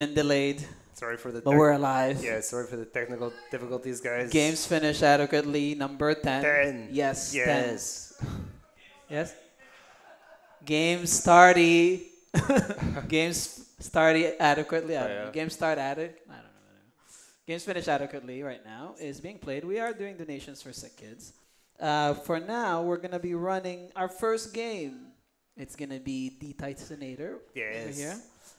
been delayed, Sorry for the. but tech- we're alive. Yeah, sorry for the technical difficulties, guys. Games finished adequately. Number 10. 10. Yes. 10. Yes. Yes. Games starty. Games starty adequately. Oh, yeah. Games start adequate. I don't know. I don't know. Games finished adequately right now is being played. We are doing donations for sick kids. Uh, for now, we're gonna be running our first game. It's gonna be the Titanonator over Yes. here.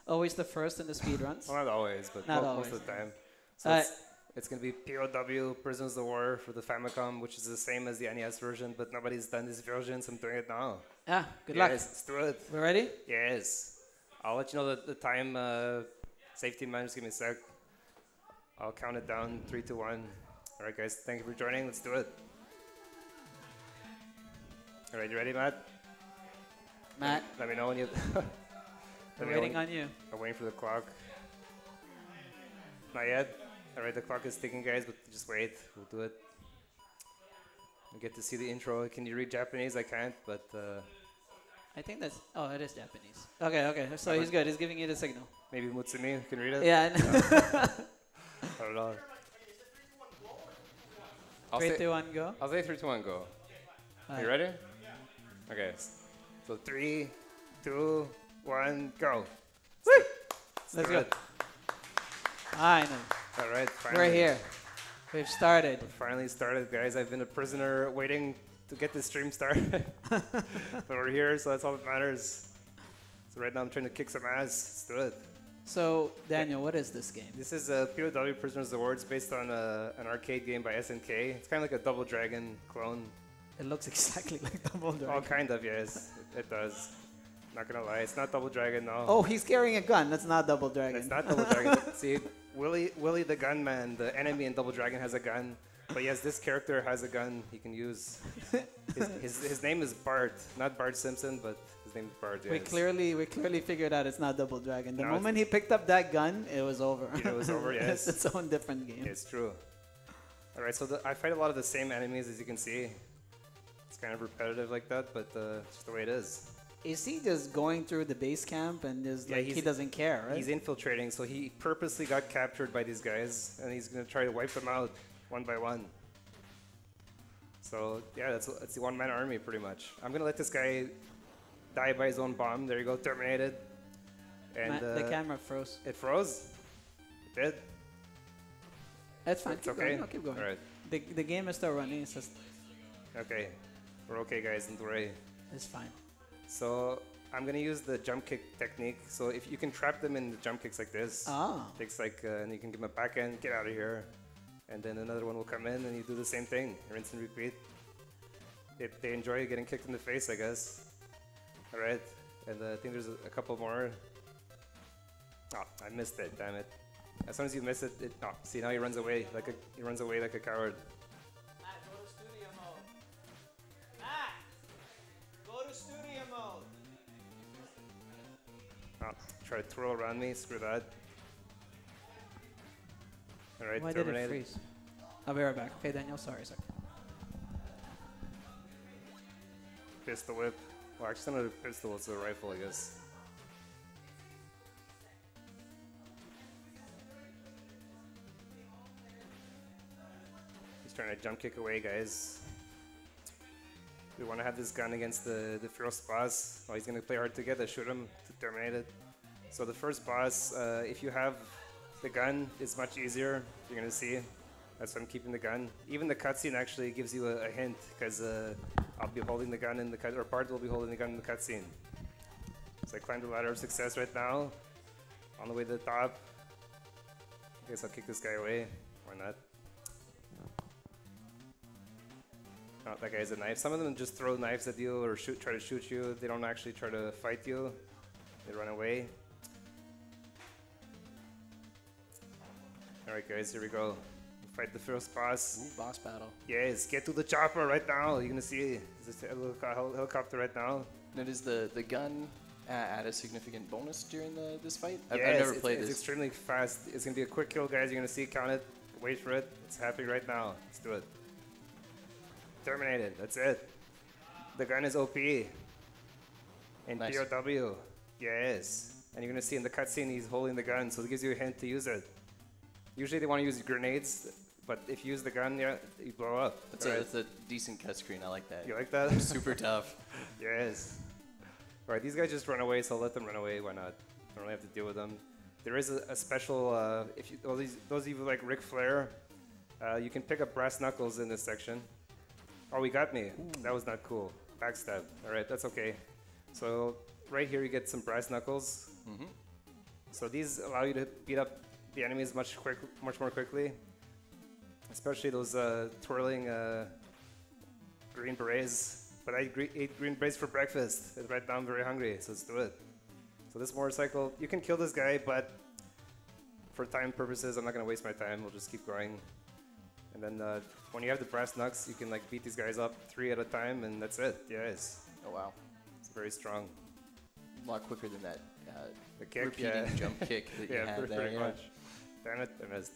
Always the first in the speed runs. Well, not always, but Not mo- most always. of the time. So Uh, it's, it's going to be POW, Prisoners of War for the Famicom, which is the same as the NES version, but nobody's done this version, so I'm doing it now. Yeah, good yes, luck. let's do it. We ready? Yes. I'll let you know the, the time. Uh, safety man, just give me a sec. I'll count it down. Three, two, one. All right, guys. Thank you for joining. Let's do it. All right, you ready, Matt? Matt, Let me know when you. we're let me waiting on you. I'm waiting for the clock. Not yet. All right, the clock is ticking, guys, but just wait. We'll do it. We get to see the intro. Can you read Japanese? I can't, but uh, I think that's. Oh, it is Japanese. Okay, okay. So he's good. He's giving you the signal. maybe Mutsumi can read it. Yeah. I don't know. I'll Three, say, two, one, go. I'll say three, two, one, go. Are Alright. you ready? Okay. So three, two, one, go. Let's go. it. I know. All right. We're here. We've started. We Finally started, guys. I've been a prisoner waiting to get this stream started. but we're here, so that's all that matters. So right now I'm trying to kick some ass. Let's do it. So, Daniel, what is this game? This is a POW Prisoners of War based on a, an arcade game by SNK. It's kind of like a Double Dragon clone. It looks exactly like Double Dragon. Oh, kind of, yes. It does. Not gonna lie, it's not Double Dragon, no. Oh, he's carrying a gun. That's not Double Dragon. It's not Double Dragon. See, Willie, Willie the gunman, the enemy in Double Dragon, has a gun. But yes, this character has a gun he can use. His, his, his name is Bart, not Bart Simpson, but his name is Bart. Yes. We clearly, we clearly figured out it's not Double Dragon. The No, moment he picked up that gun, it was over. Yeah, it was over, it's yes. its own different game. It's true. All right, so the, I fight a lot of the same enemies, as you can see. It's kind of repetitive like that, but uh, it's just the way it is. Is he just going through the base camp and just Yeah, like he doesn't care, right? He's infiltrating, so he purposely got captured by these guys, and he's gonna try to wipe them out one by one. So yeah, that's that's the one-man army pretty much. I'm gonna let this guy die by his own bomb. There you go, terminated. And the uh, camera froze. it froze. It did. That's fine. It's keep okay. going. No, keep going. All right. The, the game is still running. It's just Okay. We're okay, guys. Don't worry. it's fine. So I'm gonna use the jump kick technique. So if you can trap them in the jump kicks like this, Ah, takes like, uh, and you can give them a back end, get out of here, and then another one will come in, and you do the same thing, rinse and repeat. If they enjoy getting kicked in the face, I guess. All right, and uh, I think there's a, a couple more. Oh, I missed it. Damn it! As soon as you miss it, it oh, see now he runs away like a he runs away like a coward. Oh, try to twirl around me. Screw that. All right, Why did it freeze? I'll be right back. Okay, Daniel. Sorry, sorry. Pistol whip. Well, actually, not a pistol. It's a rifle, I guess. He's trying to jump kick away, guys. We want to have this gun against the, the first boss. Oh, he's going to play hard to get. I shoot him to terminate it. So the first boss, uh, if you have the gun, it's much easier. You're to see. That's why I'm keeping the gun. Even the cutscene actually gives you a, a hint because uh, I'll be holding the gun in the cut, or Bart will be holding the gun in the cutscene. So I climbed the ladder of success right now. On the way to the top. I guess I'll kick this guy away. Why not? Oh, that guy has a knife. Some of them just throw knives at you or shoot, try to shoot you. They don't actually try to fight you. They run away. All right, guys, here we go. Fight the first boss. Ooh, boss battle. Yes, get to the chopper right now. You're gonna see this hel- helicopter right now. Does the, the gun uh, add a significant bonus during the, this fight? I've, Yes, I've never it's, played it's this. extremely fast. It's gonna be a quick kill, guys. You're gonna see. Count it. Wait for it. It's happening right now. Let's do it. Terminated. That's it. The gun is OP. And Nice. POW. Yes. and you're gonna see in the cutscene he's holding the gun, so it gives you a hint to use it. Usually they want to use grenades, but if you use the gun, yeah, you blow up. That's, a, that's a decent cut screen. I like that. You like that? Super tough. yes. All right, these guys just run away, so I'll let them run away. Why not? I don't really have to deal with them. There is a, a special. Uh, if you, those, these- those of you who like Ric Flair, uh, you can pick up brass knuckles in this section. Oh, he got me. That was not cool. Backstab. All right, that's okay. So right here, you get some brass knuckles. hmm So these allow you to beat up the enemies much quick, much more quickly. Especially those uh, twirling uh, green berets. But I gre- ate green berets for breakfast. And right now I'm very hungry, so let's do it. So this motorcycle, you can kill this guy, but for time purposes, I'm not gonna waste my time. We'll just keep going. And then uh, when you have the brass knucks, you can like beat these guys up three at a time, and that's it. Yes, Oh wow, it's very strong. A lot quicker than that uh, The kick, repeating yeah. jump kick that you had there. pretty yeah. much. Damn it, I missed.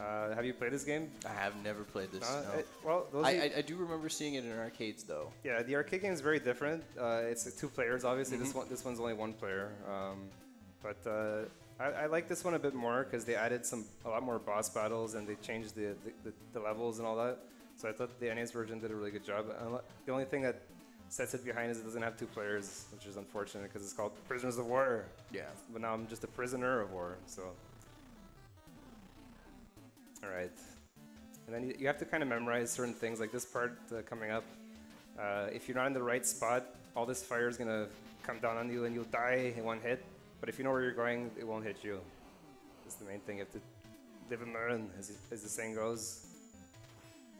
Uh, have you played this game? I have never played this. Uh, no. it- well, those I, I, I do remember seeing it in arcades though. yeah, the arcade game is very different. Uh, it's two players, obviously. This Mhm. one, this one's only one player. Um, but uh, I, I like this one a bit more because they added some a lot more boss battles and they changed the, the, the, the levels and all that. So I thought the NES version did a really good job. The only thing that sets it behind us. it doesn't have two players, which is unfortunate because it's called Prisoners of War. Yeah. But now I'm just a prisoner of war, so. Alright. And then you, you have to kind of memorize certain things, like this part uh, coming up. Uh, if you're not in the right spot, all this fire is gonna come down on you and you'll die in one hit. But if you know where you're going, it won't hit you. That's the main thing. You have to live and learn, as, as the saying goes.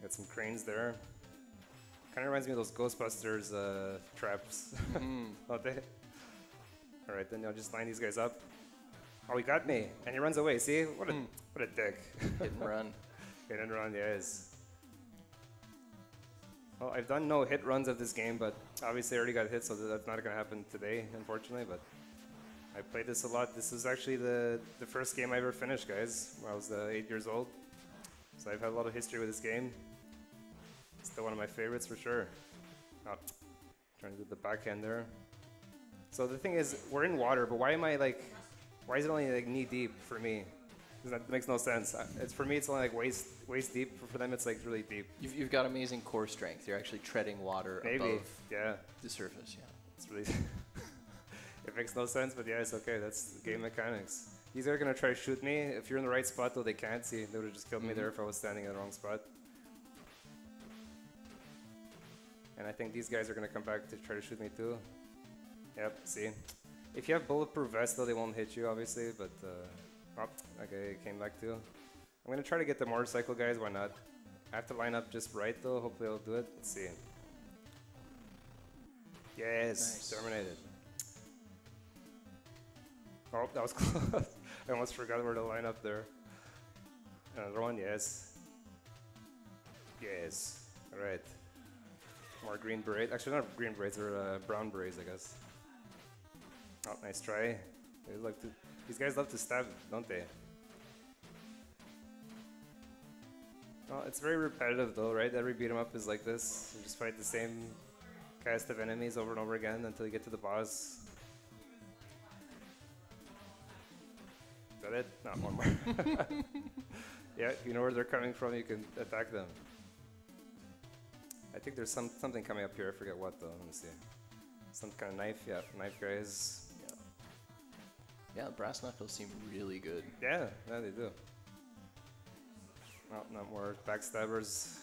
Got some cranes there. Kind of reminds me of those Ghostbusters uh, traps. Don't they? All right, then I'll just line these guys up. Oh, he got me, and he runs away. See, what a Hmm. what a dick. Hit and run. Hit and run, yes. Well, I've done no hit runs of this game, but obviously I already got hit, so that's not gonna happen today, unfortunately. But I played this a lot. This is actually the the first game I ever finished, guys. When I was uh, eight years old, so I've had a lot of history with this game. Still one of my favorites for sure. Oh, trying to do the backhand there. So the thing is, we're in water, but why am I like, why is it only like knee deep for me? That makes no sense. It's for me, it's only like waist waist deep. For them, it's like really deep. You've, you've got amazing core strength. You're actually treading water Maybe, above yeah. the surface. Yeah. It's really. it makes no sense, but yeah, it's okay. That's game mechanics. These are gonna try to shoot me. If you're in the right spot, though, they can't see. They would have just killed me Mhm. there if I was standing in the wrong spot. And I think these guys are gonna come back to try to shoot me too. Yep. See, if you have bulletproof vest, though, they won't hit you, obviously. But uh, oh, okay, came back too. I'm gonna try to get the motorcycle guys. Why not? I have to line up just right though. Hopefully, I'll do it. Let's see. Yes, Nice. terminated. Oh, that was close. I almost forgot where to line up there. Another one, yes. Yes. All right. More green berets. Actually, not green berets. They're uh, brown berets, I guess. Oh, nice try. They like to. These guys love to stab, don't they? It's very repetitive, though, right? Every beat 'em up is like this. You just fight the same cast of enemies over and over again until you get to the boss. Is that it? Not one more. yeah, you know where they're coming from, you can attack them. I think there's some something coming up here. I forget what though. Let me see. Some kind of knife. Yeah, knife guys. Yeah, the brass knuckles seem really good. Yeah, yeah, they do. Well, not more backstabbers.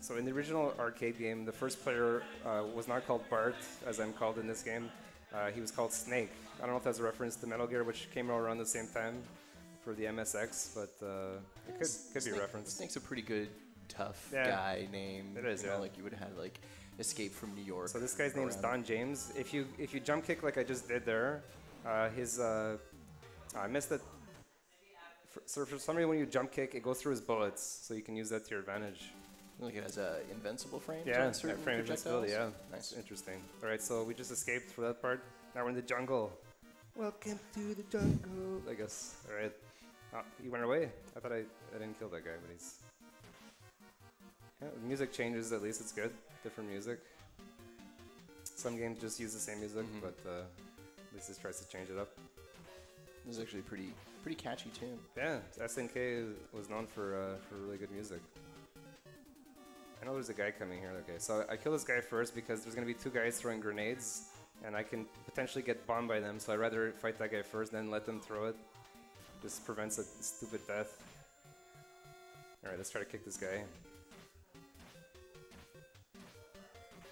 So in the original arcade game, the first player uh, was not called Bart, as I'm called in this game. Uh, he was called Snake. I don't know if that's a reference to Metal Gear, which came out around the same time for the MSX, but uh, it could, could be a Snake- reference. Snake's a pretty good, tough Yeah. guy name. It is, you know, yeah. like you would have like Escape from New York. So this guy's name is. Don James. If you if you jump kick like I just did there, uh, his uh, I missed it. For, so for some reason, when you jump kick, it goes through his bullets, so you can use that to your advantage. Like it has a invincible frame. Yeah, to certain frame invincibility. Yeah, Nice. interesting. All right, so we just escaped for that part. Now we're in the jungle. Welcome to the jungle. I guess. All right. Oh, he went away. I thought I, I didn't kill that guy, but he's. Yeah, music changes. At least it's good. Different music. Some games just use the same music, Mhm. but uh, at least this tries to change it up. This is actually a pretty pretty catchy tune. Yeah, SNK was known for uh, for really good music. I know there's a guy coming here. Okay, so I kill this guy first because there's gonna be two guys throwing grenades, and I can potentially get bombed by them. So I'd rather fight that guy first, then let them throw it. Just prevents a stupid death. All right, let's try to kick this guy.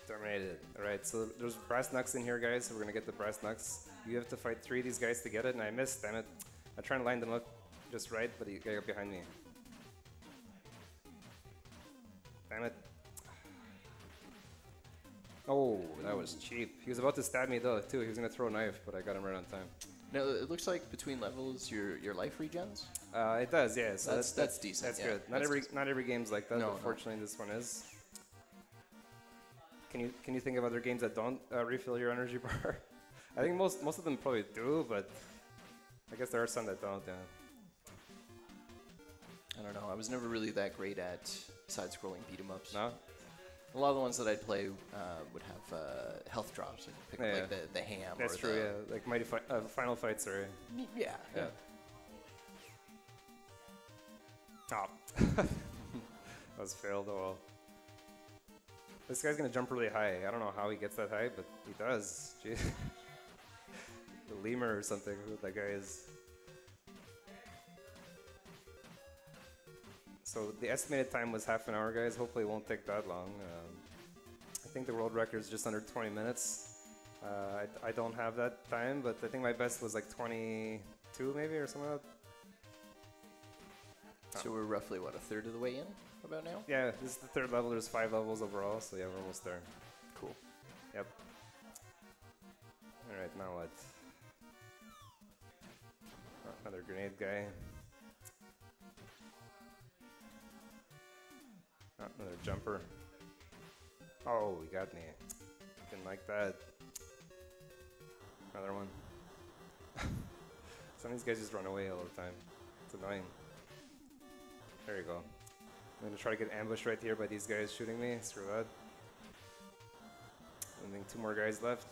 Terminated. All right, so there's brass knucks in here, guys. So we're gonna get the brass knucks. You have to fight three of these guys to get it, and I missed. Damn it! I try to line them up just right, but he got behind me. Damn it! Oh, that was cheap. He was about to stab me though, too. He was gonna throw a knife, but I got him right on time. Now it looks like between levels your your life regens. Uh, it does, yeah. So That's- that's decent, That's yeah, good. Not that's every decent. not every game's like that. No, but no. this one is. Can you can you think of other games that don't uh, refill your energy bar? I think most most of them probably do, but I guess there are some that don't. Yeah. I don't know. I was never really that great at side-scrolling beat 'em ups. No. A lot of the ones that I'd play uh, would have uh, health drops. Like pick Yeah, up yeah. like the, the ham. That's or true. the, Yeah, like Mighty fi- uh, Final Fight. Sorry. Yeah. Yeah. Top. that was failed. Oh well. This guy's gonna jump really high. I don't know how he gets that high, but he does. Gee. the lemur or something. That guy is. So the estimated time was half an hour, guys. Hopefully, it won't take that long. Um, I think the world record is just under 20 minutes. Uh, I, I don't have that time, but I think my best was like 22 maybe or something like that. So we're roughly what a third of the way in about now. Yeah, this is the third level. There's five levels overall, so yeah, we're almost there. Cool. Yep. All right, now what? Another grenade guy. Oh, another jumper. Oh, we got me. Didn't like that. Another one. Some of these guys just run away all the time. It's annoying. There you go. I'm gonna try to get ambushed right here by these guys shooting me. Screw that. I think two more guys left.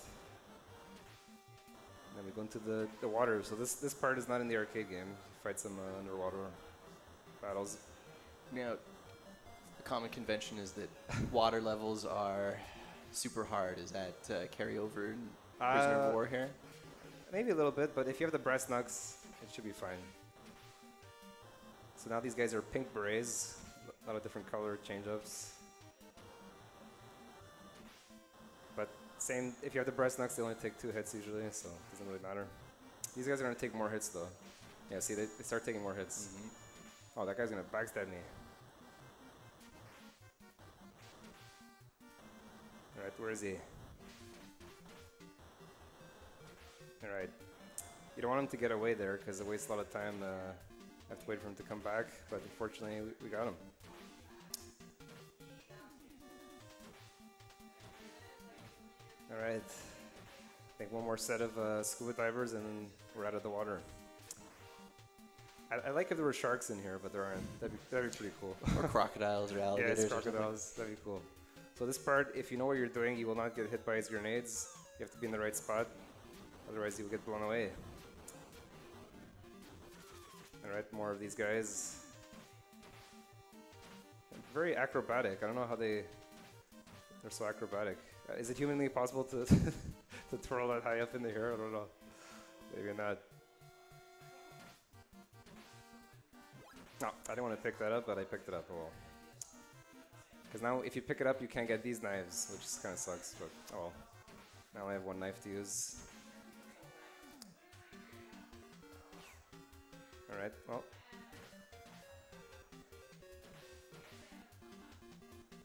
Then we go into the, the water. So this this part is not in the arcade game. You fight some uh, underwater battles. Now, common convention is that water levels are super hard. Is that uh, carry over in Prisoner Uh, of War here? Maybe a little bit, but if you have the brass knucks, it should be fine. So now these guys are pink berets. A lot of different color change-ups. But same, if you have the brass knucks, they only take two hits usually, so it doesn't really matter. These guys are gonna take more hits though. Yeah, see, they, they start taking more hits. Oh, that guy's gonna backstab me. Alright, where is he? Alright. You don't want him to get away there because it wastes a lot of time. Uh, have to wait for him to come back, but unfortunately, we, we got him. Alright. I think one more set of uh, scuba divers and then we're out of the water. I, I like if there were sharks in here, but there aren't. That'd be, that'd be pretty cool. or crocodiles or Yeah, alligators? or something? crocodiles. That'd be cool. So this part, if you know what you're doing, you will not get hit by his grenades. You have to be in the right spot, otherwise you will get blown away. All right, more of these guys. Very acrobatic. I don't know how they they're so acrobatic. Uh, is it humanly possible to to twirl that high up in the air? I don't know. Maybe not. No, I didn't want to pick that up, but I picked it up. Oh well. Because now, if you pick it up, you can't get these knives, which kind of sucks. But oh. Now I have one knife to use. All right. Well.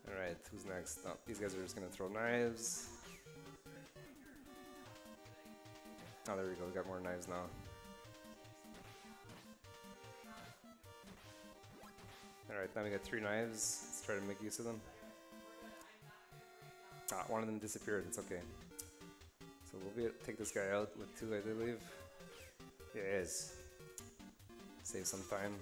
All right. Who's next? Oh, these guys are just gonna throw knives. Oh, there we go. We got more knives now. All right, now we got three knives. Try to make use of them. Ah, one of them disappeared. It's okay. So we'll be take this guy out with two, I believe. Is. Save some time.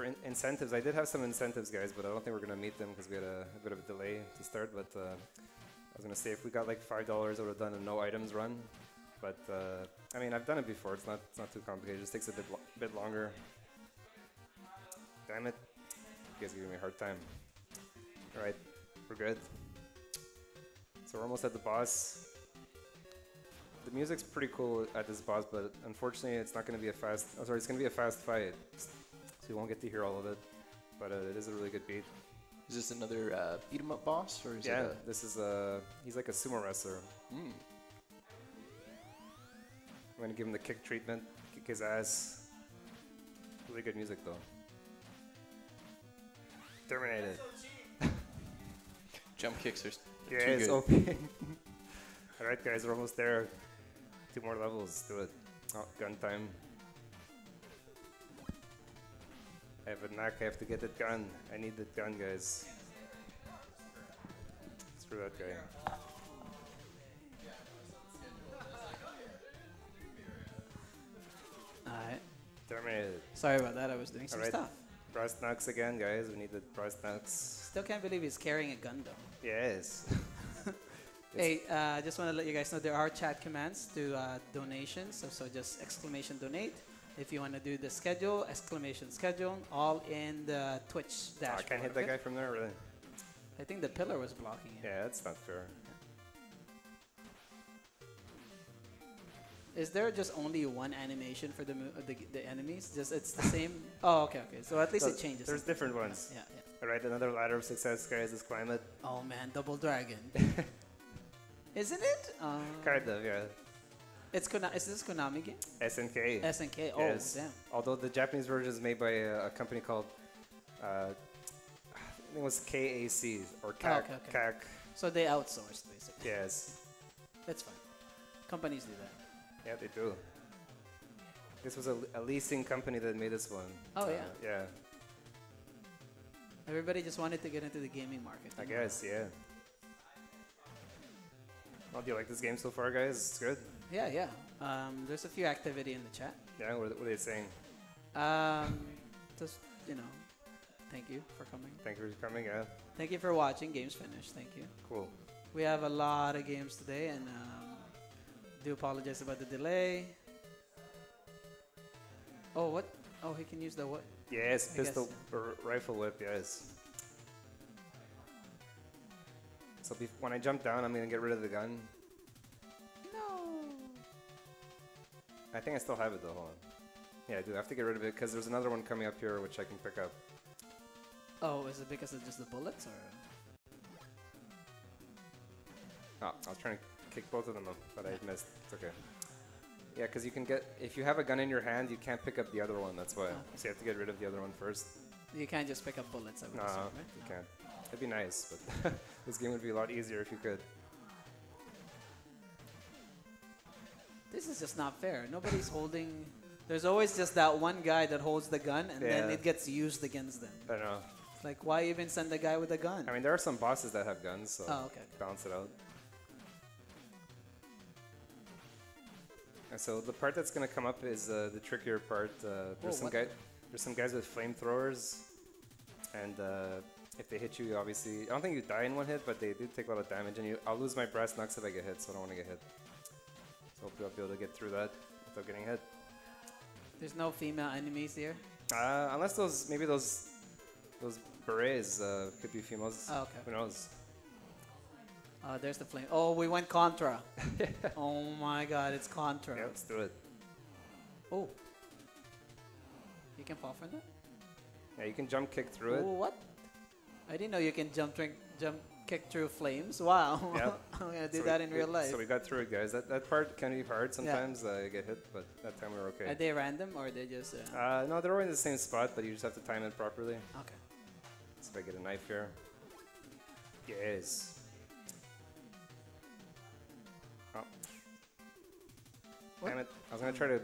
For in incentives, I did have some incentives, guys, but I don't think we're gonna meet them because we had a, a, bit of a delay to start. But uh, I was gonna say if we got like five dollars, I would have done a no items run. But uh, I mean, I've done it before. It's not it's not too complicated. It just takes a bit lo bit longer. Damn it! You guys are giving me a hard time. All right, we're good. So we're almost at the boss. The music's pretty cool at this boss, but unfortunately, it's not going to be a fast. Oh, sorry, it's going to be a fast fight, you won't get to hear all of it. But uh, it is a really good beat. Is this another uh, beat 'em up boss, or is yeah, it? this is a. He's like a sumo wrestler. Mm. I'm gonna give him the kick treatment, kick his ass. Really good music though. Terminated. Jump kicks are Yeah, too it's good. OP. Alright guys, we're almost there. Two more levels, do it. Oh, gun time. I have a knack, I have to get that gun. I need that gun, guys. Screw that guy. Alright. Terminated. Sorry about that. I was doing some Alright. stuff. Brass knucks again, guys. We need the brass knucks. Still can't believe he's carrying a gun though. Yes. Hey, uh, I just want to let you guys know there are chat commands to uh, donations. So, so just exclamation donate. If you want to do the schedule, exclamation schedule, all in the Twitch Oh, I can't hit that guy from there, really. I think the pillar was blocking it. Yeah, that's not fair. Is there just only one animation for the the, the enemies? Just it's the same. oh, okay, okay. So at least So it changes. There's different ones. Yeah, yeah. Alright, another ladder of success, guys, is climb it. Oh man, double dragon. Isn't it? Um, Kind of, yeah. It's Kona- Is this Konami game? SNK. SNK. Oh Yes. damn. Although the Japanese version is made by a, a company called, uh, I think it was KAC or CAC. Oh, okay, okay. CAC. So they outsourced basically. Yes. That's fine. Companies do that. Yeah, they do. This was a, a leasing company that made this one. Oh, Uh, yeah. Yeah, Everybody just wanted to get into the gaming market. I guess, yeah. Well, do you like this game so far, guys? It's good. Yeah, yeah. Um, there's a few activity in the chat. Yeah, what, what are they saying? Um, just you know, thank you for coming. Thank you for coming. Yeah, Thank you for watching. Games finished. Thank you. cool. We have a lot of games today, and um, do apologize about the delay. Oh, what? Oh, he can use the what? Yes, I pistol guess. or rifle whip. Yes. So bef- when I jump down, I'm gonna get rid of the gun. I think I still have it though. Hold on. Yeah, I do. I have to get rid of it because there's another one coming up here which I can pick up. Oh, is it because of just the bullets, or? Ah, oh, I was trying to kick both of them up, but I missed. It's okay. Yeah, because you can get if you have a gun in your hand, you can't pick up the other one. That's why. Ah, okay. So you have to get rid of the other one first. You can't just pick up bullets. I would No, assume, you right? can't. It'd be nice, but this game would be a lot easier if you could. This is just not fair. Nobody's holding. There's always just that one guy that holds the gun, and then it gets used against them. I don't know. Like, why even send a guy with a gun? I mean, there are some bosses that have guns, so oh, okay. balance it out. And so the part that's gonna come up is uh, the trickier part. Uh, there's Whoa, some guy, there's some guys with flamethrowers, and uh, if they hit you, you obviously, I don't think you die in one hit, but they do take a lot of damage, and you, I'll lose my brass knucks if I get hit, so I don't want to get hit. Hopefully I'll be able to get through that without getting hit. There's no female enemies here. Uh, unless those, maybe those, those berets uh, could be females. Oh, okay. Who knows? Uh, there's the flame. Oh, we went Contra. oh my God, it's Contra. Yeah, let's do it. Oh. You can fall from that? Yeah, you can jump kick through it. Oh, what? I didn't know you can jump, drink, jump, kick through flames. Wow. Yeah. I'm gonna do So that we- in we- real life. So we got through it, guys. That, that part can be hard sometimes. Uh, you get hit, but that time we were okay. Are they random or are they just? Uh, Uh, no, they're all in the same spot, but you just have to time it properly. okay. So if I get a knife here. Yes. Oh. What? Damn it. I was going to try to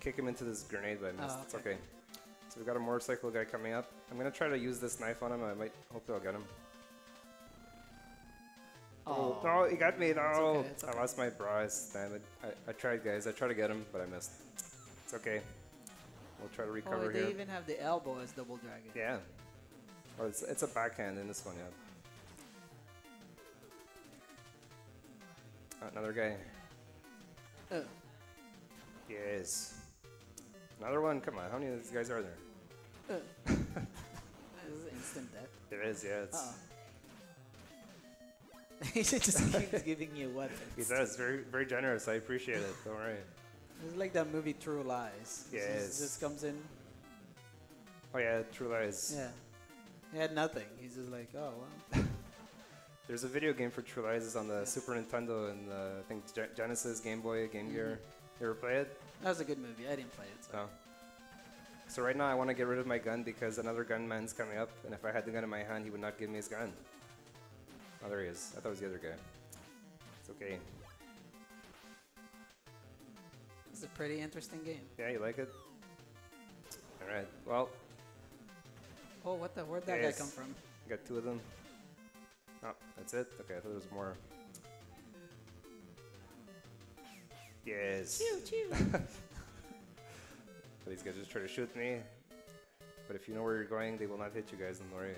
kick him into this grenade, but I missed. Oh, It's okay. okay. So we got a motorcycle guy coming up. I'm going to try to use this knife on him. I might, hopefully I'll get him. Oh, no, he got me. No, okay, it's I lost my bras. Damn it. I, I tried, guys. I tried to get him, but I missed. It's okay. We'll try to recover Oh, recover they here. even have the elbow as double dragon. Yeah. Well, it's, it's a backhand in this one, yeah. Uh, Another guy. Oh, Yes. Another one. Come on. How many of these guys are there? oh. this is instant death. There is, yeah. It's, Uh-oh. he just keeps giving you weapons. He does. Very, very generous. I appreciate it. Don't worry. It's like that movie True Lies. He Yes. just, just comes in. Oh yeah, True Lies. Yeah. He had nothing. He's just like, oh well. There's a video game for True Lies it's on the Super Nintendo and uh, I think Genesis, Game Boy, Game Gear. You ever play it? That was a good movie. I didn't play it. So. No. So right now I want to get rid of my gun because another gunman's coming up, and if I had the gun in my hand, he would not give me his gun. Oh, there he is. I thought it was the other guy. It's okay. It's a pretty interesting game. Yeah, you like it? All right. Well, Oh, what the? Where'd that Yes. guy come from? I got two of them. Oh, that's it? Okay, I thought there was more. Yes. Choo choo. So these guys just try to shoot me. But if you know where you're going, they will not hit you guys, don't worry.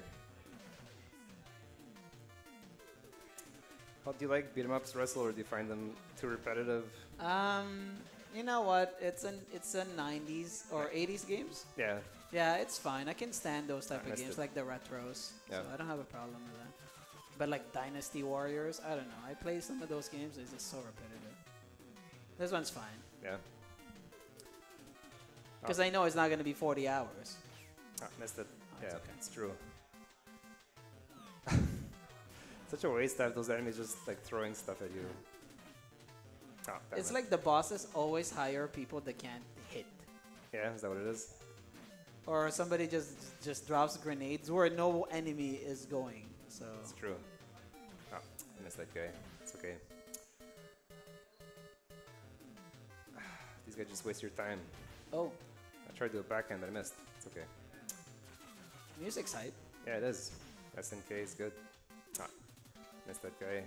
How do you like beat 'em ups, Russell, or do you find them too repetitive? um, you know what? It's an it's a 90s or 80s games. Yeah, Yeah, it's fine. I can stand those type I of games, it. like the retros. Yeah. So I don't have a problem with that. But like Dynasty Warriors, I don't know. I play some of those games. It's just so repetitive. This one's fine yeah. because I know it's not gonna be 40 hours. Ah, missed it. Oh, yeah, it's okay. it's true. Such a waste to have those enemies just like throwing stuff at you. Oh, It's it. like the bosses always hire people that can't hit, yeah, is that what it is? or somebody just just drops grenades where no enemy is going. So It's true. Oh, I missed that guy. It's okay. These guys just waste your time. oh, I tried to do a backhand, but I missed. It's okay. music's hype. Yeah, it is. SNK is good. Missed that guy.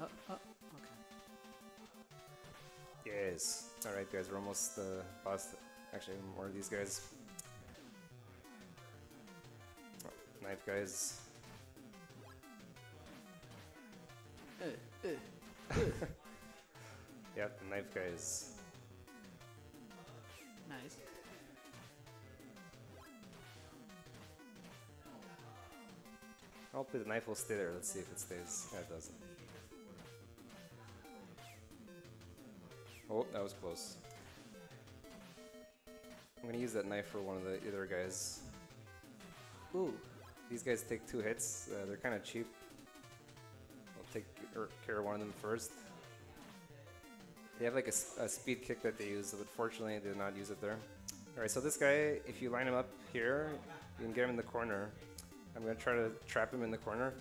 Oh, oh, okay. Yes. All right, guys, we're almost uh, past. Actually, more of these guys. Oh, knife guys. Uh, uh. Yeah, the knife guys. Nice. Hopefully the knife will stay there. Let's see if it stays. Yeah, it doesn't. Oh, that was close. I'm gonna use that knife for one of the other guys. Ooh. These guys take two hits. Uh, they're kind of cheap. I'll take care of one of them first. They have like a speed kick that they use, but fortunately they did not use it there. All right, so this guy, if you line him up here, you can get him in the corner. I'm gonna try to trap him in the corner.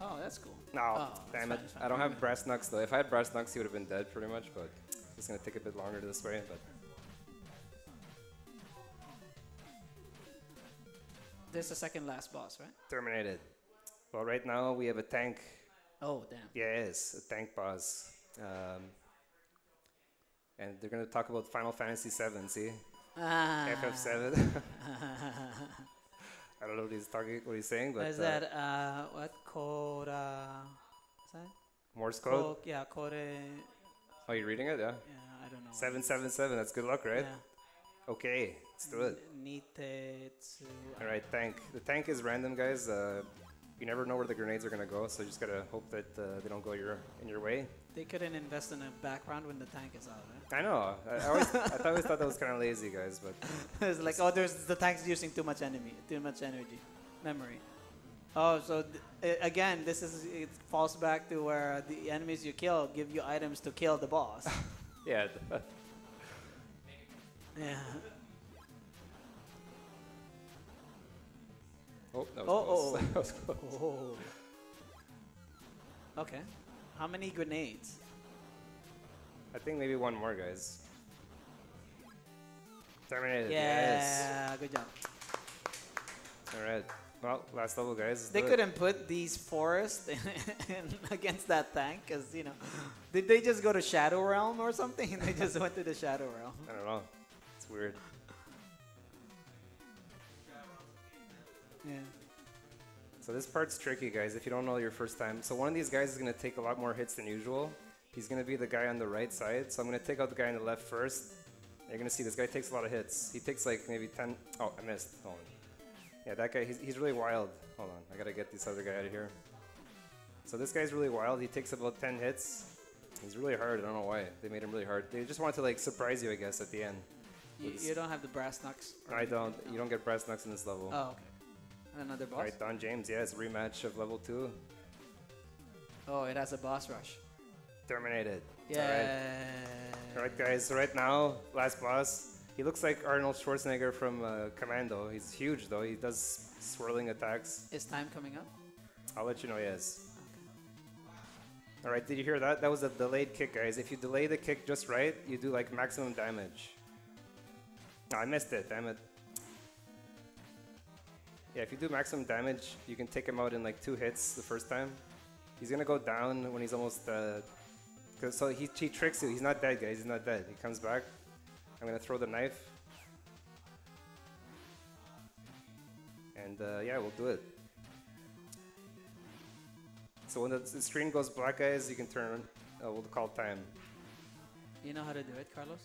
Oh, that's cool. No, Oh, damn it. fine, fine. I don't have brass knucks though. If I had brass knucks, he would have been dead pretty much, but it's gonna take a bit longer to this way. But This is the second last boss, right? terminated. Well, right now we have a tank. Oh, damn. Yes, a tank boss. Um, and they're gonna talk about Final Fantasy VII. See, Ah. FF7. I don't know what he's talking, what he's saying, but is uh, that uh what code uh is that Morse code. Code- yeah code Oh, you're reading it? Yeah. yeah I don't know what Seven it is. seven seven. That's good luck, right? yeah. Okay, let's do it. Nitetsu All right, tank. The tank is random, guys. Uh, you never know where the grenades are gonna go, so you just gotta hope that uh, they don't go your in your way. they couldn't invest in a background when the tank is out right? I know. I, I always, I always thought that was kind of lazy, guys, but it's like oh there's the tank's using too much enemy too much energy memory oh so th- again this is it falls back to where the enemies you kill give you items to kill the boss yeah. yeah oh, that was Oh, close. oh, that was close. oh okay how many grenades I think maybe one more, guys. Terminated. yeah Yes. good job All right. Well, last level, guys. They couldn't put these forests against that tank because, you know, did they just go to Shadow Realm or something? They just went to the Shadow Realm. I don't know. It's weird. Yeah. So this part's tricky, guys, if you don't know your first time. So one of these guys is going to take a lot more hits than usual. He's going to be the guy on the right side. So I'm going to take out the guy on the left first. You're going to see this guy takes a lot of hits. He takes like maybe 10. Oh, I missed. Hold on. Yeah, that guy, he's, he's really wild. Hold on. I got to get this other guy out of here. So this guy's really wild. He takes about 10 hits. He's really hard. I don't know why. They made him really hard. They just wanted to like surprise you, I guess, at the end. You, you don't have the brass knucks? I don't. You don't get brass knucks in this level. Oh, okay. Another boss? Alright, Don James, it's rematch of level 2. Oh, it has a boss rush. Terminated. Yeah. Alright, guys, right now, last boss. He looks like Arnold Schwarzenegger from uh, Commando. He's huge, though. He does swirling attacks. Is time coming up? I'll let you know, yes. Alright, did you hear that? That was a delayed kick, guys. If you delay the kick just right, you do like maximum damage. No, I missed it, damn it. Yeah, if you do maximum damage, you can take him out in like two hits the first time. He's gonna go down when he's almost. Uh, so he, he tricks you. He's not dead, guys. He's not dead. He comes back. I'm gonna throw the knife. And uh, yeah, we'll do it. So when the, the screen goes black, guys, you can turn. Uh, we'll call time. You know how to do it, Carlos?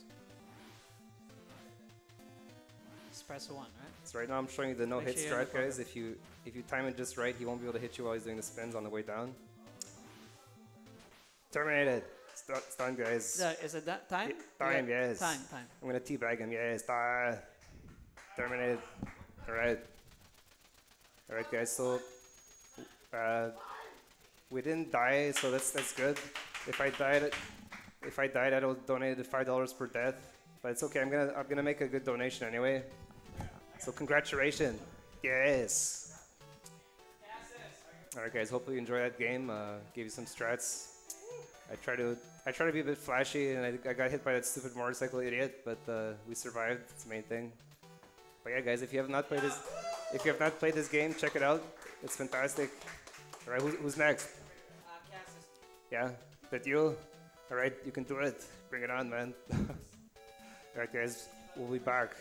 Just press one? So right now I'm showing you the no-hit sure strat, guys. If you if you time it just right, he won't be able to hit you while he's doing the spins on the way down. Terminated. Stun, guys. Is, it that time? Yeah, time, Yeah, yes. Time, time. I'm gonna teabag him. Yes, die. Terminated. All right. All right, guys. So uh, we didn't die, so that's that's good. If I died, if I died, I'd have donated five dollars per death. But it's okay. I'm gonna I'm gonna make a good donation anyway. So congratulations. Yes. All right, guys. Hopefully you enjoy that game. Uh, gave you some strats. I try to I try to be a bit flashy, and I, I got hit by that stupid motorcycle idiot, but uh, we survived. It's the main thing. But yeah, guys, if you have not played this, if you have not played this game, check it out. It's fantastic. All right, who's, who's next? Yeah, that you? All right, you can do it. Bring it on, man. All right, guys, we'll be back.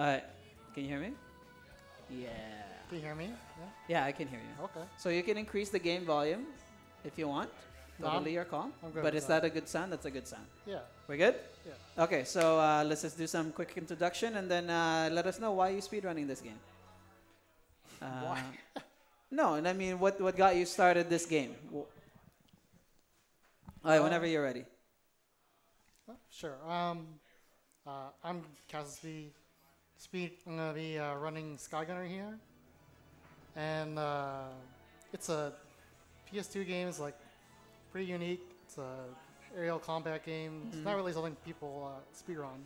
All right. Can you hear me? Yeah. Can you hear me? Yeah. Yeah, I can hear you. Okay. So you can increase the game volume if you want. No, I'm- your call. I'm good But is that. that a good sound? That's a good sound. Yeah. We're good? Yeah. Okay, so uh, let's just do some quick introduction and then uh, let us know why you speedrunning this game. Uh, Why? no, and I mean, what, what got you started this game? Wh- All right, whenever Uh, you're ready. Oh, Sure. Um, uh, I'm Cassius B. Speed. I'm gonna be uh, running Skygunner here, and uh, it's a PS2 game. It's like pretty unique. It's a aerial combat game. It's not Mhm. really something people uh, speedrun,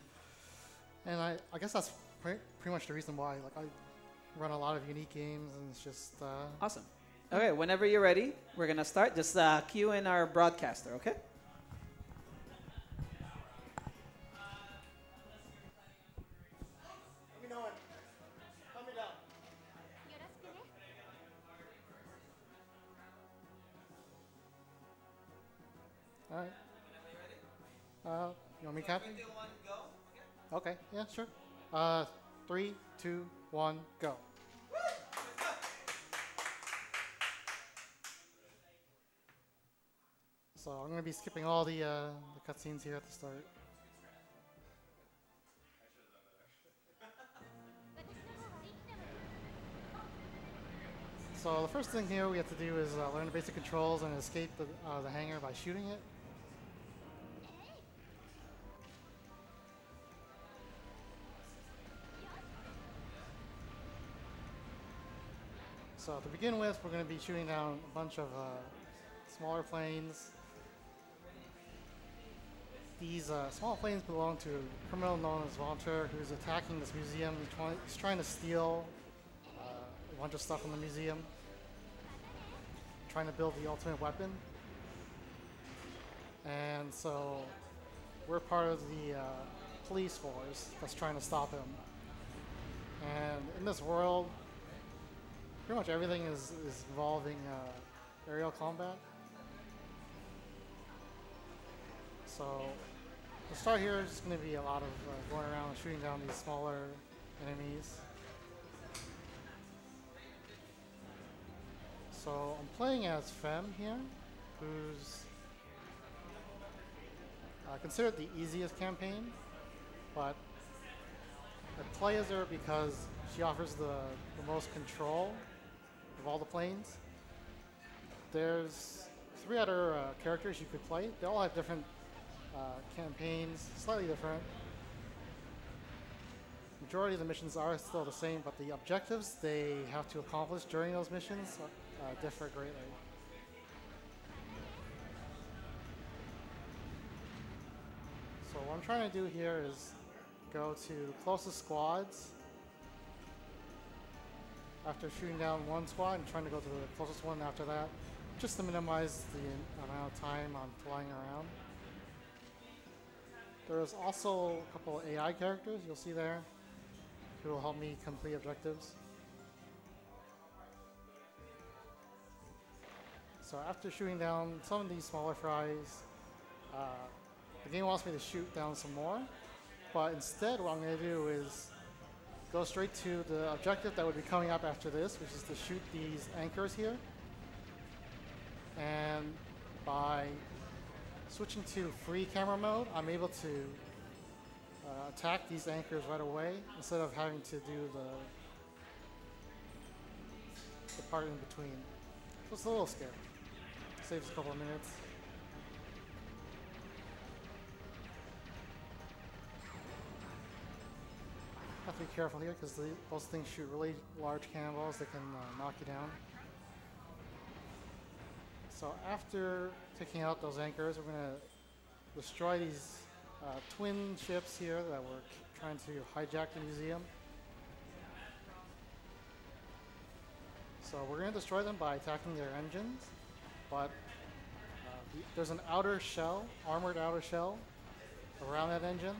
and I, I guess that's pre- pretty much the reason why. Like I run a lot of unique games, and it's just uh, Awesome. Okay, whenever you're ready, we're going to start. Just uh, cue in our broadcaster, okay? recap? Okay, yeah, sure. Uh, three, two, one, go. So I'm going to be skipping all the, uh, the cutscenes here at the start. So the first thing here we have to do is uh, learn the basic controls and escape the, uh, the hangar by shooting it. So to begin with, we're going to be shooting down a bunch of uh, smaller planes. These uh, small planes belong to a criminal known as Vonter, who's attacking this museum. He's trying, he's trying to steal uh, a bunch of stuff from the museum, trying to build the ultimate weapon. And so we're part of the uh, police force that's trying to stop him. And in this world, pretty much everything is, is involving uh, aerial combat. So the start here is going to be a lot of uh, going around and shooting down these smaller enemies. So I'm playing as Femme here, who's uh, considered the easiest campaign, but I play as her because she offers the, the most control of all the planes. There's three other uh, characters you could play. They all have different uh, campaigns, slightly different. Majority of the missions are still the same, but the objectives they have to accomplish during those missions uh, differ greatly. So what I'm trying to do here is go to closest squads. After shooting down one squad and trying to go to the closest one after that, just to minimize the amount of time I'm flying around. There's also a couple AI characters you'll see there who will help me complete objectives. So after shooting down some of these smaller fries, uh, the game wants me to shoot down some more. But instead, what I'm going to do is go straight to the objective that would be coming up after this, which is to shoot these anchors here. And by switching to free camera mode, I'm able to uh, attack these anchors right away instead of having to do the, the part in between. So it's a little scary. Saves a couple of minutes. Have to be careful here because those things shoot really large cannonballs that can uh, knock you down. So after taking out those anchors, we're going to destroy these uh, twin ships here that were trying to hijack the museum. So we're going to destroy them by attacking their engines, but uh, there's an outer shell, armored outer shell, around that engine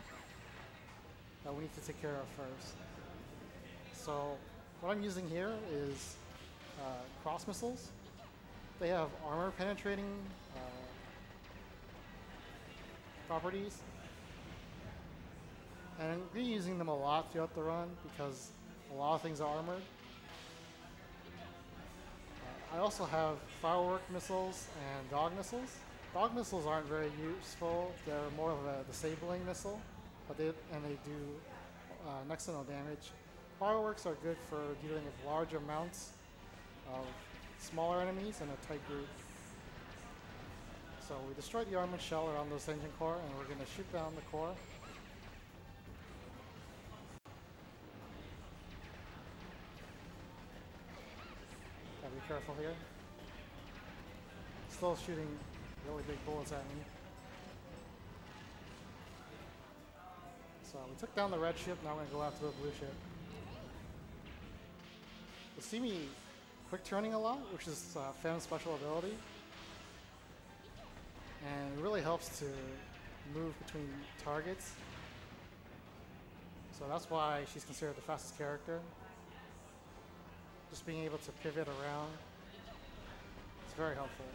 that we need to take care of first. So what I'm using here is uh, cross missiles. They have armor penetrating uh, properties. And I'm going to be using them a lot throughout the run because a lot of things are armored. Uh, I also have firework missiles and dog missiles. Dog missiles aren't very useful. They're more of a disabling missile, but they and they do uh, next to no damage. Fireworks are good for dealing with large amounts of smaller enemies in a tight group. So we destroyed the armored shell around those engine core, and we're going to shoot down the core. Gotta be careful here. Still shooting really big bullets at me. So we took down the red ship, now we're gonna go after the blue ship. You'll see me quick turning a lot, which is uh, special ability. And it really helps to move between targets. So that's why she's considered the fastest character. Just being able to pivot around. It's very helpful.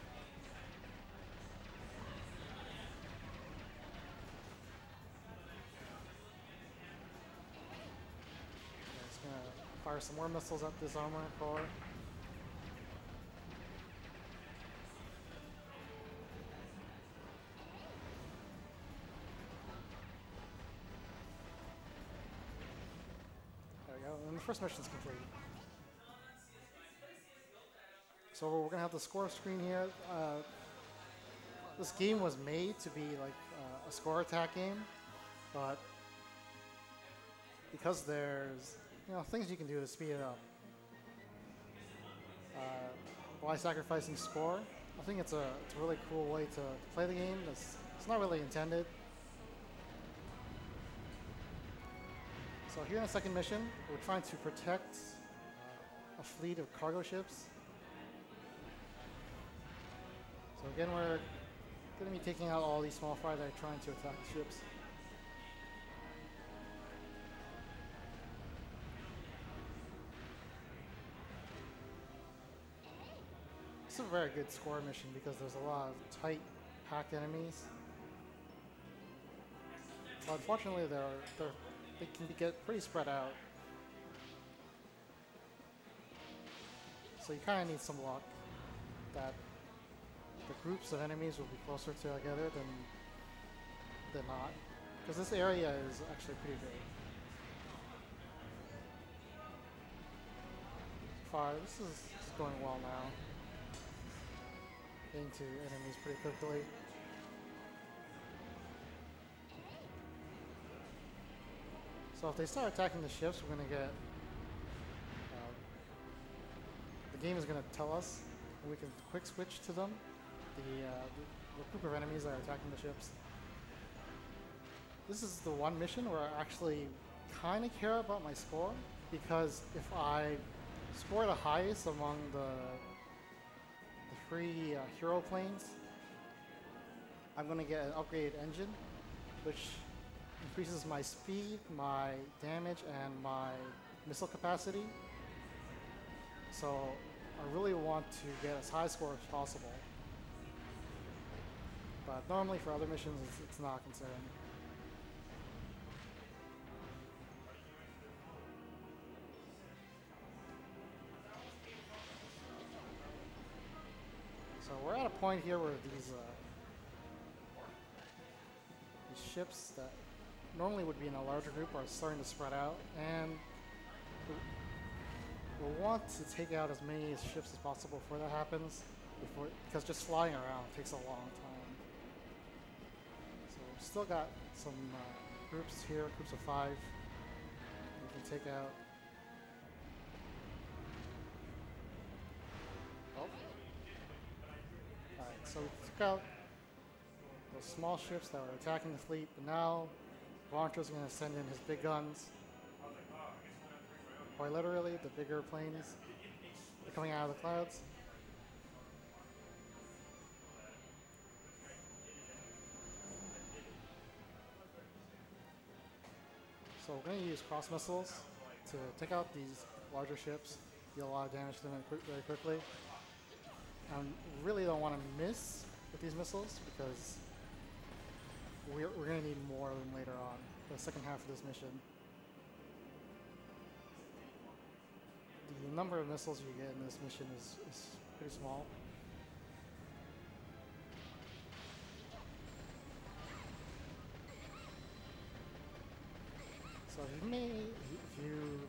Fire some more missiles at this armor core. There we go. And the first mission's complete. So we're gonna have the score screen here. Uh, this game was made to be like uh, a score attack game, but because there's you know things you can do to speed it up uh, by sacrificing score, I think it's a it's a really cool way to play the game. It's, it's not really intended. So here in the second mission, we're trying to protect uh, a fleet of cargo ships. So again, we're going to be taking out all these small fry that are trying to attack the ships. It's a very good score mission because there's a lot of tight, packed enemies. But unfortunately, they're, they're, they can be get pretty spread out. So you kind of need some luck that the groups of enemies will be closer together than than not. Because this area is actually pretty big. Far, this is, this is going well now. Getting to enemies pretty quickly. So if they start attacking the ships, we're going to get. Uh, the game is going to tell us, we can quick switch to them. The, uh, the group of enemies that are attacking the ships. This is the one mission where I actually kind of care about my score because if I score the highest among the three uh, hero planes, I'm going to get an upgraded engine, which increases my speed, my damage, and my missile capacity. So I really want to get as high score as possible. But normally for other missions, it's, it's not considered. Point here where these uh, these ships that normally would be in a larger group are starting to spread out, and we- we'll want to take out as many ships as possible before that happens, before because just flying around takes a long time. So we've still got some uh, groups here, groups of five. We can take out. So we took out those small ships that were attacking the fleet, but now Vontro's going to send in his big guns. Quite literally, the bigger planes are coming out of the clouds. So we're going to use cross missiles to take out these larger ships, deal a lot of damage to them very quickly. I really don't want to miss with these missiles because we're, we're going to need more of them later on. the second half of this mission. The number of missiles you get in this mission is, is pretty small. So if you may, if you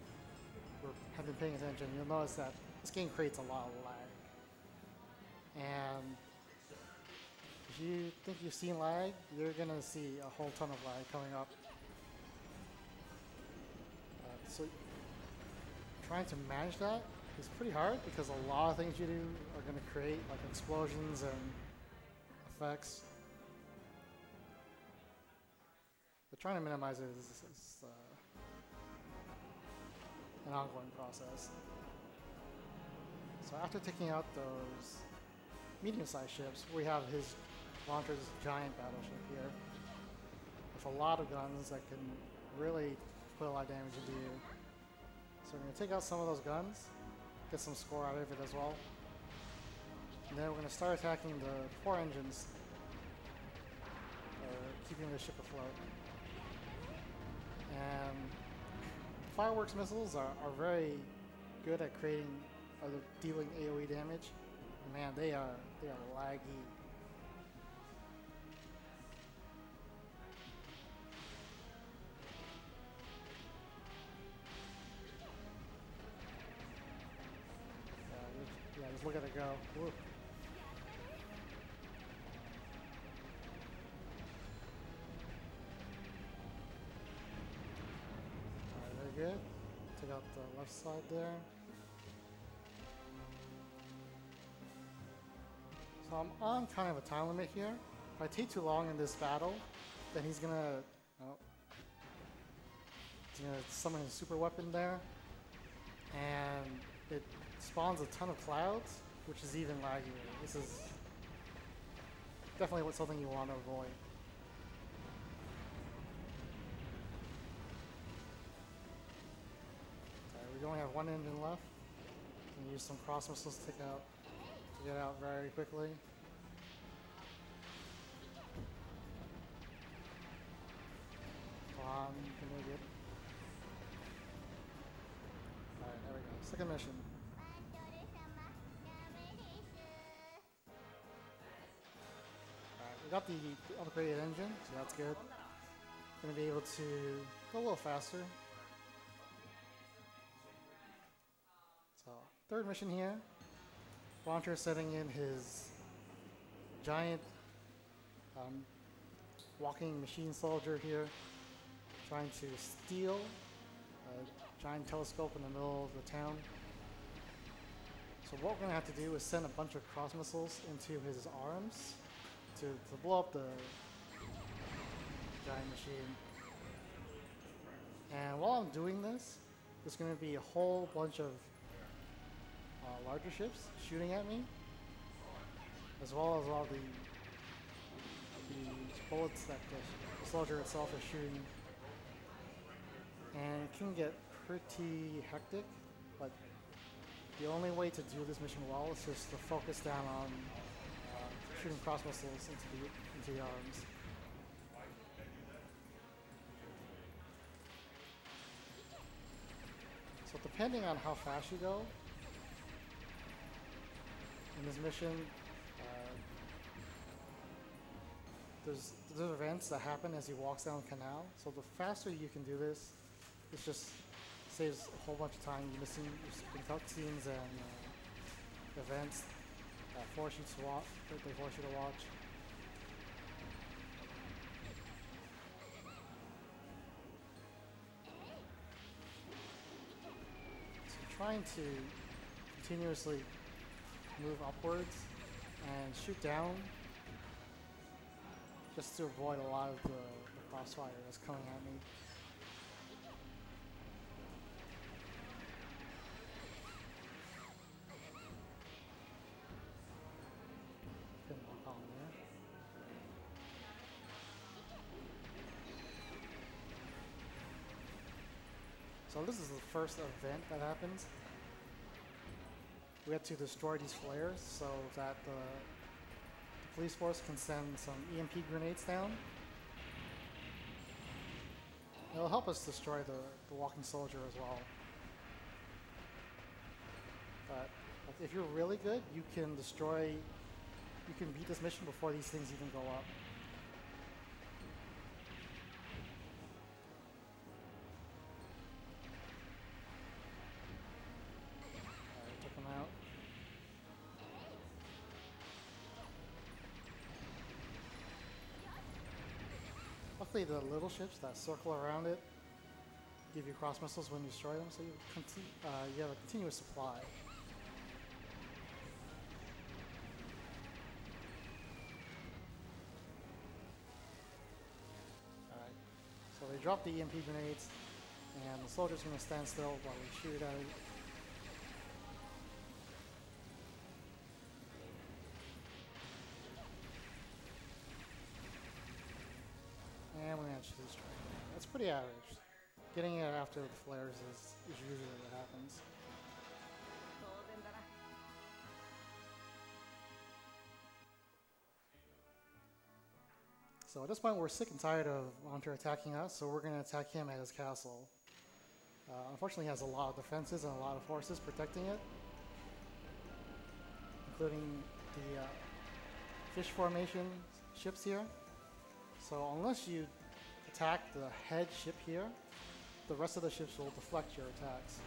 were, have been paying attention, you'll notice that this game creates a lot of lag. And if you think you've seen lag, you're gonna see a whole ton of lag coming up. Uh, so trying to manage that is pretty hard because a lot of things you do are gonna create like explosions and effects. But trying to minimize it is, is uh, an ongoing process. So after taking out those medium-sized ships, we have his launcher's giant battleship here with a lot of guns that can really put a lot of damage into you. So we're going to take out some of those guns, get some score out of it as well. And then we're going to start attacking the four engines, keeping the ship afloat. And fireworks missiles are, are very good at creating, or dealing AoE damage. Man, they are they are laggy. Yeah, just, yeah, just look at it go. Woo. Very good. Take out the left side there. I'm on kind of a time limit here. If I take too long in this battle, then he's gonna, oh, he's gonna summon his super weapon there, and it spawns a ton of clouds, which is even laggier. This is definitely something you want to avoid. We only have one engine left. Can use some cross missiles to take out get out very quickly. Bomb, can we get... Alright, there we go. Second mission. Alright, we got the upgraded engine, so that's good. Gonna be able to go a little faster. So, third mission here. Launcher setting in his giant um, walking machine soldier here, trying to steal a giant telescope in the middle of the town. So what we're gonna have to do is send a bunch of cross missiles into his arms to, to blow up the giant machine. And while I'm doing this, there's gonna be a whole bunch of uh, larger ships shooting at me, as well as all the the bullets that the, soldier itself is shooting. And it can get pretty hectic, but the only way to do this mission well is just to focus down on uh, shooting cross missiles into the into the arms. So depending on how fast you go in this mission, uh, there's there's events that happen as he walks down the canal. So the faster you can do this, it just saves a whole bunch of time. You're missing cutscenes and uh, events that force you to watch. That they force you to watch. So trying to continuously move upwards and shoot down just to avoid a lot of the, the crossfire that's coming at me. So this is the first event that happens. We have to destroy these flares so that the, the police force can send some EMP grenades down. It'll help us destroy the, the walking soldier as well. But if you're really good, you can destroy, you can beat this mission before these things even go up. The little ships that circle around it give you cross missiles when you destroy them, so you, uh, you have a continuous supply. Alright, so they drop the EMP grenades, and the soldier's are going to stand still while we shoot at it. pretty average. Getting it after the flares is, is usually what happens. So at this point, we're sick and tired of Hunter attacking us, so we're going to attack him at his castle. Uh, unfortunately, he has a lot of defenses and a lot of forces protecting it, including the uh, fish formation ships here. So unless you attack the head ship here, the rest of the ships will deflect your attacks.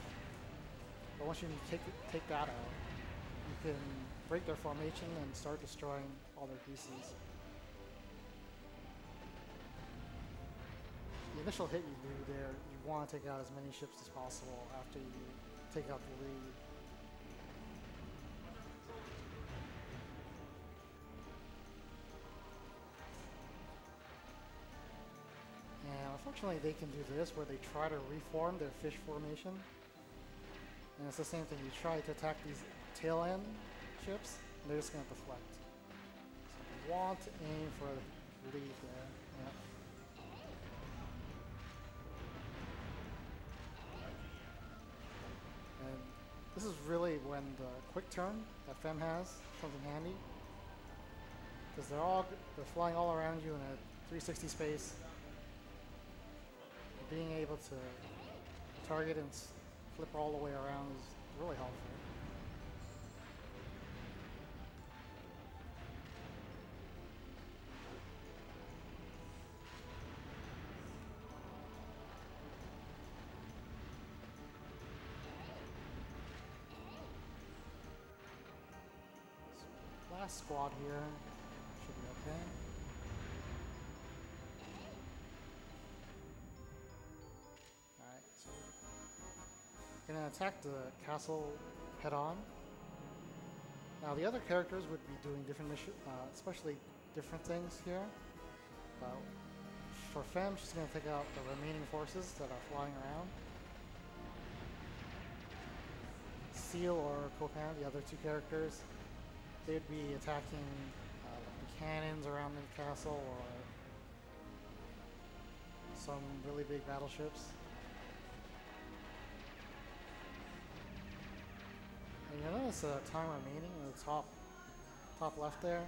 But once you take, take that out, you can break their formation and start destroying all their pieces. The initial hit you do there, you want to take out as many ships as possible after you take out the lead. Unfortunately, they can do this where they try to reform their fish formation. And it's the same thing. You try to attack these tail end ships, and they're just going to deflect. So you want to aim for the lead there. Yeah. And this is really when the quick turn that Femme has comes in handy. Because they're all they're flying all around you in a 360 space. Being able to target and flip all the way around is really helpful. Last squad here attack the castle head on. Now the other characters would be doing different mission, uh, especially different things here. Uh, for Femme, she's gonna take out the remaining forces that are flying around. Ciel or Copain, the other two characters, they'd be attacking uh, the cannons around the castle or some really big battleships. You notice a time remaining in the top top left there.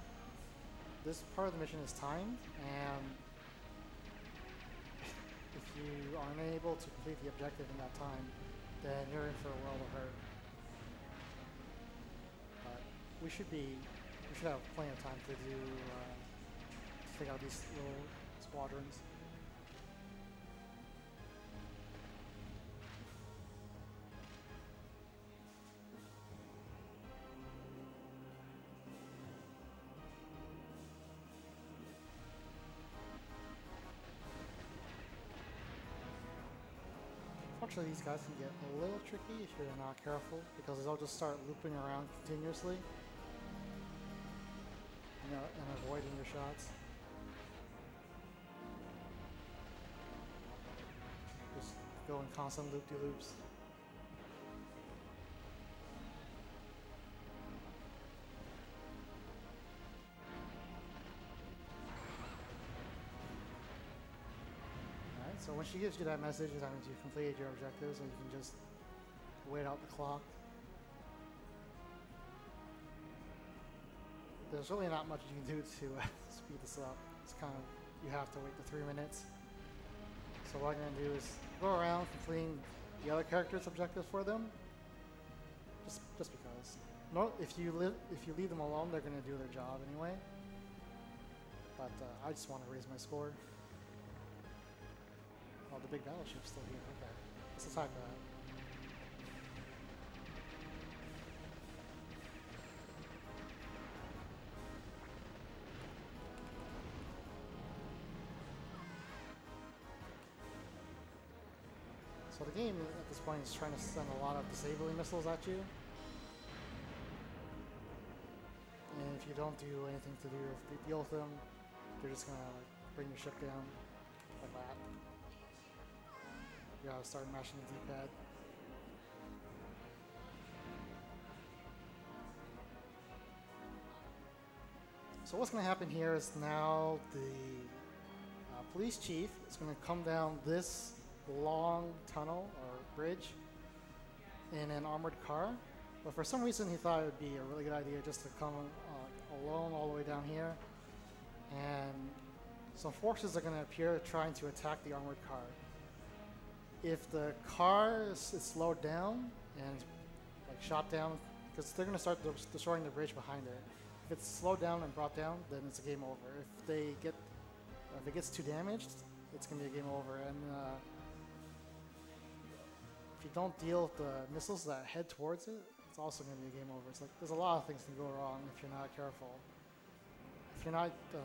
This part of the mission is timed, and if you are unable to complete the objective in that time, then you're in for a world of hurt. But we should be, we should have plenty of time to do, uh, to take out these little squadrons. Unfortunately, these guys can get a little tricky if you're not careful because they'll just start looping around continuously you know, and avoiding your shots. Just go constant loop-de-loops. She gives you that message, that means you've completed your objectives and you can just wait out the clock. There's really not much you can do to uh, speed this up. It's kind of, you have to wait the three minutes So what I'm gonna do is go around completing the other characters' objectives for them. Just, just because. No, if you if you leave them alone, they're gonna do their job anyway. But uh, I just want to raise my score. Oh, the big battleship's still here. Okay, let's attack that. So the game at this point is trying to send a lot of disabling missiles at you. And if you don't do anything to do with deal with them, they're just gonna like bring your ship down like that. Start mashing the D-pad. So what's gonna happen here is now the uh, police chief is gonna come down this long tunnel or bridge in an armored car. But for some reason, he thought it would be a really good idea just to come uh, alone all the way down here. And some forces are going to appear trying to attack the armored car. If the car is, is slowed down and like shot down, because they're going to start destroying the bridge behind it. If it's slowed down and brought down, then it's a game over. If they get, if it gets too damaged, it's going to be a game over. And uh, if you don't deal with the missiles that head towards it, it's also going to be a game over. It's like there's a lot of things can go wrong if you're not careful. If you're not uh,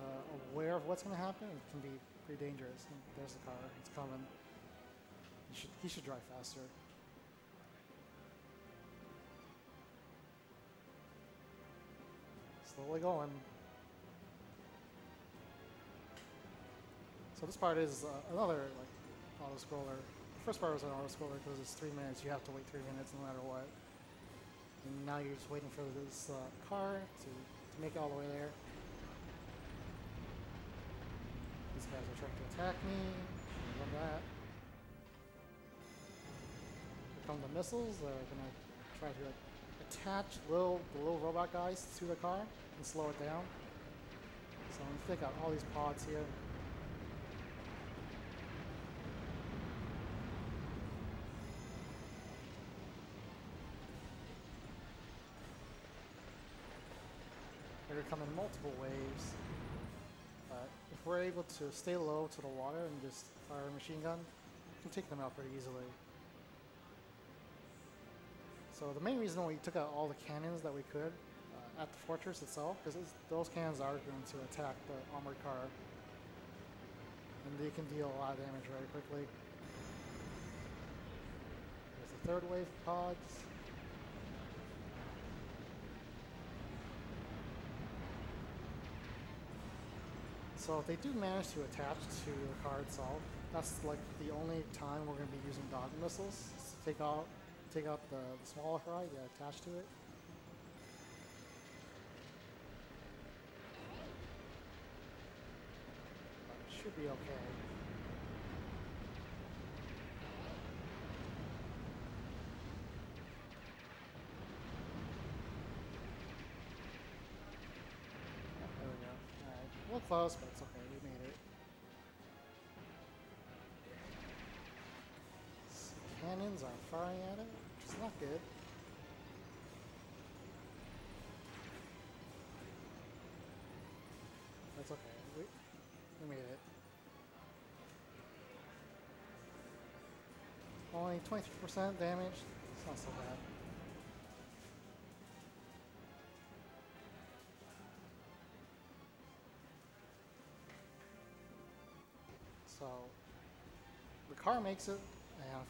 aware of what's going to happen, it can be pretty dangerous. And there's the car; it's coming. He should he should drive faster. Slowly going. So this part is uh, another like auto scroller. The first part was an auto scroller because it's three minutes. You have to wait three minutes no matter what. And now you're just waiting for this uh, car to, to make it all the way there. These guys are trying to attack me. Done that. Come the missiles. They're gonna try to attach little the little robot guys to the car and slow it down. So I'm gonna take out all these pods here. They're come in multiple waves. But if we're able to stay low to the water and just fire a machine gun, we can take them out pretty easily. So the main reason we took out all the cannons that we could uh, at the fortress itself, because those cannons are going to attack the armored car, and they can deal a lot of damage very quickly. There's the third wave pods. So if they do manage to attach to the car itself, that's like the only time we're going to be using dog missiles to take out, take out the, the smaller fry that attach to it. It should be okay. There we go. Alright. A little close, but it's okay. Not good. That's okay. We, we made it. Only 23% damage. It's not so bad. So the car makes it,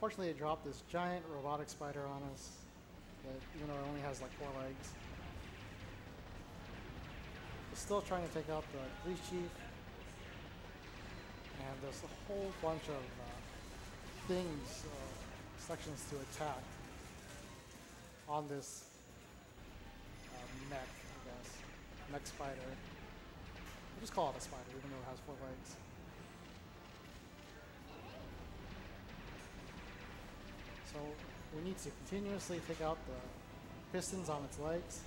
unfortunately it dropped this giant robotic spider on us that even though it only has like four legs. It's still trying to take out the police chief. And there's a whole bunch of uh, things, uh, sections to attack on this uh, mech, I guess. Mech spider. We'll just call it a spider, even though it has four legs. So we need to continuously take out the pistons on its legs.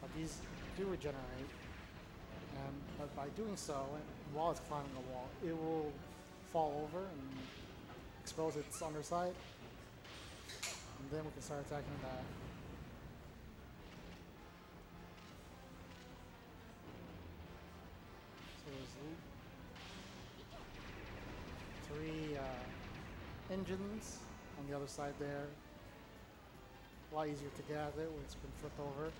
But these do regenerate. And but by doing so, while it's climbing the wall, it will fall over and expose its underside. And then we can start attacking that. So there's three uh, engines on the other side there. A lot easier to get it when it's been flipped over.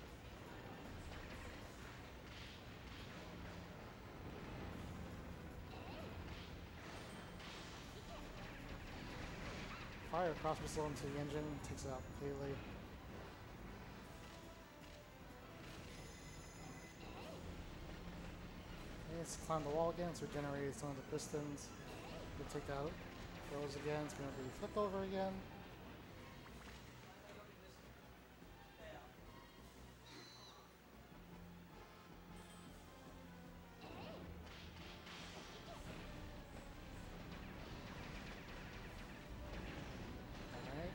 Fire cross missile into the engine, takes it out completely. It's climbed the wall again, it's regenerated some of the pistons. We'll take that out. Throws again, it's gonna be flipped over again. Alright.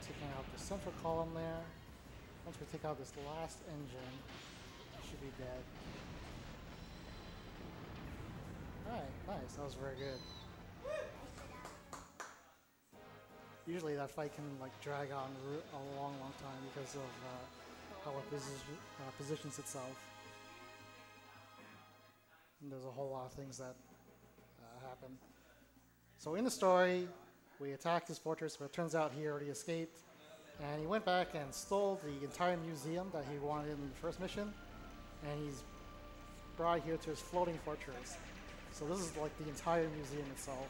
Taking out the central column there. Once we take out this last engine, it should be dead. Alright, nice. That was very good. Usually that fight can like drag on a long, long time because of uh, how it uh, positions itself. And there's a whole lot of things that uh, happen. So in the story, we attacked his fortress, but it turns out he already escaped. And he went back and stole the entire museum that he wanted in the first mission. And he's brought here to his floating fortress. So this is like the entire museum itself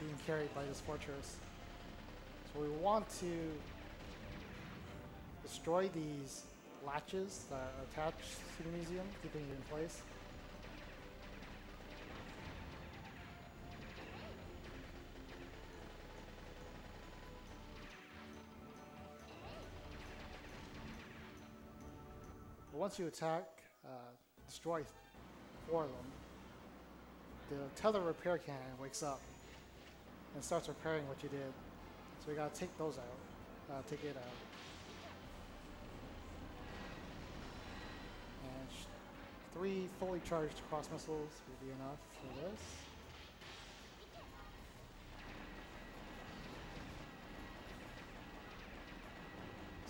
being carried by this fortress. So we want to destroy these latches that are attached to the museum, keeping it in place. But once you attack, uh, destroy them, the tether repair cannon wakes up and starts repairing what you did. So we gotta take those out, uh, take it out. And three fully charged cross missiles will be enough for this.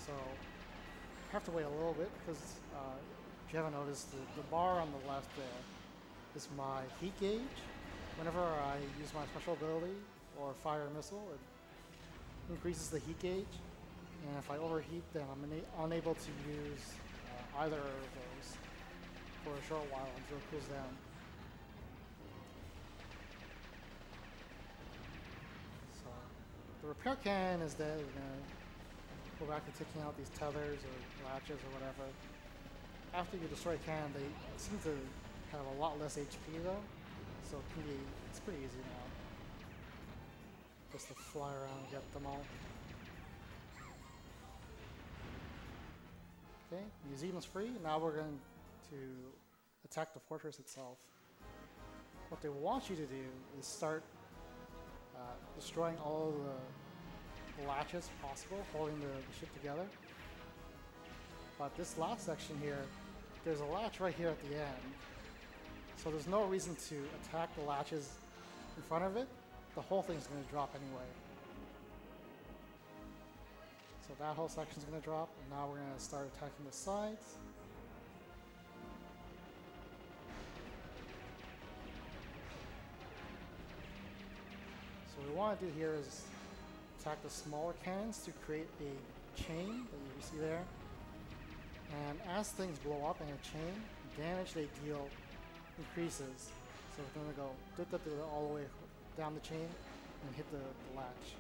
So have to wait a little bit because uh, if you haven't noticed, the, the bar on the left there is my heat gauge. Whenever I use my special ability or fire a missile, it increases the heat gauge. And if I overheat, then I'm unable to use uh, either of those for a short while until it cools down. So the repair can is dead. We're gonna go back to taking out these tethers or latches or whatever. After you destroy can, they seem to have a lot less HP though, so it be it's pretty easy now. Just to fly around and get them all. Okay, museum's free. Now we're going to attack the fortress itself. What they want you to do is start uh, destroying all the latches possible, holding the, the ship together. But this last section here, there's a latch right here at the end. So there's no reason to attack the latches in front of it. The whole thing's going to drop anyway. So that whole section's going to drop, and now we're going to start attacking the sides. So what we want to do here is attack the smaller cannons to create a chain that you see there. And as things blow up in a chain, the damage they deal increases. So we're to go duh, duh, duh, all the way down the chain and hit the, the latch.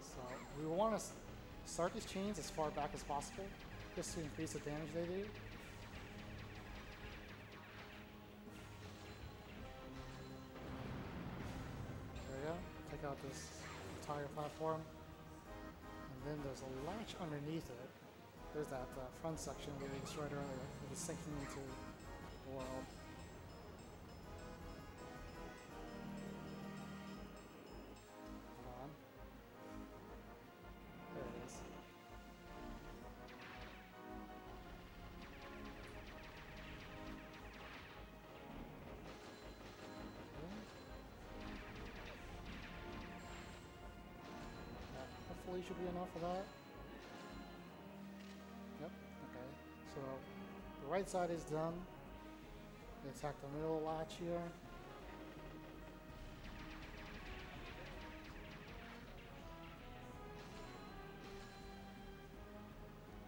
So we want to start these chains as far back as possible, just to increase the damage they do. There we go. Take out this entire platform. And then there's a latch underneath it. There's that uh, front section we destroyed earlier. It is sinking into the world. Should be enough for that. Yep, okay. So the right side is done. They attack the middle latch here.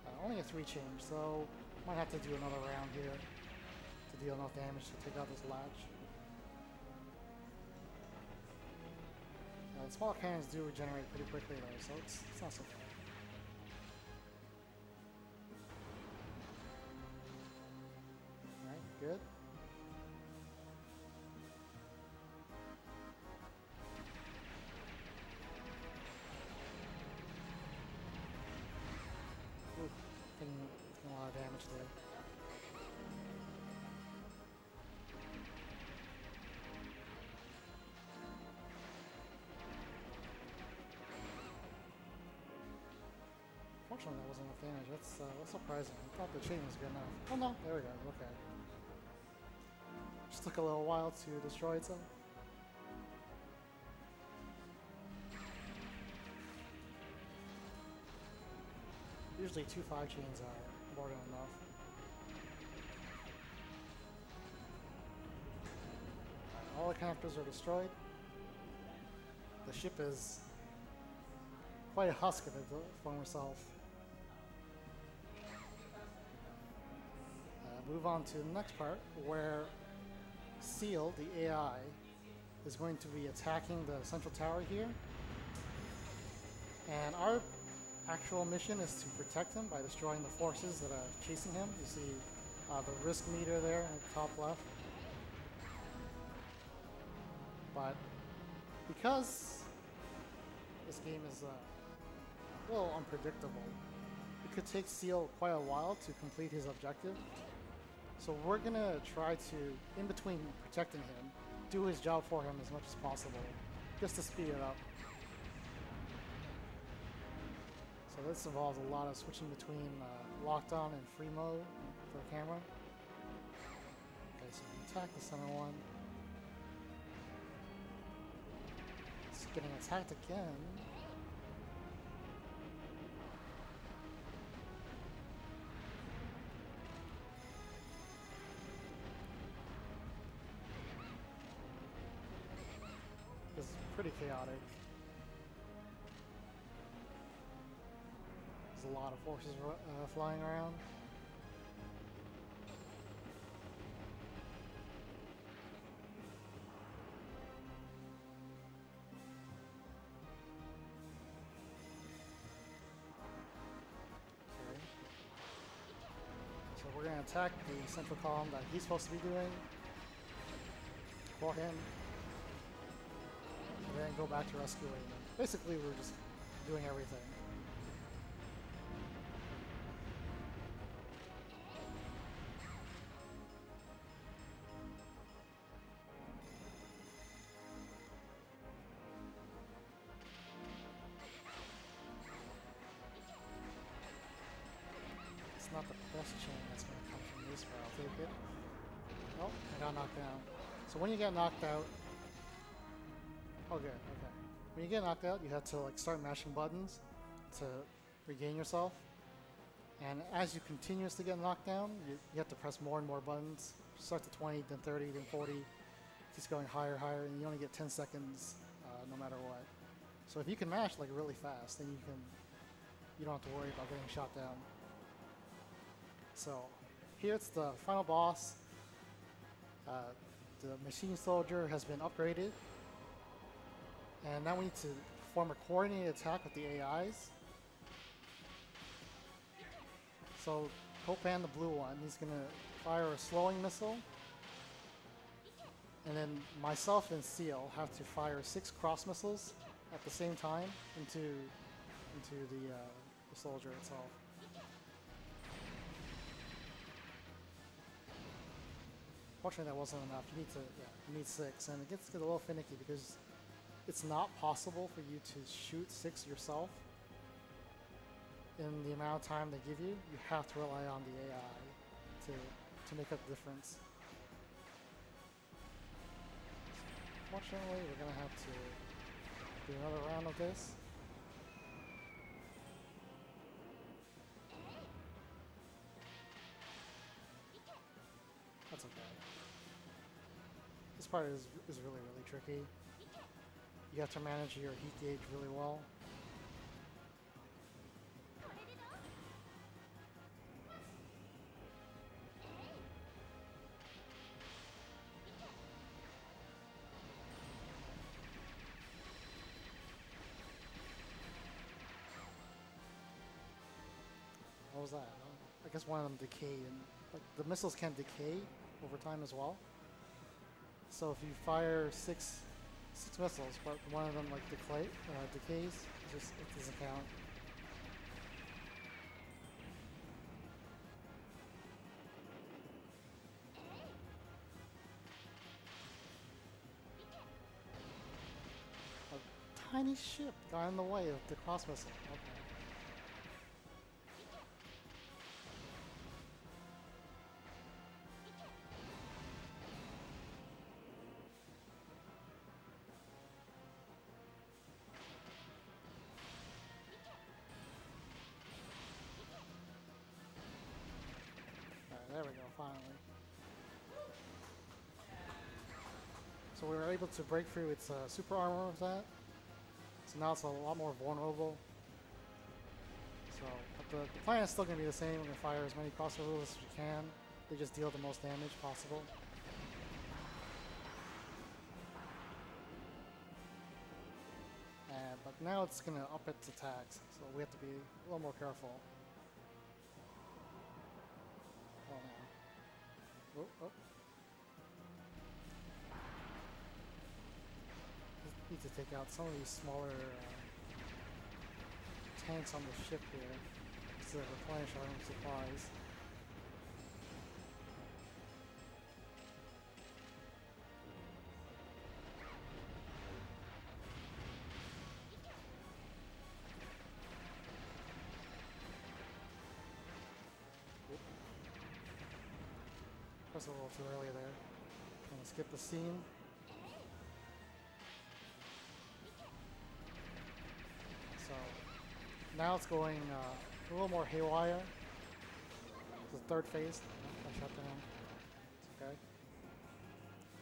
Uh, only a three change, so might have to do another round here to deal enough damage to take out this latch. Small cannons do regenerate pretty quickly though, so it's, it's not so bad. Fortunately, that wasn't enough damage. That's, uh, that's surprising. I thought the chain was good enough. Oh no, there we go. Okay. Just took a little while to destroy itself. Usually two five chains are more than enough. All the connectors are destroyed. The ship is quite a husk of its former self. Move on to the next part where Ciel, the AI, is going to be attacking the central tower here. And our actual mission is to protect him by destroying the forces that are chasing him. You see uh, the risk meter there at the top left. But because this game is uh, a little unpredictable, it could take Ciel quite a while to complete his objective. So we're gonna try to, in between protecting him, do his job for him as much as possible, just to speed it up. So this involves a lot of switching between uh, lockdown and free mode for the camera. Okay, so we attack the center one. It's getting attacked again. Pretty chaotic. There's a lot of forces uh, flying around. Attack the central column that he's supposed to be doing for him. And go back to rescuing him. Basically, we're just doing everything. It's not the best chain that's going to come from this, but I'll take it. Oh, I got knocked down. So when you get knocked out, okay, okay. When you get knocked out, you have to like start mashing buttons to regain yourself. And as you continuously get knocked down, you, you have to press more and more buttons. Start to 20, then 30, then 40. Just going higher, higher, and you only get 10 seconds uh, no matter what. So if you can mash like really fast, then you can you don't have to worry about getting shot down. So here it's the final boss. Uh, the machine soldier has been upgraded. And now we need to form a coordinated attack with the AIs. So Copain, the blue one, he's going to fire a slowing missile. And then myself and Ciel have to fire six cross missiles at the same time into into the, uh, the soldier itself. Fortunately, that wasn't enough. You need to, yeah, you need six, and it gets, gets a little finicky because it's not possible for you to shoot six yourself in the amount of time they give you. You have to rely on the AI to, to make up the difference. Unfortunately, we're going to have to do another round of this. That's okay. This part is, is really, really tricky. You have to manage your heat gauge really well. What was that? I guess one of them decayed, and the missiles can decay over time as well. So if you fire six six missiles, but one of them like decay, uh, decays, just it doesn't count. A tiny ship got in the way of the cross missile. Okay. Able to break through its uh, super armor with that. So now it's a lot more vulnerable. So, but the, the plan is still going to be the same. We're going to fire as many crossovers as we can. They just deal the most damage possible. And, but now it's going to up its attacks, so we have to be a little more careful. Oh. Oh, oh. Need to take out some of these smaller uh, tanks on the ship here to replenish our own supplies. Press a little too early there. Gonna skip the scene. Now it's going uh, a little more haywire. The third phase. I shut down. It's okay.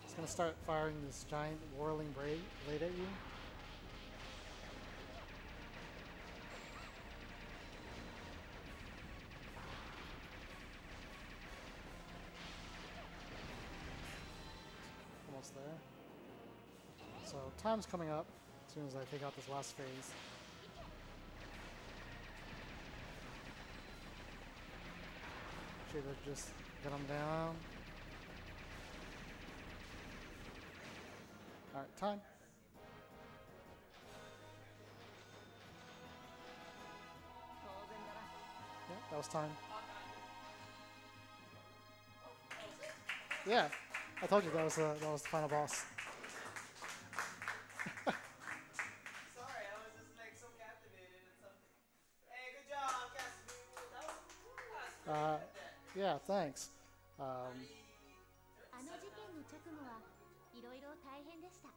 It's gonna start firing this giant whirling blade at you. Almost there. So time's coming up as soon as I take out this last phase. Just get them down. Alright, time. Yeah, that was time. Yeah, I told you that was uh, that was the final boss. Um, あの事件の直後はいろいろ大変でした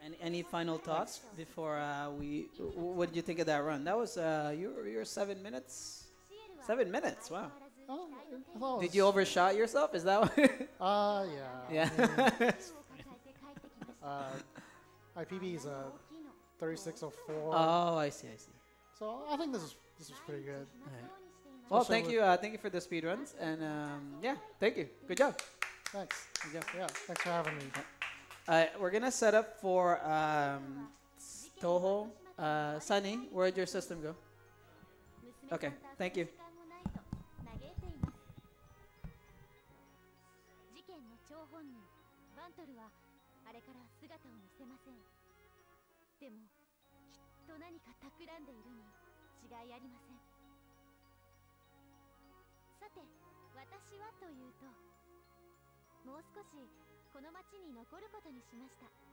Any, any final thoughts before uh, we? w- What did you think of that run? That was uh, you. were- You're seven minutes. シエルは Seven minutes. Wow. 相変わ oh, らず I 期待 thought it Did was- you overshot yourself? Is that? What Uh, yeah. yeah. を抱えて帰ってきました Uh, IPB is uh, 大きいの 3604. oh, I see. I see. so I think this is this was pretty good. 暇そうにしていました Well, thank you. Uh, thank you for the speed runs. And um, yeah, thank you. Good job. Thanks. Yeah, yeah. thanks for having me. Uh, we're going to set up for um, Touhou. Uh, Sunny, where'd your system go? Okay, thank you. 私はというともう少しこの町に残ることにしました。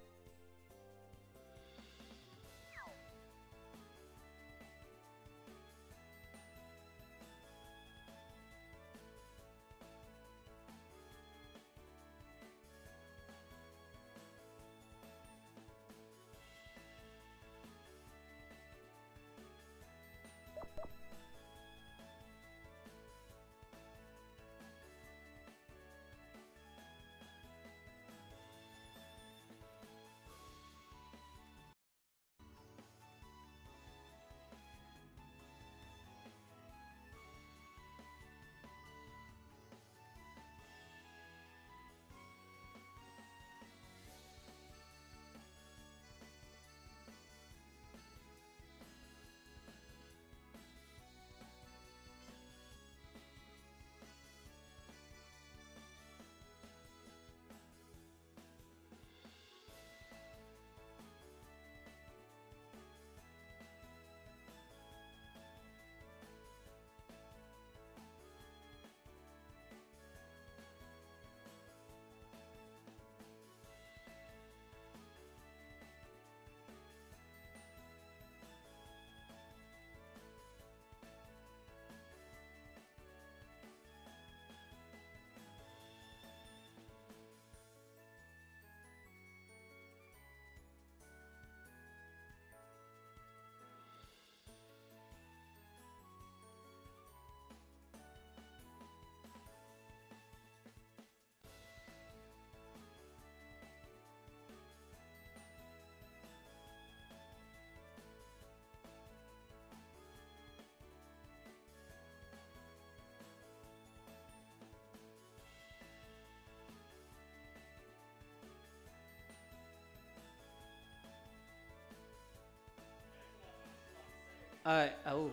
Right. Oh.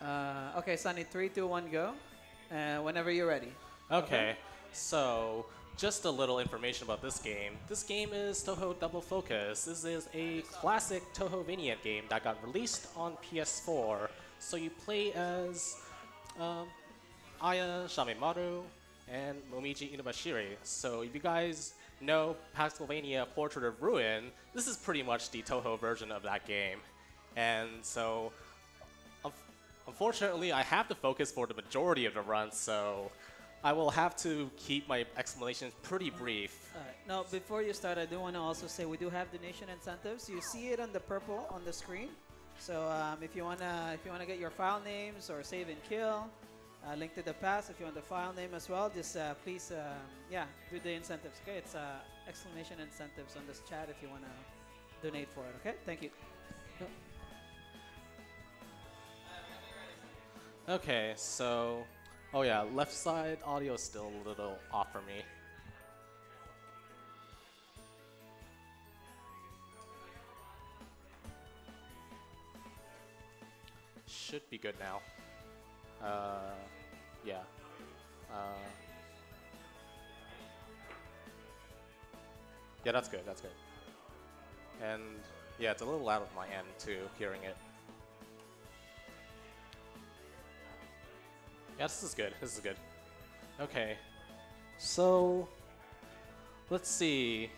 Uh, okay, Sunny. Three, two, one, go. Uh, whenever you're ready. Okay, so just a little information about this game. This game is Touhou Double Focus. This is a classic Touhou Vignette game that got released on PS4. So you play as um, Aya Shameimaru and Momiji Inubashiri. So if you guys know Castlevania Portrait of Ruin, this is pretty much the Touhou version of that game. And so Unfortunately, I have to focus for the majority of the run, so I will have to keep my explanations pretty brief. All right. Now, before you start, I do want to also say we do have donation incentives. You see it on the purple on the screen. So um, if you wanna if you wanna get your file names or save and kill, uh, link to the past. If you want the file name as well, just uh, please um, yeah do the incentives. Okay, it's uh, exclamation incentives on this chat if you wanna donate for it. Okay, thank you. Okay, so oh yeah, left side audio is still a little off for me. Should be good now. Uh, yeah. Uh, yeah, that's good. That's good. And yeah, it's a little loud on my end too, hearing it. Yeah, this is good. This is good. Okay. So, let's see.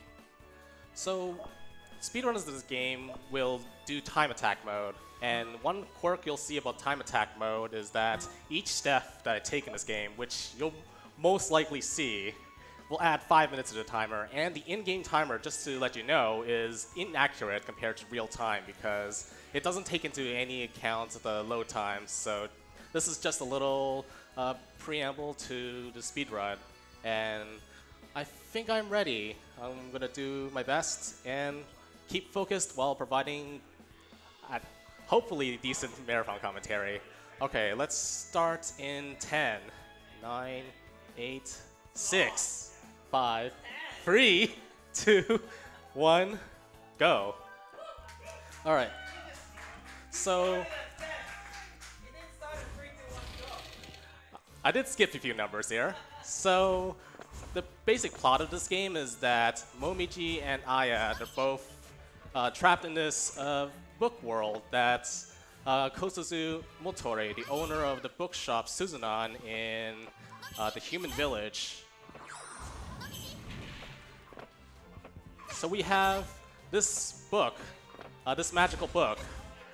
So, speedrunners of this game will do time attack mode. And one quirk you'll see about time attack mode is that each step that I take in this game, which you'll most likely see, will add five minutes to the timer. And the in-game timer, just to let you know, is inaccurate compared to real time because it doesn't take into any account the load times. So this is just a little uh, preamble to the speed run, and I think I'm ready. I'm gonna do my best and keep focused while providing, uh, hopefully, decent marathon commentary. Okay, let's start in 10, 9, 8, 6, 5, 3, 2, 1, go. All right. So I did skip a few numbers here. So, the basic plot of this game is that Momiji and Aya are both uh, trapped in this uh, book world that uh, Kosuzu Motoori, the owner of the bookshop Suzunaan in uh, the Human Village. So we have this book, uh, this magical book.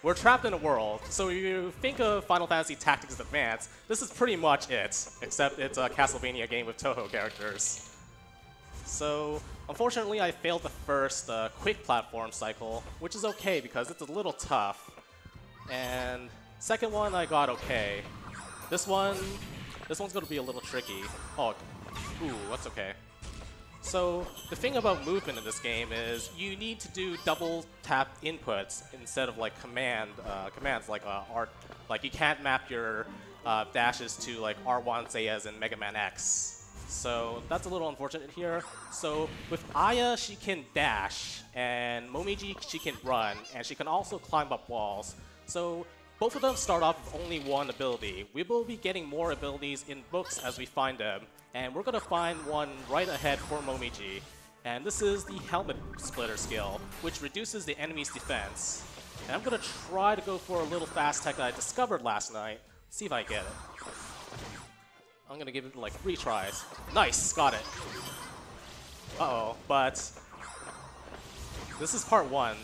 We're trapped in a world. So if you think of Final Fantasy Tactics Advance, this is pretty much it, except it's a Castlevania game with Touhou characters. So unfortunately, I failed the first uh, quick platform cycle, which is okay because it's a little tough. And second one, I got okay. This one, this one's gonna be a little tricky. Oh, ooh, that's okay. So the thing about movement in this game is you need to do double tap inputs instead of like command uh, commands like uh, R. Like you can't map your uh, dashes to like R1 say as in Mega Man X. So that's a little unfortunate here. So with Aya, she can dash, and Momiji, she can run, and she can also climb up walls. So both of them start off with only one ability. We will be getting more abilities in books as we find them, and we're gonna find one right ahead for Momiji. And this is the Helmet Splitter skill, which reduces the enemy's defense. And I'm gonna try to go for a little fast tech that I discovered last night, see if I get it. I'm gonna give it like three tries. Nice, got it. Uh-oh, but this is part one.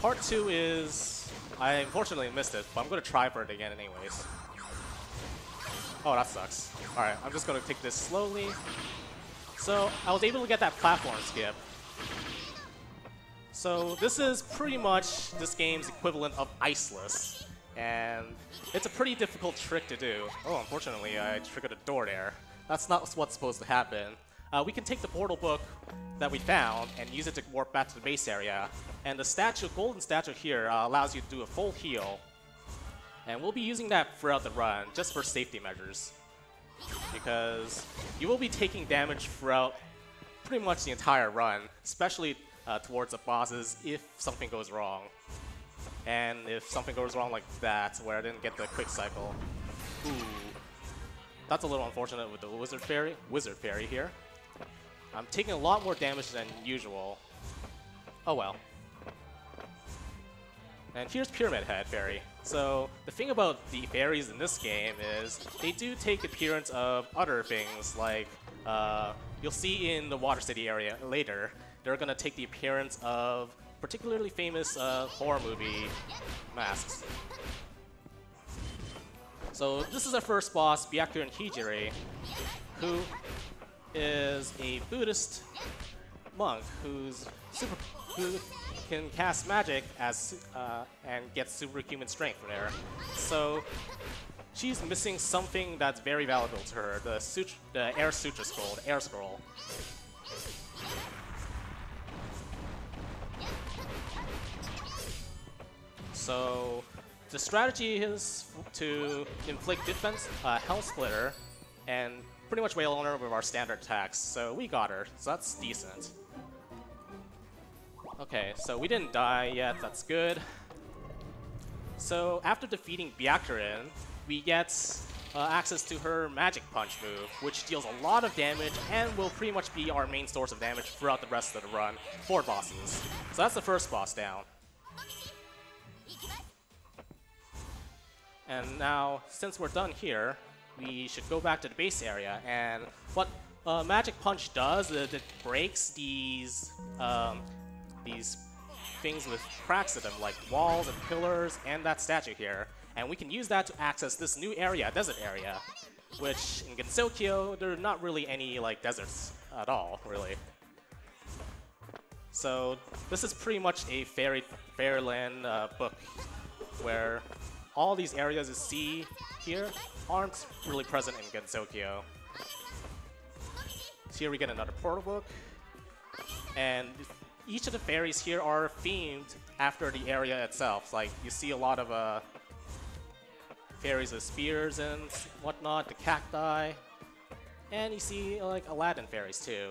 Part two is, I unfortunately missed it, but I'm gonna try for it again anyways. Oh, that sucks. Alright, I'm just gonna take this slowly. So, I was able to get that platform skip. So, this is pretty much this game's equivalent of Iceless. And it's a pretty difficult trick to do. Oh, unfortunately, I triggered a door there. That's not what's supposed to happen. Uh, we can take the portal book that we found and use it to warp back to the base area. And the statue, golden statue here, uh, allows you to do a full heal. And we'll be using that throughout the run, just for safety measures. Because you will be taking damage throughout pretty much the entire run, especially uh, towards the bosses if something goes wrong. And if something goes wrong like that, where I didn't get the quick cycle, ooh, that's a little unfortunate with the Wizard Fairy, Wizard Fairy here. I'm taking a lot more damage than usual. Oh well. And here's Pyramid Head Fairy. So the thing about the fairies in this game is they do take appearance of other things like uh, you'll see in the Water City area later. They're gonna take the appearance of particularly famous uh, horror movie masks. So this is our first boss, Byakuren Hijiri, who is a Buddhist monk who's super, who can cast magic as uh, and get superhuman strength there. So she's missing something that's very valuable to her, the, the Air Sutra Scroll, the Air Scroll. So the strategy is to inflict defense, uh, Hell Splitter, and pretty much wail on her with our standard attacks. So we got her, so that's decent. Okay, so we didn't die yet, that's good. So after defeating Byakuren, we get uh, access to her Magic Punch move, which deals a lot of damage and will pretty much be our main source of damage throughout the rest of the run for bosses. So that's the first boss down. And now, since we're done here, we should go back to the base area. And what uh, Magic Punch does is it breaks these um, these things with cracks in them, like walls and pillars, and that statue here. And we can use that to access this new area, desert area, which in Gensokyo, there are not really any like deserts at all, really. So this is pretty much a fairy fairyland uh, book where all these areas you see here aren't really present in Gensokyo. So here we get another portal book, and each of the fairies here are themed after the area itself. Like, you see a lot of uh, fairies with spears and whatnot, the cacti, and you see like Aladdin fairies too.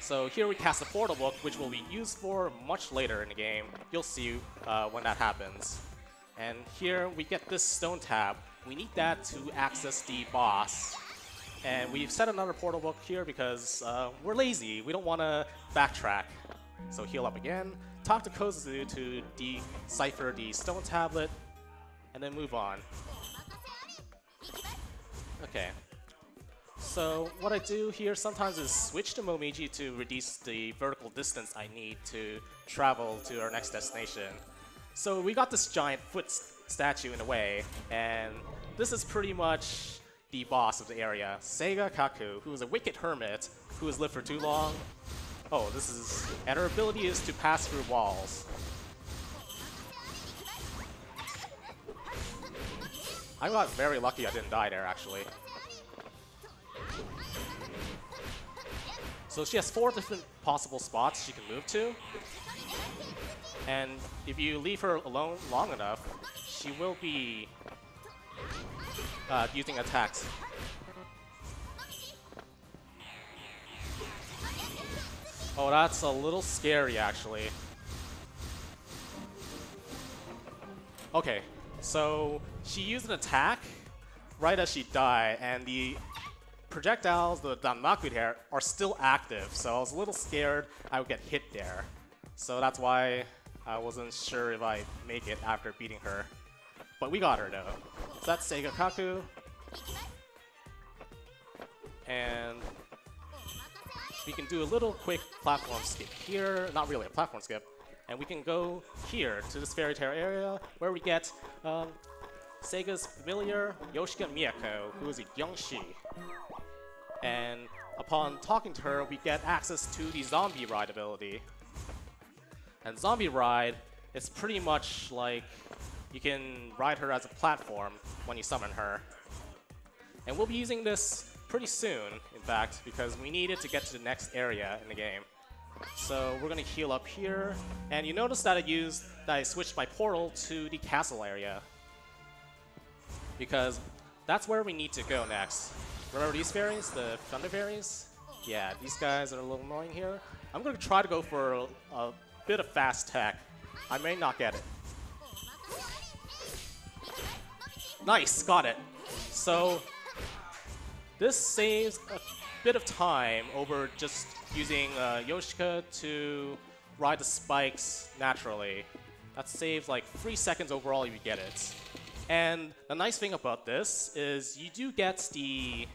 So here we cast a portal book, which will be used for much later in the game. You'll see uh, when that happens. And here we get this stone tab. We need that to access the boss. And we've set another portal book here because uh, we're lazy. We don't want to backtrack. So heal up again, talk to Kosuzu to decipher the stone tablet, and then move on. Okay. So what I do here sometimes is switch to Momiji to reduce the vertical distance I need to travel to our next destination. So we got this giant foot statue in a way, and this is pretty much the boss of the area, Seiga Kaku, who is a wicked hermit who has lived for too long. Oh, this is... And her ability is to pass through walls. I got very lucky I didn't die there, actually. So she has four different possible spots she can move to. And if you leave her alone long enough, she will be uh, using attacks. Oh, that's a little scary, actually. Okay, so she used an attack right as she died, and the projectiles, the Danmaku here, are still active, so I was a little scared I would get hit there. So that's why I wasn't sure if I'd make it after beating her. But we got her though. So that's Seiga Kaku. And we can do a little quick platform skip here. Not really a platform skip. And we can go here to this fairy tale area where we get um, Seiga's familiar Yoshika Miyako, who is a Jiang Shi. And upon talking to her, we get access to the zombie ride ability. And zombie ride is pretty much like you can ride her as a platform when you summon her. And we'll be using this pretty soon, in fact, because we need it to get to the next area in the game. So we're gonna heal up here, and you notice that I used that I switched my portal to the castle area. Because that's where we need to go next. Remember these fairies, the thunder fairies? Yeah, these guys are a little annoying here. I'm gonna try to go for a, a bit of fast tech. I may not get it. Nice, got it. So this saves a bit of time over just using uh, Yoshika to ride the spikes naturally. That saves like three seconds overall if you get it. And the nice thing about this is you do get the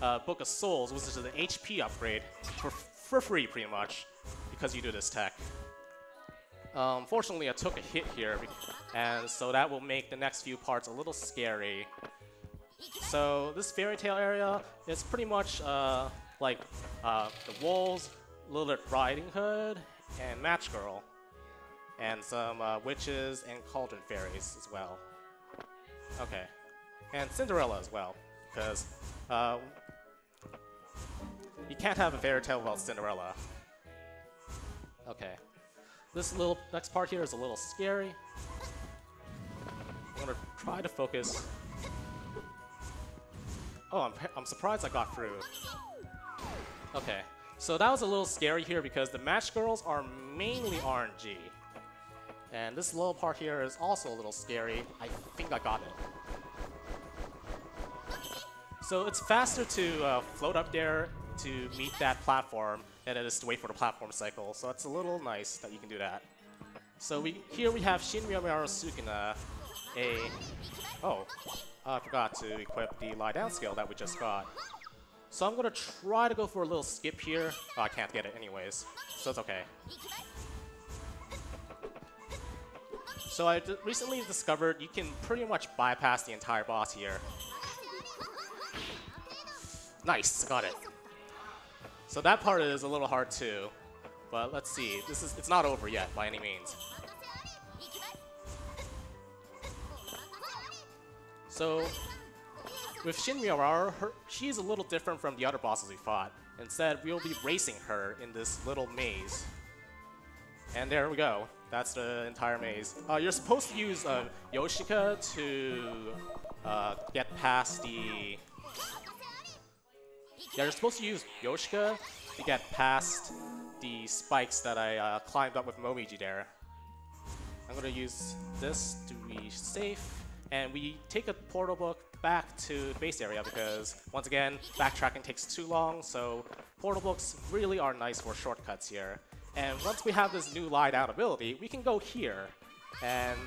uh, Book of Souls, which is an HP upgrade, for, for free pretty much, because you do this tech. Um, fortunately, I took a hit here, and so that will make the next few parts a little scary. So this fairy tale area is pretty much uh, like uh, the Wolves, Little Riding Hood, and Match Girl, and some uh, witches and cauldron fairies as well. Okay, and Cinderella as well, because uh, you can't have a fairy tale without Cinderella. Okay. This little next part here is a little scary. I'm gonna try to focus. Oh, I'm, I'm surprised I got through. Okay, so that was a little scary here because the match girls are mainly RNG. And this little part here is also a little scary. I think I got it. So it's faster to uh, float up there to meet that platform it is to wait for the platform cycle. So it's a little nice that you can do that. So we here we have Shinryu Sukuna, a... Oh, I forgot to equip the lie down skill that we just got. So I'm gonna try to go for a little skip here. Oh, I can't get it anyways, so it's okay. So I recently discovered you can pretty much bypass the entire boss here. Nice, got it. So that part is a little hard too. But let's see. This is it's not over yet by any means. So with Shinryu her she's a little different from the other bosses we fought. Instead, we'll be racing her in this little maze. And there we go. That's the entire maze. Uh, you're supposed to use uh, Yoshika to uh, get past the yeah, you're supposed to use Yoshika to get past the spikes that I uh, climbed up with Momiji there. I'm gonna use this to be safe, and we take a portal book back to the base area because, once again, backtracking takes too long, so portal books really are nice for shortcuts here. And once we have this new lie down ability, we can go here, and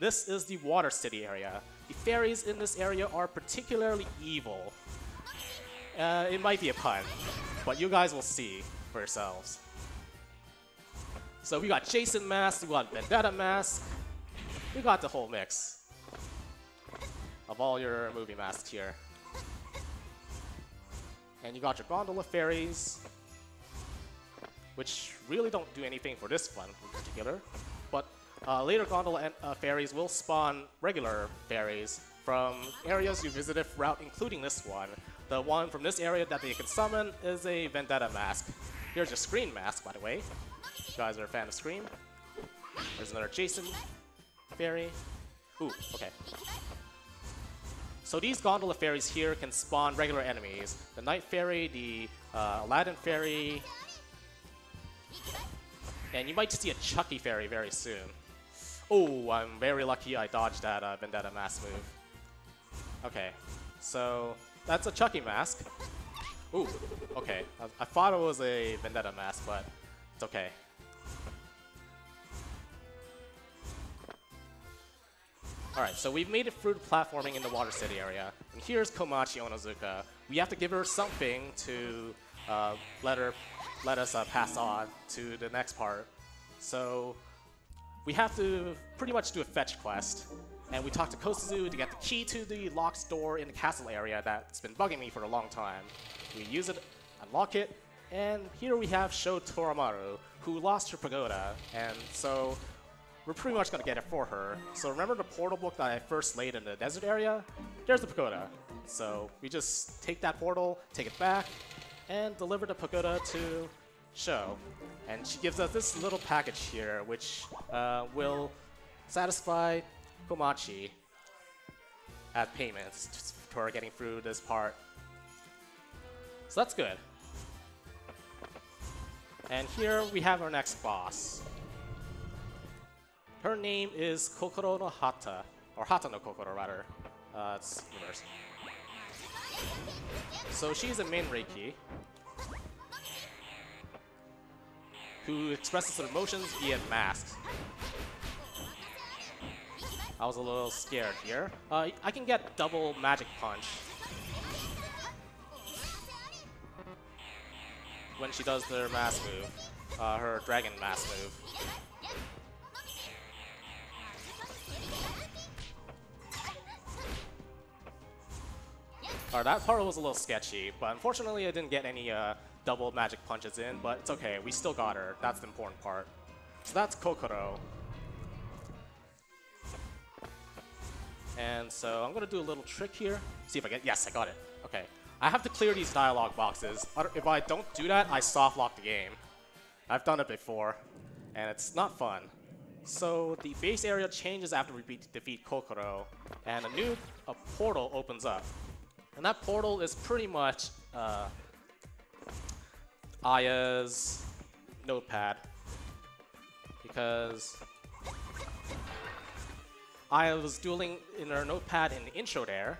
this is the Water City area. The fairies in this area are particularly evil, Uh, it might be a pun, but you guys will see for yourselves. So we got Jason mask, we got Vendetta mask, we got the whole mix of all your movie masks here. And you got your Gondola Fairies, which really don't do anything for this one in particular. But uh, later Gondola uh, Fairies will spawn regular fairies from areas you visited throughout, including this one. The one from this area that they can summon is a Vendetta mask. Here's your Scream mask, by the way. You guys are a fan of Scream. There's another Jason fairy. Ooh, okay. So these gondola fairies here can spawn regular enemies. The Night Fairy, the uh, Aladdin Fairy, and you might see a Chucky Fairy very soon. Oh, I'm very lucky I dodged that uh, Vendetta mask move. Okay, so that's a Chucky mask. Ooh, okay. I, I thought it was a Vendetta mask, but it's okay. Alright, so we've made it through the platforming in the Water City area. And here's Komachi Onozuka. We have to give her something to uh, let her let us uh, pass on to the next part. So we have to pretty much do a fetch quest. And we talk to Kosuzu to get the key to the locked door in the castle area that's been bugging me for a long time. We use it, unlock it, and here we have Sho Toramaru, who lost her pagoda, and so we're pretty much gonna get it for her. So remember the portal book that I first laid in the desert area? There's the pagoda. So we just take that portal, take it back, and deliver the pagoda to Sho. And she gives us this little package here, which uh, will satisfy Komachi as payments for getting through this part. So that's good. And here we have our next boss. Her name is Kokoro no Hata, or Hata no Kokoro rather. Uh, it's reverse. So she's a Menreiki who expresses her emotions via masks. I was a little scared here. Uh, I can get double magic punch when she does their mass move, uh, her dragon mass move. Alright, that part was a little sketchy, but unfortunately I didn't get any uh, double magic punches in, but it's okay, we still got her. That's the important part. So that's Kokoro. And so I'm gonna do a little trick here. See if I get, yes, I got it. Okay. I have to clear these dialogue boxes. If I don't do that, I soft lock the game. I've done it before, and it's not fun. So the base area changes after we beat, defeat Kokoro, and a new a portal opens up. And that portal is pretty much uh, Aya's notepad. Because Aya was dueling in her notepad in the intro there,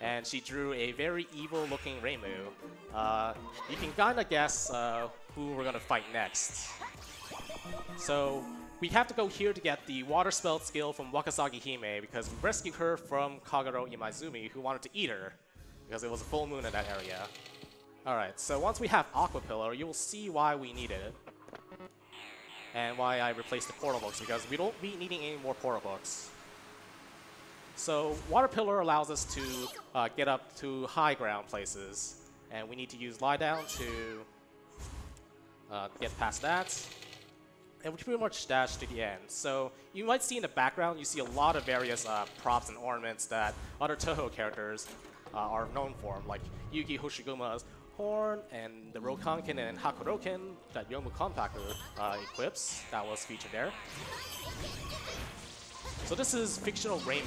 and she drew a very evil-looking Reimu. Uh, you can kinda guess uh, who we're gonna fight next. So we have to go here to get the water spell skill from Wakasagi Hime because we rescued her from Kagero Imaizumi who wanted to eat her because it was a full moon in that area. Alright, so once we have Aqua Pillar, you will see why we needed it. And why I replaced the portal books, because we don't be needing any more portal books. So Water Pillar allows us to uh, get up to high ground places, and we need to use Lie Down to uh, get past that. And we pretty much dash to the end. So you might see in the background, you see a lot of various uh, props and ornaments that other Touhou characters uh, are known for, like Yugi Hoshiguma's horn and the Rokanken and Hakuroken that Yomu Konpaku uh, equips that was featured there. So this is fictional Reimu,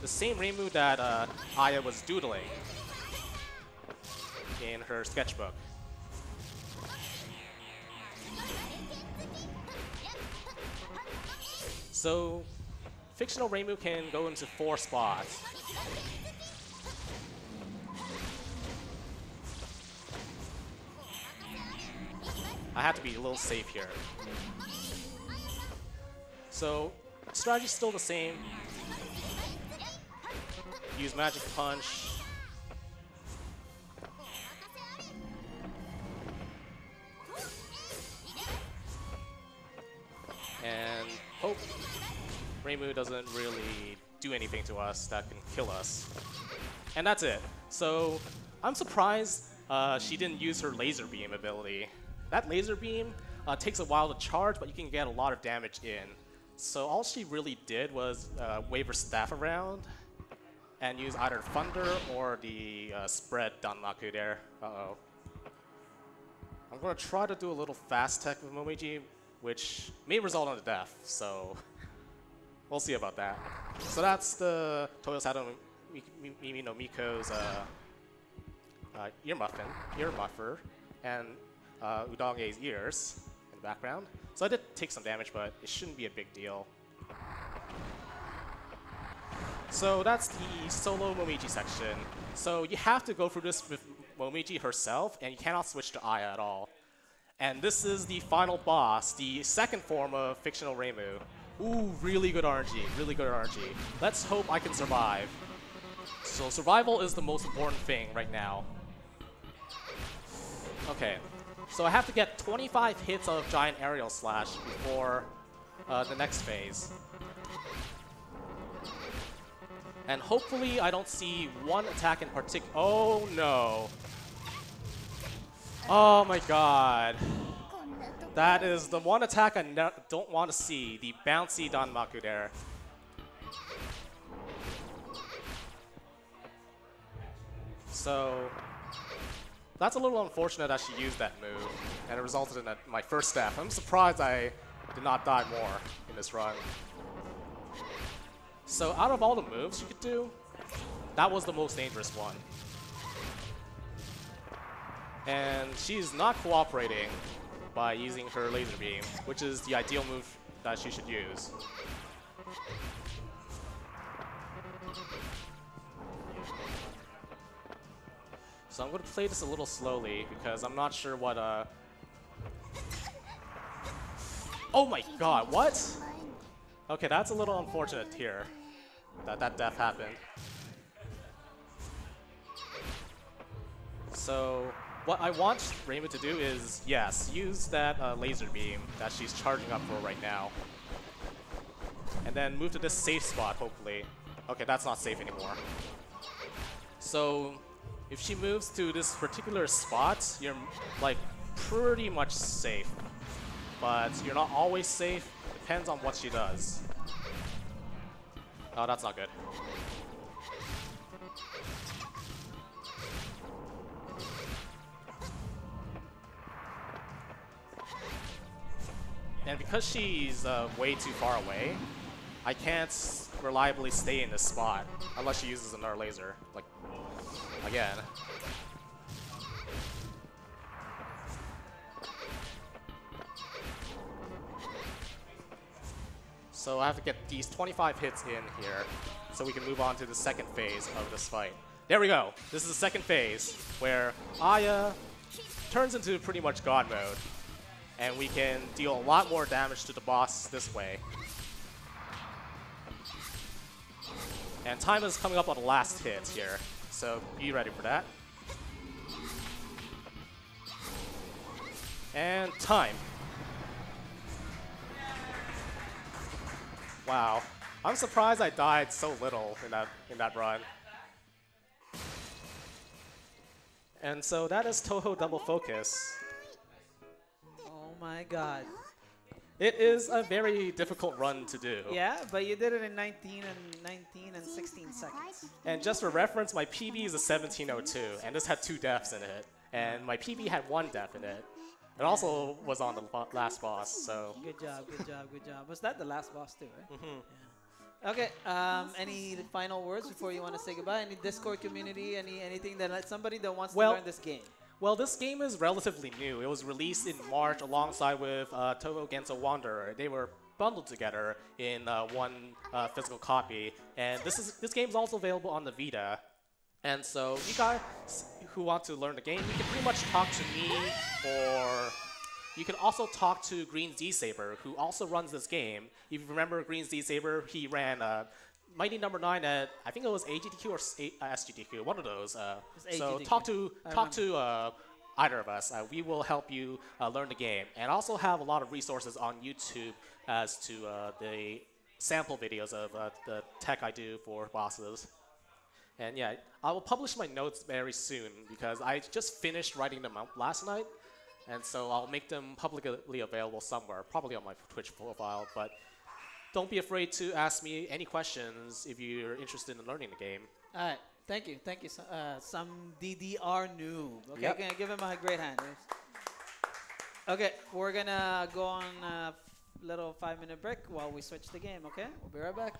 the same Reimu that uh, Aya was doodling in her sketchbook. So, fictional Reimu can go into four spots. I have to be a little safe here. So, Strategy's still the same. Use Magic Punch. And hope Reimu doesn't really do anything to us that can kill us. And that's it. So I'm surprised uh, she didn't use her laser beam ability. That laser beam uh, takes a while to charge, but you can get a lot of damage in. So all she really did was uh, wave her staff around and use either Thunder or the uh, spread Danmaku there. Uh-oh. I'm going to try to do a little fast tech with Momiji, which may result in a death, so we'll see about that. So that's the Toyosato Mimi no Miko's uh, uh, ear muffin, ear muffer, and uh, Udonge's ears the background. So I did take some damage, but it shouldn't be a big deal. So that's the solo Momiji section. So you have to go through this with Momiji herself, and you cannot switch to Aya at all. And this is the final boss, the second form of fictional Reimu. Ooh, really good RNG, really good RNG. Let's hope I can survive. So survival is the most important thing right now. Okay, so I have to get 25 hits of Giant Aerial Slash before uh, the next phase. And hopefully I don't see one attack in particular. Oh no. Oh my god. That is the one attack I don't want to see, the bouncy Danmaku there. So, that's a little unfortunate that she used that move, and it resulted in a, my first death. I'm surprised I did not die more in this run. So out of all the moves you could do, that was the most dangerous one. And she's not cooperating by using her laser beam, which is the ideal move that she should use. So I'm going to play this a little slowly because I'm not sure what uh Oh my god, what? Okay, that's a little unfortunate here that that death happened. So what I want Reimu to do is, yes, use that uh, laser beam that she's charging up for right now. And then move to this safe spot, hopefully. Okay, that's not safe anymore. So if she moves to this particular spot, you're like pretty much safe. But you're not always safe. Depends on what she does. Oh, that's not good. And because she's uh, way too far away, I can't reliably stay in this spot unless she uses another laser. Like, again. So I have to get these 25 hits in here so we can move on to the second phase of this fight. There we go. This is the second phase where Aya turns into pretty much God mode. And we can deal a lot more damage to the boss this way. And time is coming up on the last hit here. So be ready for that. And time. Wow. I'm surprised I died so little in that in that run. And so that is Touhou Double Focus. Oh my god. It is a very difficult run to do. Yeah, but you did it in 19 and 19 and 16 seconds. And just for reference, my PB is a 1702, and this had two deaths in it. And my PB had one death in it. It also was on the last boss, so. Good job, good job, good job. Was that the last boss too, right? Mm -hmm. yeah. Okay. Um, any final words before you want to say goodbye? Any Discord community? Any anything that somebody that wants well, to learn this game? Well, this game is relatively new. It was released in March alongside with uh, Touhou Genso Wanderer. They were bundled together in uh, one uh, physical copy, and this is this game is also available on the Vita. And so, you guys who want to learn the game, you can pretty much talk to me, or you can also talk to Green Z Saber, who also runs this game. If you remember Green Z Saber, he ran uh, Mighty Number Nine at I think it was AGDQ or SGDQ, one of those. Uh, so talk to talk to uh, either of us. Uh, we will help you uh, learn the game, and also have a lot of resources on YouTube as to uh, the sample videos of uh, the tech I do for bosses. And yeah, I will publish my notes very soon because I just finished writing them out last night, and so I'll make them publicly available somewhere, probably on my Twitch profile. But don't be afraid to ask me any questions if you're interested in learning the game. All right. Thank you. Thank you. Uh, some DDR noob. Okay, Yep. give him a great hand. Okay, we're gonna go on a little five minute break while we switch the game. Okay, we'll be right back.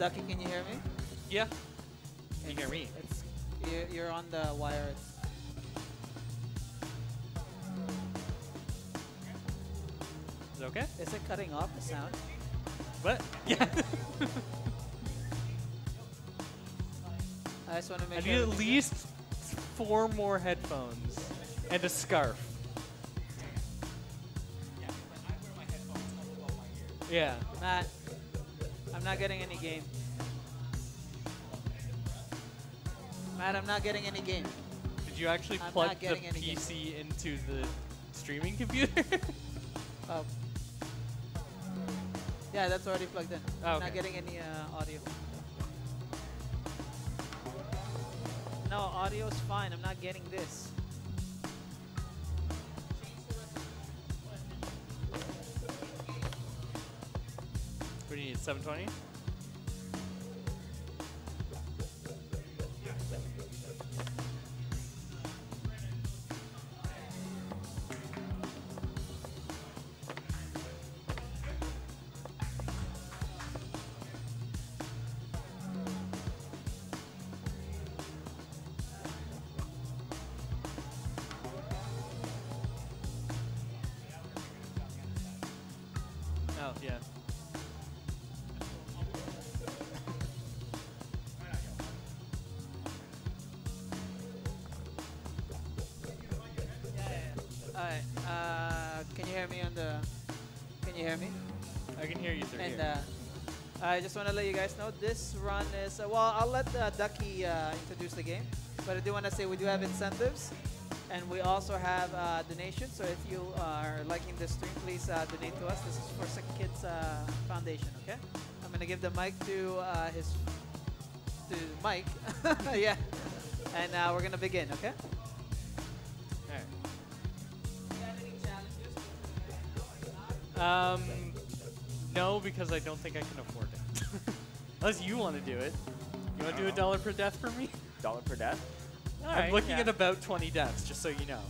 Ducky, can you hear me? Yeah. Can you hear me? It's you're, you're on the wire. It's, Is it okay? is it cutting off the sound? What? Yeah. I just want to I make need sure. at everything's least four more headphones and a scarf. Yeah. good. Matt, I'm not getting any game. I'm not getting any game. Did you actually I'm plug the PC into the streaming computer? Oh. Yeah, that's already plugged in. Oh, I'm okay. not getting any uh, audio. No, audio's fine. I'm not getting this. what do you need? 720? I just want to let you guys know this run is uh, well. I'll let uh, Ducky uh, introduce the game, but I do want to say we do have incentives, and we also have uh, donations. So if you are liking this stream, please uh, donate to us. This is for Sick Kids uh, Foundation. Okay, I'm gonna give the mic to uh, his to Mike. yeah, and we're gonna begin. Okay. Um, no, because I don't think I can afford. Unless you want to do it. You want to do a dollar per death for me? Dollar per death? I'm looking yeah. at about 20 deaths, just so you know.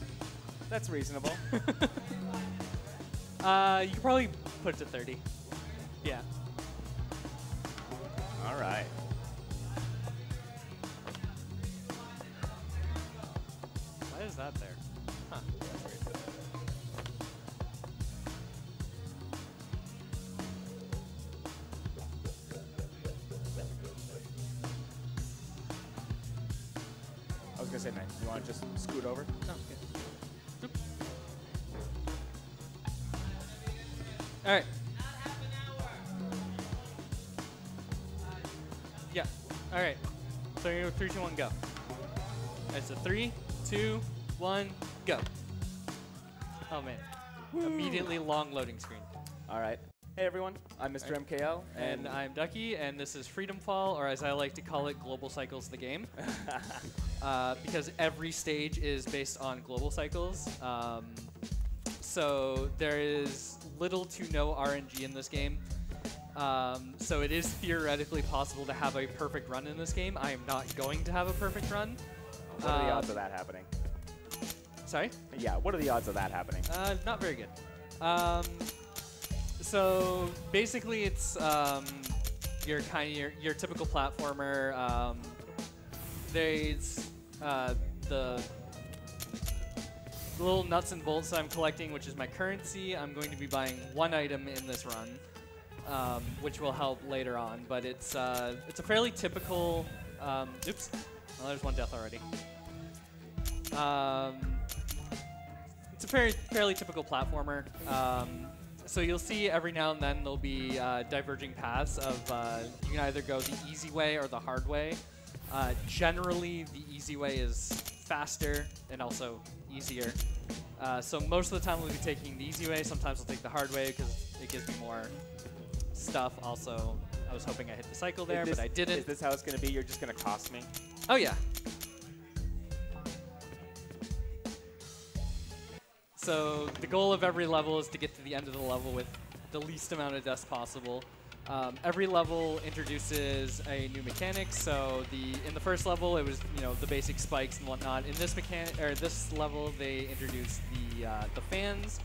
That's reasonable. Uh, you could probably put it to 30. Yeah. I'm Mr. MKL, And and I'm Ducky, and this is Freedom Fall, or as I like to call it, Global Cycles the game. uh, because every stage is based on global cycles. Um, so there is little to no RNG in this game. Um, so it is theoretically possible to have a perfect run in this game. I am not going to have a perfect run. what are the Um, odds of that happening? Sorry? Yeah, what are the odds of that happening? Uh, not very good. Um, so basically, it's um, your kind your, your typical platformer. Um, there's uh, the little nuts and bolts I'm collecting, which is my currency. I'm going to be buying one item in this run, um, which will help later on. But it's uh, it's a fairly typical. Um, oops, well, there's one death already. Um, it's a fairly fairly typical platformer. Um, so you'll see every now and then there'll be uh, diverging paths of uh, you can either go the easy way or the hard way. Uh, generally, the easy way is faster and also easier. Uh, so most of the time we'll be taking the easy way. Sometimes we'll take the hard way because it gives me more stuff. Also, I was hoping I hit the cycle there, this- but I didn't. Is this how it's gonna be? You're just gonna cost me? Oh yeah. So the goal of every level is to get to the end of the level with the least amount of deaths possible. Um, every level introduces a new mechanic. So the in the first level it was you know the basic spikes and whatnot. In this mechanic or this level they introduced the uh, the fans,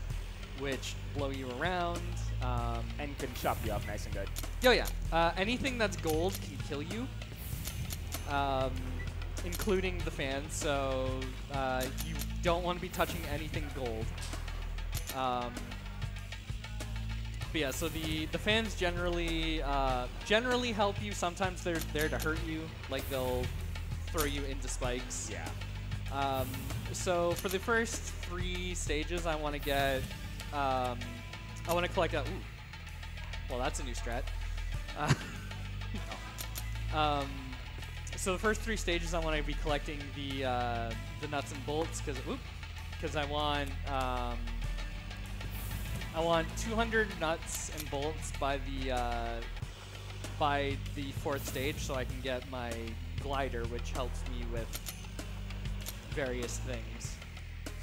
which blow you around. Um, And can chop you up nice and good. Oh yeah. Uh, anything that's gold can kill you, um, including the fans. So uh, you don't want to be touching anything gold. Um, but yeah, so the the fans generally uh, generally help you. Sometimes they're there to hurt you, like they'll throw you into spikes. Yeah. Um, so for the first three stages, I want to get, um, I want to collect a. Ooh, well, that's a new strat. Uh, um, so the first three stages, I want to be collecting the uh, the nuts and bolts because because I want um, I want 200 nuts and bolts by the uh, by the fourth stage, so I can get my glider, which helps me with various things.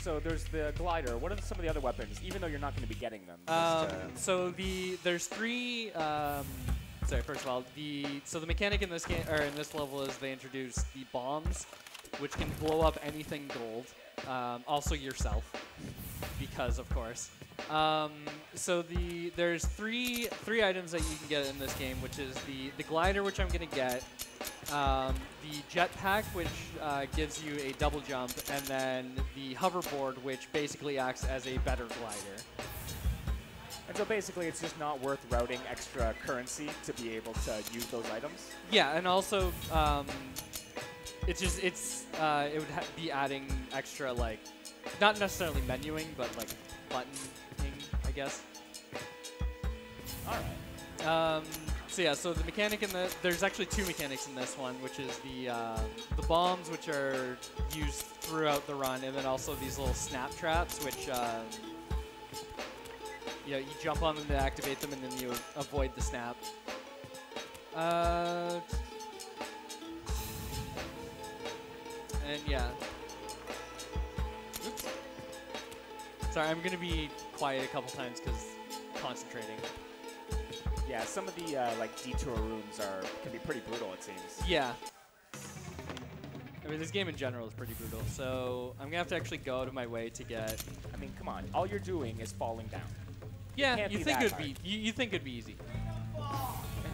So there's the glider. What are some of the other weapons? Even though you're not going to be getting them. Um, uh, so the there's three. Um, sorry, first of all, the so the mechanic in this game or in this level is they introduce the bombs, which can blow up anything gold, um, also yourself, because of course. Um, so the there's three three items that you can get in this game, which is the the glider, which I'm gonna get, um, the jetpack, which uh, gives you a double jump, and then the hoverboard, which basically acts as a better glider. And so basically, it's just not worth routing extra currency to be able to use those items. Yeah, and also um, it's just it's uh, it would ha- be adding extra like not necessarily menuing, but like buttoning, I guess. All right. Um, so yeah, so the mechanic in the there's actually two mechanics in this one, which is the uh, the bombs, which are used throughout the run, and then also these little snap traps, which uh, you know, you jump on them to activate them, and then you avoid the snap. Uh, and yeah. Oops. Sorry, I'm gonna be quiet a couple times because concentrating. Yeah, some of the uh, like detour rooms are can be pretty brutal. It seems. Yeah. I mean, this game in general is pretty brutal, so I'm gonna have to actually go out of my way to get. I mean, come on. All you're doing is falling down. Yeah, you think it'd be you, you think it'd be easy.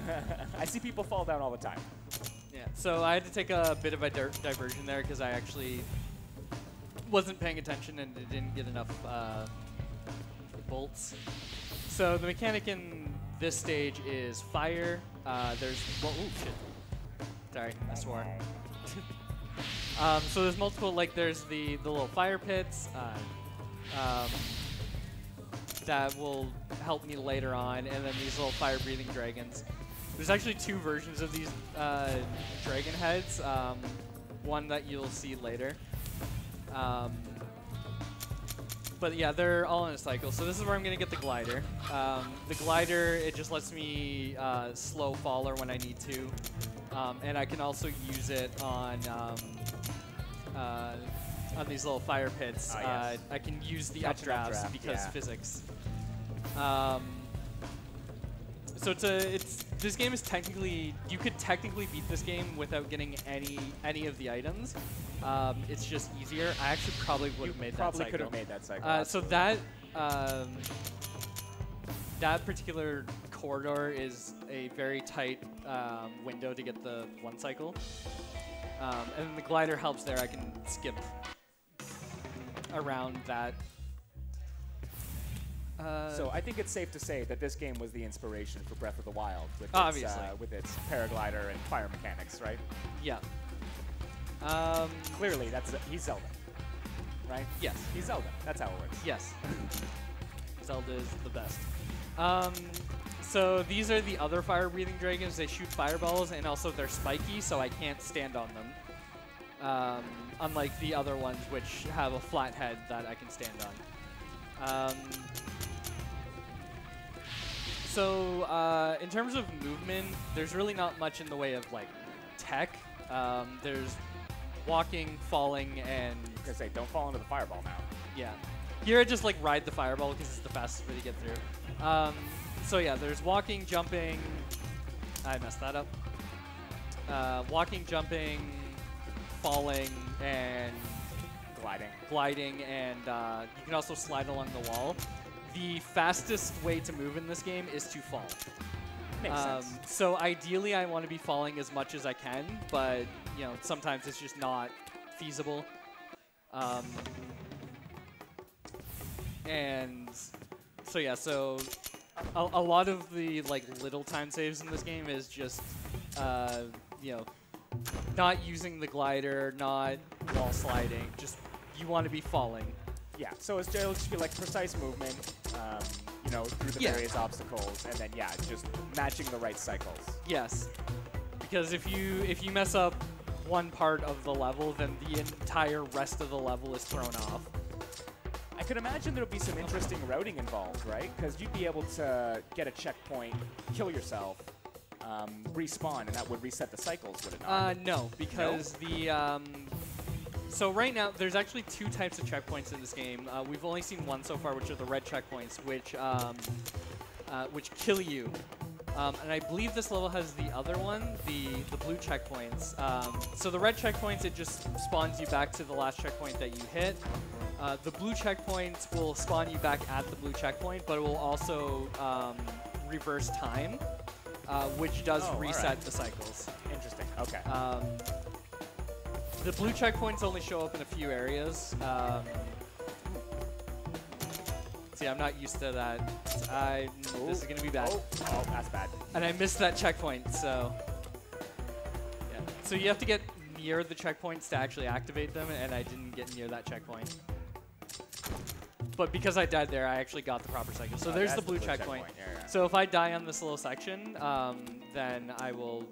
I see people fall down all the time. Yeah. So I had to take a bit of a dir- diversion there because I actually wasn't paying attention and didn't get enough uh, bolts. So the mechanic in this stage is fire. Uh, there's well, ooh, shit. Sorry, I swore. um, so there's multiple like there's the the little fire pits. Uh, um, that will help me later on, and then these little fire-breathing dragons. There's actually two versions of these uh, dragon heads. Um, one that you'll see later. Um, but yeah, they're all in a cycle. So this is where I'm gonna get the glider. Um, the glider, it just lets me uh, slow faller when I need to, um, and I can also use it on um, uh, on these little fire pits. Ah, yes. uh, I can use the Catch updrafts updraft, because yeah. physics. Um, so it's a it's this game is technically you could technically beat this game without getting any any of the items. Um, it's just easier. I actually probably would have made probably that could have made that cycle. Uh, so that um, that particular corridor is a very tight um, window to get the one cycle, um, and then the glider helps there. I can skip around that. Uh, So I think it's safe to say that this game was the inspiration for Breath of the Wild, with its, uh, with its paraglider and fire mechanics, right? yeah. Um, Clearly, that's he's Zelda, right? yes. He's Zelda. That's how it works. Yes. Zelda is the best. Um, so these are the other fire-breathing dragons. They shoot fireballs, and also they're spiky, so I can't stand on them. Um, unlike the other ones, which have a flat head that I can stand on. Um, so uh, in terms of movement, there's really not much in the way of like tech. Um, there's walking, falling, and Because say, don't fall into the fireball now. yeah. Here I just like ride the fireball because it's the fastest way to get through. Um, so yeah, there's walking, jumping. I messed that up. Uh, walking, jumping, falling, and Gliding. gliding, and uh, you can also slide along the wall. The fastest way to move in this game is to fall. Makes Um, sense. so ideally, I want to be falling as much as I can, but you know sometimes it's just not feasible. Um, and so yeah, so a, a lot of the like little time saves in this game is just uh, you know not using the glider, not wall sliding. Just you want to be falling. Yeah, so it's, it'll just be like precise movement, um, you know, through the Yeah. various obstacles, and then yeah, just matching the right cycles. Yes, because if you if you mess up one part of the level, then the entire rest of the level is thrown off. I could imagine there'll be some interesting routing involved, right? Because you'd be able to get a checkpoint, kill yourself, um, respawn, and that would reset the cycles, would it not? Uh, no, because the um, so right now there's actually two types of checkpoints in this game. Uh, we've only seen one so far, which are the red checkpoints, which um, uh, which kill you. Um, and I believe this level has the other one, the the blue checkpoints. Um, so the red checkpoints, it just spawns you back to the last checkpoint that you hit. Uh, the blue checkpoints will spawn you back at the blue checkpoint, but it will also um, reverse time, uh, which does Oh, reset right. the cycles. Interesting. Okay. The blue checkpoints only show up in a few areas. Um, see, I'm not used to that. I this is gonna be bad, Oh, oh, that's bad. and I missed that checkpoint. So yeah, so you have to get near the checkpoints to actually activate them, and I didn't get near that checkpoint. But because I died there, I actually got the proper cycle. So Oh, there's the that's blue, checkpoint. Yeah, yeah. So if I die on this little section, um, then I will,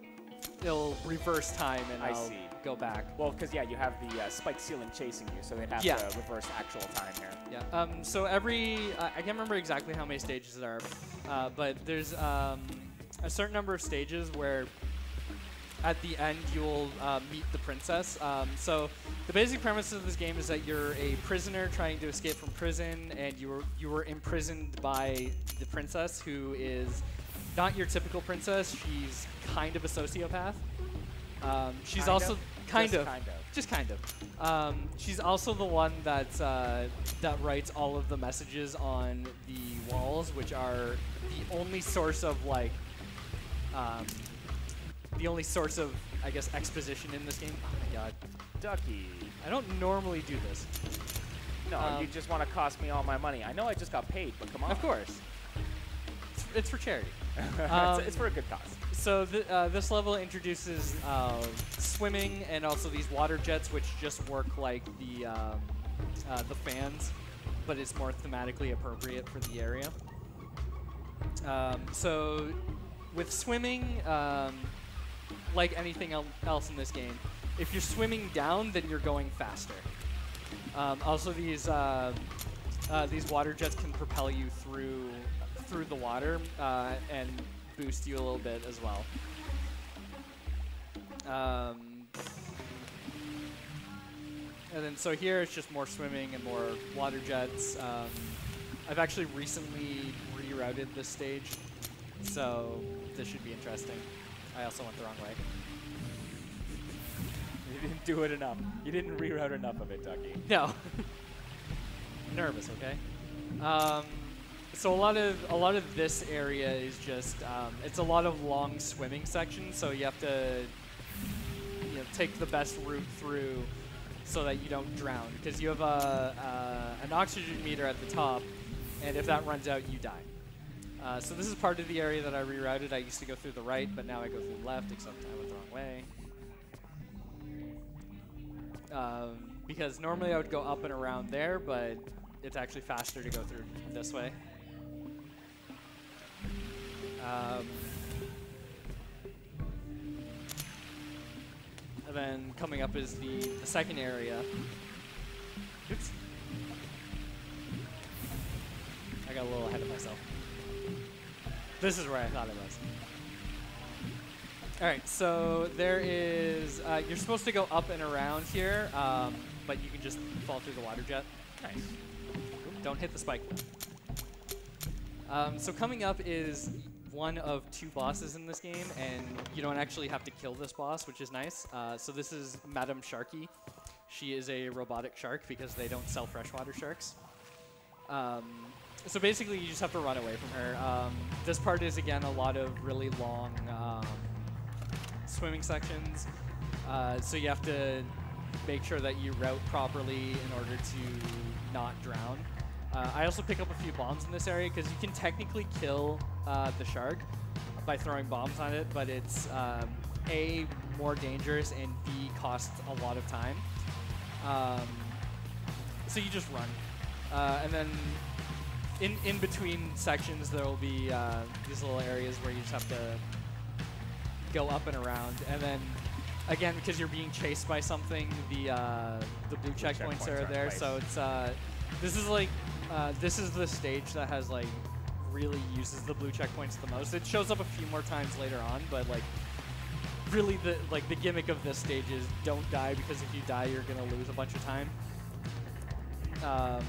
it'll reverse time and I will see. Go back. Well, because yeah, you have the uh, spike ceiling chasing you, so they'd have Yeah. to reverse actual time here. Yeah. Um, so every, uh, I can't remember exactly how many stages there are, uh, but there's um, a certain number of stages where at the end you'll uh, meet the princess. Um, so the basic premise of this game is that you're a prisoner trying to escape from prison, and you were you were imprisoned by the princess, who is not your typical princess. She's kind of a sociopath. Um, she's Kind also of? Kind Just of kind of. just kind of. Um, she's also the one that uh, that writes all of the messages on the walls, which are the only source of like, um, the only source of I guess exposition in this game. Oh my god, Ducky. I don't normally do this. No, Um, you just want to cost me all my money. I know I just got paid, but come on. Of course, it's, it's for charity. it's, Um, it's for a good cause. So th- uh, this level introduces uh, swimming and also these water jets, which just work like the um, uh, the fans, but it's more thematically appropriate for the area. Um, so with swimming, um, like anything el- else in this game, if you're swimming down, then you're going faster. Um, also, these uh, uh, these water jets can propel you through through the water uh, and boost you a little bit as well. Um, and then so here it's just more swimming and more water jets. Um, I've actually recently rerouted this stage, so this should be interesting. I also went the wrong way. You didn't do it enough. You didn't reroute enough of it, Ducky. No. Nervous, okay. Um, so a lot of a lot of this area is just um, it's a lot of long swimming sections, so you have to you know take the best route through so that you don't drown because you have a, uh, an oxygen meter at the top, and if that runs out, you die. Uh, so this is part of the area that I rerouted. I used to go through the right, but now I go through the left, except I went the wrong way. Um, because normally I would go up and around there, but it's actually faster to go through this way. Um, and then coming up is the, the second area. Oops. I got a little ahead of myself. This is where I thought it was. All right, so there is. Uh, you're supposed to go up and around here, um, but you can just fall through the water jet. Nice. Don't hit the spike. Um, so coming up is one of two bosses in this game, and you don't actually have to kill this boss, which is nice. Uh, so this is Madame Sharky. She is a robotic shark because they don't sell freshwater sharks. Um, so basically, you just have to run away from her. Um, this part is again a lot of really long um, swimming sections. Uh, so you have to make sure that you route properly in order to not drown. Uh, I also pick up a few bombs in this area because you can technically kill uh, the shark by throwing bombs on it, but it's um, a more dangerous and b costs a lot of time. Um, so you just run, uh, and then in in between sections there will be uh, these little areas where you just have to go up and around, and then again because you're being chased by something, the uh, the blue checkpoints, checkpoints are are there. place. So it's uh, this is like uh, this is the stage that has like really uses the blue checkpoints the most. It shows up a few more times later on, but like really the like the gimmick of this stage is don't die because if you die you're gonna lose a bunch of time. Um,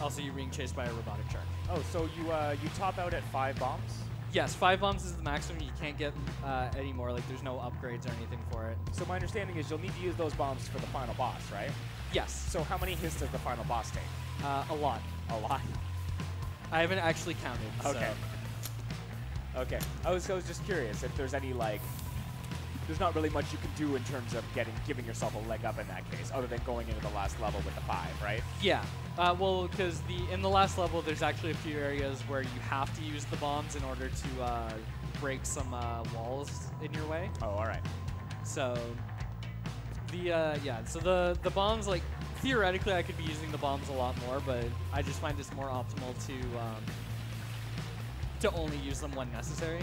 also, you're being chased by a robotic shark. Oh, so you uh, you top out at five bombs? Yes, five bombs is the maximum. You can't get uh, any more. Like, there's no upgrades or anything for it. So my understanding is you'll need to use those bombs for the final boss, right? Yes, So how many hits does the final boss take? Uh, a lot. A lot. I haven't actually counted. so- Okay. Okay. I was, I was just curious if there's any like. There's not really much you can do in terms of getting giving yourself a leg up in that case, other than going into the last level with the five, right? Yeah. Uh, well, because the in the last level, there's actually a few areas where you have to use the bombs in order to uh, break some uh, walls in your way. Oh, all right. So the uh, yeah, so the the bombs like theoretically I could be using the bombs a lot more, but I just find it's more optimal to um, to only use them when necessary.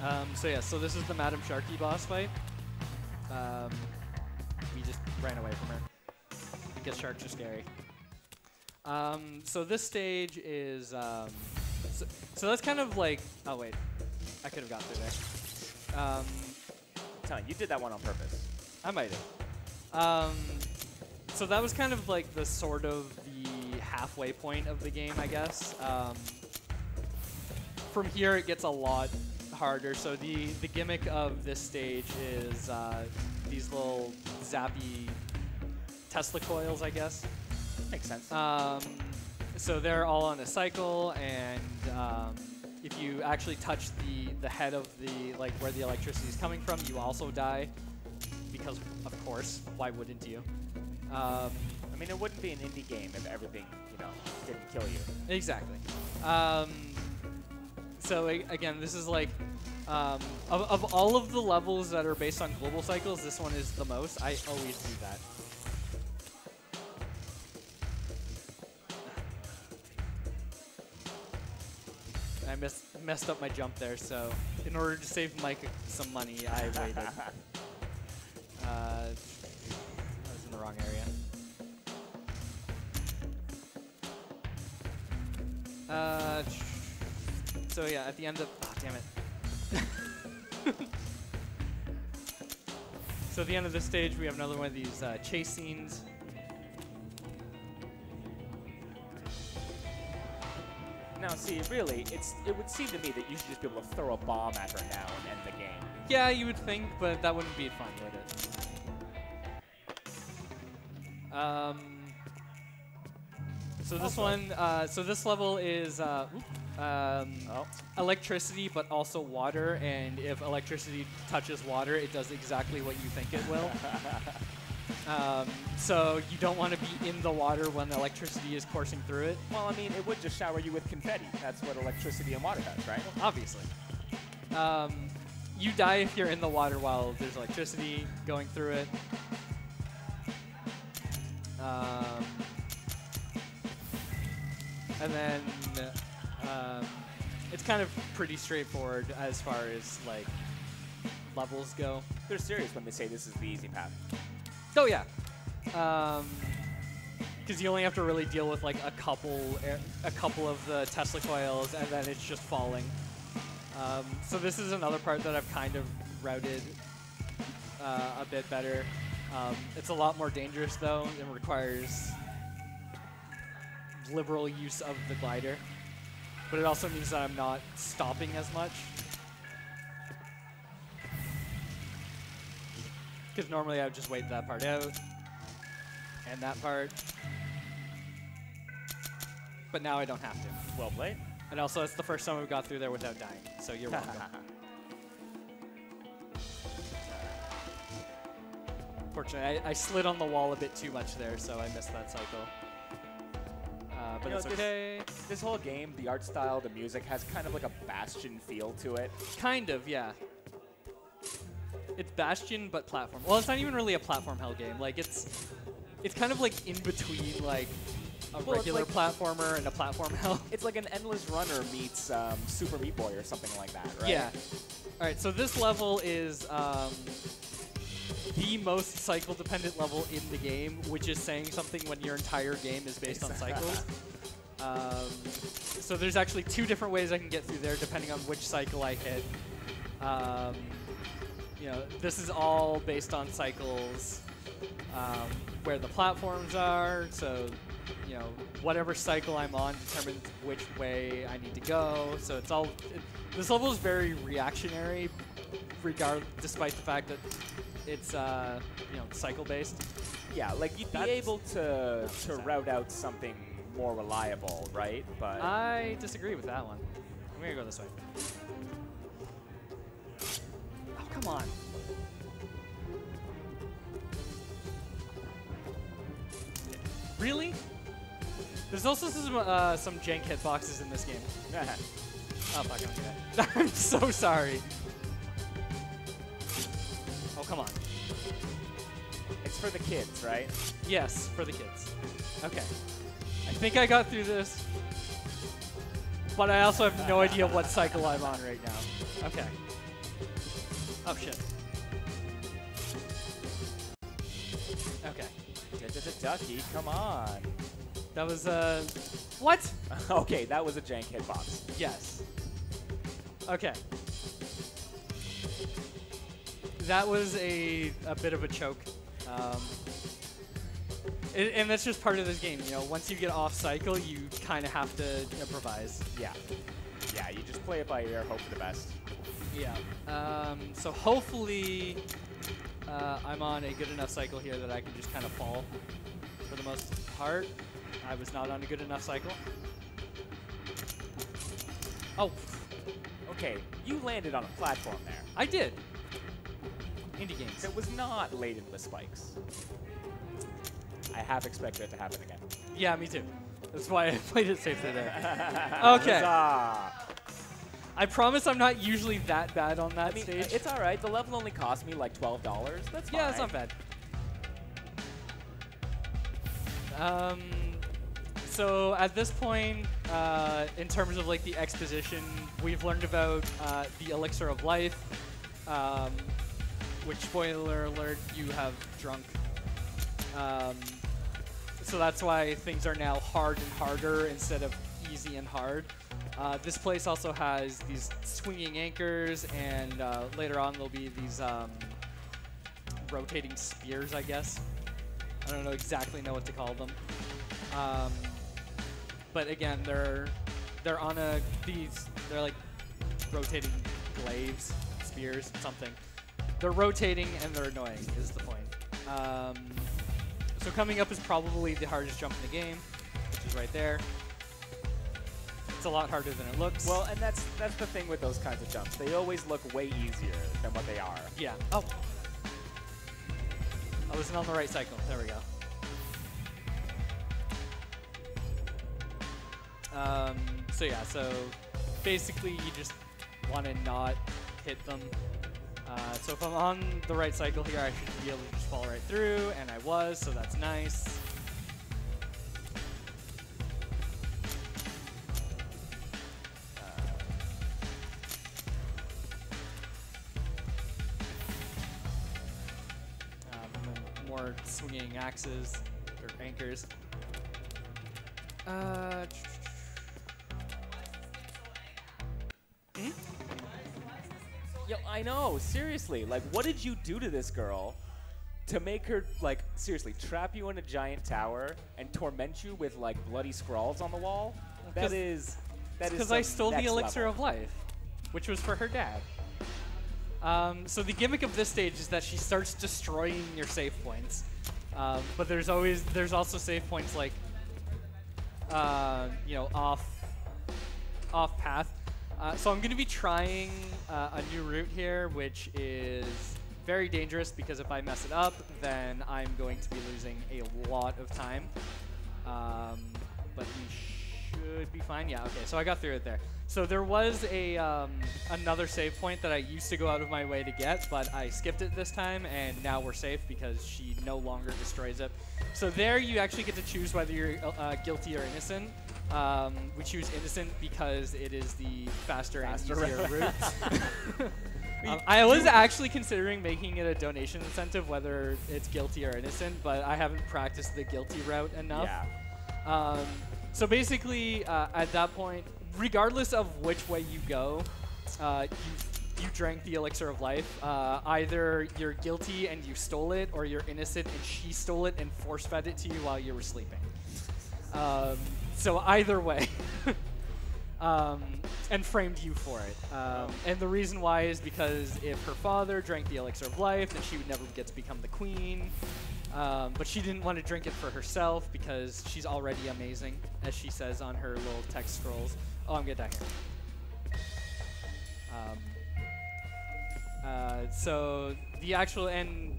Um, so yeah, so this is the Madam Sharky boss fight. Um, we just ran away from her because sharks are scary. Um, so this stage is um, so, so that's kind of like oh wait, I could have got through there. Um, Tell you, you did that one on purpose. I might have. Um, so that was kind of like the sort of the halfway point of the game, I guess. Um, from here, it gets a lot harder. So the the gimmick of this stage is uh, these little zappy Tesla coils, I guess. Makes sense. Um, so they're all on a cycle, and um, if you actually touch the the head of the like where the electricity is coming from, you also die. Because of course, why wouldn't you? Um, I mean, it wouldn't be an indie game if everything, you know, didn't kill you. exactly. Um, so again, this is like um, of, of all of the levels that are based on global cycles, this one is the most. I always do that. I messed messed up my jump there, so in order to save Mike some money, I waited. uh, I was in the wrong area. Uh, so yeah, at the end of ah, damn it. so at the end of this stage, we have another one of these uh, chase scenes. Now, see, really, it's it would seem to me that you should just be able to throw a bomb at her now and end the game. Yeah, you would think, but that wouldn't be fun, would it? Um. So this one, uh, so this level is uh, um, Oh, electricity, but also water. And if electricity touches water, it does exactly what you think it will. um, so you don't want to be in the water when the electricity is coursing through it, well, I mean, it would just shower you with confetti. That's what electricity and water does, right? obviously. Um, you die if you're in the water while there's electricity going through it. Um, and then um, it's kind of pretty straightforward as far as like levels go. They're serious when they say this is the easy path. Oh yeah, because you only have to really deal with like a couple, a couple of the Tesla coils, and then it's just falling. Um, so this is another part that I've kind of routed uh, a bit better. Um, it's a lot more dangerous though. and requires liberal use of the glider, but it also means that I'm not stopping as much. Because normally I would just wait that part out. And that part. but now I don't have to. Well played. And also, it's the first time we've got through there without dying, so you're welcome. Fortunately, I, I slid on the wall a bit too much there, so I missed that cycle. Uh, but You it's this- okay. This whole game, the art style, the music has kind of like a Bastion feel to it. Kind of, yeah. It's Bastion, but platform. Well, it's not even really a platform hell game. Like it's, it's kind of like in between like a it's regular like- platformer and a platform hell. It's like an Endless Runner meets um, Super Meat Boy or something like that, right? Yeah. All right. So this level is um, the most cycle-dependent level in the game, which is saying something when your entire game is based on cycles. Um, so there's actually two different ways I can get through there, depending on which cycle I hit. Um, you know, this is all based on cycles, um, where the platforms are. So, you know, whatever cycle I'm on determines which way I need to go. So it's all. It, this level is very reactionary, regard, despite the fact that it's uh, you know cycle based. Yeah, like you'd be able to to route out something more reliable, right? But I disagree with that one. I'm gonna go this way. Oh come on. Really? There's also some uh, some jank hitboxes in this game. Oh fuck, I'm. I'm so sorry. Come on. it's for the kids, right? Yes, for the kids. Okay. I think I got through this. But I also have no idea what cycle I'm on right now. Okay. Oh shit. Okay. Ducky, come on. That was uh what? okay, that was a jank hitbox. Yes. Okay. That was a, a bit of a choke. Um, and, and that's just part of this game, you know. Once you get off cycle, you kind of have to improvise. Yeah. Yeah, you just play it by ear, hope for the best. Yeah. Um, so hopefully, uh, I'm on a good enough cycle here that I can just kind of fall for the most part. I was not on a good enough cycle. Oh, Okay, you landed on a platform there. I did. Indie games. It was not laden with spikes. I have expected it to happen again. Yeah, me too. That's why I played it safely there. Okay. Huzzah! I promise I'm not usually that bad on that I mean, stage. it's all right. The level only cost me like twelve dollars. That's fine. yeah, it's not bad. Um, so at this point, uh, in terms of like the exposition, we've learned about uh, the elixir of life, um, which spoiler alert, you have drunk. Um, so that's why things are now hard and harder instead of easy and hard. Uh, this place also has these swinging anchors, and uh, later on there'll be these um, rotating spears, I guess. I don't know exactly know what to call them. Um, but again, they're they're on a these they're like rotating glaives, spears, something. They're rotating and they're annoying. Is the point. Um, so coming up is probably the hardest jump in the game, which is right there. It's a lot harder than it looks. Well, and that's that's the thing with those kinds of jumps. They always look way easier than what they are. yeah. Oh, I wasn't on the right cycle. There we go. Um, so yeah, so basically you just want to not hit them. Uh, so if I'm on the right cycle here, I should be able to just fall right through, and I was, so that's nice. And then more swinging axes or anchors. Uh, Yo, I know. Seriously, like, what did you do to this girl to make her like seriously trap you in a giant tower and torment you with like bloody scrawls on the wall? That is that is because I stole the elixir level. of life, which was for her dad. Um, so the gimmick of this stage is that she starts destroying your save points, um, but there's always there's also save points like uh, you know, off off path. Uh, so I'm going to be trying uh, a new route here, which is very dangerous because if I mess it up, then I'm going to be losing a lot of time. Um, but we should be fine. Yeah, okay, so I got through it there. So there was a um, another save point that I used to go out of my way to get, but I skipped it this time, and now we're safe because she no longer destroys it. So there you actually get to choose whether you're uh, guilty or innocent. Um, we choose innocent because it is the faster, Faster and easier route. Um, I was actually considering making it a donation incentive, whether it's guilty or innocent, but I haven't practiced the guilty route enough. Yeah. Um, so basically, uh, at that point, regardless of which way you go, uh, you, you drank the elixir of life. Uh, either you're guilty and you stole it, or you're innocent and she stole it and force fed it to you while you were sleeping. Um, so either way. um, and framed you for it. Um, and the reason why is because if her father drank the elixir of life, then she would never get to become the queen. Um, but she didn't want to drink it for herself because she's already amazing, as she says on her little text scrolls. Oh, I'm gonna die here. Um, uh, so the actual and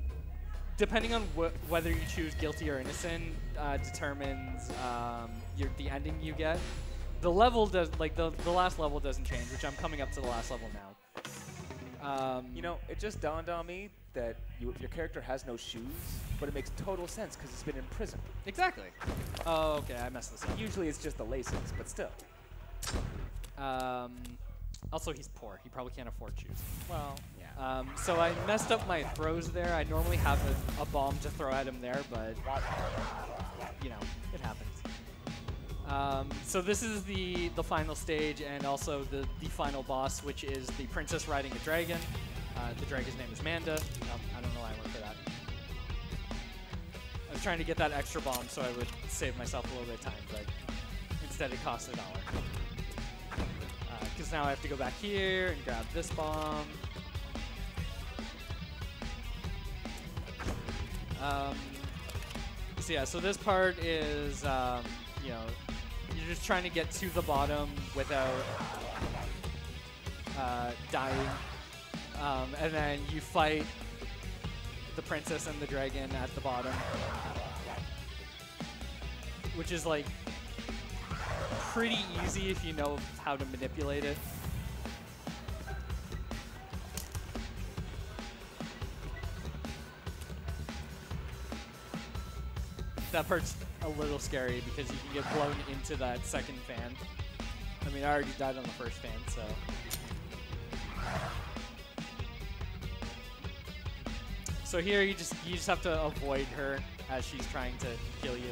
depending on wh- whether you choose guilty or innocent uh, determines um, your the ending you get. The level does like the the last level doesn't change, which I'm coming up to the last level now. Um, You know, it just dawned on me that you, your character has no shoes, but it makes total sense because it's been in prison. exactly. Oh, okay, I messed this up. Usually it's just the laces, but still. Um, also, he's poor. He probably can't afford shoes. Well, yeah. Um, so I messed up my throws there. I normally have a, a bomb to throw at him there, but you know, it happens. Um, so this is the the final stage and also the the final boss, which is the princess riding a dragon. Uh, the dragon's name is Manda. Um, I don't know why I went for that. I was trying to get that extra bomb so I would save myself a little bit of time, but instead it costs a dollar. Because now I have to go back here and grab this bomb. Um, so yeah, so this part is, um, you know, you're just trying to get to the bottom without uh, dying. Um, and then you fight the princess and the dragon at the bottom. Which is like pretty easy if you know how to manipulate it. That part's a little scary because you can get blown into that second fan. I mean, I already died on the first fan, so. So here you just you just have to avoid her as she's trying to kill you.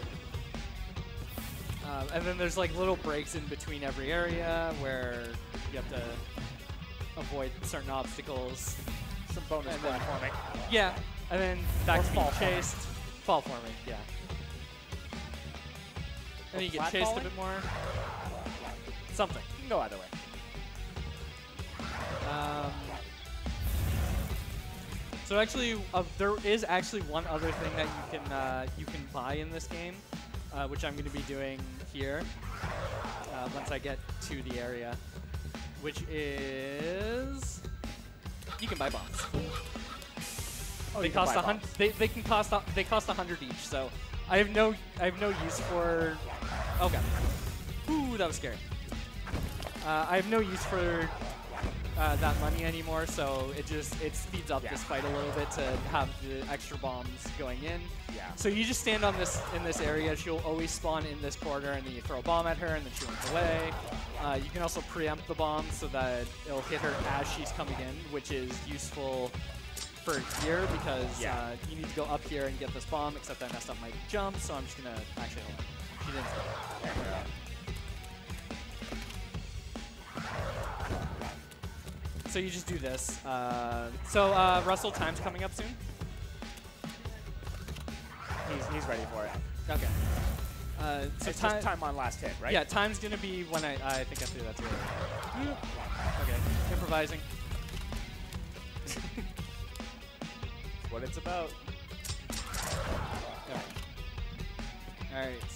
Um, and then there's like little breaks in between every area where you have to avoid certain obstacles. Some bonus platforming. Yeah, and then back Or to being fall forming. chased. Fall forming, yeah. And then you get chased a bit more. Something. You can go either way. Um, so actually, uh, there is actually one other thing that you can uh, you can buy in this game, uh, which I'm going to be doing here uh, once I get to the area, which is you can buy bombs. Oh, they cost buy a hundred. bombs. They, they can cost a, they cost a hundred each. So I have no I have no use for. Oh god. Ooh, that was scary. Uh, I have no use for uh, that money anymore, so it just it speeds up Yeah. this fight a little bit to have the extra bombs going in. Yeah. So you just stand on this in this area. She'll always spawn in this corner, and then you throw a bomb at her, and then she runs away. Uh, you can also preempt the bomb so that it'll hit her as she's coming in, which is useful for here because Yeah. uh, you need to go up here and get this bomb. Except I messed up my jump, so I'm just gonna actually hold on. She didn't. So you just do this. Uh, so uh, Russell, time's coming up soon. He's, he's ready for it. Okay. Uh, so it's time, time on last hit, right? Yeah, time's gonna be when I I think I threw that too early. Okay, improvising. What it's about. All right.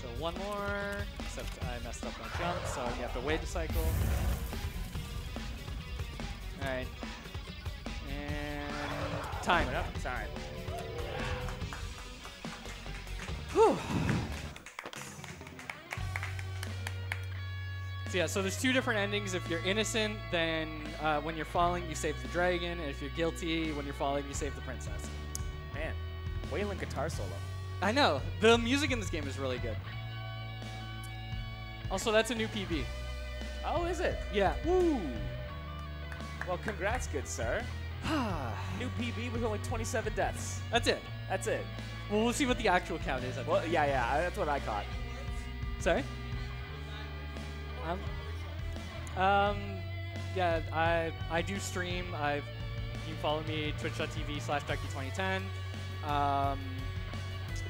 So one more, except I messed up my jump, so you have to wait a cycle. All right. And time. Coming up, So yeah, so there's two different endings. If you're innocent, then uh, when you're falling, you save the dragon, and if you're guilty, when you're falling, you save the princess. Man, Waylon guitar solo. I know the music in this game is really good. Also, that's a new PB. Oh, is it? Yeah. Woo! Well, congrats, good sir. New PB with only 27 deaths. That's it. That's it. Well, we'll see what the actual count is. Well, yeah, yeah, that's what I caught. Sorry. Um. Um. Yeah, I I do stream. I you can follow me twitch.tv slash ducky2010. Um,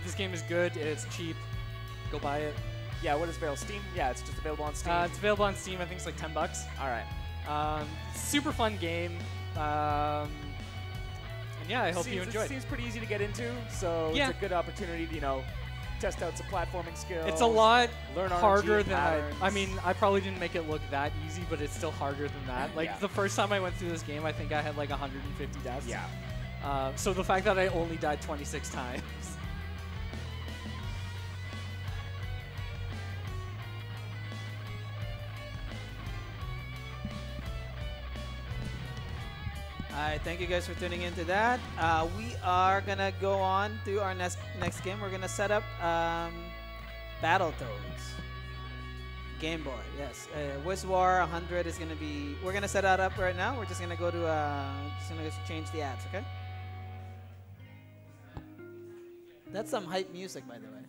this game is good. It's cheap. Go buy it. Yeah, what is available? Steam? Yeah, it's just available on Steam. Uh, it's available on Steam. I think it's like 10 bucks. All right. Um, super fun game. Um, and yeah, I hope seems, you enjoyed. It seems pretty easy to get into, so Yeah. it's a good opportunity to, you know, test out some platforming skills. It's a lot harder than I. I mean, I probably didn't make it look that easy, but it's still harder than that. Like Yeah. the first time I went through this game, I think I had like 150 deaths. Yeah. Uh, so the fact that I only died 26 times. All right, thank you guys for tuning into that. Uh, we are gonna go on to our next next game. We're gonna set up um, Battletoads. Game Boy, yes. Uh, Wiz War 100 is gonna be. We're gonna set that up right now. We're just gonna go to. Uh, just gonna change the ads, okay? That's some hype music, by the way.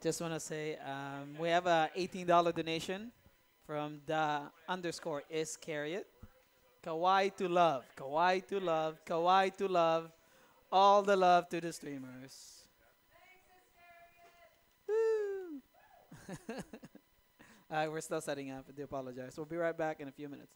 Just want to say um, we have a $18 donation from the underscore is carriot. Kawaii to love, kawaii to love, kawaii to love. All the love to the streamers. Woo! All right, we're still setting up. I do apologize. We'll be right back in a few minutes.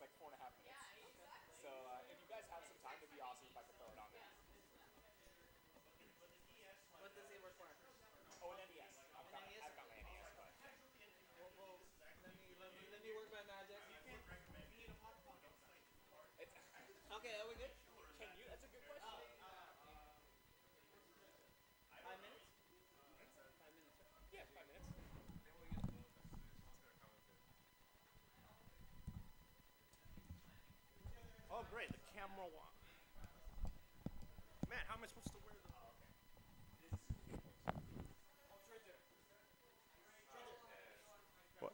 Like four and a half Oh, great, the camera wa- Man, how am I supposed to wear the. Oh, what?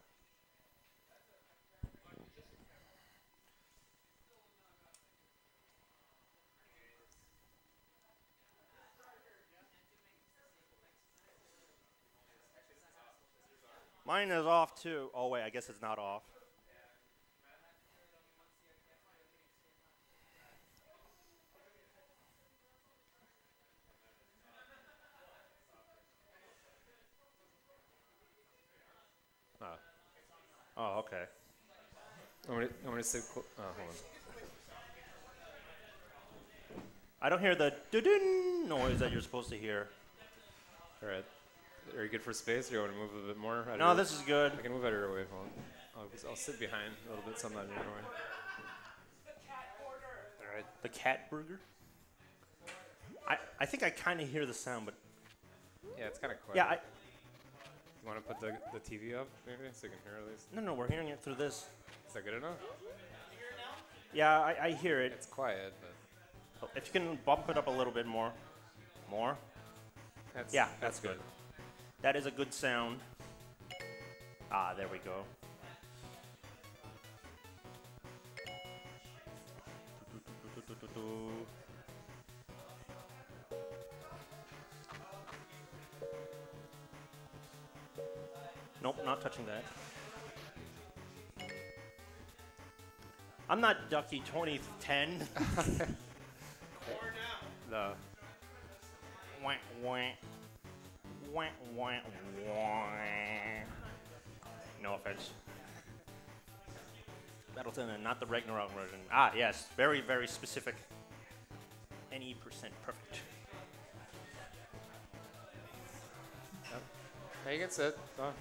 Mine is off too. Oh wait, I guess it's not off. Oh, okay. I'm gonna, I'm gonna sit. Cl- oh, hold on. I don't hear the doo noise that you're supposed to hear. All right. Are you good for space? Or you want to move a bit more? No, this is good. I can move out of your way. Hold on. I'll, I'll sit behind a little bit, so I'm not in your way. All right. The cat burger. I, I think I kind of hear the sound, but Yeah, it's kind of quiet. yeah, I, want to put the, the TV up, maybe, so you can hear at least? no, no, we're hearing it through this. Is that good enough? Yeah, I, I hear it. It's quiet, but If you can bump it up a little bit more, more. that's Yeah, that's that's good. That is a good sound. Ah, there we go. Nope, not touching that. I'm not Ducky 2010. The Wah, wah. Wah, wah, wah. No offense. Battletoads and not the Ragnarok version. Ah, yes. Very, very specific. Any percent perfect. Hey, you can sit. Oh. All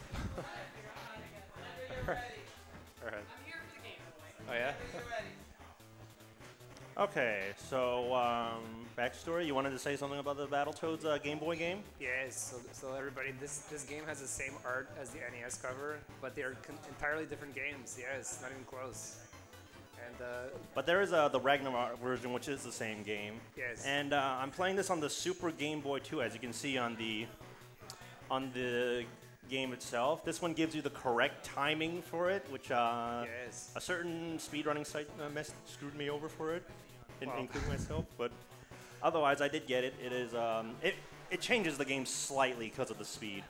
right. All right. Oh yeah. Okay, so um, backstory. You wanted to say something about the Battletoads uh, Game Boy game? Yes. So, so everybody, this this game has the same art as the NES cover, but they are con- entirely different games. Yes, not even close. And uh, But there is uh, the Ragnarok version, which is the same game. Yes. And uh, I'm playing this on the Super Game Boy 2, as you can see on the on the game itself. This one gives you the correct timing for it, which uh, yes, a certain speedrunning site uh, mess screwed me over for it, in- Wow. including myself. But otherwise, I did get it. It is um, it it changes the game slightly because of the speed,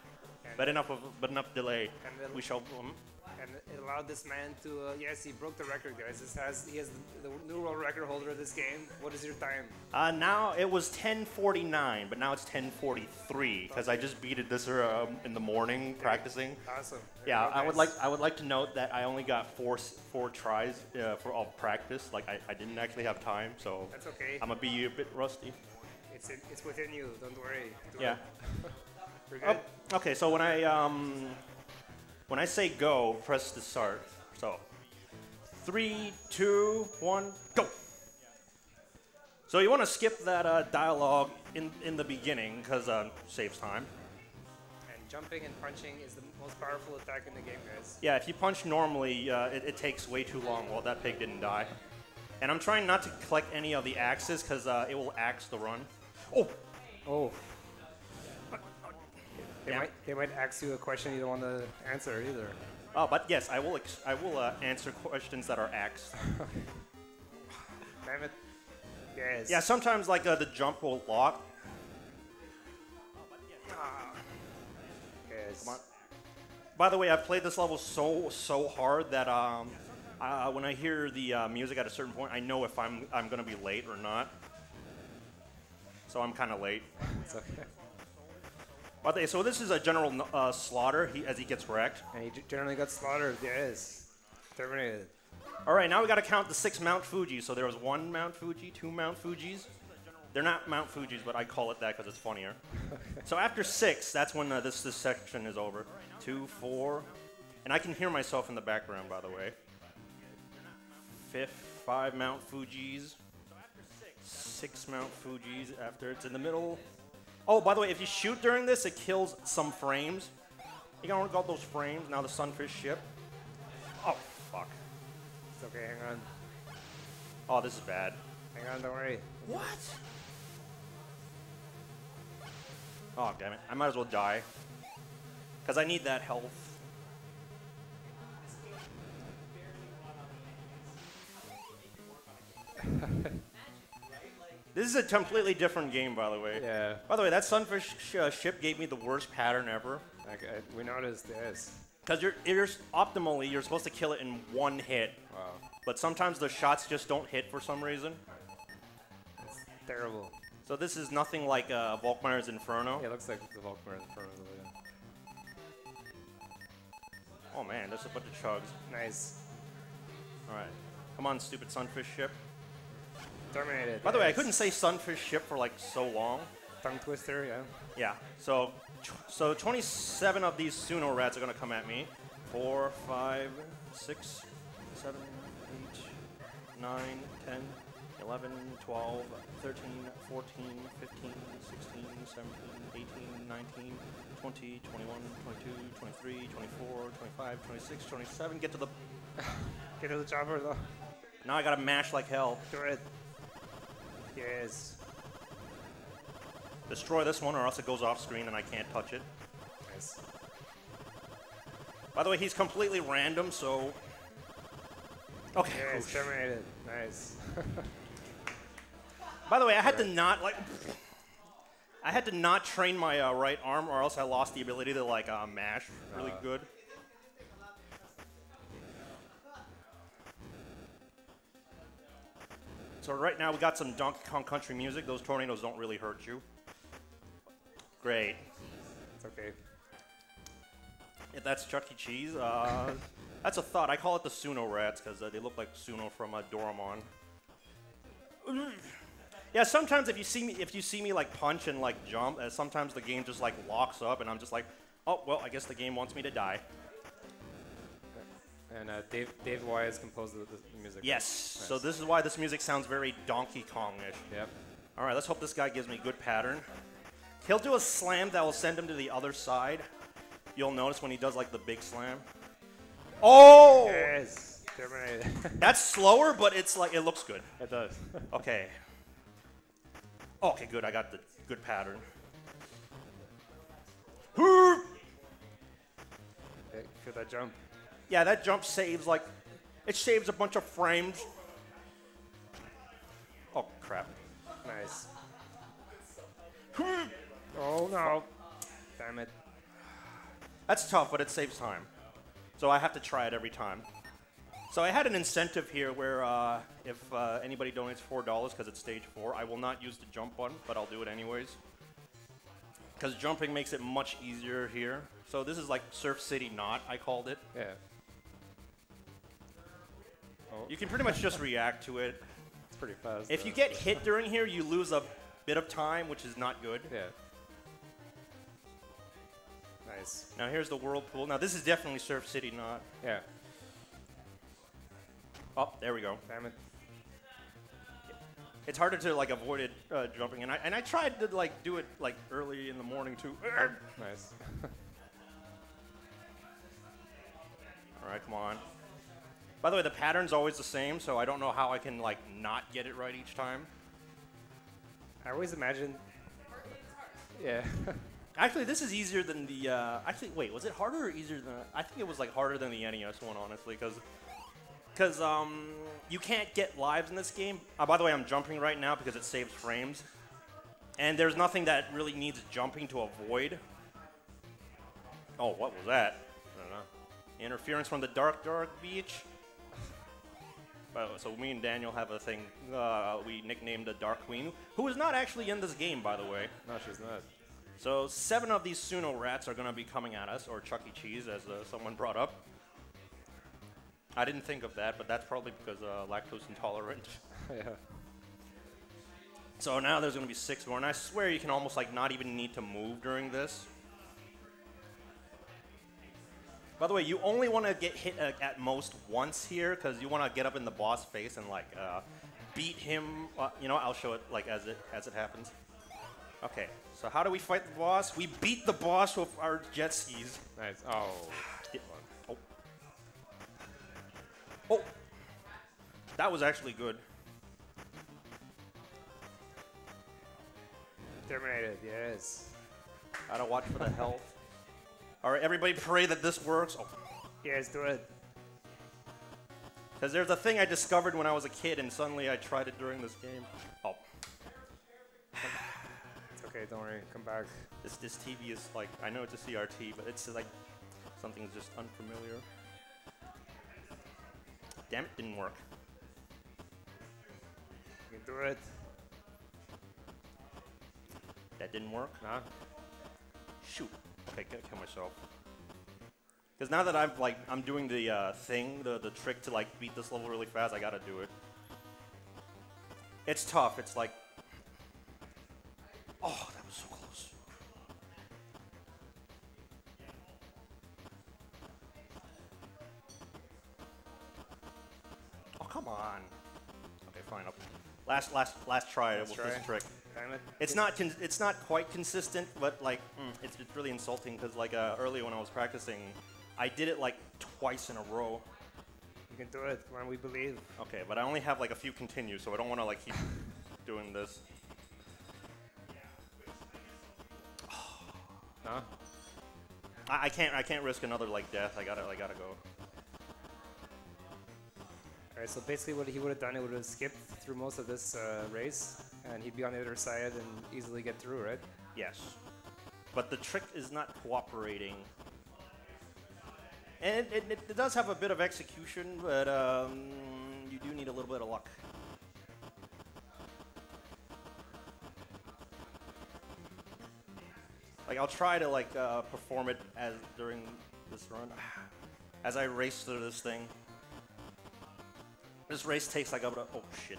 but enough of but enough delay. We shall. Um, and it allowed this man to. Uh, yes, he broke the record, guys. This has he has the, the new world record holder of this game. What is your time? Uh, now it was 10:49, but now it's 10:43 because I just beat it this uh, in the morning practicing. Awesome. Yeah, I would like I would like to note that I only got four four tries uh, for all practice. Like I, I didn't actually have time, so That's okay. I'm gonna be a bit rusty. It's in, it's within you. Don't worry. Do Yeah. Oh, okay, so when I um when I say go, press the start. So three, two, one, go. So you want to skip that uh, dialogue in in the beginning because uh, saves time. And jumping and punching is the most powerful attack in the game, guys. Yeah, if you punch normally, uh, it, it takes way too long. Well, that pig didn't die. And I'm trying not to collect any of the axes because uh, it will axe the run. Oh, Oh. They Yeah. might they might ask you a question you don't want to answer either. oh, but yes, I will. Ex- I will uh, answer questions that are asked. Damn it. Yes. Yeah, sometimes like uh, the jump will lock. Yes. By the way, I played this level so so hard that um, uh, when I hear the uh, music at a certain point, I know if I'm I'm gonna be late or not. So I'm kind of late. It's okay. But they, so this is a general uh, slaughter he, as he gets wrecked. And he generally got slaughtered. Yes. Terminated. All right, now we got to count the six Mount Fuji. So there was one Mount Fuji, two Mount Fujis. They're not Mount Fujis, but I call it that because it's funnier. so after six, that's when uh, this this section is over. Two, four, and I can hear myself in the background, by the way. Fifth, five Mount Fujis. Six Mount Fujis after it's in the middle. Oh, by the way, if you shoot during this, it kills some frames. You got got those frames. Now the sunfish ship. Oh, fuck. It's okay. Hang on. Oh, this is bad. Hang on. Don't worry. What? Oh, damn it. I might as well die. Because I need that health. this is a completely different game, by the way. Yeah. By the way, that sunfish sh- uh, ship gave me the worst pattern ever. Like, I, we noticed. this. Because you're, you're optimally, you're supposed to kill it in one hit. Wow. But sometimes the shots just don't hit for some reason. It's terrible. So this is nothing like uh, Volkmire's Inferno. Yeah, it looks like the Volkmire Inferno. Yeah. Oh man, there's a bunch of chugs. Nice. All right. Come on, stupid sunfish ship. Terminated. By the way, I couldn't say sunfish ship for like so long. Tongue twister. Yeah. Yeah. So, so 27 of these Suno rats are gonna come at me. Four, five, six, seven, eight, nine, 10, 11, 12, 13, 14, 15, 16, 17, 18, 19, 20, 21, 22, 23, 24, 25, 26, 27. Get to the. Get to the chopper though. Now I gotta mash like hell. Do it. Yes. Destroy this one, or else it goes off screen and I can't touch it. Nice. By the way, he's completely random, so. Okay. Yes. whoosh. Terminated. Nice. By the way, I had to not like. I had to not train my uh, right arm, or else I lost the ability to like uh, mash really Uh. good. So right now we got some Donkey Kong Country music. Those tornadoes don't really hurt you. Great. it's okay. If that's Chuck E. Cheese, uh, that's a thought. I call it the Suno rats because uh, they look like Suneo from uh, Doraemon. Yeah, sometimes if you see me, if you see me like punch and like jump, uh, sometimes the game just like locks up, and I'm just like, oh well, I guess the game wants me to die. And uh, Dave Dave Wise composed the, the music. Yes. So Nice. this is why this music sounds very Donkey Kong-ish. Yep. All right, let's hope this guy gives me good pattern. He'll do a slam that will send him to the other side. You'll notice when he does like the big slam. Oh! Yes. Terminated. That's slower, but it's like it looks good. it does. Okay. Okay, good. I got the good pattern. Okay, Feel that jump. Yeah, that jump saves like it saves a bunch of frames. Oh crap. Nice. oh no. Damn it. That's tough, but it saves time. So I have to try it every time. So I had an incentive here where uh, if uh, anybody donates four dollars because it's stage four, I will not use the jump button, but I'll do it anyways. Because jumping makes it much easier here. So this is like Surf City Knot, I called it. Yeah. Oh, You can pretty much just react to it. it's pretty fast. If though. you get hit during here, you lose a bit of time, which is not good. Yeah. Nice. Now here's the whirlpool. Now this is definitely Surf City not. Yeah. Oh, there we go. Damn it. It's harder to like avoid it uh, jumping, and I and I tried to like do it like early in the morning too. Nice. All right, come on. By the way, the pattern's always the same, so I don't know how I can like not get it right each time. I always imagine. Yeah. Actually, this is easier than the. Uh, actually, wait, was it harder or easier than? I think it was like harder than the NES one, honestly, because because um you can't get lives in this game. Uh, by the way, I'm jumping right now because it saves frames, and there's nothing that really needs jumping to avoid. Oh, what was that? I don't know. Interference from the dark, dark beach. Uh, so me and Daniel have a thing uh, we nicknamed the Dark Queen, who is not actually in this game, by the way. No, she's not. So seven of these Suno rats are going to be coming at us, or Chuck E. Cheese, as uh, someone brought up. I didn't think of that, but that's probably because uh, lactose intolerant. yeah. So now there's going to be six more, and I swear you can almost like not even need to move during this. By the way, you only want to get hit uh, at most once here, because you want to get up in the boss face and like uh, beat him. Uh, you know, I'll show it like as it as it happens. Okay, so how do we fight the boss? We beat the boss with our jet skis. Nice. Oh. Get- oh. Oh. That was actually good. Terminated, yes. Gotta watch for the health. All right, everybody pray that this works. Oh. Yes, do it. Because there's a thing I discovered when I was a kid, and suddenly I tried it during this game. Oh, It's okay, don't worry. Come back. this this TV is like I know it's a CRT, but it's like something's just unfamiliar. Damn it, didn't work. You can do it. That didn't work. Nah. Shoot. Okay, gotta kill myself. Because now that I've like I'm doing the uh, thing, the the trick to like beat this level really fast, I gotta do it. It's tough. It's like, oh, that was so close. Oh come on. Okay, fine. Up. Last last last try Last with try. this trick. Damn it. It's not it's not quite consistent, but like mm, it's, it's really insulting because like uh, earlier when I was practicing, I did it like twice in a row. You can do it when we believe. Okay, but I only have like a few continues, so I don't want to like keep doing this. Nah. I, I can't I can't risk another like death. I gotta I gotta go. Alright, so basically what he would have done, he would have skipped through most of this uh, race, and he'd be on the other side and easily get through, right? Yes, but the trick is not cooperating. And it, it, it does have a bit of execution, but um, you do need a little bit of luck. Like I'll try to like uh, perform it as during this run, as I race through this thing. This race takes like about a, oh shit.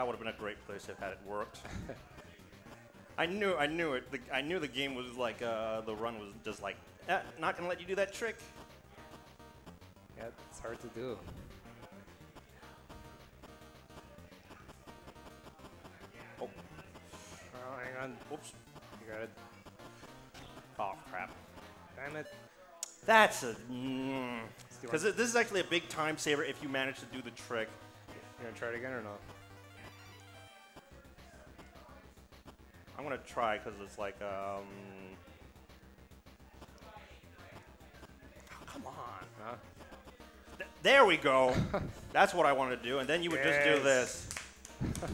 That would have been a great place if had it worked. I knew, I knew it. The, I knew the game was like, uh, the run was just like, eh, not gonna let you do that trick. Yeah, it's hard to do. Oh, Oh, hang on. whoops. You got it. Oh crap. Damn it. That's a, because want- this is actually a big time saver if you manage to do the trick. You gonna try it again or no? I'm gonna try because it's like, um, oh, come on. Huh? Th- there we go. That's what I wanted to do, and then you would just do this,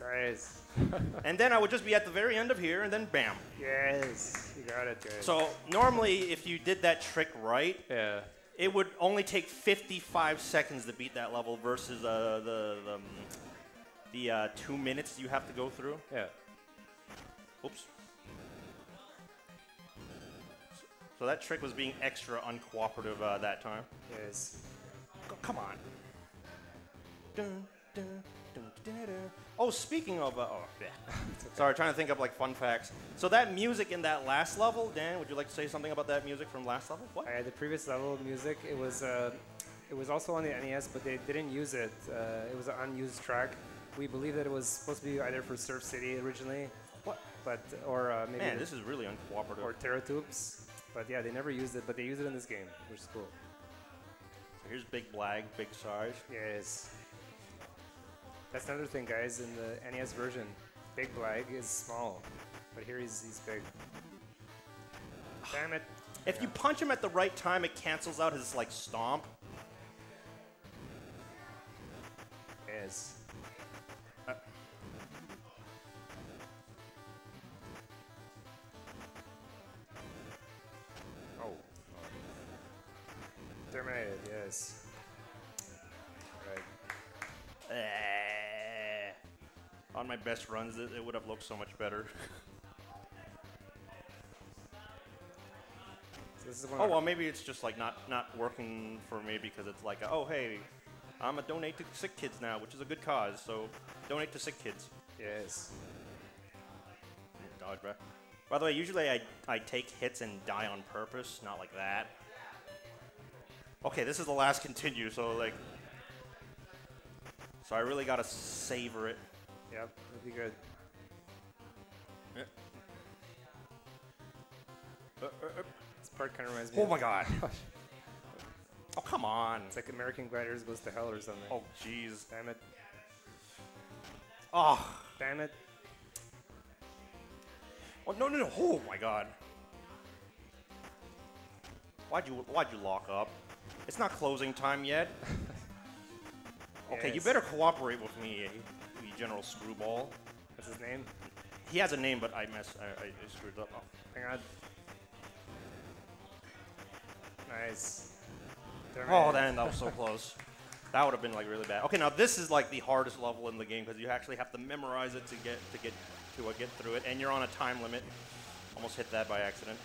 Nice. and then I would just be at the very end of here, and then bam. Yes. You got it. So normally, if you did that trick right, Yeah. it would only take 55 seconds to beat that level versus uh, the the, um, the uh, two minutes you have to go through. Yeah. Oops. So that trick was being extra uncooperative uh, that time. yes. C- come on. Dun, dun, dun, dun, dun. Oh, speaking of, uh, oh, yeah. sorry, trying to think of like fun facts. So that music in that last level, Dan, would you like to say something about that music from last level? What? Uh, the previous level music, it was uh, it was also on the NES, but they didn't use it. Uh, it was an unused track. We believe that it was supposed to be either for Surf City originally, What? but or uh, maybe Man, this is really uncooperative. or Terra Tubes. But yeah, they never used it, but they use it in this game, which is cool. So here's Big Blag, Big Sarge. Yes. That's another thing, guys. In the NES version, Big Blag is small, but here he's he's big. Damn it! If you punch him at the right time, it cancels out his like stomp. Yes. Yes. Right. Eh. On my best runs, it, it would have looked so much better. So this is one oh well, maybe it's just like not not working for me because it's like, oh hey, I'm a donate to sick kids now, which is a good cause. So donate to sick kids. Yes. Dodge back. By the way, usually I I take hits and die on purpose, not like that. Okay, this is the last continue, so like, so I really gotta savor it. Yep, it'll be good. Yeah. Uh, uh, uh. This part kind of reminds me. Oh my god. Oh come on. It's like American Gladiators goes to hell or something. Oh jeez. Damn it. Oh. Damn it. Oh no no no! Oh my god. Why'd you why'd you lock up? It's not closing time yet. okay, you better cooperate with me, you General Screwball. What's his name? He has a name, but I messed. I, I screwed up. Oh. Hang on. Nice. Oh, man, that was so close. That would have been like really bad. Okay, now this is like the hardest level in the game because you actually have to memorize it to get to get to uh, get through it, and you're on a time limit. Almost hit that by accident.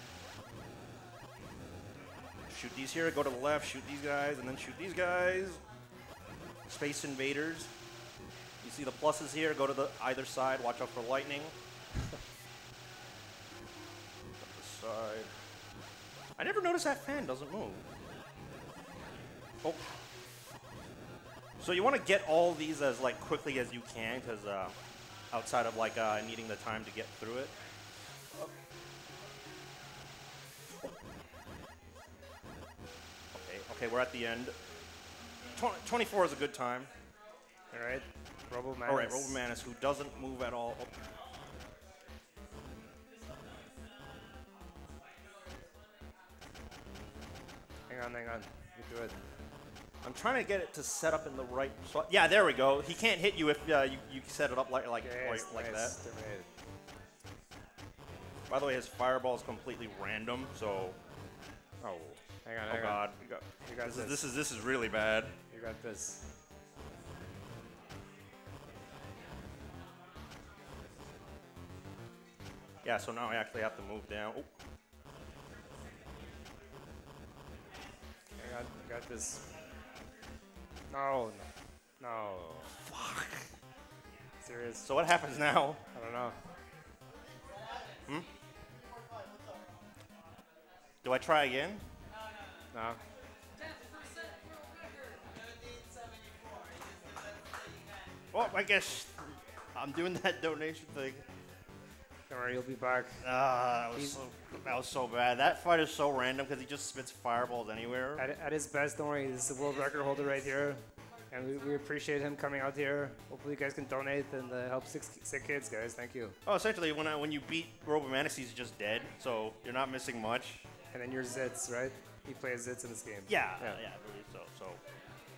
Shoot these here, go to the left, shoot these guys, and then shoot these guys. Space Invaders. You see the pluses here, go to the either side, watch out for lightning. side. I never noticed that fan doesn't move. Oh. So you want to get all these as like quickly as you can, because uh, outside of like uh, needing the time to get through it. Okay, we're at the end. Tw- 24 is a good time. All right. Robo All right, Manus. Robomanus, who doesn't move at all. Oh. Hang on, hang on. You do it. I'm trying to get it to set up in the right spot. Yeah, there we go. He can't hit you if uh, you, you set it up like like Yes, like, like nice. that. By the way, his fireball is completely random, so. Oh. Hang on, Oh hang on. God. You got, you got This this. is this is this is really bad. You got this. Yeah, so now I actually have to move down. Oh. Hang on, you got this. No, no. No. Fuck. Serious. So what happens now? I don't know. Hmm? Do I try again? No. Well, I guess I'm doing that donation thing. Don't worry, you'll be back. Ah, that was so that was so bad. That fight is so random because he just spits fireballs anywhere. At, at his best, don't worry, he's the world record holder right here. And we, we appreciate him coming out here. Hopefully, you guys can donate and uh, help sick, sick kids, guys. Thank you. Oh, essentially, when I, when you beat Robomanix, he's just dead, so you're not missing much. And then your Zitz, right? He plays Zitz in this game. Yeah, yeah, yeah I believe so. So.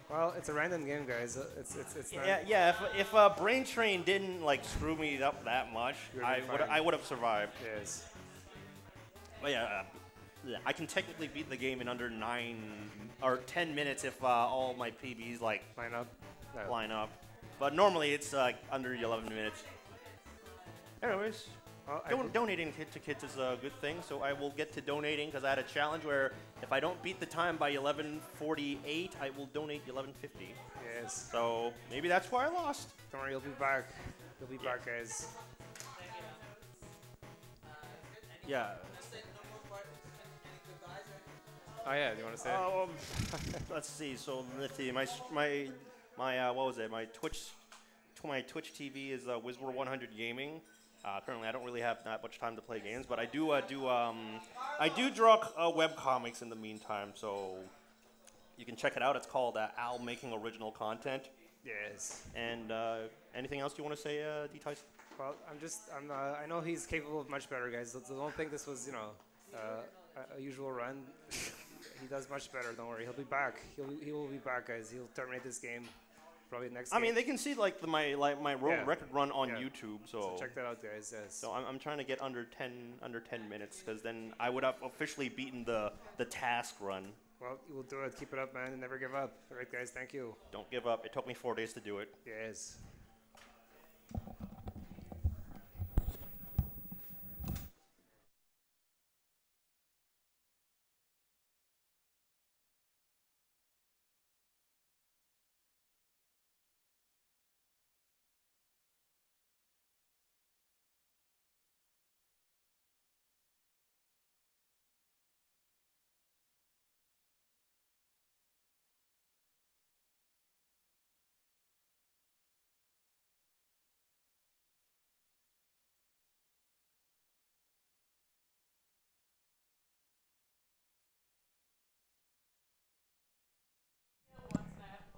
Well, it's a random game, guys. Uh, It's it's it's not. Yeah, yeah. If if uh, Brain Train didn't like screw me up that much, I would. I would have survived. Yes. But yeah, uh, yeah, I can technically beat the game in under nine or ten minutes if uh, all my PBs like line up. No. Line up. But normally it's like under 11 minutes. Anyways, Well, I don- donating kid to kids is a good thing, so I will get to donating because I had a challenge where if I don't beat the time by 11:48, I will donate 11:50. Yes. So maybe that's why I lost. Don't worry, you'll be back. You'll be back, guys. Yeah. Oh yeah, do you want to say? it? Um, let's see. So let's see. My my my uh, what was it? My Twitch to my Twitch TV is uh, Wizwar 100 Gaming. Uh, currently, I don't really have that much time to play games, but I do uh, do um, I do draw uh, web comics in the meantime. So you can check it out. It's called uh, Al Making Original Content. Yes. And uh, anything else you want to say, uh, D Tyson? Well, I'm just, I'm, uh, I know he's capable of much better, guys. So don't think this was, you know, uh, a, a usual run. he does much better. Don't worry. He'll be back. He'll, he will be back, guys. He'll terminate this game probably next. I game. mean, they can see like the, my like my Yeah. record run on Yeah. YouTube. So So, check that out, guys. Yes. So I'm, I'm trying to get under 10 under 10 minutes because then I would have officially beaten the the task run. Well, you will do it. Keep it up, man, and never give up. All right, guys. Thank you. Don't give up. It took me four days to do it. Yes.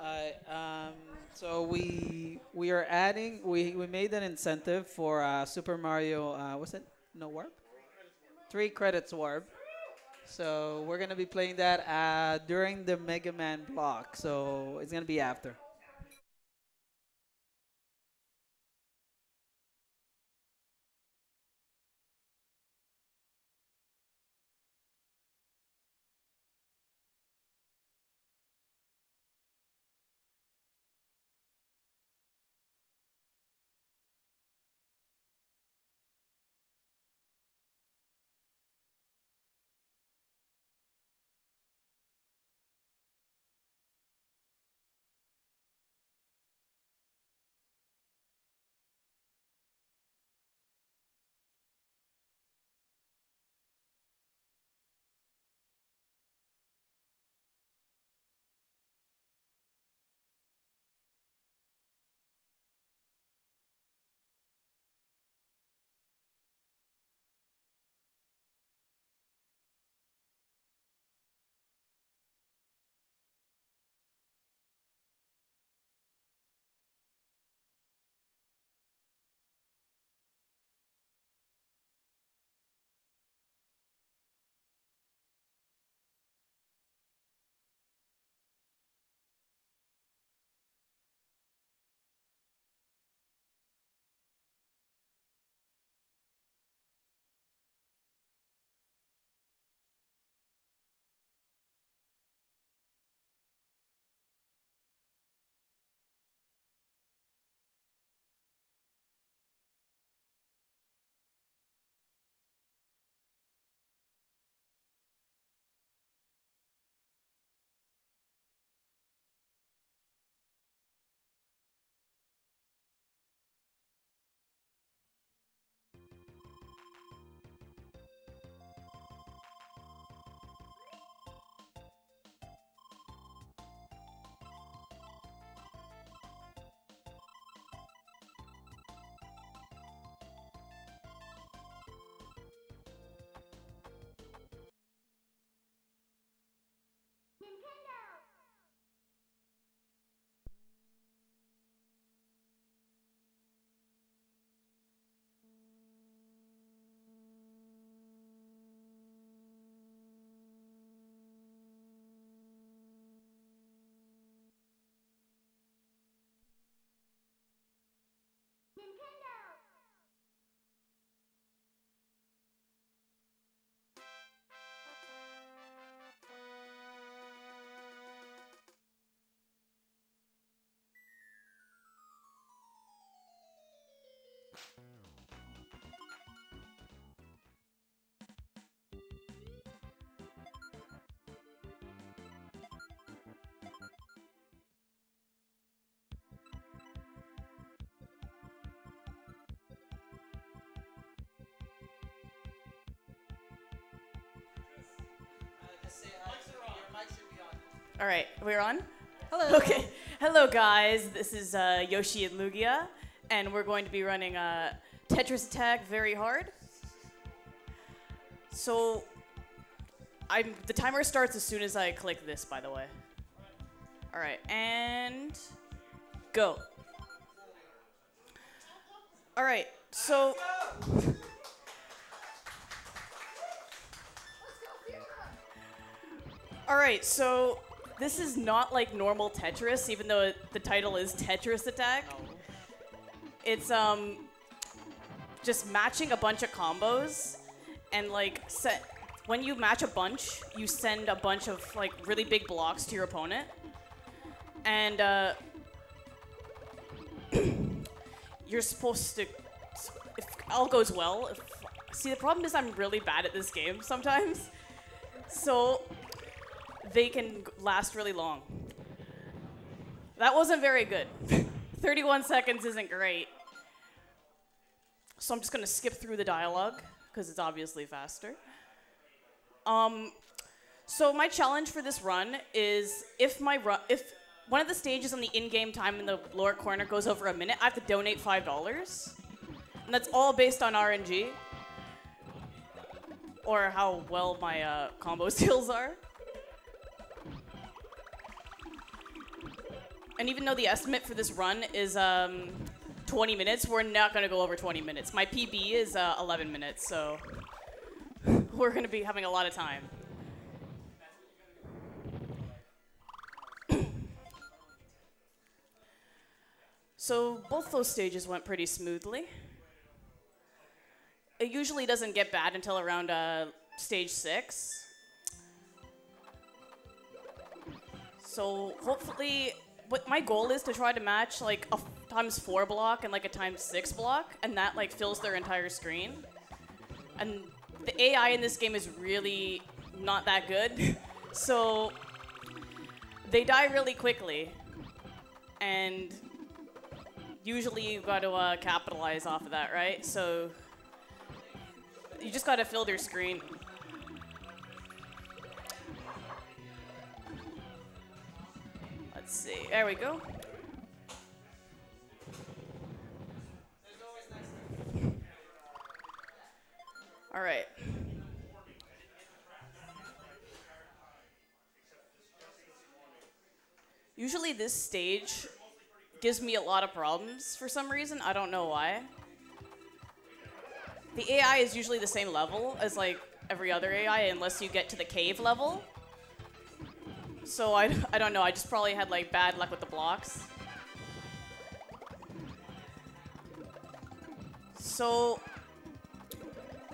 Uh, um, so we we are adding we, we made an incentive for uh, Super Mario. Uh, what's it? No warp. Three credits warp. So we're gonna be playing that uh, during the Mega Man block. So it's gonna be after. All right, we're on? Hello. Okay. Hello, guys. This is uh, Yoshi and Lugia, and we're going to be running uh, Tetris Attack very hard. So, I'm the timer starts as soon as I click this. By the way. All right, and go. All right, so. All right, so this is not like normal Tetris, even though it, the title is Tetris Attack. It's um just matching a bunch of combos and like set when you match a bunch, you send a bunch of like really big blocks to your opponent, and uh, you're supposed to. If all goes well, if, see the problem is I'm really bad at this game sometimes, so they can last really long. That wasn't very good. 31 seconds isn't great. So I'm just gonna skip through the dialogue because it's obviously faster. Um, so my challenge for this run is if my run, if one of the stages on the in-game time in the lower corner goes over a minute, I have to donate five dollars, and that's all based on RNG or how well my uh, combo skills are. And even though the estimate for this run is um, 20 minutes, we're not going to go over 20 minutes. My PB is uh, 11 minutes, so we're going to be having a lot of time. so both those stages went pretty smoothly. It usually doesn't get bad until around uh, stage six. So hopefully, what my goal is to try to match like a times four block and like a times six block, and that like fills their entire screen. And the AI in this game is really not that good, so they die really quickly, and usually you've got to uh, capitalize off of that, right? So you just got to fill their screen. Let's see. There we go. All right. Usually this stage gives me a lot of problems for some reason. I don't know why. The AI is usually the same level as like every other AI unless you get to the cave level. So I, I don't know. I just probably had like bad luck with the blocks. So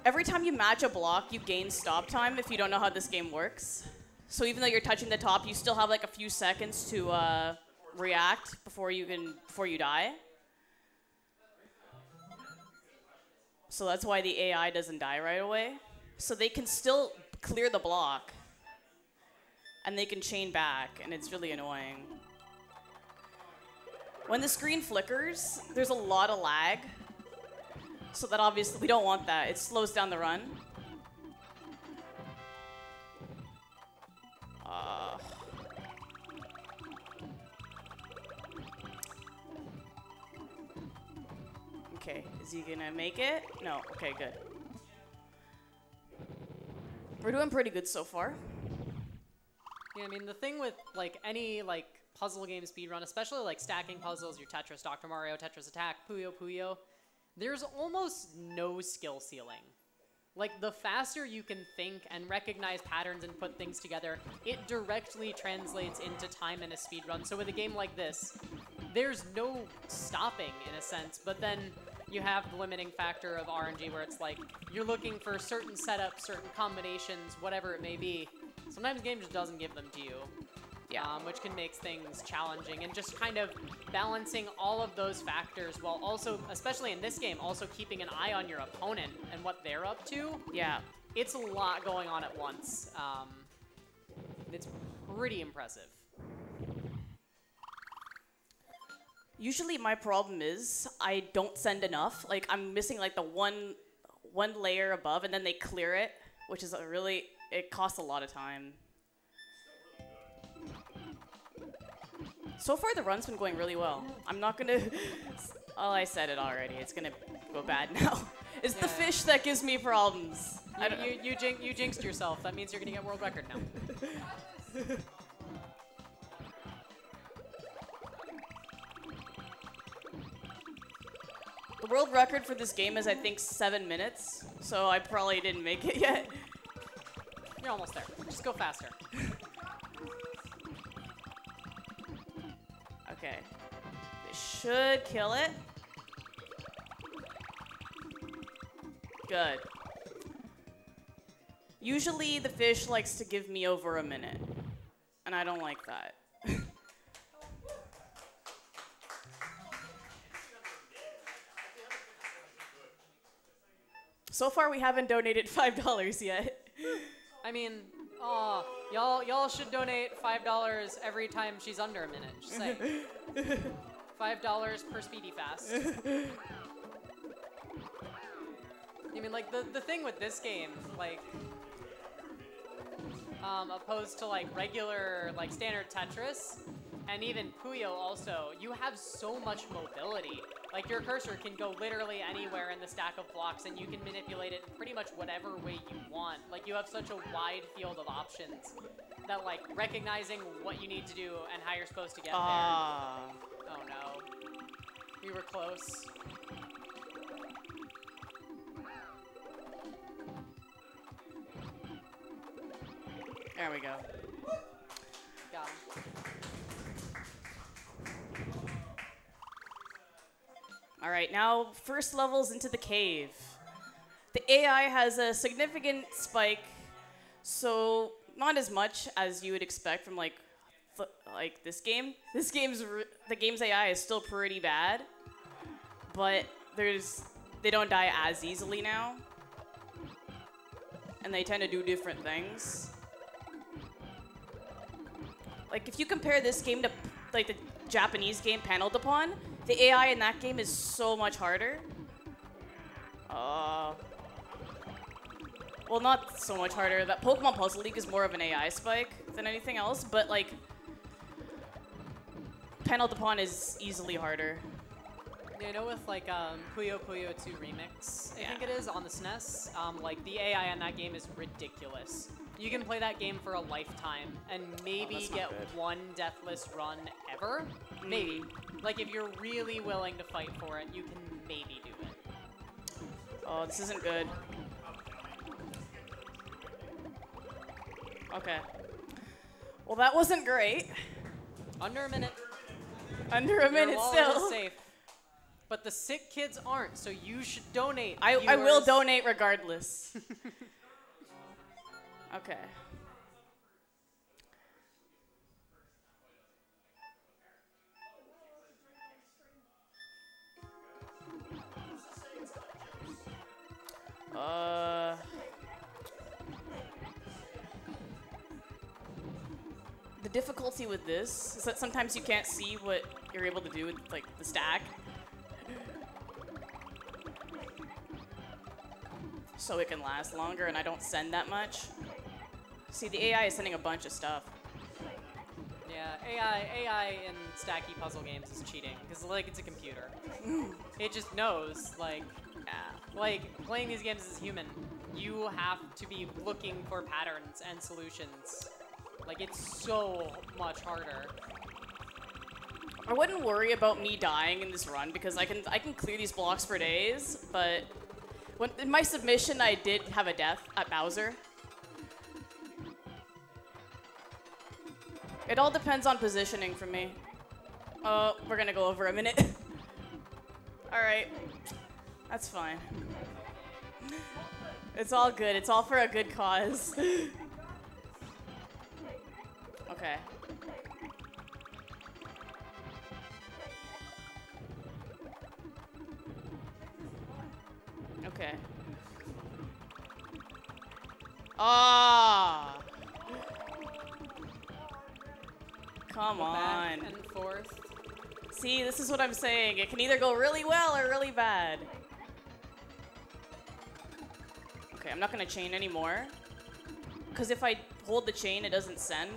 every time you match a block, you gain stop time if you don't know how this game works. So even though you're touching the top, you still have like a few seconds to uh, react before you can before you die. So that's why the AI doesn't die right away. So they can still clear the block. And they can chain back, and it's really annoying. When the screen flickers, there's a lot of lag. So that obviously we don't want that. It slows down the run. Uh, okay, is he gonna make it? No. Okay, good. We're doing pretty good so far. Yeah, I mean the thing with like any like puzzle game speedrun, especially like stacking puzzles, your Tetris, Dr. Mario, Tetris Attack, Puyo Puyo, there's almost no skill ceiling. Like the faster you can think and recognize patterns and put things together, it directly translates into time in a speedrun. So with a game like this, there's no stopping in a sense, but then you have the limiting factor of RNG where it's like you're looking for certain setups, certain combinations, whatever it may be. Sometimes the game just doesn't give them to you. Yeah. Um, which can make things challenging and just kind of balancing all of those factors while also, especially in this game, also keeping an eye on your opponent and what they're up to. Yeah. It's a lot going on at once. Um, it's pretty impressive. Usually my problem is I don't send enough. Like I'm missing like the one one layer above and then they clear it, which is a really it costs a lot of time. So far the run's been going really well. I'm not gonna Oh, I said it already. It's gonna go bad now. It's the fish that gives me problems. I You, don't you, you, jin- you jinxed yourself. That means you're gonna get world record now. The world record for this game is I think seven minutes, so I probably didn't make it yet. You're almost there. Just go faster. Okay. They should kill it. Good. Usually the fish likes to give me over a minute, and I don't like that. so far we haven't donated $5 yet. I mean, oh, y'all y'all should donate five dollars every time she's under a minute. Just saying. five dollars per speedy fast. I mean, like the the thing with this game, like, um, opposed to like regular like standard Tetris, and even Puyo also, you have so much mobility. Like your cursor can go literally anywhere in the stack of blocks and you can manipulate it pretty much whatever way you want. Like you have such a wide field of options that like recognizing what you need to do and how you're supposed to get Ah. there. Oh no. We were close. There we go. Got him. All right, now first levels into the cave. The AI has a significant spike, so not as much as you would expect from like like this game. This game's the game's AI is still pretty bad, but there's they don't die as easily now, and they tend to do different things. Like if you compare this game to like the Japanese game Panel de Pon, the AI in that game is so much harder. Uh, well, not so much harder. That Pokemon Puzzle League is more of an AI spike than anything else, but like Panel de Pon is easily harder. You know with like um, Puyo Puyo 2 Remix, I think it is, on the SNES, um, like the AI in that game is ridiculous. You can play that game for a lifetime and oh, maybe that's not get good. one deathless run ever. Hmm. Maybe. Like if you're really willing to fight for it, you can maybe do it. Oh, this isn't good. Okay. Well, that wasn't great. Under a minute. Under a minute still. safe. But the sick kids aren't, so you should donate. I, I will donate regardless. okay. Uh. The difficulty with this is that sometimes you can't see what you're able to do with like the stack. so it can last longer and I don't send that much. See, the AI is sending a bunch of stuff. Yeah, AI AI in stacky puzzle games is cheating because like it's a computer. it just knows like yeah. like playing these games as a human, you have to be looking for patterns and solutions. Like it's so much harder. I wouldn't worry about me dying in this run because I can I can clear these blocks for days, but when in my submission I did have a death at Bowser. It all depends on positioning for me. Oh, we're gonna go over a minute. Alright. That's fine. It's all good. It's all for a good cause. okay. Okay. Ah. Come on. and forth. See, this is what I'm saying. It can either go really well or really bad. Okay, I'm not gonna chain anymore. Because if I hold the chain, it doesn't send.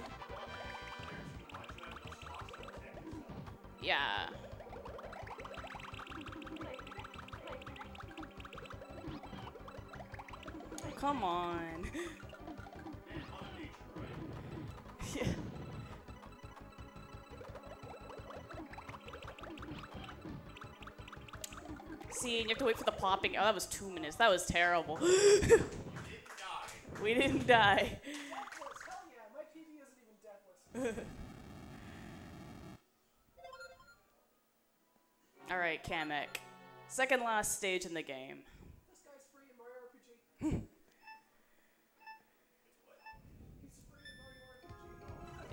Yeah. Come on. yeah. You have to wait for the popping. Oh, that was two minutes. That was terrible. we didn't die. All right, Kamek. Second last stage in the game. This guy's free in Mario RPG.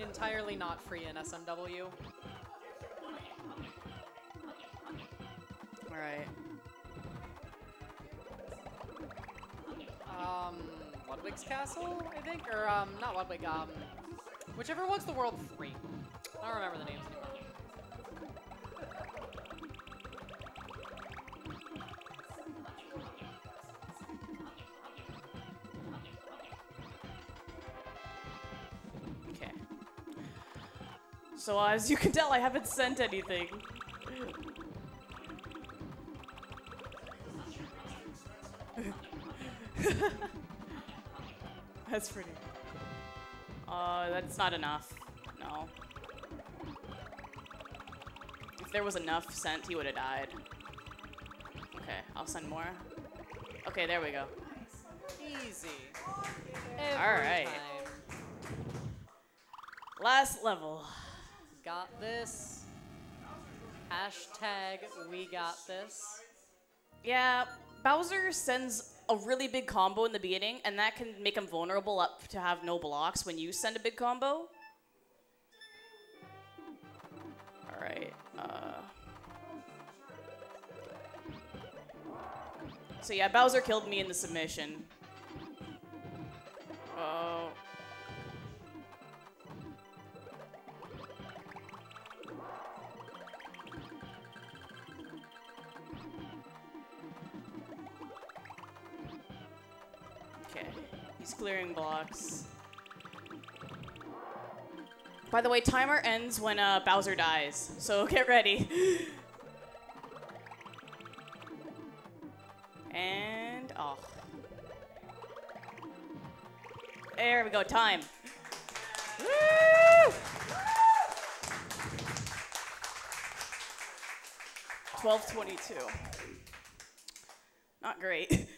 Entirely not free in SMW. All right. Um, Ludwig's castle, I think, or um, not Ludwig. Um, whichever one's the world three. I don't remember the names anymore. So uh, as you can tell, I haven't sent anything. That's pretty. Uh, that's not enough. No. If there was enough sent, he would have died. Okay, I'll send more. Okay, there we go. Easy. All right. Last level. Got this. Hashtag we got this. Yeah, Bowser sends a really big combo in the beginning, and that can make him vulnerable up to have no blocks when you send a big combo. Alright, uh. So yeah, Bowser killed me in the submission. Oh. Clearing blocks. By the way, timer ends when uh, Bowser dies, so get ready. and oh, there we go. Time. Woo! Twelve twenty-two. Not great.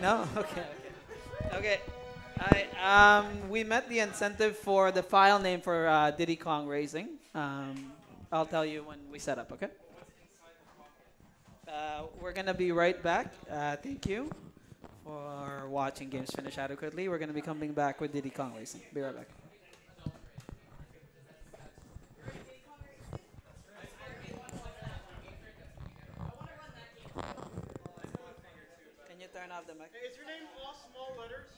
No? Okay. Okay. I, um, we met the incentive for the file name for uh, Diddy Kong Racing. Um, I'll tell you when we set up, okay? Uh, we're going to be right back. Uh, thank you for watching Games Finish Adequately. We're going to be coming back with Diddy Kong Racing. Be right back. Can you turn off the mic? Hey, is your name all small letters?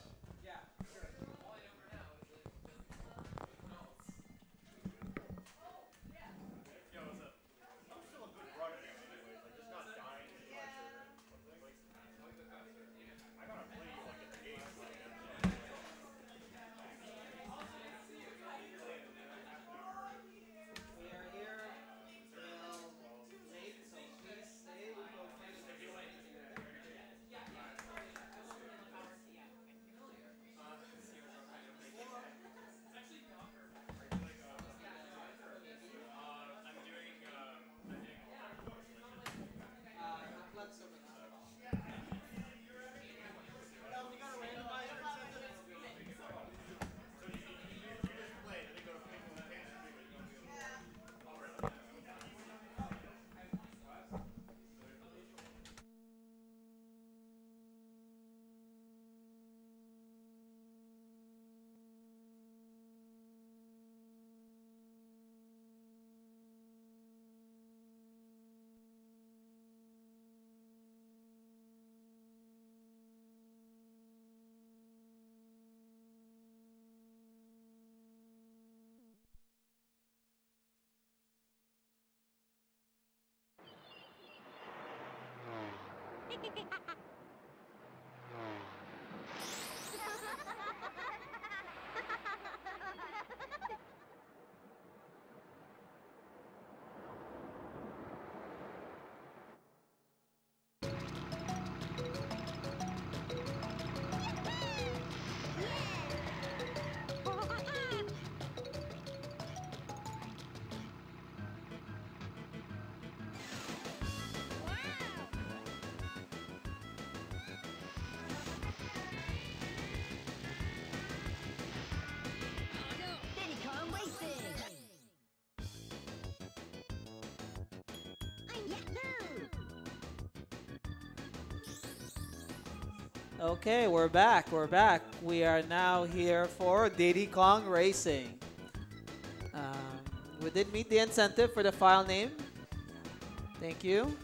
Ha ha ha ha! Okay, we're back. We're back. We are now here for Diddy Kong Racing. Um, we did meet the incentive for the file name. Thank you.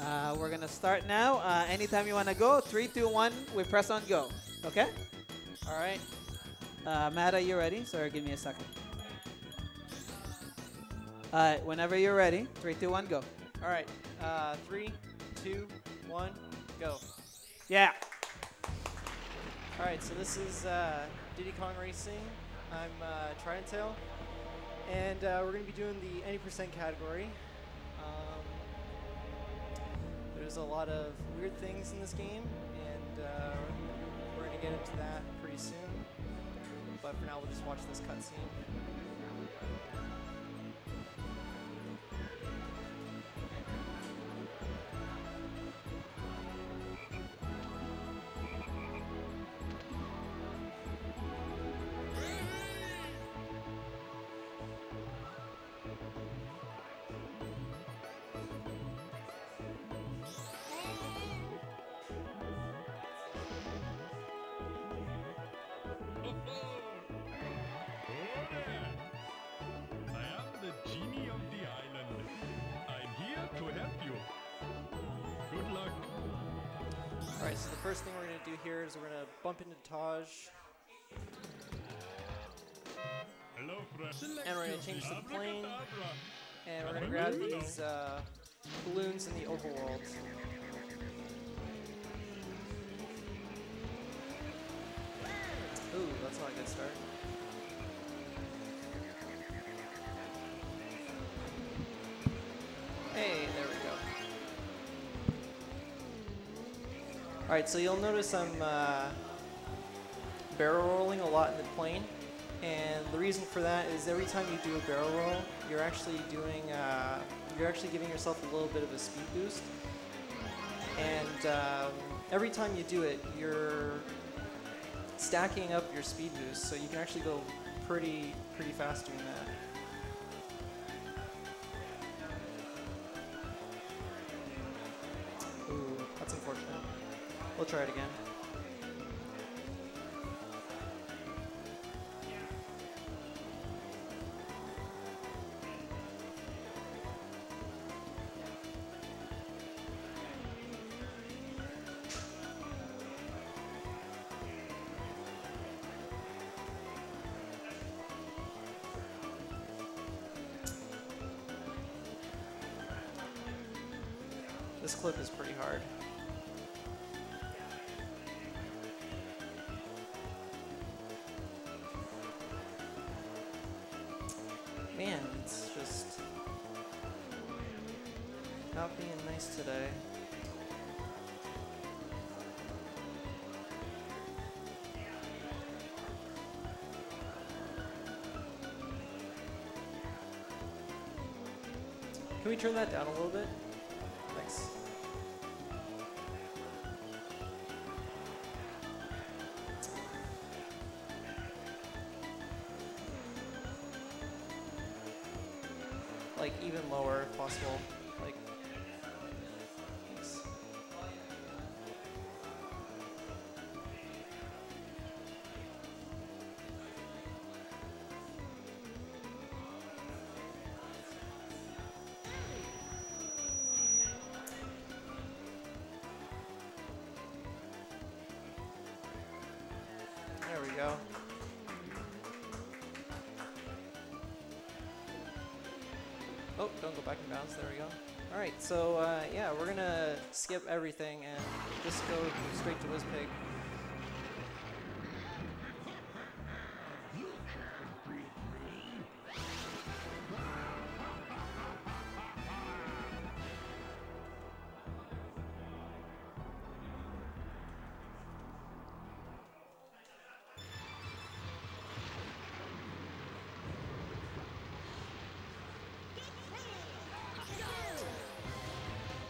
Uh, we're gonna start now. Uh, anytime you wanna go, three, two, one. We press on go. Okay. All right. Uh, Matt, are you ready? Sorry, give me a second. Uh, whenever you're ready, three, two, one, go. All right. Uh, three, two, one, go. Yeah. All right. So this is uh, Diddy Kong Racing. I'm uh, Trident Tail, and uh, we're going to be doing the any percent category. Um, there's a lot of weird things in this game, and uh, we're going to get into that pretty soon. But for now, we'll just watch this cutscene. First thing we're going to do here is we're going to bump into Taj, Hello, and we're going to change the plane, and we're going to grab these uh, balloons in the overworld. Ooh, that's not a good start. All right, so you'll notice I'm uh, barrel rolling a lot in the plane, and the reason for that is every time you do a barrel roll, you're actually doing, uh, you're actually giving yourself a little bit of a speed boost, and um, every time you do it, you're stacking up your speed boost, so you can actually go pretty, pretty fast doing that. Not being nice today. Can we turn that down a little bit? Go. Oh, don't go back and bounce. There we go. All right, so uh, yeah, we're gonna skip everything and just go straight to Wizpig.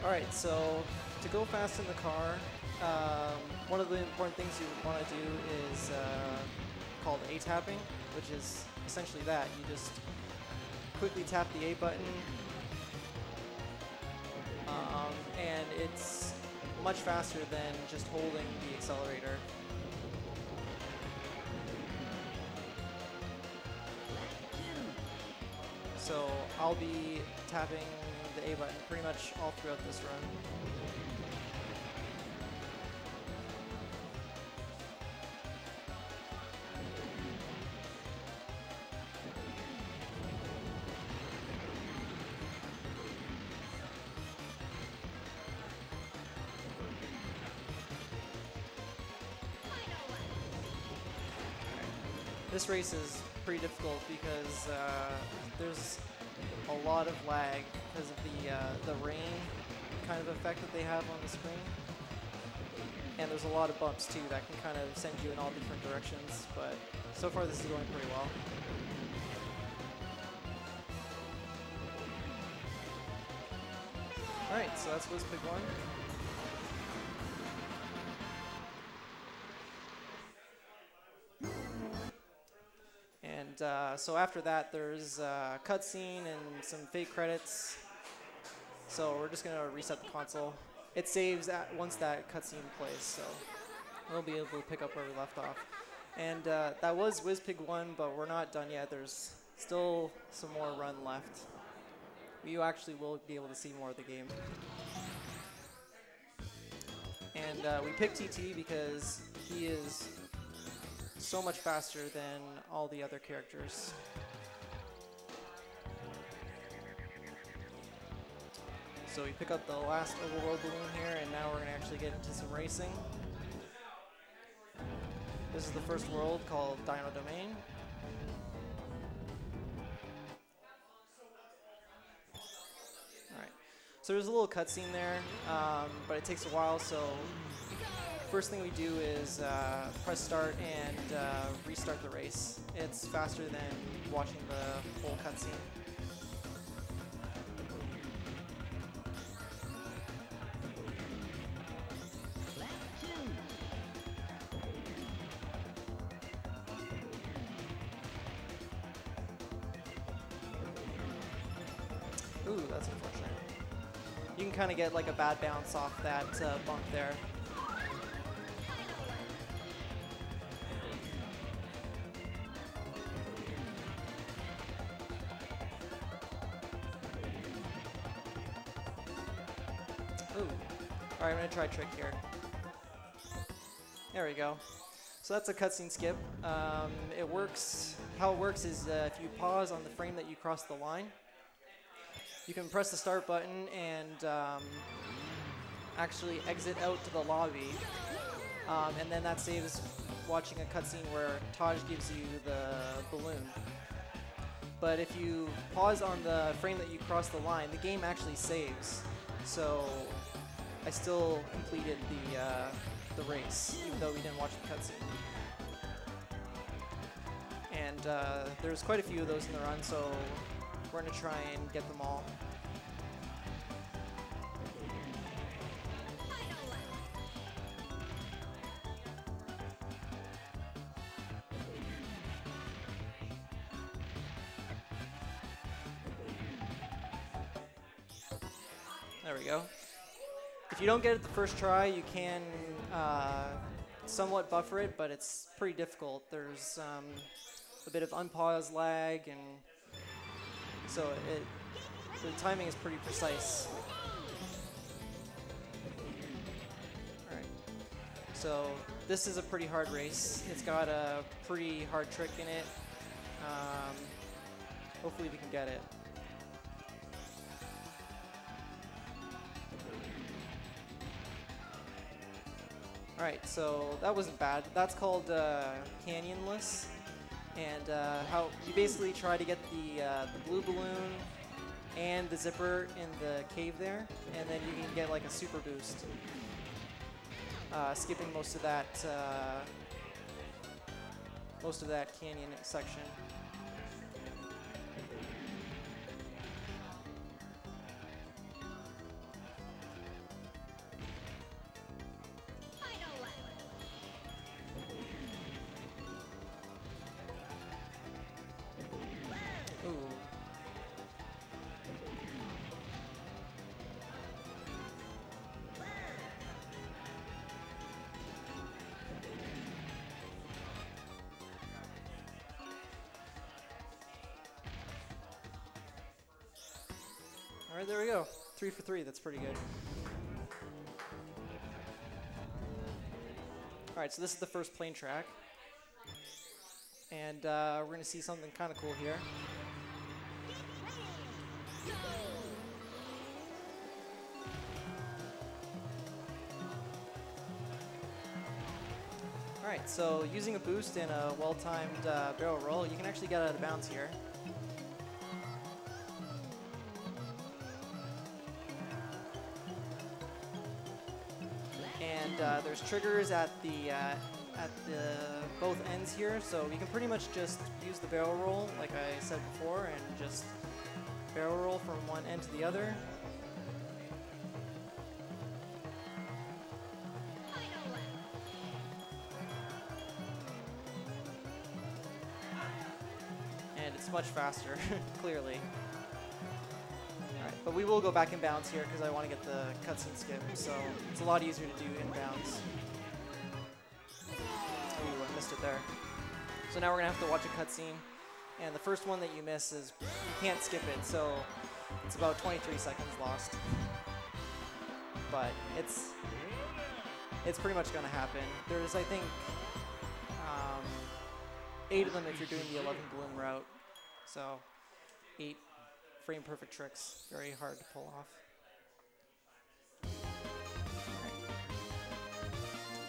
All right, so to go fast in the car, um, one of the important things you want to do is uh, called A tapping, which is essentially that. You just quickly tap the A button, um, and it's much faster than just holding the accelerator. So I'll be tapping the A button pretty much all throughout this run. This race is pretty difficult because uh, there's a lot of lag because of the uh, the rain kind of effect that they have on the screen. And there's a lot of bumps too that can kind of send you in all different directions. But so far this is going pretty well. Alright, so that's Wizpig 1. So after that, there's a cutscene and some fake credits. So we're just gonna reset the console. It saves at once that cutscene plays, so we'll be able to pick up where we left off. And uh, that was Wizpig 1, but we're not done yet. There's still some more run left. You actually will be able to see more of the game. And uh, we picked TT because he is so much faster than all the other characters. So we pick up the last overworld balloon here, and now we're going to actually get into some racing. This is the first world called Dino Domain. Alright, so there's a little cutscene there, um, but it takes a while, so first thing we do is uh, press start and uh, restart the race. It's faster than watching the whole cutscene. Ooh, that's unfortunate. You can kind of get like a bad bounce off that uh, bump there. Gonna try trick here. There we go. So that's a cutscene skip. Um, it works, how it works is uh, if you pause on the frame that you cross the line, you can press the start button and um, actually exit out to the lobby. Um, and then that saves watching a cutscene where Taj gives you the balloon. But if you pause on the frame that you cross the line, the game actually saves. So I still completed the uh, the race, even though we didn't watch the cutscene. And uh, there's quite a few of those in the run, so we're gonna try and get them all. If you don't get it the first try, you can uh, somewhat buffer it, but it's pretty difficult. There's um, a bit of unpause lag, and so it the timing is pretty precise. All right. So this is a pretty hard race. It's got a pretty hard trick in it. Um, hopefully we can get it. All right, so that wasn't bad. That's called uh, Canyonless, and uh, how you basically try to get the uh, the blue balloon and the zipper in the cave there, and then you can get like a super boost, uh, skipping most of that uh, most of that canyon section. Right, there we go. Three for three. That's pretty good. All right, so this is the first plane track. And uh, we're going to see something kind of cool here. All right, so using a boost and a well-timed uh, barrel roll, you can actually get out of bounds here. There's triggers at the uh, at the both ends here, so you can pretty much just use the barrel roll, like I said before, and just barrel roll from one end to the other. And it's much faster, clearly. But we will go back in bounds here because I want to get the cutscene skip, so it's a lot easier to do in bounds. Ooh, I missed it there. So now we're going to have to watch a cutscene, and the first one that you miss is you can't skip it, so it's about 23 seconds lost. But it's it's pretty much going to happen. There's, I think, um, eight of them if you're doing the 11 bloom route. So eight frame perfect tricks, very hard to pull off.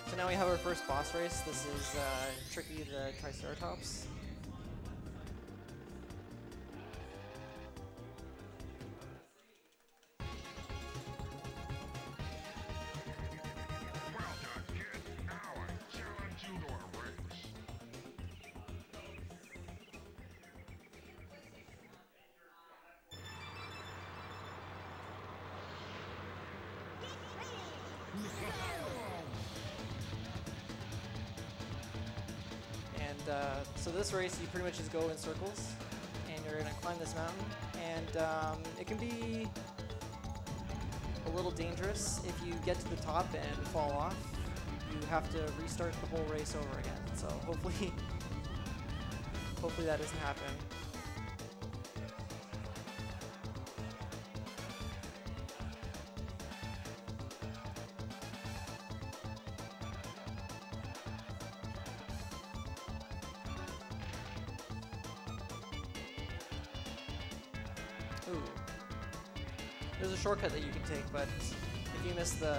So now we have our first boss race. This is uh, Tricky the Triceratops. Pretty much just go in circles, and you're gonna climb this mountain, and um, it can be a little dangerous if you get to the top and fall off. You have to restart the whole race over again. So hopefully, hopefully that doesn't happen. Take, but if you miss the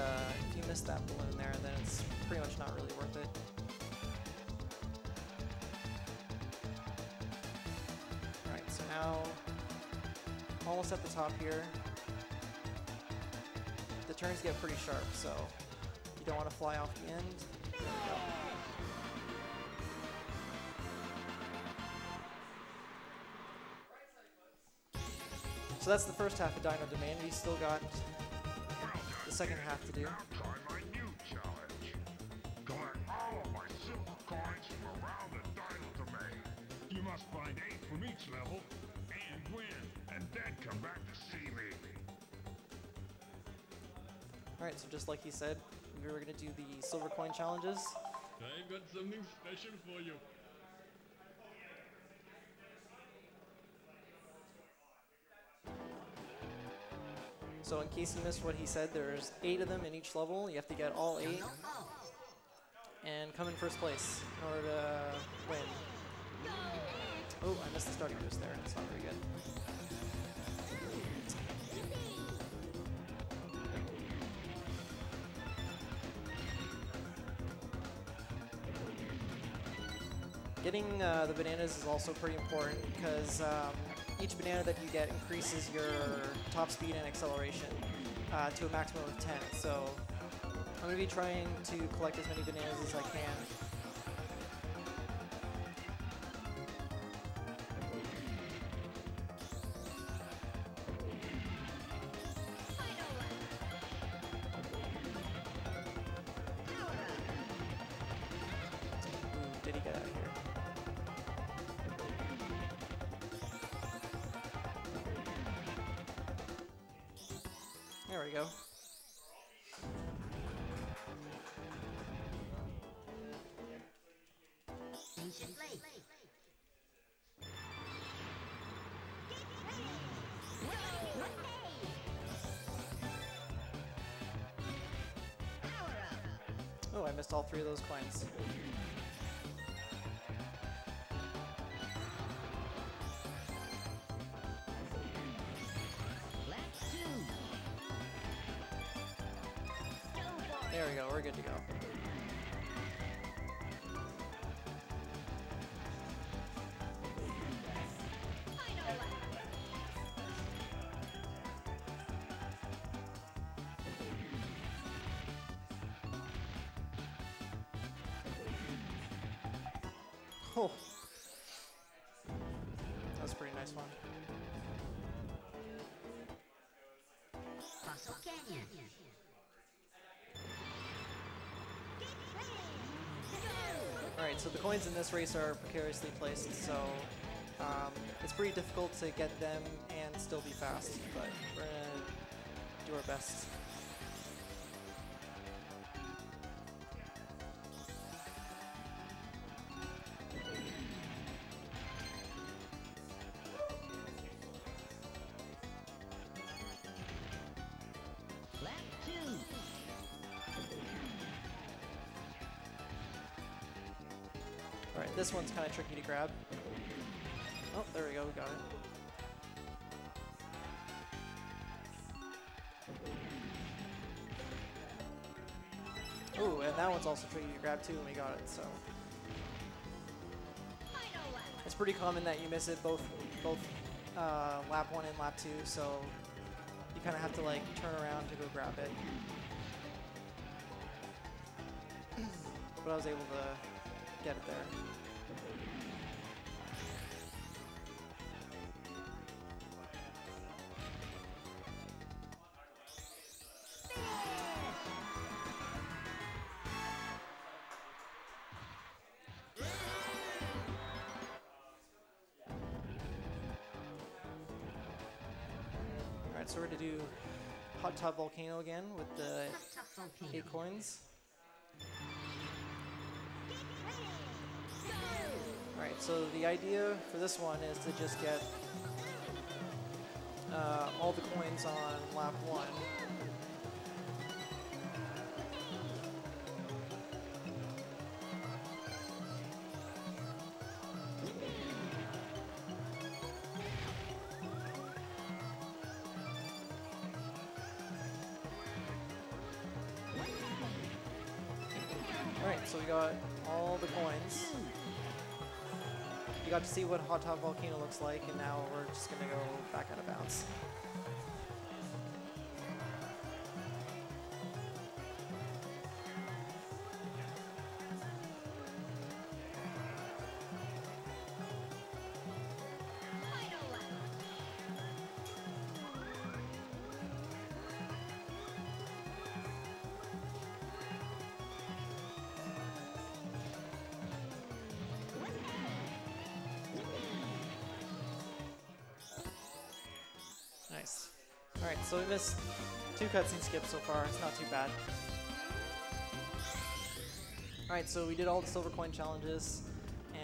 if you miss that balloon there, then it's pretty much not really worth it. Alright, so now almost at the top here. The turns get pretty sharp, so you don't want to fly off the end. There we go. So that's the first half of Dino Domain. We still got second half to do. You must find eight from each level and win, and then come back to see me. Alright, so just like he said, we were going to do the silver coin challenges. I've got something special for you. You missed what he said, there's eight of them in each level. You have to get all eight and come in first place in order to win. Oh, I missed the starting boost there. That's not very good. Getting uh, the bananas is also pretty important because um, each banana that you get increases your top speed and acceleration uh, to a maximum of 10. So I'm going to be trying to collect as many bananas as I can. All three of those coins. Alright, so the coins in this race are precariously placed, so um, it's pretty difficult to get them and still be fast, but we're gonna do our best. One's kind of tricky to grab. Oh, there we go, we got it. Ooh, and that one's also tricky to grab too, and we got it, so. It's pretty common that you miss it both both uh, lap one and lap two, so you kind of have to like turn around to go grab it. but I was able to get it there. Top Volcano again with the coins. Alright, so the idea for this one is to just get uh, all the coins on lap one. To see what Hot Top Volcano looks like, and now we're just gonna go back out of bounds. Alright, so we missed two cutscene skips so far. It's not too bad. Alright, so we did all the silver coin challenges,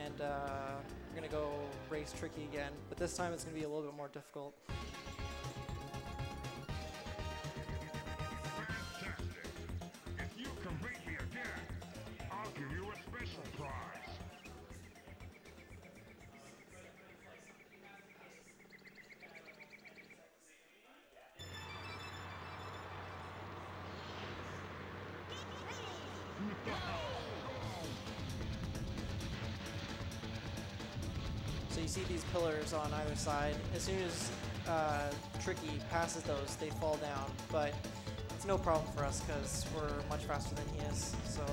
and uh, we're gonna go race tricky again, but this time it's gonna be a little bit more difficult. Pillars on either side. As soon as uh, Tricky passes those, they fall down. But it's no problem for us because we're much faster than he is. So,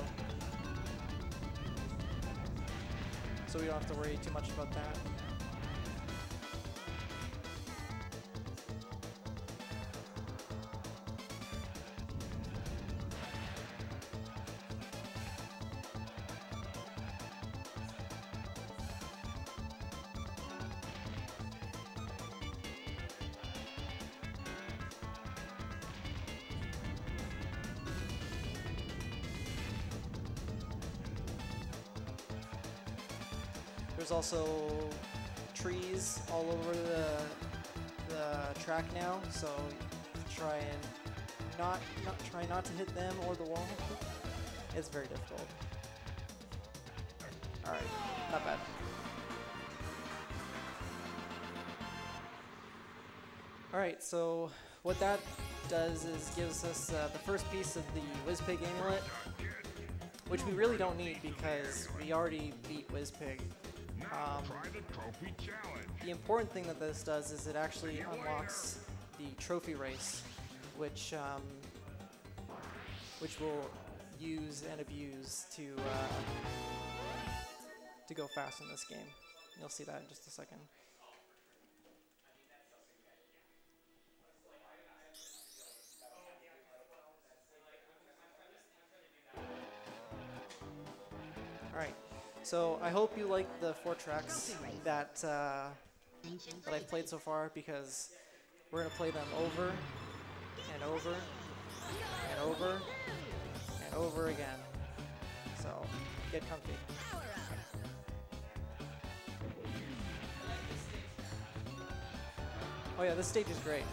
so we don't have to worry too much about that. Hit them or the wall. It's very difficult. All right, not bad. All right, so what that does is gives us uh, the first piece of the Wizpig amulet, which we really don't need because we already beat Wizpig. Um, the important thing that this does is it actually unlocks the trophy race, which um, which we'll use and abuse to uh, to go fast in this game. You'll see that in just a second. All right. So I hope you like the four tracks that uh, that I've played so far because we're gonna play them over and over and over and over again. So get comfy. Oh yeah, this stage is great.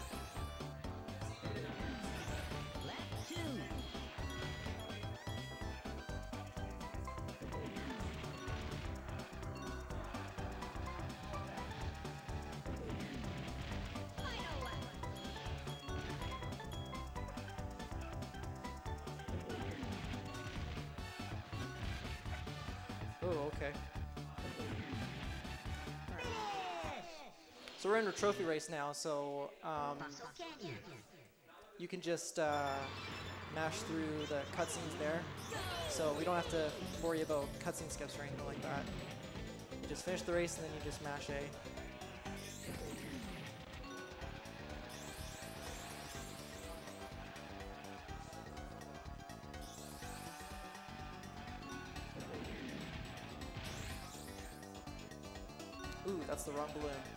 Trophy race now, so um, you can just uh, mash through the cutscenes there. So we don't have to worry about cutscene skips or anything like that. You just finish the race and then you just mash A. Ooh, that's the wrong balloon.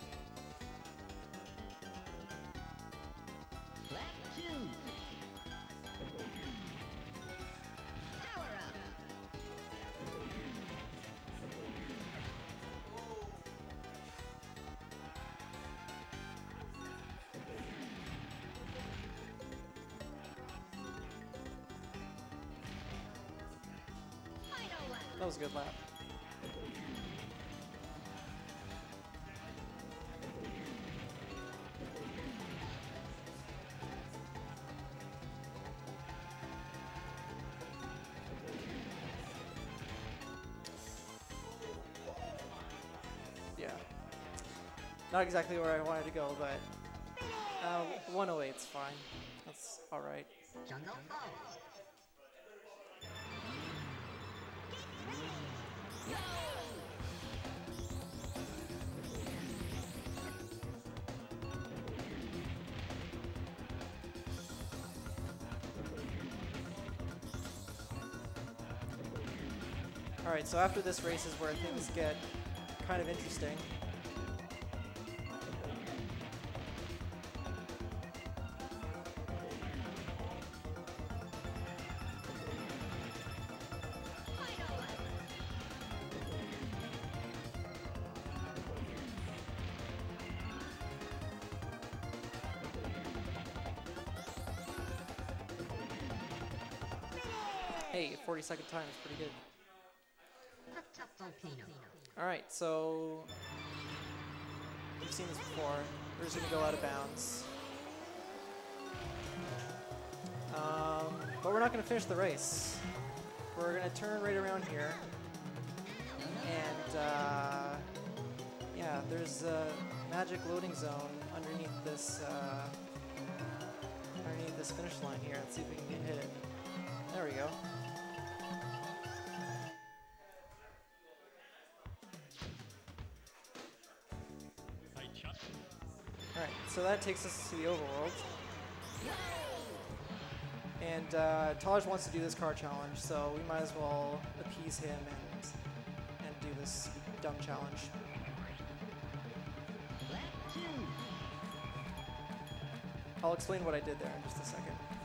That was a good lap. Yeah. Not exactly where I wanted to go, but uh, 108's fine. That's alright. Alright, so after this race is where things get kind of interesting. 40 second time is pretty good. Alright, so you've seen this before. We're just gonna go out of bounds. Um, but we're not gonna finish the race. We're gonna turn right around here. And uh, yeah, there's a magic loading zone underneath this uh, underneath this finish line here. Let's see if we can get hit it. There we go. So that takes us to the overworld. And uh, Taj wants to do this car challenge, so we might as well appease him and and do this dumb challenge. I'll explain what I did there in just a second.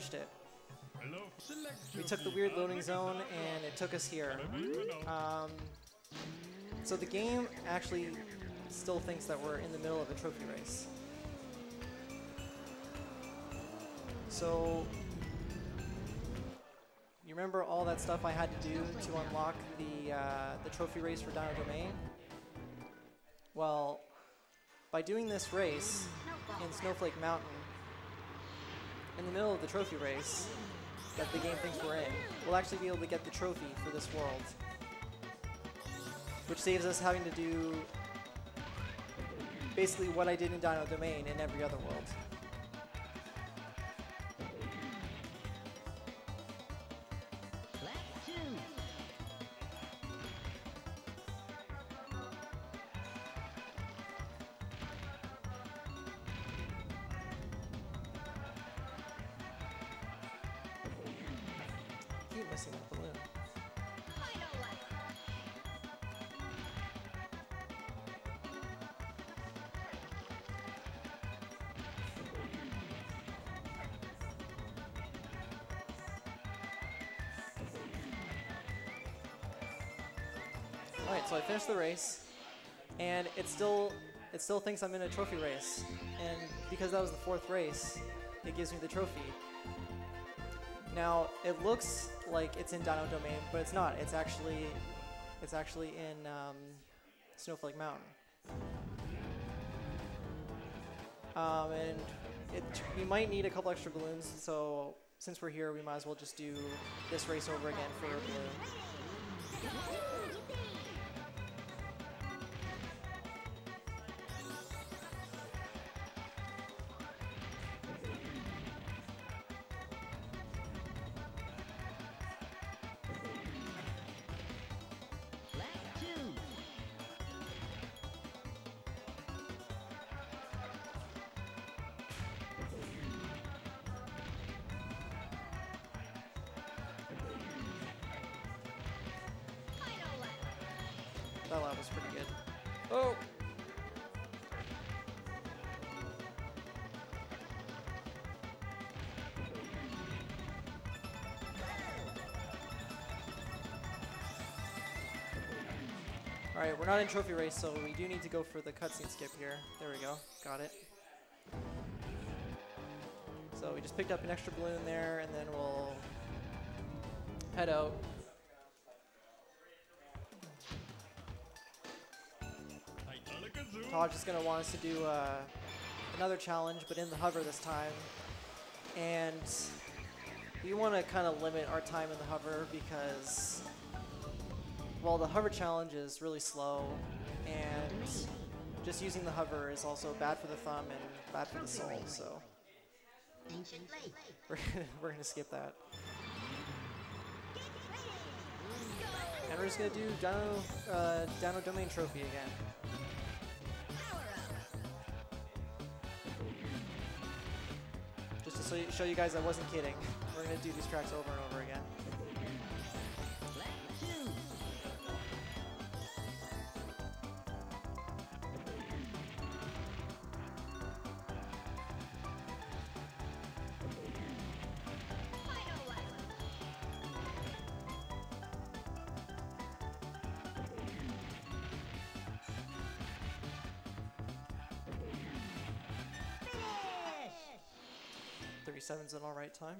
Finished it. We took the weird loading zone and it took us here. Um, so the game actually still thinks that we're in the middle of a trophy race. So you remember all that stuff I had to do to unlock the uh, the trophy race for Dino Domain? Well, by doing this race in Snowflake Mountain, in the middle of the trophy race that the game thinks we're in, we'll actually be able to get the trophy for this world. Which saves us having to do basically what I did in Dino Domain in every other world. The race, and it still it still thinks I'm in a trophy race. And because that was the fourth race, it gives me the trophy. Now it looks like it's in Dino Domain, but it's not. It's actually it's actually in um, Snowflake Mountain. Um, and it, we might need a couple extra balloons, so since we're here, we might as well just do this race over again for a balloon. Alright, we're not in trophy race, so we do need to go for the cutscene skip here. There we go. Got it. So we just picked up an extra balloon there, and then we'll head out. Taj's just gonna want us to do uh, another challenge, but in the hover this time. And we want to kind of limit our time in the hover because, well, the hover challenge is really slow, and just using the hover is also bad for the thumb and bad for the soul. So we're we're gonna skip that. And we're just gonna do Dino, uh, Dino Domain Trophy again. Just to show you guys I wasn't kidding. We're gonna do these tracks over and over again. Time.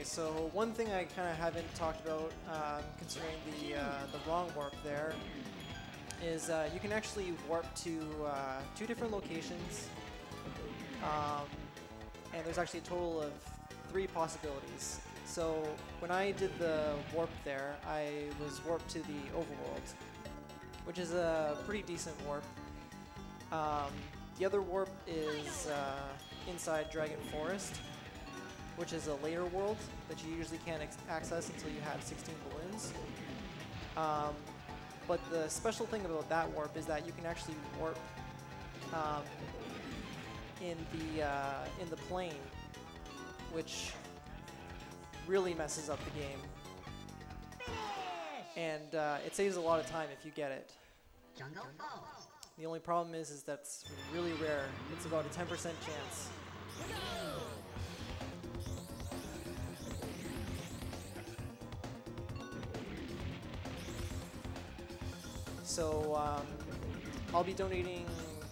Okay, so one thing I kind of haven't talked about um, concerning the uh, the wrong warp there is uh, you can actually warp to uh, two different locations, um, and there's actually a total of three possibilities. So when I did the warp there, I was warped to the overworld, which is a pretty decent warp. Um, the other warp is uh, inside Dragon Forest, which is a later world that you usually can't access until you have 16 balloons. Um, but the special thing about that warp is that you can actually warp um, in the uh, in the plane, which really messes up the game. And uh, it saves a lot of time if you get it. Jungle? The only problem is, is that's really rare. It's about a 10% chance. So um, I'll be donating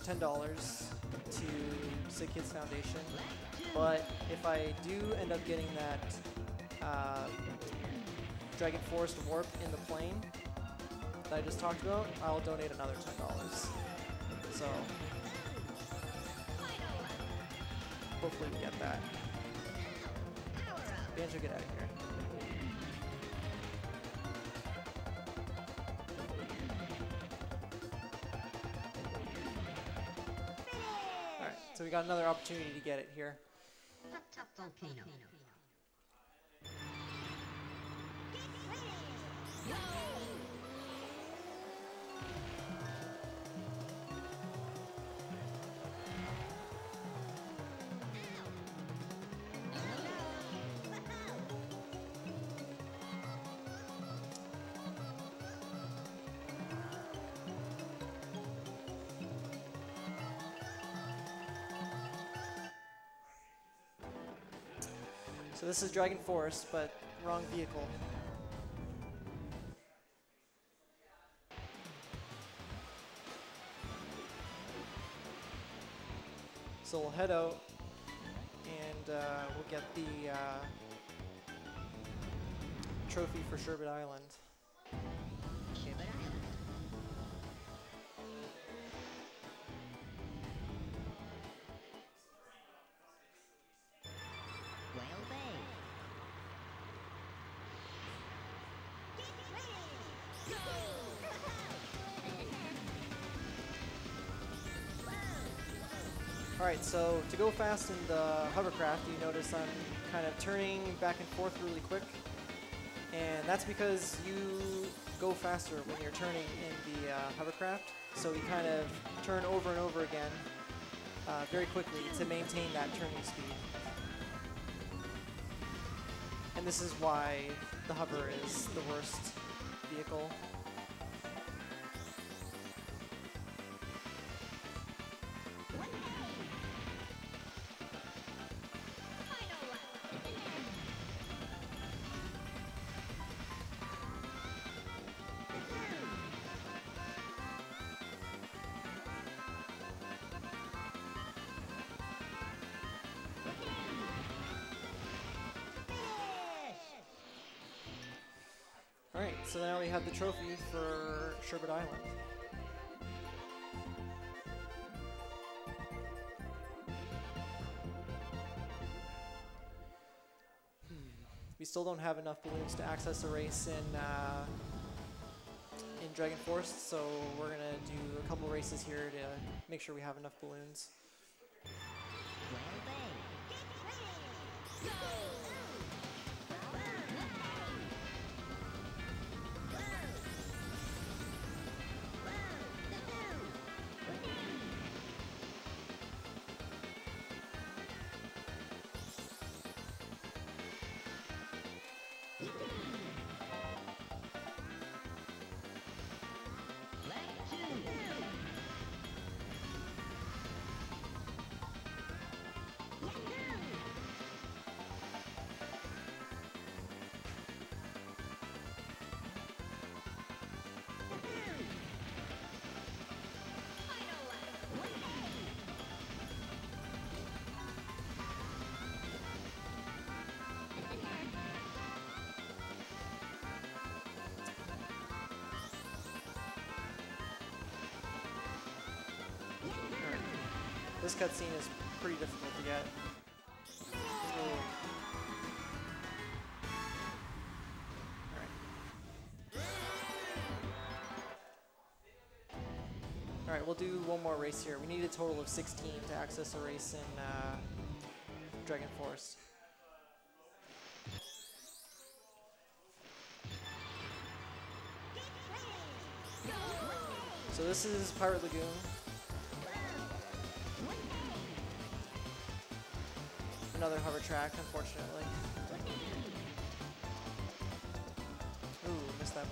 $10 to Sick Kids Foundation. But if I do end up getting that uh, Dragon Forest Warp in the plane that I just talked about, I'll donate another $10. So hopefully we get that. Banjo, get out of here. Got another opportunity to get it here. Volcano. So this is Dragon Forest, but wrong vehicle. So we'll head out and uh, we'll get the uh, trophy for Sherbet Island. Alright, so to go fast in the hovercraft, you notice I'm kind of turning back and forth really quick. And that's because you go faster when you're turning in the uh, hovercraft. So you kind of turn over and over again uh, very quickly to maintain that turning speed. And this is why the hover is the worst vehicle. So now we have the trophy for Sherbet Island. We still don't have enough balloons to access a race in uh, in Dragon Forest, so we're gonna do a couple races here to make sure we have enough balloons. This cutscene is pretty difficult to get. Alright. We'll do one more race here. We need a total of 16 to access a race in uh, Dragon Forest. So this is Pirate Lagoon. Another hover track, unfortunately. Ooh, missed that.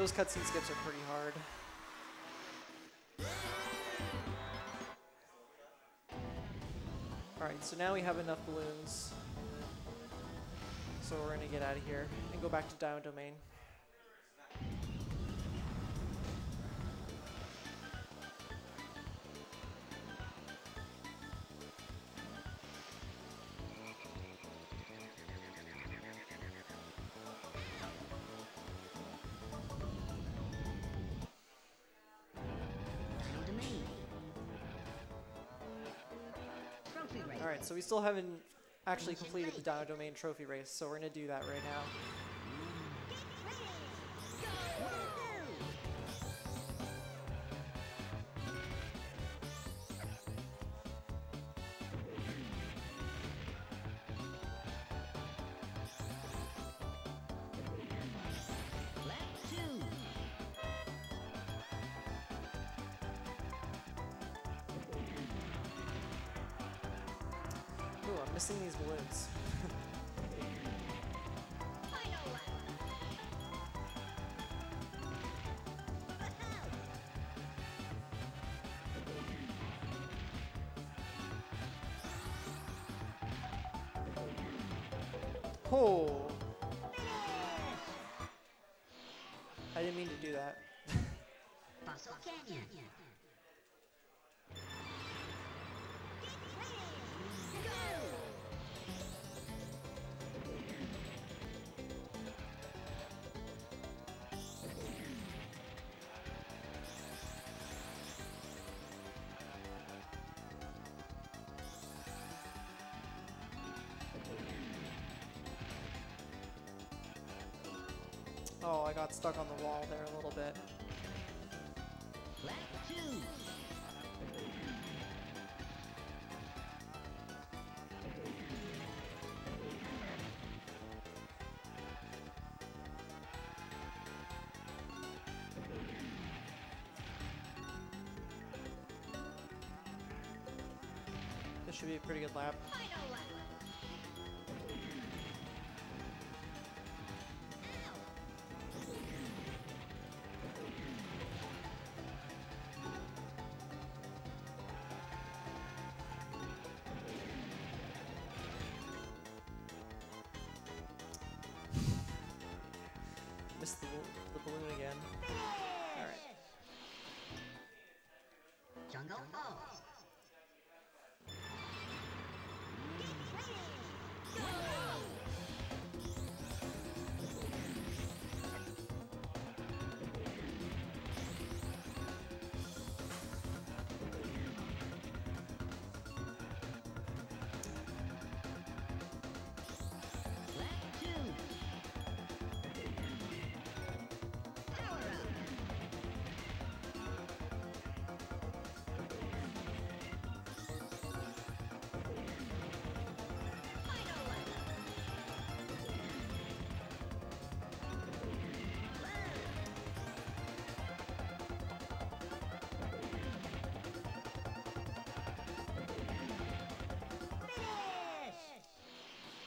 Those cutscene skips are pretty hard. Alright, so now we have enough balloons. So we're gonna get out of here and go back to Diamond. Domain. Alright, so we still haven't actually completed the Dino Domain trophy race, so we're gonna do that right now. Oh, I got stuck on the wall there a little bit. This should be a pretty good lap. The, the balloon again.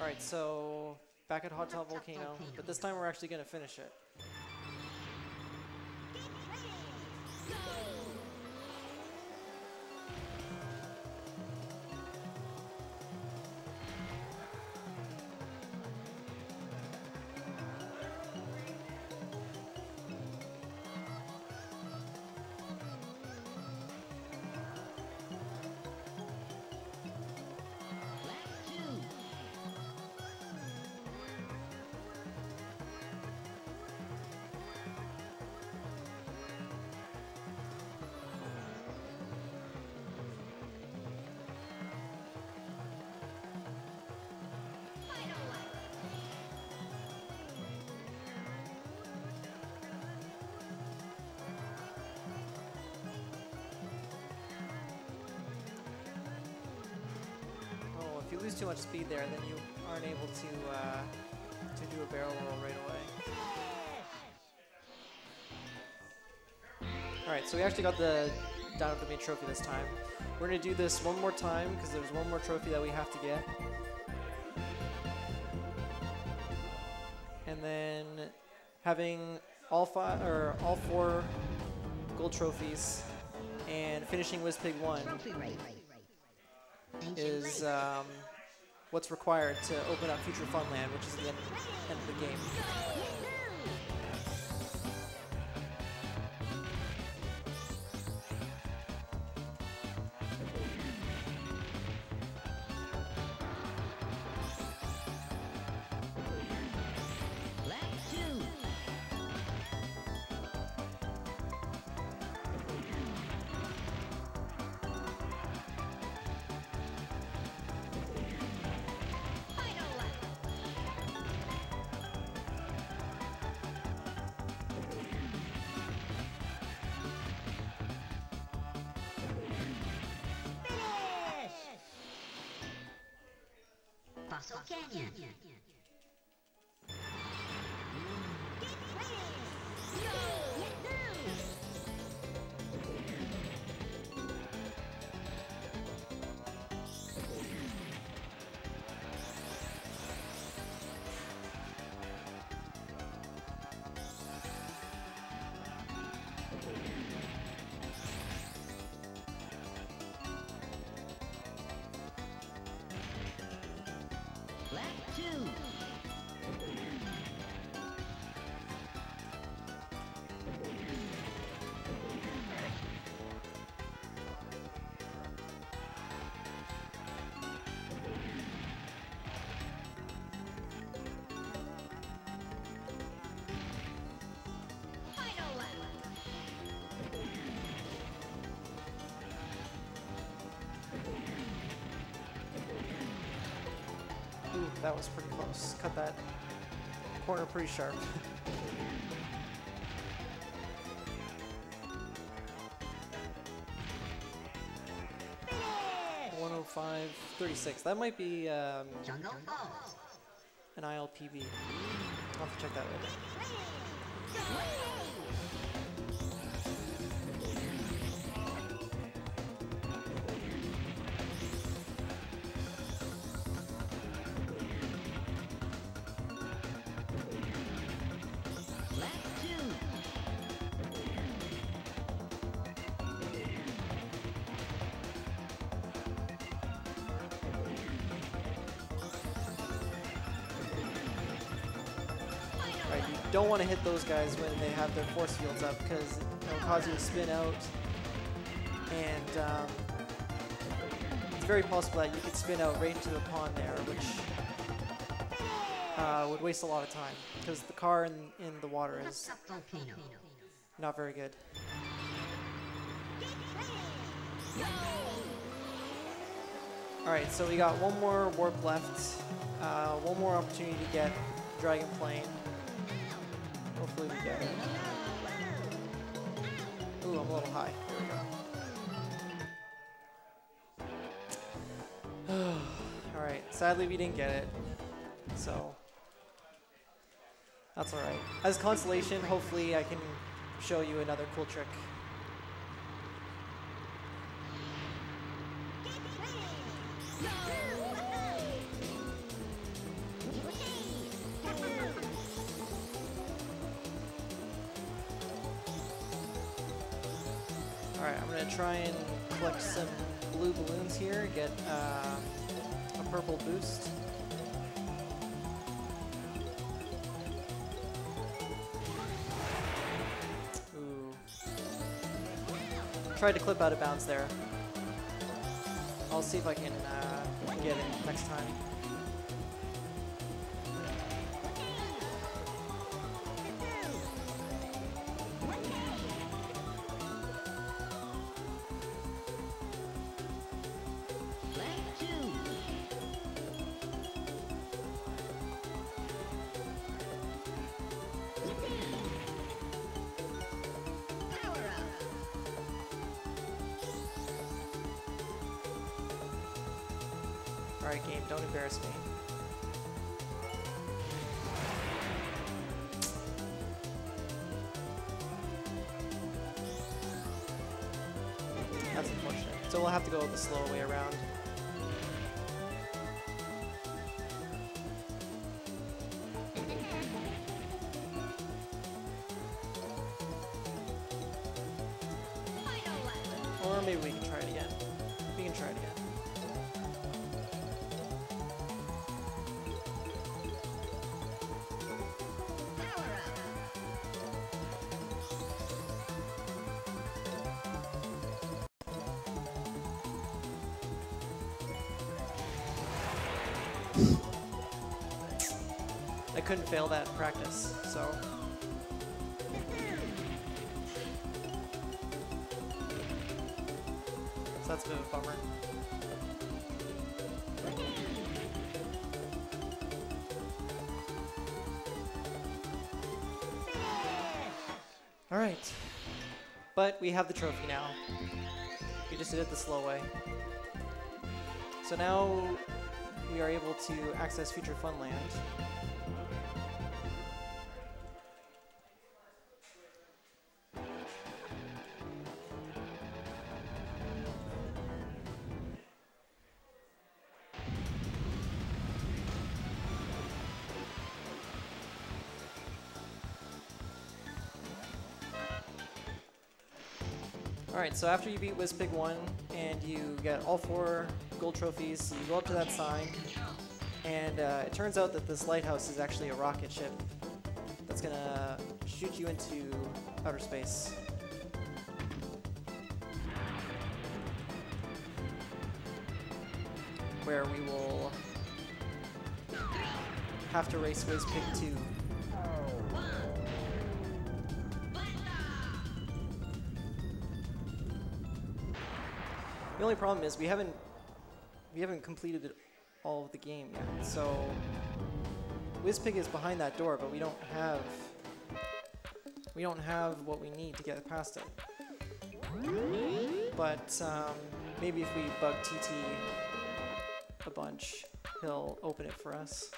All right, so back at Hot Top Volcano, but this time we're actually going to finish it. You lose too much speed there, then you aren't able to uh, to do a barrel roll right away. All right, so we actually got the Dino Domain trophy this time. We're gonna do this one more time because there's one more trophy that we have to get. And then having all five or all four gold trophies and finishing Wizpig one is um, what's required to open up Future Funland, which is the end, of the game. That was pretty close. Cut that corner pretty sharp. One hundred five thirty-six. That might be um, an ILPB. I'll have to check that later. Don't want to hit those guys when they have their force fields up because it'll cause you to spin out. And um, it's very possible that you could spin out right into the pond there, which uh, would waste a lot of time because the car in, in the water is not very good. Alright, so we got one more warp left, uh, one more opportunity to get Dragon Plane. Sadly, we didn't get it. So, that's alright. As consolation, hopefully I can show you another cool trick. Alright, I'm gonna try and collect some blue balloons here, get purple boost. Ooh. Tried to clip out of bounds there. I'll see if I can uh, get it next time. The slow way couldn't fail that in practice, so. So that's a bit of a bummer. All right. But we have the trophy now. We just did it the slow way. So now we are able to access Future Funland. Alright, so after you beat Wizpig 1 and you get all four gold trophies, you go up to that sign, and uh, it turns out that this lighthouse is actually a rocket ship that's gonna shoot you into outer space. Where we will have to race Wizpig 2. Only problem is we haven't we haven't completed all of the game yet. So Wizpig is behind that door, but we don't have we don't have what we need to get past it. But um, maybe if we bug TT a bunch, he'll open it for us.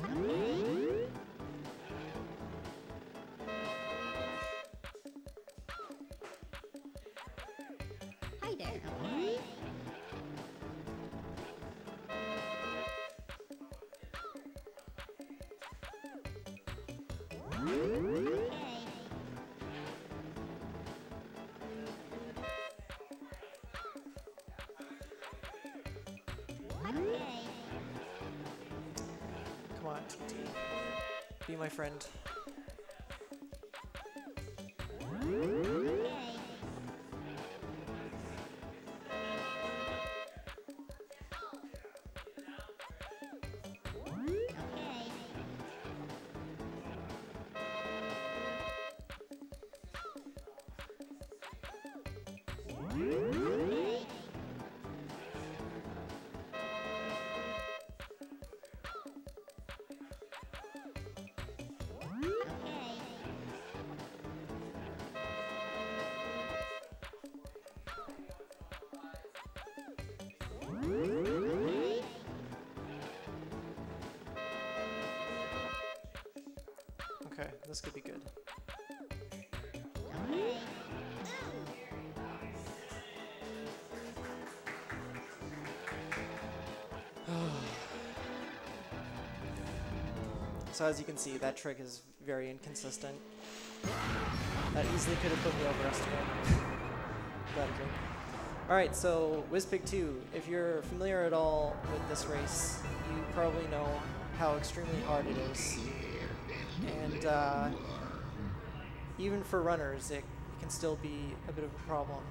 Hi there. Come Be my friend. Okay, this could be good. so as you can see, that trick is very inconsistent. That easily could have put me over estimate. Alright, so Wizpig 2, if you're familiar at all with this race, you probably know how extremely hard it is. And uh, even for runners, it can still be a bit of a problem.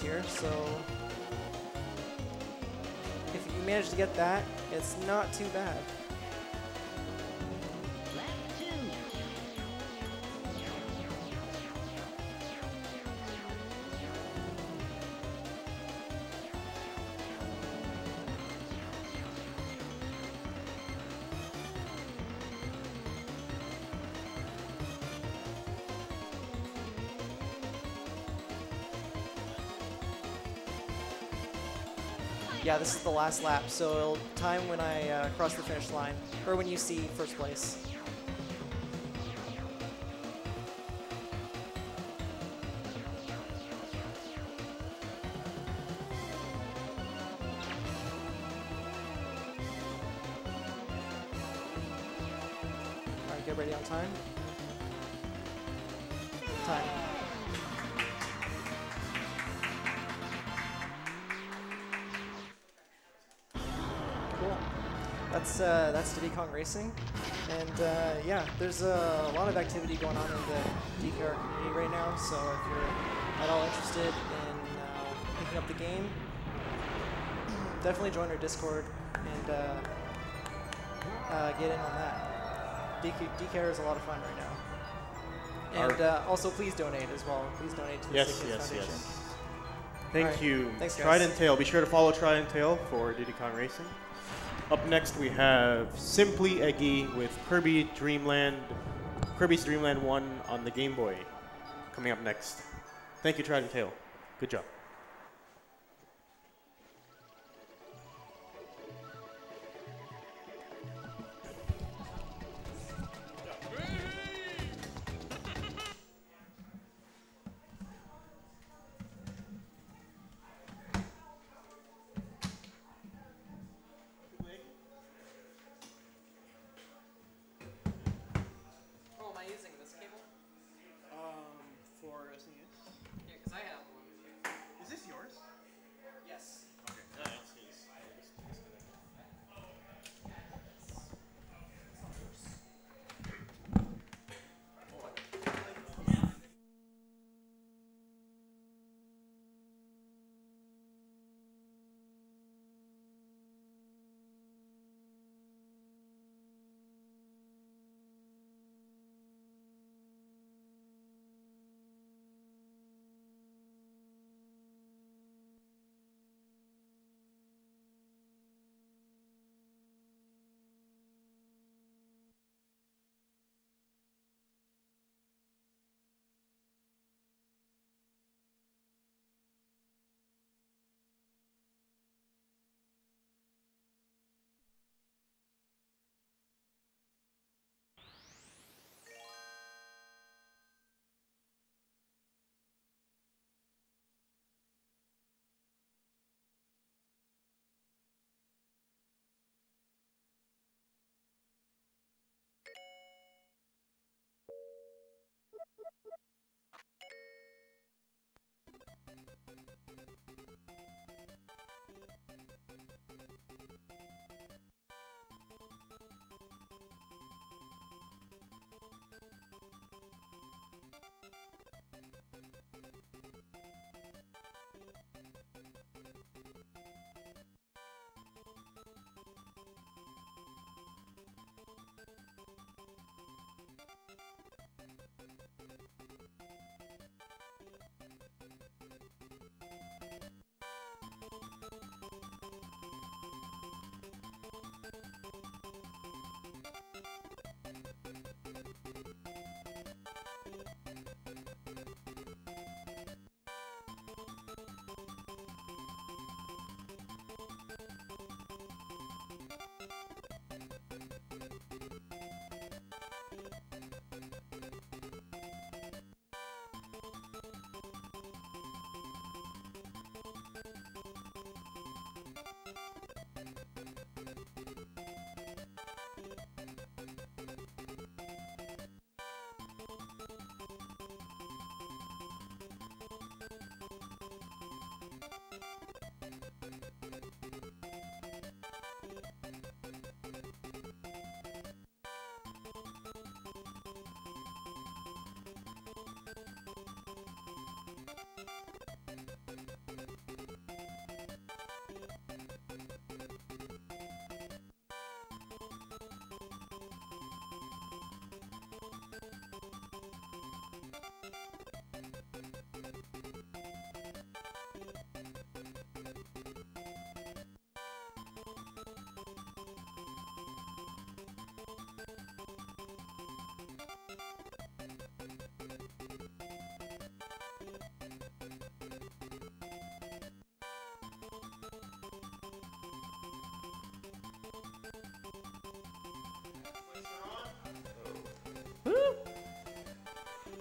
Here, so if you manage to get that, it's not too bad. Last lap, so it'll time when I uh, cross the finish line, or when you see first place. Kong Racing, and uh, yeah, there's a lot of activity going on in the DKR community right now. So if you're at all interested in uh, picking up the game, definitely join our Discord and uh, uh, get in on that. DK, DKR is a lot of fun right now. And uh, also, please donate as well. Please donate to the Yes, Sick yes, Foundation. yes. Thank Alright, you. Thanks, guys. Trident Tail. Be sure to follow Trident Tail for Diddy Kong Racing. Up next, we have Simply Eggy with Kirby Dreamland, Kirby's Dreamland 1 on the Game Boy. Coming up next. Thank you, Trident Tail. Good job. Música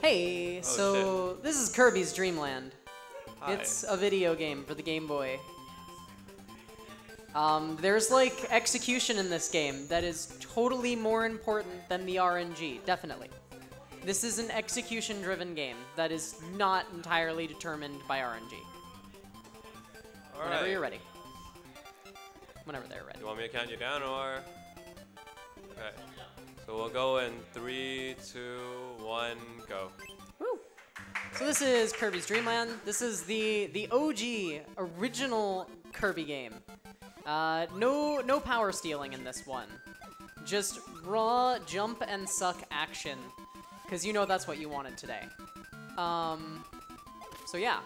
Hey, Oh, so this is Kirby's Dreamland. Hi. It's a video game for the Game Boy. Um, there's like execution in this game that is totally more important than the RNG, definitely. This is an execution driven game that is not entirely determined by RNG. Whenever Alright. you're ready. Whenever they're ready. You want me to count you down or? Okay. So we'll go in three, two, one, go. So this is Kirby's Dream Land. This is the the OG original Kirby game. Uh, no no power stealing in this one. Just raw jump and suck action, because you know that's what you wanted today. Um, so yeah.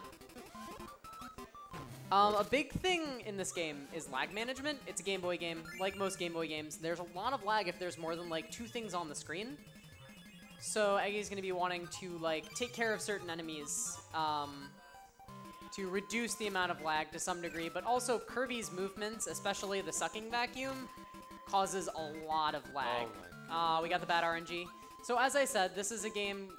Um, a big thing in this game is lag management. It's a Game Boy game, like most Game Boy games. There's a lot of lag if there's more than like two things on the screen. So Eggy's gonna be wanting to like take care of certain enemies um, to reduce the amount of lag to some degree, but also Kirby's movements, especially the sucking vacuum, causes a lot of lag. uh, we got the bad RNG. So as I said, this is a game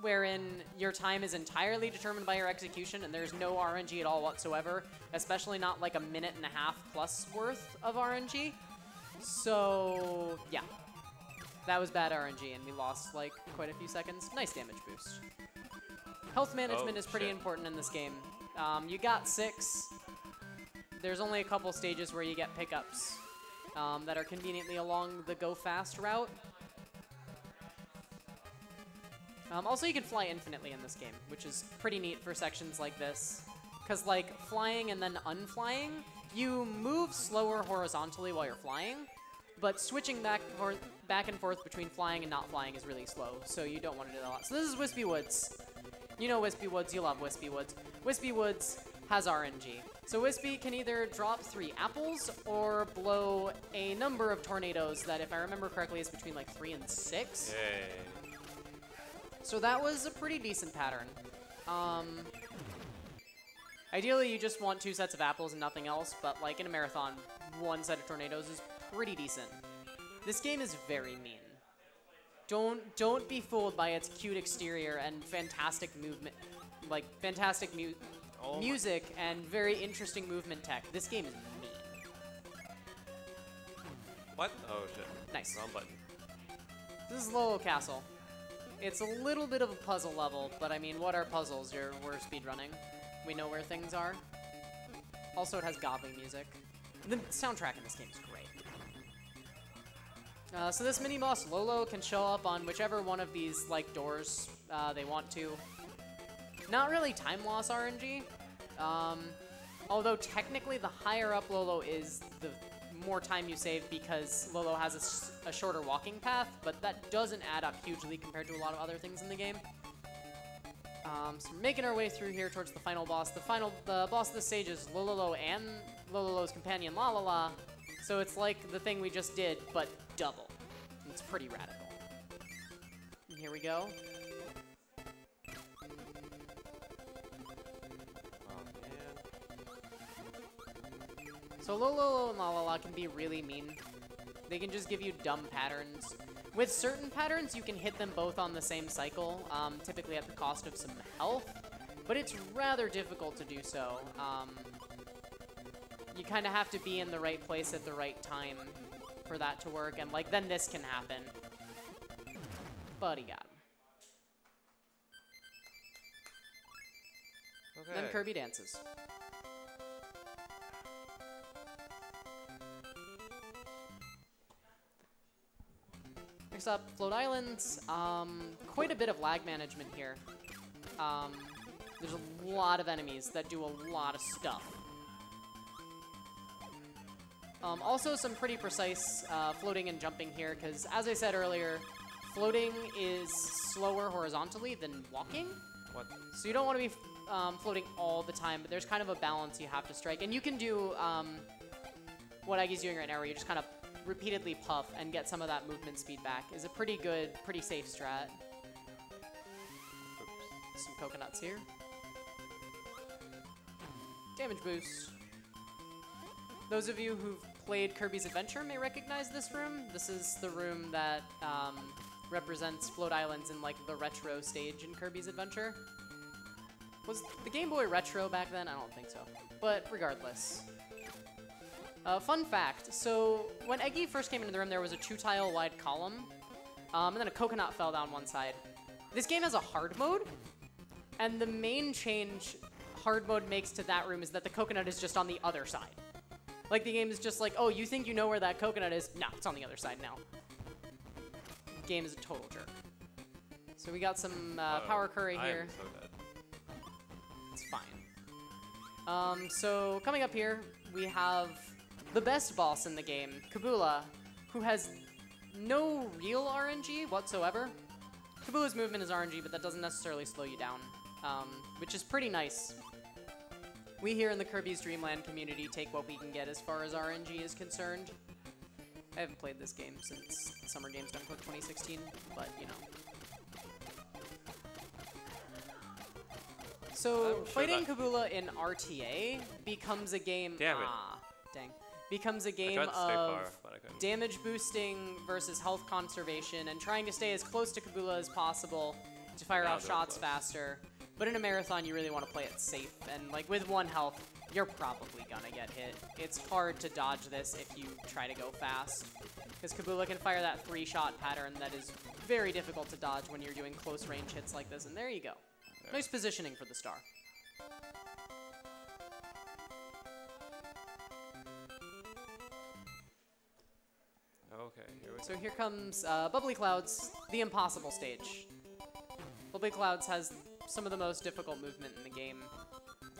wherein your time is entirely determined by your execution and there's no RNG at all whatsoever, especially not like a minute and a half plus worth of RNG. So yeah, that was bad RNG, and we lost like quite a few seconds. Nice damage boost. Health management Oh, is pretty shit. important in this game. Um, you got six. There's only a couple stages where you get pickups um, that are conveniently along the go fast route. Um, also, you can fly infinitely in this game, which is pretty neat for sections like this. Because, like, flying and then unflying, you move slower horizontally while you're flying, but switching back, back and forth between flying and not flying is really slow, so you don't want to do that a lot. So this is Wispy Woods. You know Wispy Woods, you love Wispy Woods. Wispy Woods has RNG. So Wispy can either drop three apples or blow a number of tornadoes that, if I remember correctly, is between like three and six. Yay. So that was a pretty decent pattern. Um, ideally, you just want two sets of apples and nothing else, but like in a marathon, one set of tornadoes is pretty decent. This game is very mean. Don't don't be fooled by its cute exterior and fantastic movement, like fantastic mu- Oh music and very interesting movement tech. This game is mean. What? Oh shit. Nice. Wrong button. This is Lolo Castle. It's a little bit of a puzzle level, but I mean, what are puzzles? You're, we're speedrunning. We know where things are. Also, it has goblin music. The soundtrack in this game is great. Uh, so this mini boss Lolo can show up on whichever one of these like doors uh, they want to. Not really time loss RNG. Um, although technically the higher up Lolo is, the more time you save because Lolo has a shorter walking path, but that doesn't add up hugely compared to a lot of other things in the game. Um, so we're making our way through here towards the final boss. The final the boss of the stage is Lololo and Lololo's companion Lalala. So it's like the thing we just did, but double. It's pretty radical. And here we go. So Lolo and Lalala can be really mean. They can just give you dumb patterns. With certain patterns, you can hit them both on the same cycle, um, typically at the cost of some health, but it's rather difficult to do so. Um, you kind of have to be in the right place at the right time for that to work, and like then this can happen. But he got him. Then Kirby dances. Next up, Float Islands. Um, quite a bit of lag management here. Um, there's a lot of enemies that do a lot of stuff. Um, also, some pretty precise uh, floating and jumping here, because as I said earlier, floating is slower horizontally than walking. What? So you don't want to be um, floating all the time, but there's kind of a balance you have to strike. And you can do um, what Eggy's doing right now, where you just kind of repeatedly puff and get some of that movement speed back. Is a pretty good, pretty safe strat. Some coconuts here. Damage boost. Those of you who've played Kirby's Adventure may recognize this room. This is the room that um, represents Float Islands in like the retro stage in Kirby's Adventure. Was the Game Boy retro back then? I don't think so. But regardless. Uh, fun fact, so when Eggy first came into the room, there was a two-tile wide column, um, and then a coconut fell down one side. This game has a hard mode, and the main change hard mode makes to that room is that the coconut is just on the other side. Like the game is just like, oh, you think you know where that coconut is? No, it's on the other side now. Game is a total jerk. So we got some uh, Oh, power curry here. so. It's fine. Um, so coming up here, we have the best boss in the game, Kabula, who has no real RNG whatsoever. Kabula's movement is RNG, but that doesn't necessarily slow you down, um, which is pretty nice. We here in the Kirby's Dreamland community take what we can get as far as RNG is concerned. I haven't played this game since Summer Games Done Quick 2016, but you know. So sure fighting Kabula in RTA becomes a game. Damn it. Ah, dang. Becomes a game tried to stay of far, but I couldn't. damage boosting versus health conservation and trying to stay as close to Kabula as possible to fire Now off shots close. faster. But in a marathon, you really want to play it safe. And like with one health, you're probably gonna get hit. It's hard to dodge this if you try to go fast. Because Kabula can fire that three-shot pattern that is very difficult to dodge when you're doing close range hits like this. And there you go. Nice positioning for the star. Okay, here we So here comes uh, Bubbly Clouds, the impossible stage. Bubbly Clouds has some of the most difficult movement in the game. I'm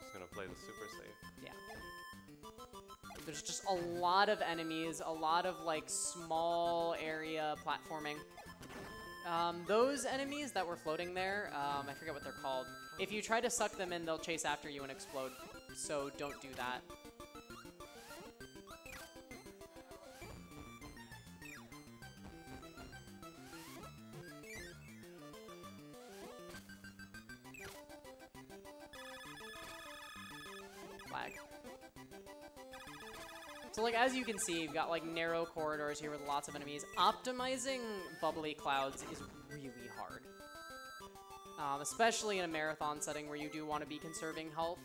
just gonna play the super safe. Yeah. There's just a lot of enemies, a lot of like small area platforming. Um, those enemies that were floating there, um, I forget what they're called. If you try to suck them in, they'll chase after you and explode. So don't do that. Flag. So like as you can see, you've got like narrow corridors here with lots of enemies. Optimizing bubbly clouds is really hard. Um, especially in a marathon setting where you do want to be conserving health.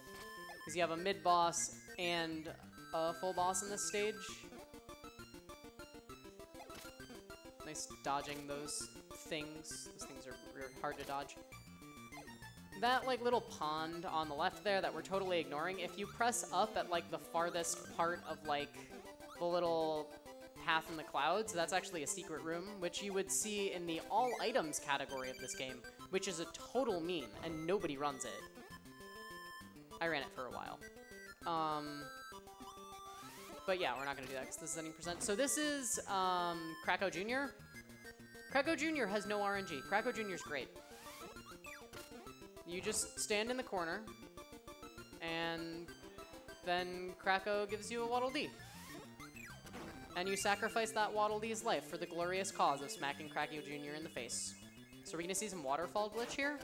Because you have a mid-boss and a full boss in this stage. Nice dodging those things. Those things are hard to dodge. That like little pond on the left there that we're totally ignoring, if you press up at like the farthest part of like the little path in the clouds, that's actually a secret room, which you would see in the all items category of this game, which is a total meme and nobody runs it. I ran it for a while. Um, but yeah, we're not gonna do that because this is any percent. So this is um, Kracko Jr. Kracko Jr. has no RNG. Kracko Jr. is great. You just stand in the corner, and then Kracko gives you a Waddle Dee. And you sacrifice that Waddle Dee's life for the glorious cause of smacking Kracko Jr. in the face. So we're gonna see some waterfall glitch here?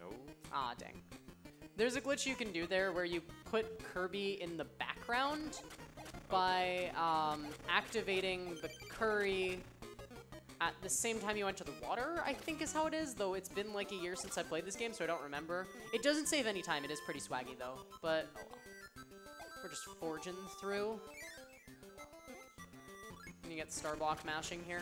No. Ah, dang. There's a glitch you can do there where you put Kirby in the background by um, activating the curry at the same time you enter the water, I think is how it is, though it's been like a year since I played this game, so I don't remember. It doesn't save any time, it is pretty swaggy though, but oh well. We're just forging through. And you get star block mashing here.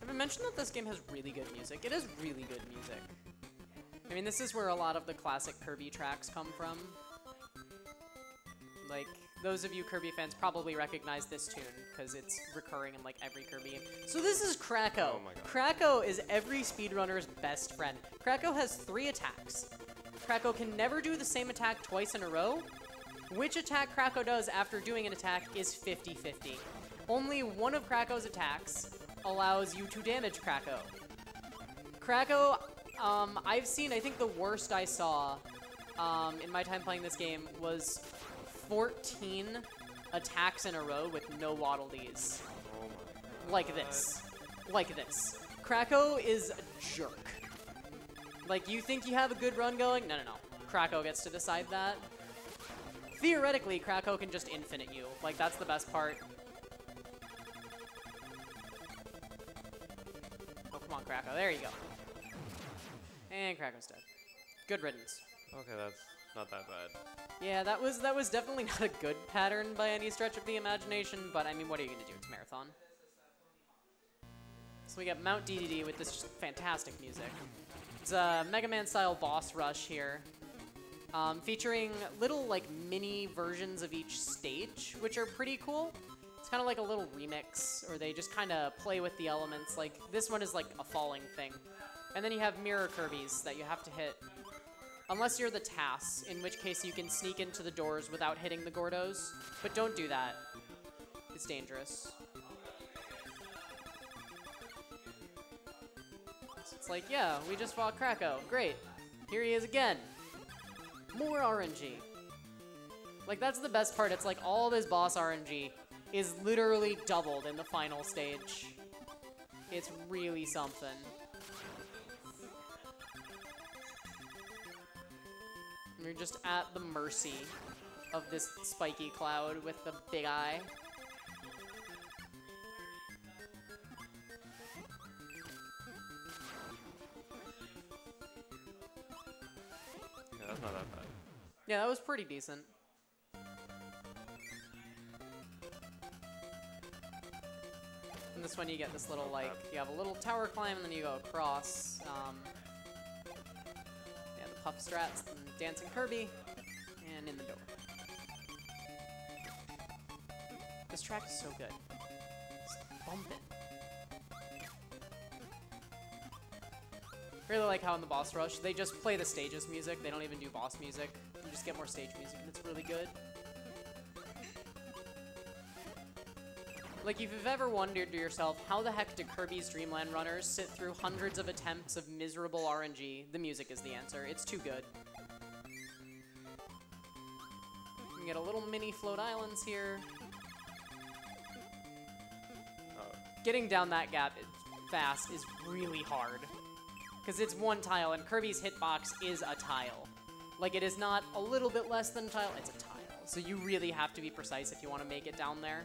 Have I mentioned that this game has really good music? It has really good music. I mean, this is where a lot of the classic Kirby tracks come from. Like, those of you Kirby fans probably recognize this tune, because it's recurring in, like, every Kirby game. So this is Kracko. Oh my god. Kracko is every speedrunner's best friend. Kracko has three attacks. Kracko can never do the same attack twice in a row. Which attack Kracko does after doing an attack is 50-50. Only one of Kracko's attacks allows you to damage Kracko. Kracko, um, I've seen, I think the worst I saw um, in my time playing this game was 14 attacks in a row with no Waddle Dees. Like this. Like this. Kracko is a jerk. Like, you think you have a good run going? No, no, no. Kracko gets to decide that. theoretically, Kracko can just infinite you. Like, that's the best part. Oh, come on, Kracko. There you go. And Kracko's dead. Good riddance. Okay, that's not that bad. Yeah, that was that was definitely not a good pattern by any stretch of the imagination, but I mean, what are you gonna do? It's marathon. So we got Mount DDD with this fantastic music. It's a Mega Man style boss rush here, um, featuring little like mini versions of each stage, which are pretty cool. It's kind of like a little remix, or they just kind of play with the elements. Like this one is like a falling thing, and then you have mirror Kirby's that you have to hit Unless you're the TAS, in which case you can sneak into the doors without hitting the Gordos. But don't do that. It's dangerous. It's like, yeah, we just fought Kracko. Great. Here he is again. More RNG. Like, that's the best part. It's like all this boss RNG is literally doubled in the final stage. It's really something. You're just at the mercy of this spiky cloud with the big eye. Yeah, that's not that bad. Yeah, that was pretty decent. And this one you get this little, like, you have a little tower climb and then you go across. Um, puff strats and dancing Kirby, and in the door. This track is so good. Really like how in the boss rush, they just play the stages music. They don't even do boss music. You just get more stage music, and it's really good. Like, if you've ever wondered to yourself, how the heck do Kirby's Dream Land runners sit through hundreds of attempts of miserable RNG, the music is the answer. It's too good. You can get a little mini float islands here. Getting down that gap fast is really hard. Because it's one tile, and Kirby's hitbox is a tile. Like, it is not a little bit less than a tile, it's a tile. So you really have to be precise if you want to make it down there.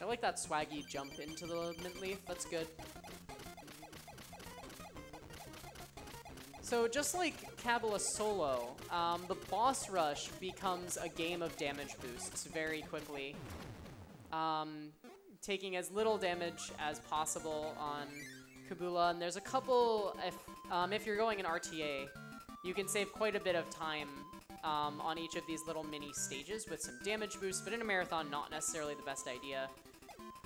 I like that swaggy jump into the mint leaf. That's good. So just like Kabula Solo, um, the boss rush becomes a game of damage boosts very quickly. Um, taking as little damage as possible on Kabula, and there's a couple, if, um, if you're going in RTA, you can save quite a bit of time um, on each of these little mini stages with some damage boosts, but in a marathon, not necessarily the best idea,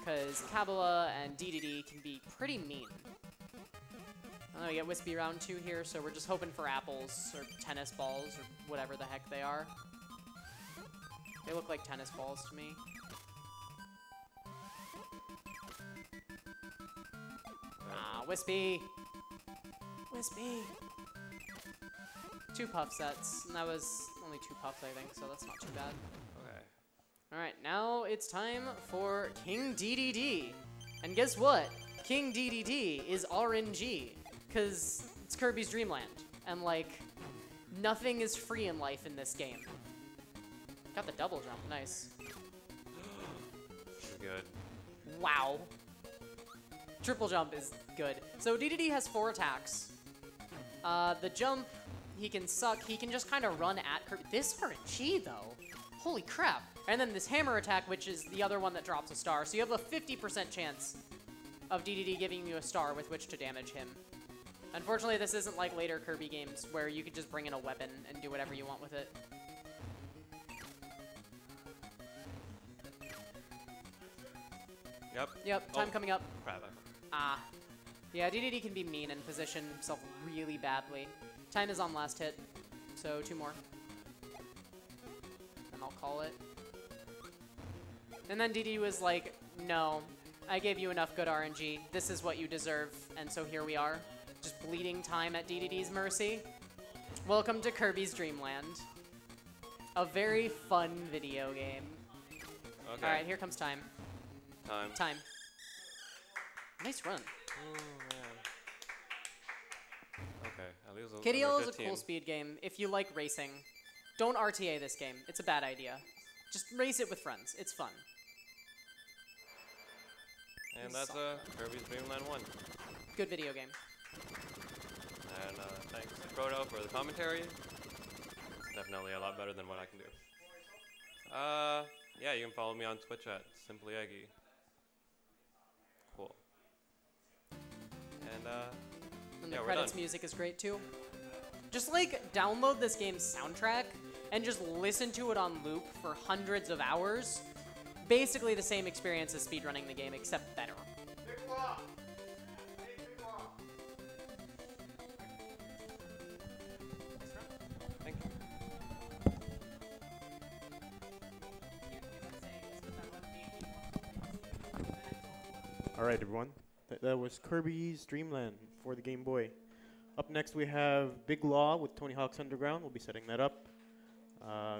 because Kabula and DDD can be pretty mean. Oh, we get Wispy round two here, so we're just hoping for apples or tennis balls or whatever the heck they are. They look like tennis balls to me. Ah, Wispy! Wispy! Two puff sets, and that was only two puffs, I think, so that's not too bad. Alright, now it's time for King DDD. And guess what? King DDD is RNG, because it's Kirby's Dream Land. And, like, nothing is free in life in this game. Got the double jump, nice. Good. Wow. Triple jump is good. So DDD has four attacks. Uh, the jump, he can suck. He can just kind of run at Kirby. This RNG, though. Holy crap. And then this hammer attack, which is the other one that drops a star. So you have a 50% chance of DDD giving you a star with which to damage him. Unfortunately, this isn't like later Kirby games where you could just bring in a weapon and do whatever you want with it. Yep. Yep, time Oh, coming up. Crap. Ah. Yeah, DDD can be mean and position himself really badly. Time is on last hit, so two more. And I'll call it. And then DD was like, no, I gave you enough good RNG. This is what you deserve. And so here we are, just bleeding time at DDD's mercy. Welcome to Kirby's Dream Land. A very fun video game. Okay. All right, here comes time. Time. Time. Nice run. Oh, man. Okay, at it was KDL is a 15. cool speed game if you like racing. Don't RTA this game. It's a bad idea. Just race it with friends. It's fun. And that's uh, Kirby's Dream Land 1. Good video game. And uh, thanks to Proto for the commentary. It's definitely a lot better than what I can do. Uh, yeah, you can follow me on Twitch at Simply Eggy. Cool. And uh, And the we're credits music is great too. Just like download this game's soundtrack and just listen to it on loop for hundreds of hours. Basically the same experience as speedrunning the game, except better. All right, everyone. Th- that was Kirby's Dreamland for the Game Boy. Up next, we have Big Law with Tony Hawk's Underground. We'll be setting that up. Uh,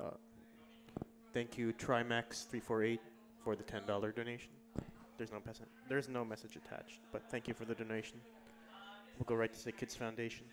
uh, thank you, Trimax348, for the $10 donation. There's no, there's no message attached, but thank you for the donation. We'll go right to Sick Kids Foundation.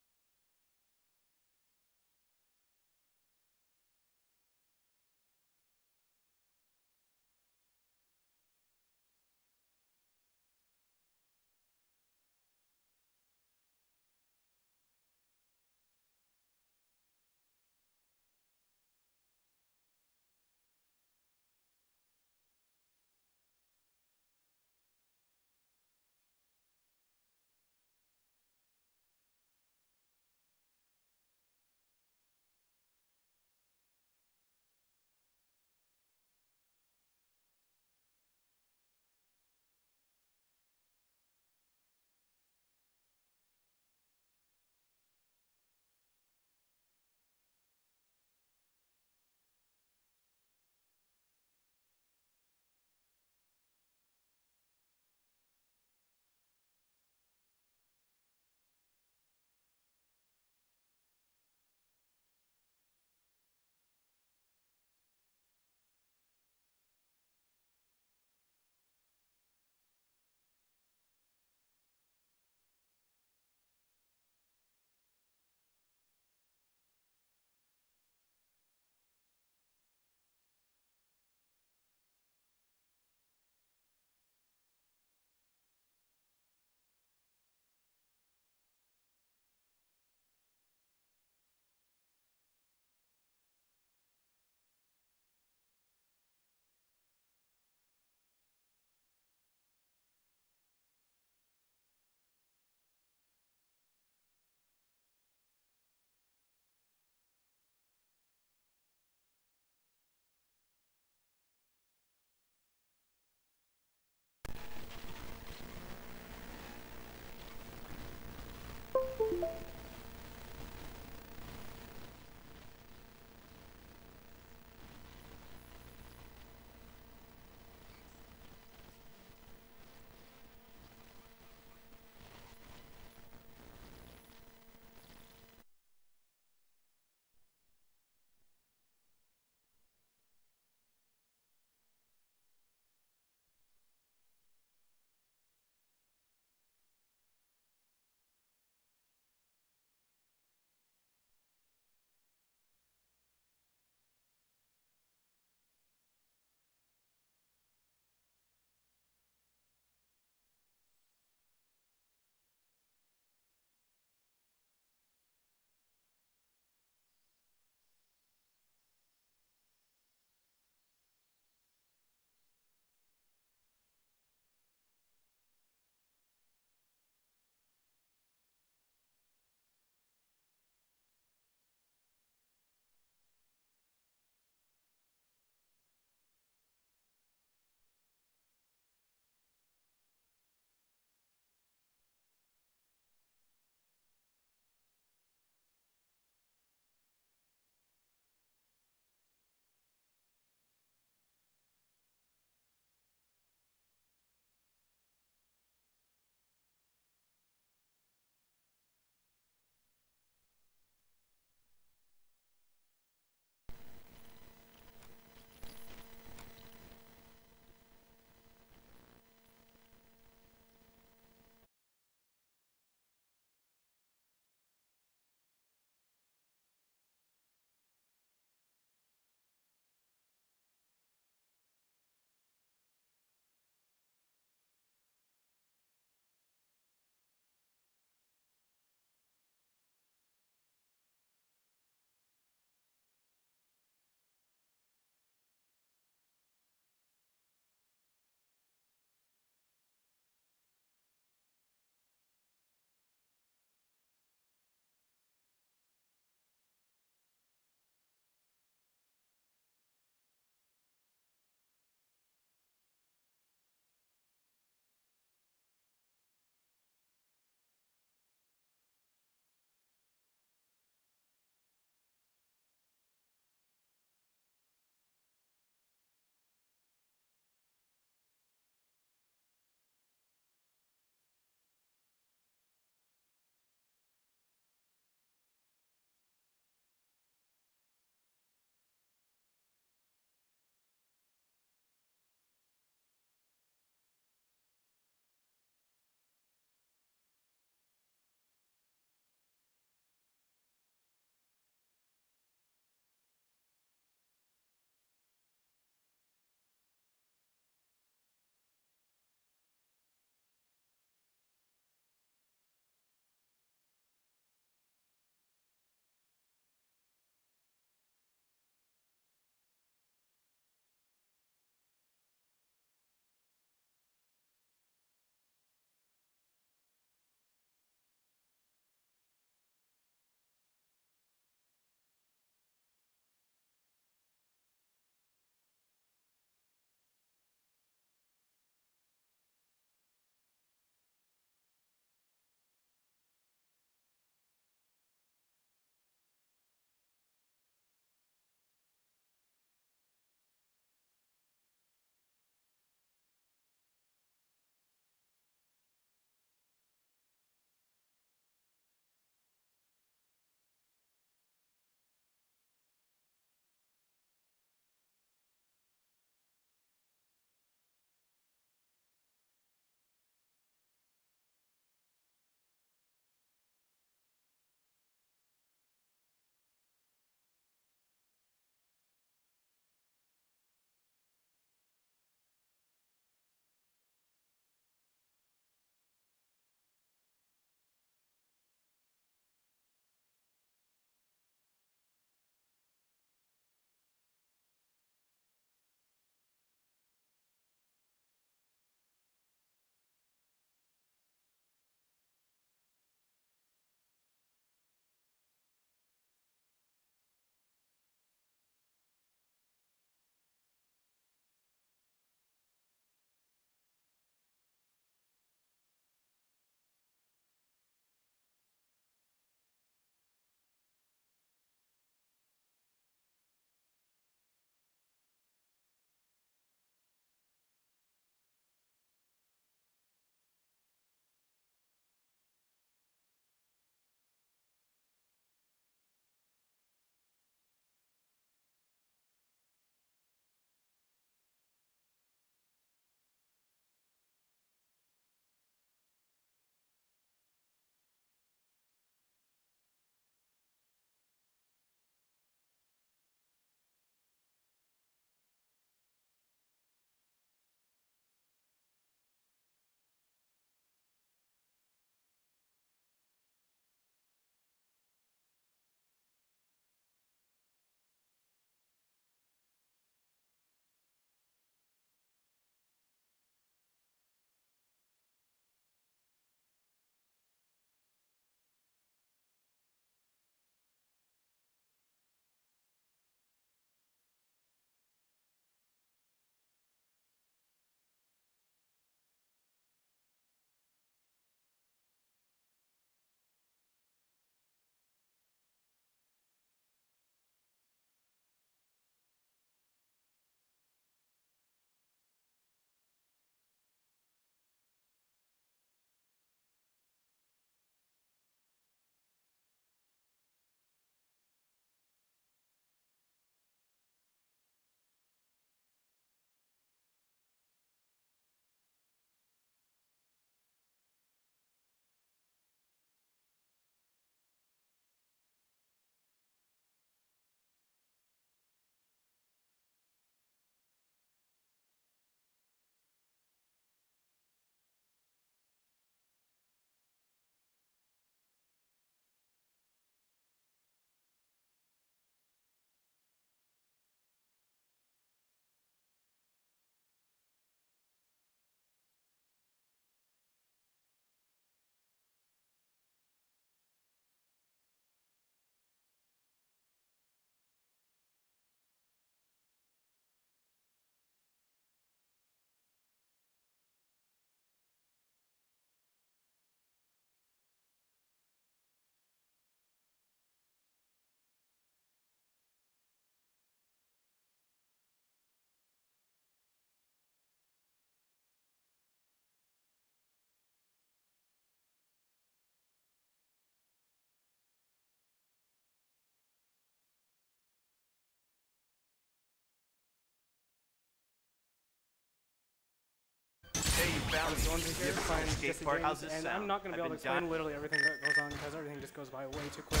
Jesse park? James, How's this and sound? I'm not going to be I've able to explain literally everything that goes on because everything just goes by way too quick.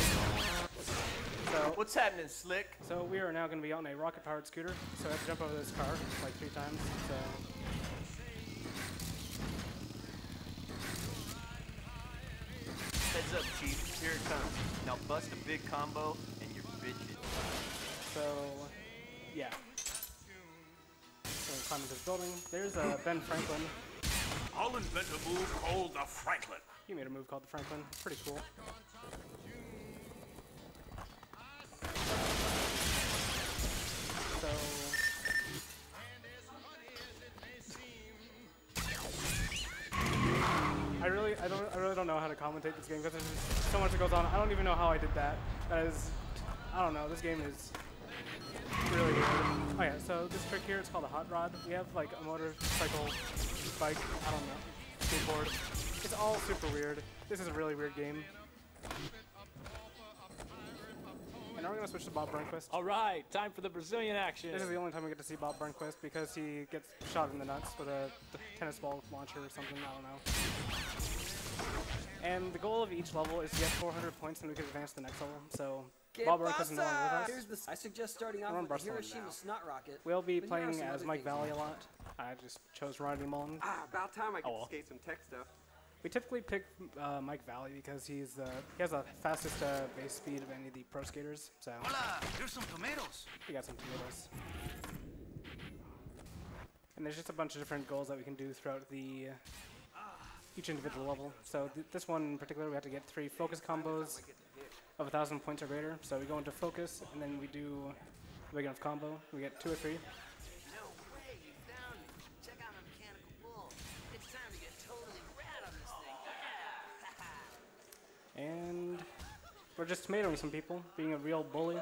So What's happening, Slick? So we are now going to be on a rocket-powered scooter. So I have to jump over this car like three times. So Heads up, Chief. Here it comes. Now bust a big combo and you're bitchin'. So, yeah. So climb into this building. There's uh, Ben Franklin. I'll invent a move called the Franklin. You made a move called the Franklin. Pretty cool. So. I really, I don't, I really don't know how to commentate this game because there's so much that goes on. I don't even know how I did that. That is, I don't know. This game is really weird. Oh yeah, so this trick here, it's called a hot rod. We have like a motorcycle, bike, I don't know, skateboard. It's all super weird. This is a really weird game. And now we're gonna switch to Bob Burnquist. All right, time for the Brazilian action. This is the only time we get to see Bob Burnquist because he gets shot in the nuts with a tennis ball launcher or something. I don't know. And the goal of each level is to get 400 points, and we can advance to the next level. So Bob Burnquist is no longer with us. Here's the. I suggest starting off We're with the Barcelona Hiroshima now. Snot Rocket. We'll be but here are playing as Mike. Valley a lot. I just chose Ronnie Mullen. Ah, about time I Oh, well. skate some tech stuff. We typically pick uh, Mike Vallely because he's uh, he has the fastest uh, base speed of any of the pro skaters. So Hola, here's some tomatoes. we got some tomatoes. And there's just a bunch of different goals that we can do throughout the uh, each individual level. So th- this one in particular, we have to get three focus combos of a thousand points or greater. So we go into focus, and then we do a big enough combo. We get two or three. No way, you found me. Check out my mechanical bull. It's time to get totally rad on this thing. And we're just tomatoing some people, being a real bully.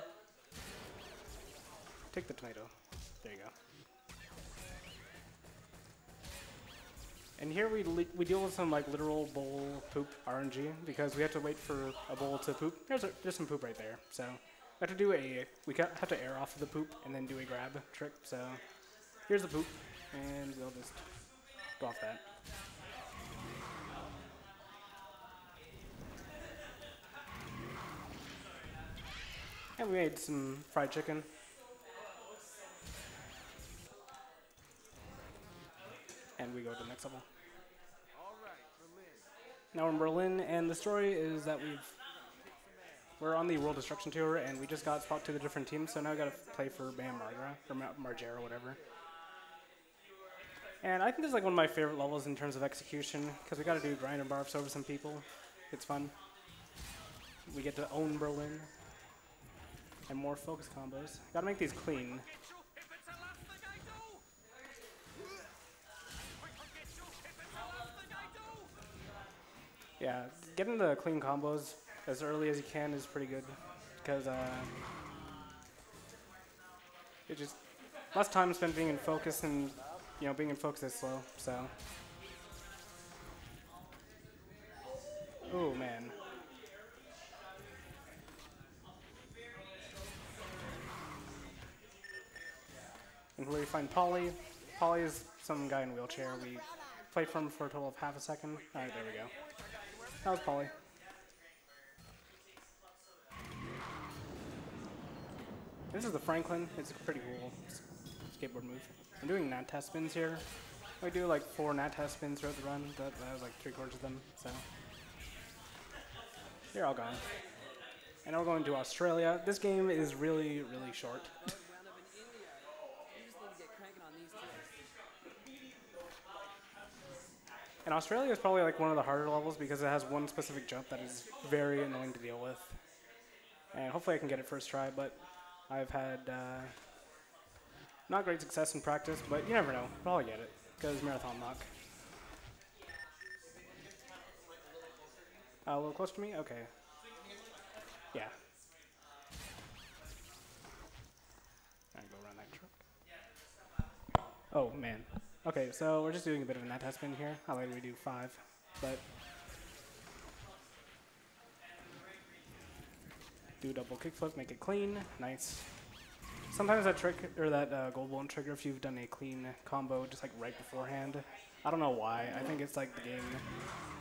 Take the tomato. There you go. And here we we deal with some like literal bowl poop RNG because we have to wait for a bowl to poop. There's a, there's some poop right there. So we have to do a we have to air off of the poop and then do a grab trick. So here's the poop, and we'll just go off that. And we made some fried chicken. And we go to the next level. Now we're in Berlin, and the story is that we've we're on the World Destruction Tour, and we just got swapped to the different teams, so now we got to play for Bam Margera or Margera, whatever. And I think this is like one of my favorite levels in terms of execution, because we got to do grind and barfs over some people. It's fun. We get to own Berlin and more focus combos. Gotta make these clean. Yeah, getting the clean combos as early as you can is pretty good because uh, it just less time spent being in focus and you know being in focus is slow. So, oh man. And where we find Paulie. Paulie is some guy in a wheelchair. We play for him for a total of half a second. Alright, there we go. That was Paulie. This is the Franklin. It's a pretty cool skateboard move. I'm doing Natas spins here. I do like four Natas spins throughout the run. That, that was like three quarters of them. So they're all gone. And now we're going to Australia. This game is really, really short. And Australia is probably like one of the harder levels because it has one specific jump that is very annoying to deal with. And hopefully I can get it first try, but I've had uh, not great success in practice, but you never know. I'll probably get it because marathon luck. Uh, a little close to me? Okay. Yeah. I go around that truck. Oh man. Okay, so we're just doing a bit of a net spin here. How later we do five, but do double kickflip, make it clean, nice. Sometimes that trick or that uh, gold won't trigger if you've done a clean combo just like right beforehand. I don't know why. I think it's like the game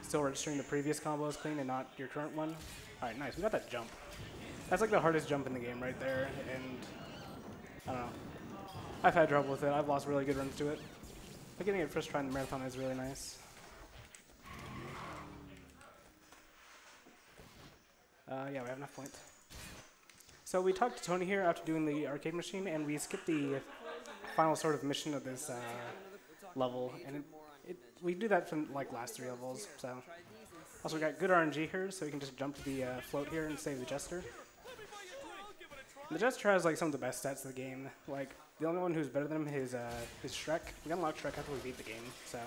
still registering the previous combo as clean and not your current one. All right, nice. We got that jump. That's like the hardest jump in the game right there, and I don't know. I've had trouble with it. I've lost really good runs to it. But getting it first try in the marathon is really nice. Uh, yeah, we have enough points. So we talked to Tony here after doing the arcade machine, and we skipped the final sort of mission of this uh, level, and it, it, we do that from like last three levels. So also we got good RNG here, so we can just jump to the uh, float here and save the Jester. And the Jester has like some of the best stats of the game. Like the only one who's better than him is uh, is Shrek. We unlock Shrek after we beat the game, so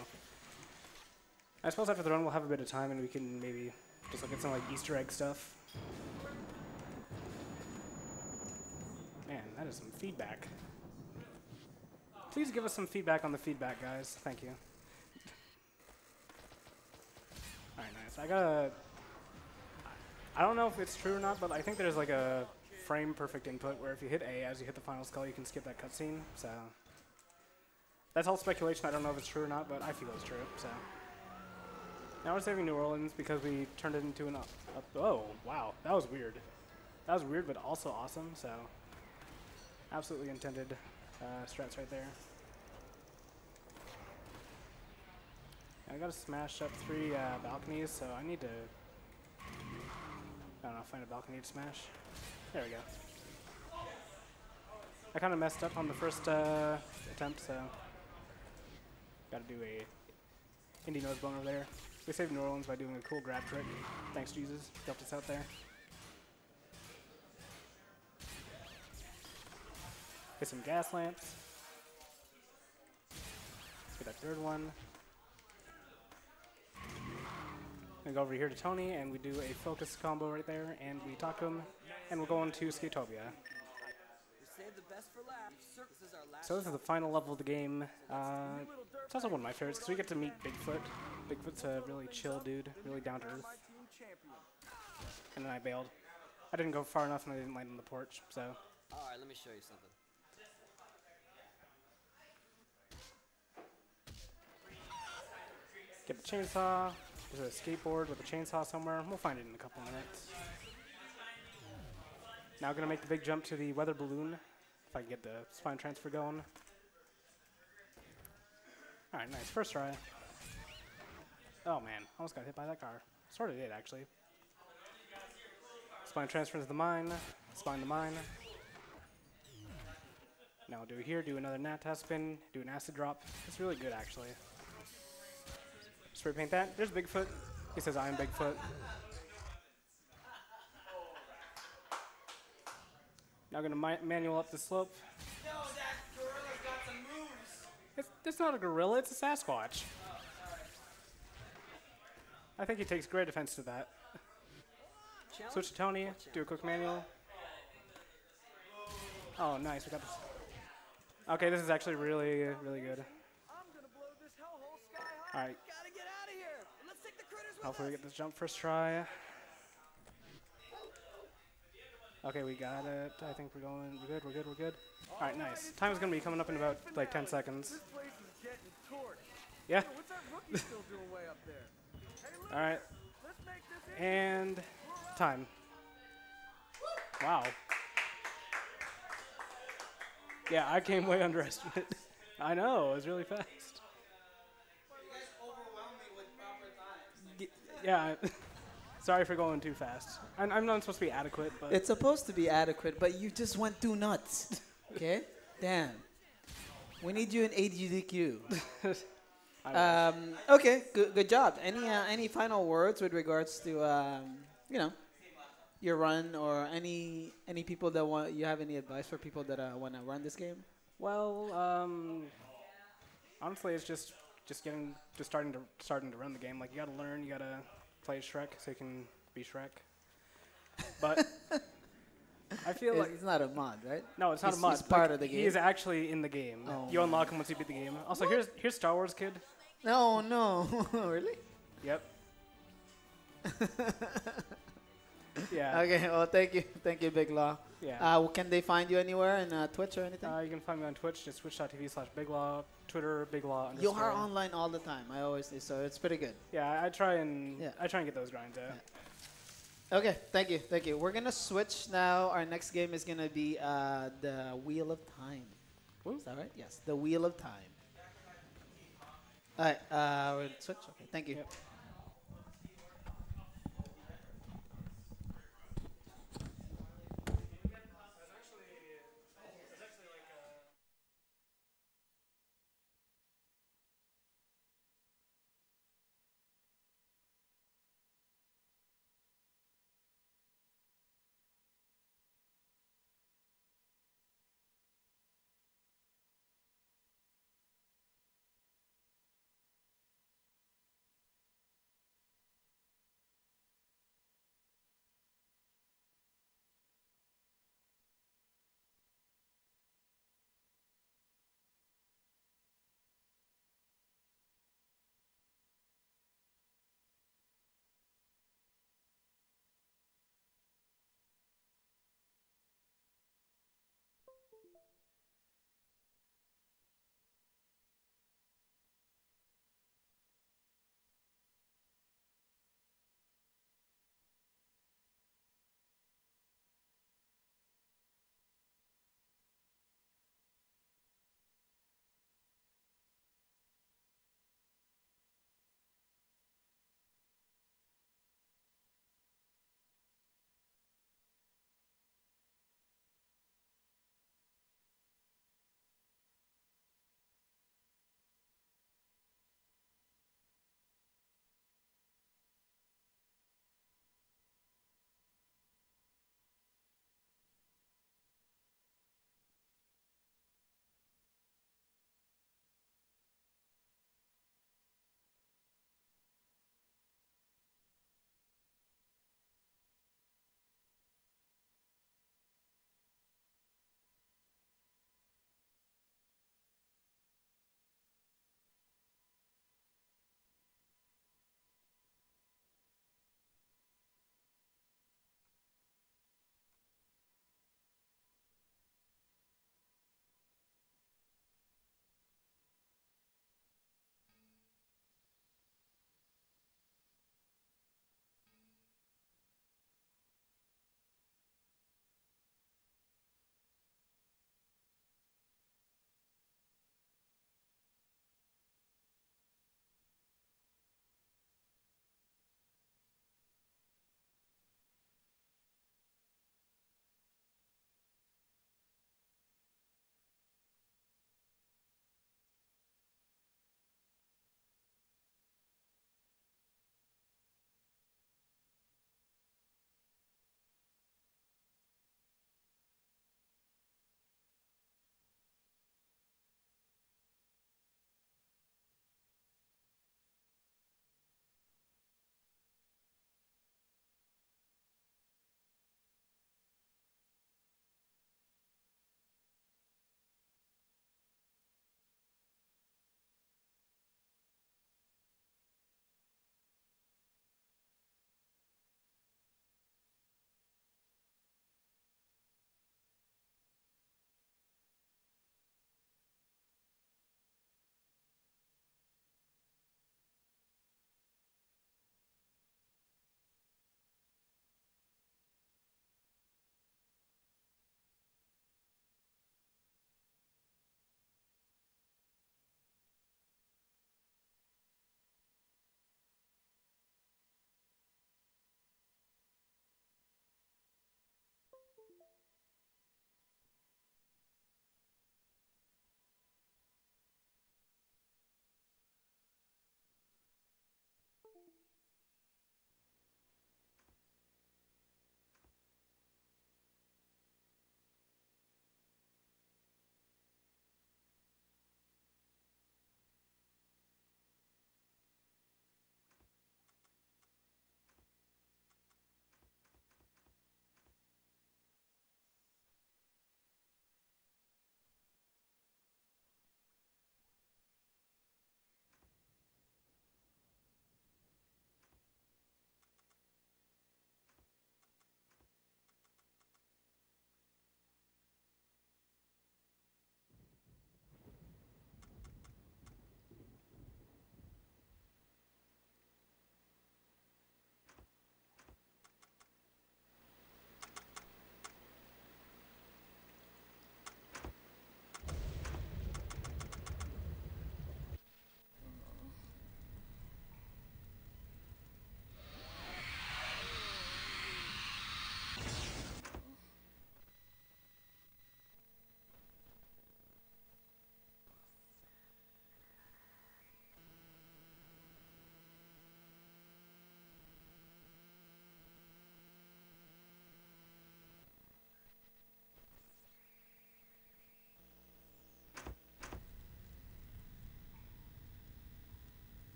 I suppose after the run we'll have a bit of time and we can maybe just look at some like Easter egg stuff. Man, that is some feedback. Please give us some feedback on the feedback, guys. Thank you. Alright, nice. I got a... I don't know if it's true or not, but I think there's like a frame perfect input where if you hit A as you hit the final skull, you can skip that cutscene, so... That's all speculation. I don't know if it's true or not, but I feel it's true, so... Now we're saving New Orleans because we turned it into an up, up. Oh, wow. That was weird. That was weird, but also awesome, so... Absolutely intended uh, strats right there. I gotta smash up three uh, balconies, so I need to, I don't know, find a balcony to smash. There we go. I kind of messed up on the first uh, attempt, so gotta do a Indy nose bone over there. We saved New Orleans by doing a cool grab trick. Thanks, Jesus. Helped us out there. Get some gas lamps. Let's get that third one. And go over here to Tony, and we do a focus combo right there, and we talk him, and we'll go to Skatopia. So this is the final level of the game. Uh, it's also one of my favorites because we get to meet Bigfoot. Bigfoot's a really chill dude, really down to earth. And then I bailed. I didn't go far enough and I didn't land on the porch, so. Alright, let me show you something. Get the chainsaw. There's a skateboard with a chainsaw somewhere. We'll find it in a couple minutes. Now gonna make the big jump to the weather balloon. If I can get the spine transfer going. Alright, nice. First try. Oh man, almost got hit by that car. Sort of did, actually. Spine transfer to the mine. Spine to mine. Now do here, do another Natas spin, do an acid drop. It's really good, actually. Spray paint that. There's Bigfoot. He says, I am Bigfoot. Now gonna mi manual up the slope. That gorilla got some It's, it's not a gorilla, it's a Sasquatch. I think he takes great offense to that. Switch to Tony, do a quick manual. Oh, nice, we got this. Okay, this is actually really, really good. Alright. Hopefully we get this jump first try. Okay, we got it. I think we're going. We're good. We're good. We're good. All right, nice. Time is gonna be coming up in about like 10 seconds. Yeah. All right. And time. Wow. Yeah, I came way underestimated. I know. It was really fast. Y- Yeah. Sorry for going too fast. I'm, I'm not supposed to be adequate, but It's supposed to be adequate, but you just went too nuts. Okay? Damn. We need you in AGDQ. um, okay, good, good job. Any uh, any final words with regards to um, you know your run or any any people that want you have any advice for people that uh, want to run this game? Well, um, honestly, it's just just getting just starting to starting to run the game. Like you got to learn, you got to play Shrek so you can be Shrek. But I feel It's- like it's not a mod, right? No, it's not He's- a mod. he's part of the He is game? actually in the game. Oh, you unlock him once you beat the game. Also, here's here's Star Wars Kid. No, no, really? Yep. yeah. Okay. Well, thank you, thank you, Big Law. Yeah. Uh, can they find you anywhere in uh, Twitch or anything? Uh, you can find me on Twitch, just twitch.tv slash biglaw, Twitter, biglaw you are online all the time. I always say so. It's pretty good. Yeah, I, try and Yeah. I try and get those grinds out. Okay, thank you, thank you. We're gonna switch now. Our next game is gonna be uh, the Wheel of Time. Is that right? Yes, the Wheel of Time. All right, uh, we'll switch. Okay, thank you.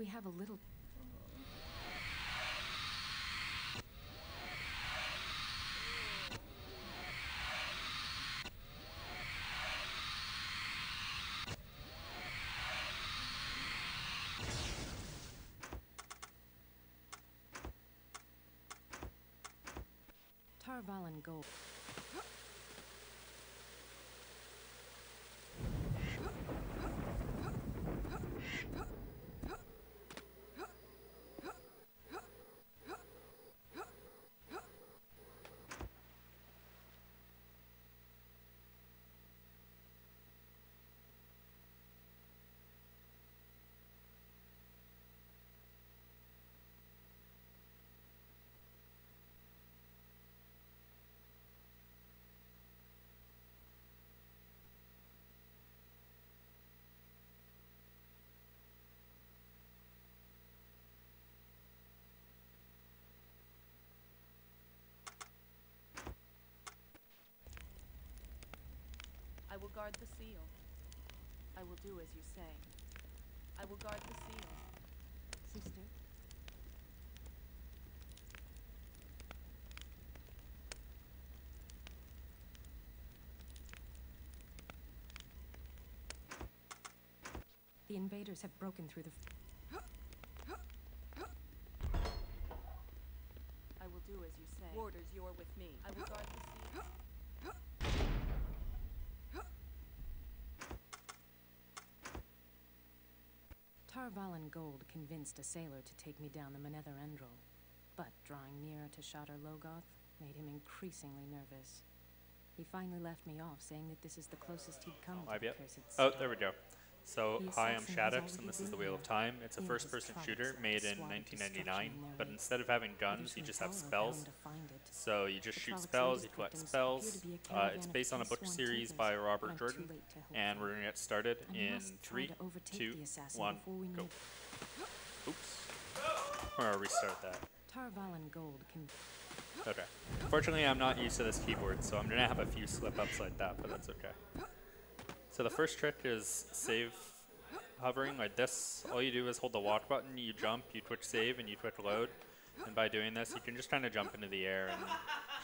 We have a little. Tar Valon Gold. Will guard the seal. I will do as you say. I will guard the seal. Sister? The invaders have broken through the. I will do as you say. Warders, you are with me. I will guard the seal. Tar Valon Gold convinced a sailor to take me down the Manether Endril, but drawing nearer to Shadar Logoth made him increasingly nervous. He finally left me off, saying that this is the closest he'd come oh, to Live the cursed Oh, there we go. So, hi, I'm Shaddix, and this is the Wheel of. Time. It's a first-person shooter made in 1999, destruction in their but instead of having guns, you just have spells. bound to find it. So, you just shoot spells, you collect spells. appear to be a Uh, it's based on a book series by Robert Jordan, late to hope and we're going to get started in three, two, one, go. Oops. We're going to restart that. Tar Valon Gold can. Okay. Fortunately, I'm not used to this keyboard, so I'm going to have a few slip-ups like that, but that's okay. So the first trick is save hovering like this. All you do is hold the walk button, you jump, you twitch save, and you twitch load. And by doing this, you can just kind of jump into the air and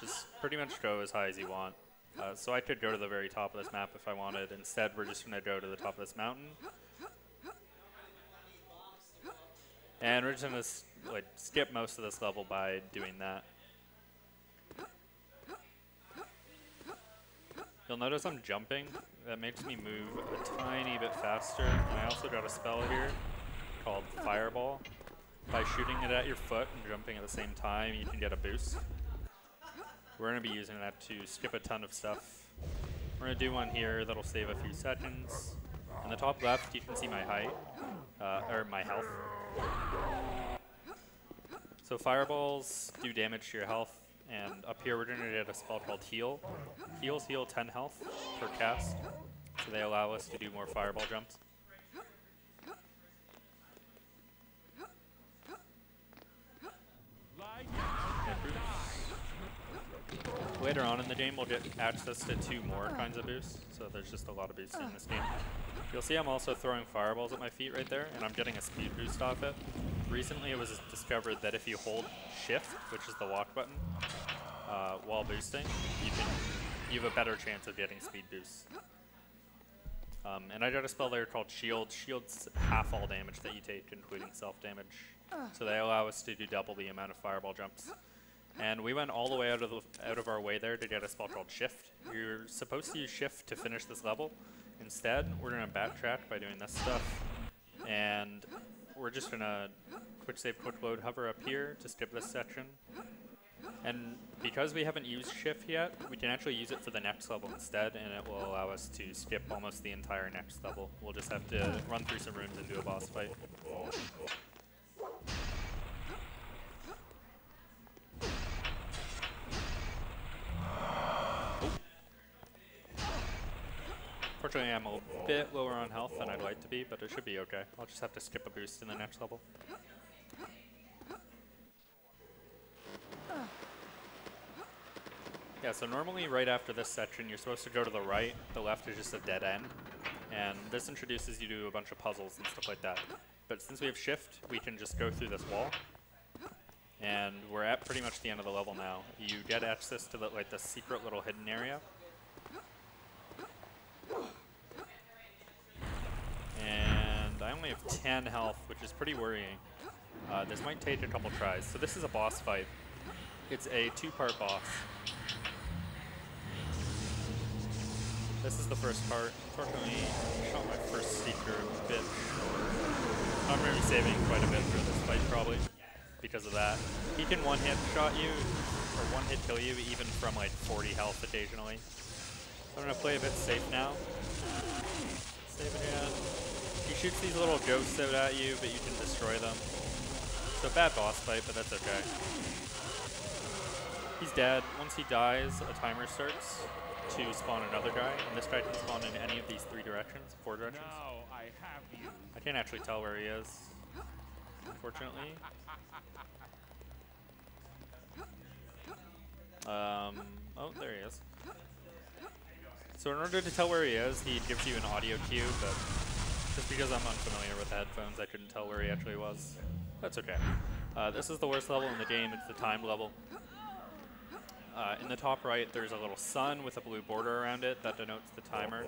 just pretty much go as high as you want. Uh, so I could go to the very top of this map if I wanted. Instead, we're just going to go to the top of this mountain. And we're just going to like skip most of this level by doing that. You'll notice I'm jumping. That makes me move a tiny bit faster. And I also got a spell here called Fireball. By shooting it at your foot and jumping at the same time, you can get a boost. We're going to be using that to skip a ton of stuff. We're going to do one here that'll save a few seconds. In the top left, you can see my height, uh, or my health. So fireballs do damage to your health, and up here we're going to get a spell called Heal. Heals heal 10 health per cast, so they allow us to do more fireball jumps. Later on in the game, we'll get access to two more kinds of boosts, so there's just a lot of boosts in this game. You'll see I'm also throwing fireballs at my feet right there, and I'm getting a speed boost off it. Recently, it was discovered that if you hold Shift, which is the walk button, uh, while boosting, you can you have a better chance of getting speed boosts. Um, and I got a spell there called Shield. Shield's half all damage that you take, including self-damage. So they allow us to do double the amount of fireball jumps. And we went all the way out of the, out of our way there to get a spell called Shift. You're supposed to use Shift to finish this level. Instead, we're gonna backtrack by doing this stuff, and we're just gonna quick save, quick load, hover up here to skip this section. And because we haven't used Shift yet, we can actually use it for the next level instead, and it will allow us to skip almost the entire next level. We'll just have to run through some rooms and do a boss fight. Fortunately, I'm a bit lower on health than I'd like to be, but it should be okay. I'll just have to skip a boost in the next level. Yeah, so normally right after this section, you're supposed to go to the right. The left is just a dead end. And this introduces you to a bunch of puzzles and stuff like that. but since we have shift, we can just go through this wall. And we're at pretty much the end of the level now. You get access to the, like the secret little hidden area. I only have 10 health, which is pretty worrying. Uh, this might take a couple tries. So this is a boss fight. It's a two-part boss. This is the first part. Unfortunately, I shot my first seeker a bit. I'm going to be saving quite a bit for this fight, probably, because of that. He can one-hit shot you, or one-hit kill you, even from like 40 health occasionally. So I'm going to play a bit safe now. Save again. He shoots these little ghosts out at you, but you can destroy them. So bad boss fight, but that's okay. He's dead. Once he dies, a timer starts to spawn another guy, and this guy can spawn in any of these three directions, four directions. I have you. I can't actually tell where he is, unfortunately. Um, oh, there he is. So in order to tell where he is, he gives you an audio cue, but just because I'm unfamiliar with headphones, I couldn't tell where he actually was. That's okay. Uh, this is the worst level in the game. It's the timed level. Uh, in the top right, there's a little sun with a blue border around it that denotes the timer.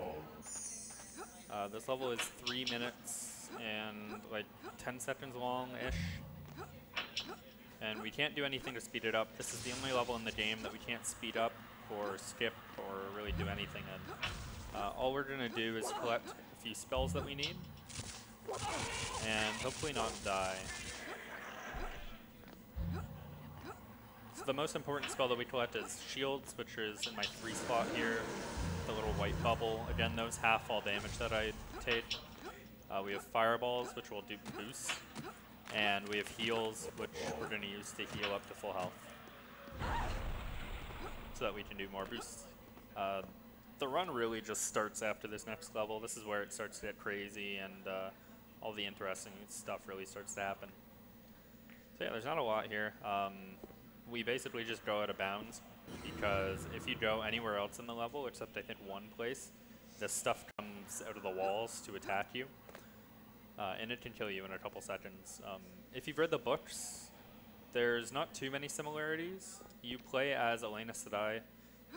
Uh, this level is three minutes and like 10 seconds long-ish. And we can't do anything to speed it up. This is the only level in the game that we can't speed up or skip or really do anything in. Uh, all we're going to do is collect few spells that we need and hopefully not die. So the most important spell that we collect is Shields, which is in my three spot here, the little white bubble. Again, those half all damage that I take. Uh, we have Fireballs, which will do boosts. And we have Heals, which we're going to use to heal up to full health. So that we can do more boosts. Uh, the run really just starts after this next level. This is where it starts to get crazy and uh, all the interesting stuff really starts to happen. So yeah, there's not a lot here. Um, we basically just go out of bounds because if you go anywhere else in the level, except I think one place, this stuff comes out of the walls to attack you. Uh, and it can kill you in a couple seconds. Um, if you've read the books, there's not too many similarities. You play as Elayna Sedai.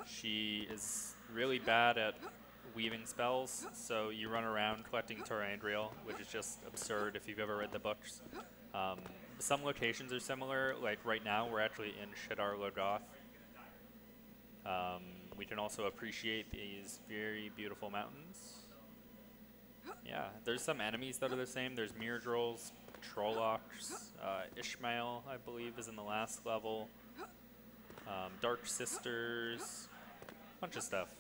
She is really bad at weaving spells, so you run around collecting ter'angreal, which is just absurd if you've ever read the books. Um, some locations are similar, like right now we're actually in Shadar Logoth. Um, we can also appreciate these very beautiful mountains. Yeah, there's some enemies that are the same. There's Myrddraals, Trollocs, uh, Ishamael, I believe, is in the last level. Um, Dark Sisters, bunch of stuff.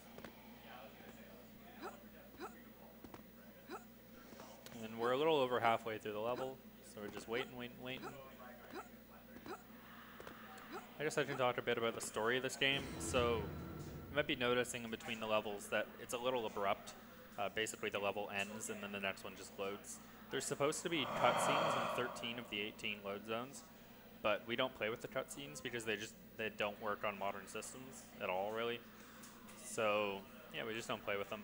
And we're a little over halfway through the level, so we're just waiting, waiting, waiting. I guess I can talk a bit about the story of this game. So you might be noticing in between the levels that it's a little abrupt. Uh, basically, the level ends and then the next one just loads. There's supposed to be cutscenes in 13 of the 18 load zones, but we don't play with the cutscenes because they just they don't work on modern systems at all, really. So yeah, we just don't play with them.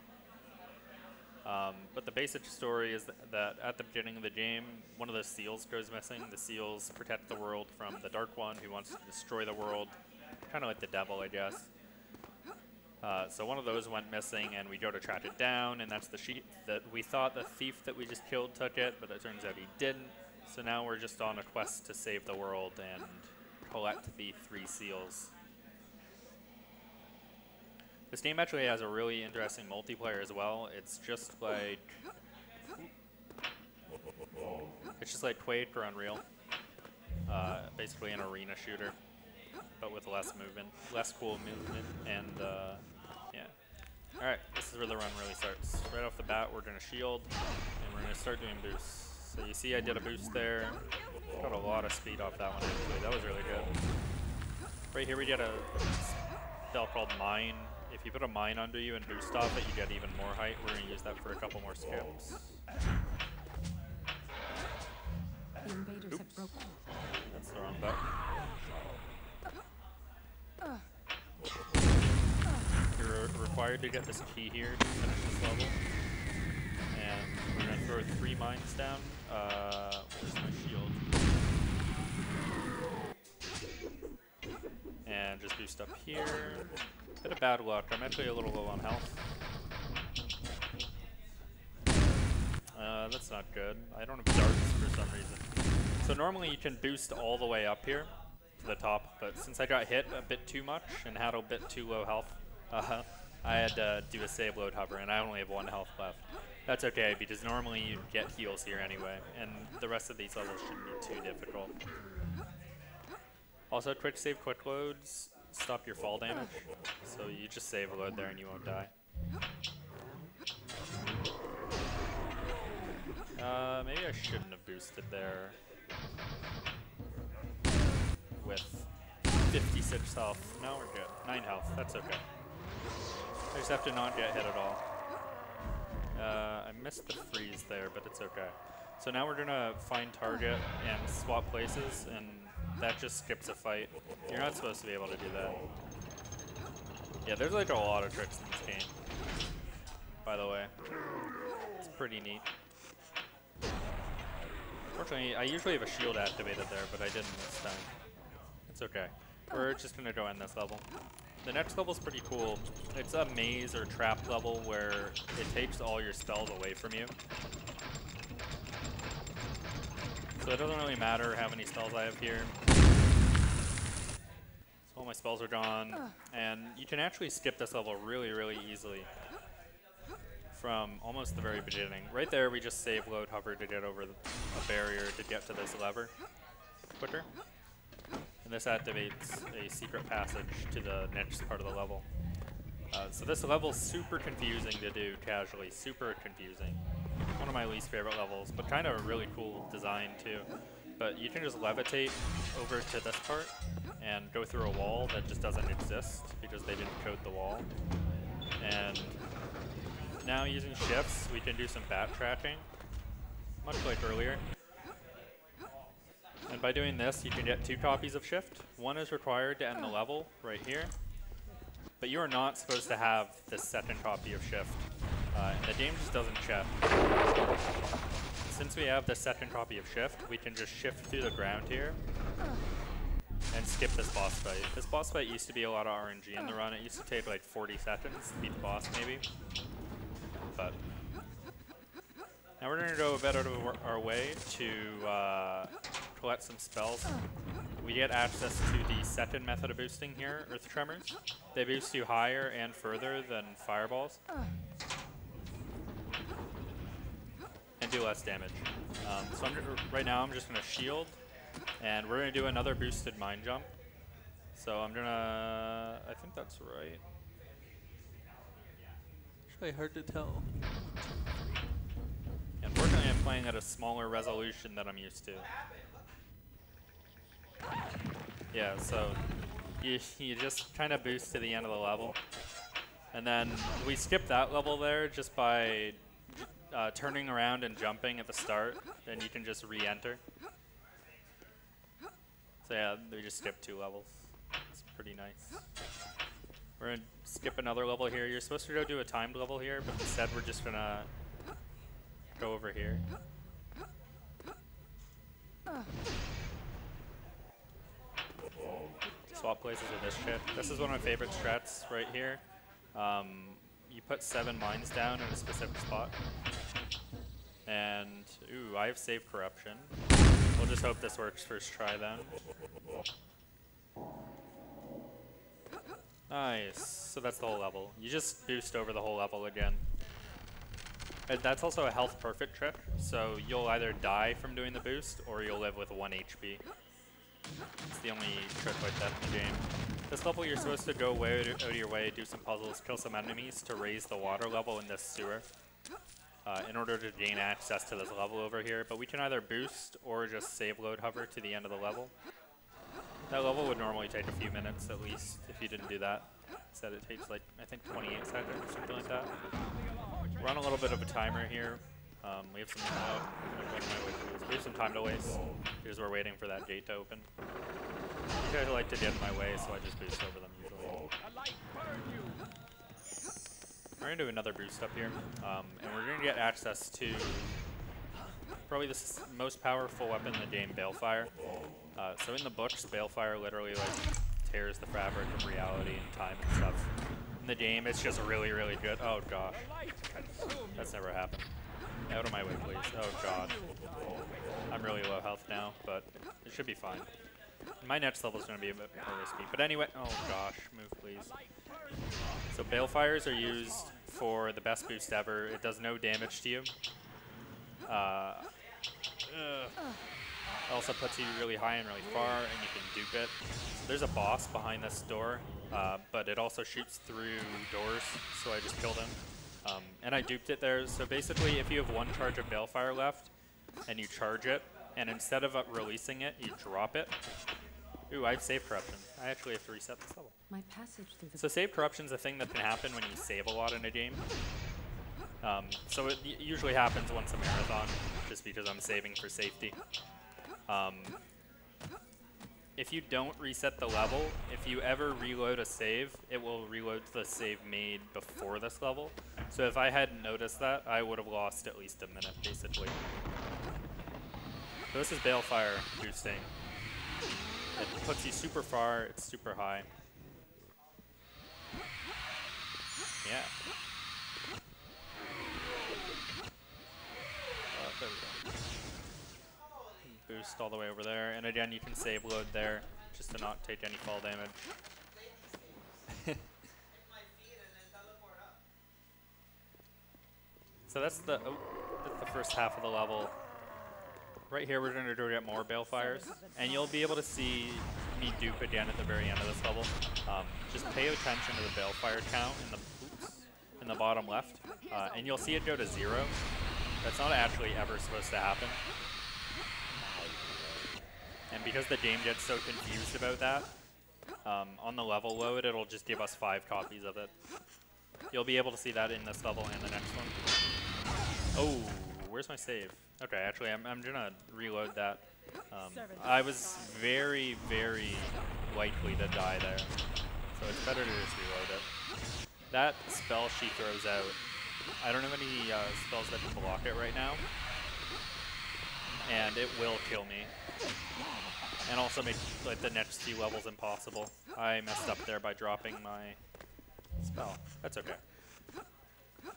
Um, but the basic story is that at the beginning of the game, one of the seals goes missing. The seals protect the world from the Dark One, who wants to destroy the world, kind of like the devil, I guess. Uh, so one of those went missing, and we go to track it down, and that's the sheet that we thought the thief that we just killed took it, but it turns out he didn't. So now we're just on a quest to save the world and collect the three seals. This game actually has a really interesting multiplayer as well. It's just like it's just like Quake or Unreal. Uh, basically an arena shooter, but with less movement, less cool movement, and uh, yeah. All right, this is where the run really starts. Right off the bat, we're gonna shield, and we're gonna start doing boosts. So you see, I did a boost there. Got a lot of speed off that one. Actually, that was really good. Right here, we get a spell called Mine. If you put a mine under you and boost off it, you get even more height. We're going to use that for a couple more skips. The invaders Oops. have broken. That's the wrong button. You're required to get this key here to finish this level. And we're going to throw three mines down. Uh, where's my shield? And just boost up here. Bit of bad luck. I'm actually a little low on health. Uh, that's not good. I don't have darts for some reason. So normally you can boost all the way up here to the top, but since I got hit a bit too much and had a bit too low health, uh, I had to do a save load hover, and I only have one health left. That's okay, because normally you get heals here anyway, and the rest of these levels shouldn't be too difficult. Also, quick save, quick loads stop your fall damage, so you just save a load there and you won't die. Uh, maybe I shouldn't have boosted there with 56 health. Now we're good. 9 health, that's okay. I just have to not get hit at all. Uh, I missed the freeze there, but it's okay. So now we're gonna find target and swap places, and that just skips a fight. You're not supposed to be able to do that. Yeah, there's like a lot of tricks in this game, by the way. It's pretty neat. Fortunately, I usually have a shield activated there, but I didn't this time. It's okay. We're just gonna go end this level. The next level's pretty cool. It's a maze or trap level where it takes all your spells away from you. So it doesn't really matter how many spells I have here. All my spells are gone, and you can actually skip this level really, really easily from almost the very beginning. Right there, we just save load hover to get over a barrier to get to this lever quicker. And this activates a secret passage to the next part of the level. Uh, so this level's super confusing to do casually, super confusing. One of my least favorite levels, but kind of a really cool design too. But you can just levitate over to this part and go through a wall that just doesn't exist because they didn't code the wall. And now using shifts, we can do some backtracking, much like earlier. And by doing this, you can get two copies of shift. One is required to end the level, right here. But you are not supposed to have the second copy of shift. Uh, and the game just doesn't check. Since we have the second copy of shift, we can just shift through the ground here and skip this boss fight. This boss fight used to be a lot of RNG in the run. It used to take like 40 seconds to beat the boss maybe. But now we're going to go a bit out of our- our way to uh, collect some spells. We get access to the second method of boosting here, Earth Tremors. They boost you higher and further than fireballs. And do less damage. Um, so I'm, right now I'm just going to shield, and we're going to do another boosted mind jump. So I'm going to, I think that's right. It's really hard to tell. And Unfortunately, I'm playing at a smaller resolution than I'm used to. Yeah, so you, you just kind of boost to the end of the level. And then we skip that level there just by uh, turning around and jumping at the start. Then you can just re-enter. So yeah, we just skipped two levels. It's pretty nice. We're gonna skip another level here. You're supposed to go do a timed level here, but instead we're just gonna go over here. Swap places with this shit. This is one of my favorite strats right here. Um, you put seven mines down in a specific spot. And, ooh, I have save corruption. We'll just hope this works first try then. Nice. So that's the whole level. You just boost over the whole level again. And that's also a health perfect trick, so you'll either die from doing the boost, or you'll live with 1 HP. It's the only trick like that in the game. This level you're supposed to go way out of your way, do some puzzles, kill some enemies to raise the water level in this sewer. Uh, in order to gain access to this level over here, but we can either boost or just save load hover to the end of the level. That level would normally take a few minutes at least if you didn't do that. Instead it takes like, I think 28 seconds or something like that. We're a little bit of a timer here. Um, we have some uh, we have some time to waste because we're waiting for that gate to open. These guys like to get in my way, so I just boost over them usually. We're gonna do another boost up here, um, and we're gonna get access to probably the most powerful weapon in the game, Balefire. Uh, so in the books, Balefire literally like tears the fabric of reality and time and stuff. In the game, it's just really, really good. Oh gosh, that's never happened. Out of my way, please. Oh god. I'm really low health now, but it should be fine. My next level is going to be a bit more risky. But anyway, oh gosh, move please. So Balefires are used for the best boost ever. It does no damage to you. Uh, also puts you really high and really far, and you can dupe it. So there's a boss behind this door, uh, but it also shoots through doors, so I just killed him. Um, and I duped it there. So basically, if you have one charge of Balefire left, and you charge it, and instead of uh, releasing it, you drop it. Ooh, I have save corruption. I actually have to reset this level. My passage through the So save corruption is a thing that can happen when you save a lot in a game. Um, so it usually happens once a marathon, just because I'm saving for safety. Um, if you don't reset the level, if you ever reload a save, it will reload the save made before this level. So if I hadn't noticed that, I would have lost at least a minute, basically. So this is Balefire boosting. It puts you super far, it's super high. Yeah. Uh, there we go. Boost all the way over there, and again you can save load there, just to not take any fall damage. so that's the oh, that's the first half of the level. Right here we're going to get more Balefires, and you'll be able to see me dupe again at the very end of this level. Um, just pay attention to the Balefire count in the oops, in the bottom left, uh, and you'll see it go to zero. That's not actually ever supposed to happen. And because the game gets so confused about that, um, on the level load, it'll just give us five copies of it. You'll be able to see that in this level and the next one. Oh, where's my save? Okay, actually, I'm, I'm gonna reload that. Um, I was very, very likely to die there, so it's better to just reload it. That spell she throws out, I don't have any uh, spells that can block it right now, and it will kill me. And also make like the next few levels impossible. I messed up there by dropping my spell. That's okay.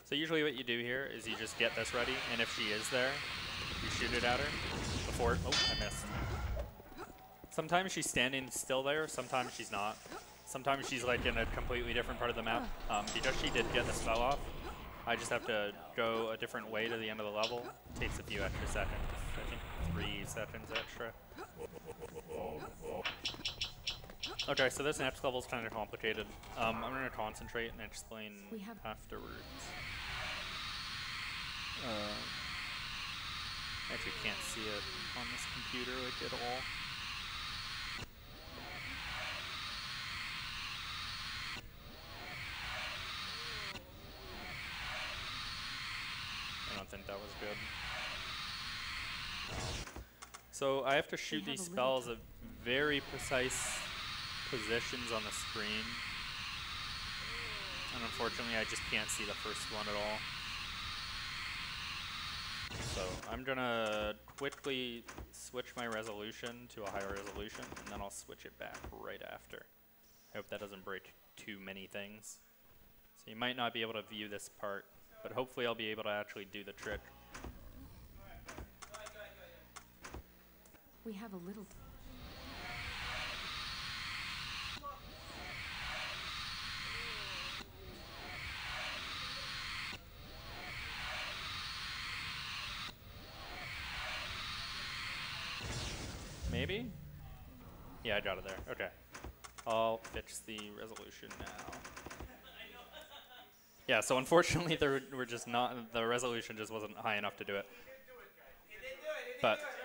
So usually what you do here is you just get this ready, and if she is there, you shoot it at her before. Oh, I missed. Sometimes she's standing still there. Sometimes she's not. Sometimes she's like in a completely different part of the map. Um, because she did get the spell off, I just have to go a different way to the end of the level. takes a few extra seconds. I think three seconds extra. Okay, so this next level is kind of complicated. Um, I'm going to concentrate and explain We have- afterwards. Uh, I actually can't see it on this computer like at all. I don't think that was good. So I have to shoot these spells at very precise positions on the screen. And unfortunately I just can't see the first one at all. So I'm gonna quickly switch my resolution to a higher resolution and then I'll switch it back right after. I hope that doesn't break too many things. So you might not be able to view this part, but hopefully I'll be able to actually do the trick. We have a little. Maybe? Yeah, I got it there. Okay. I'll fix the resolution now. Yeah, so unfortunately there were just not the resolution just wasn't high enough to do it. But it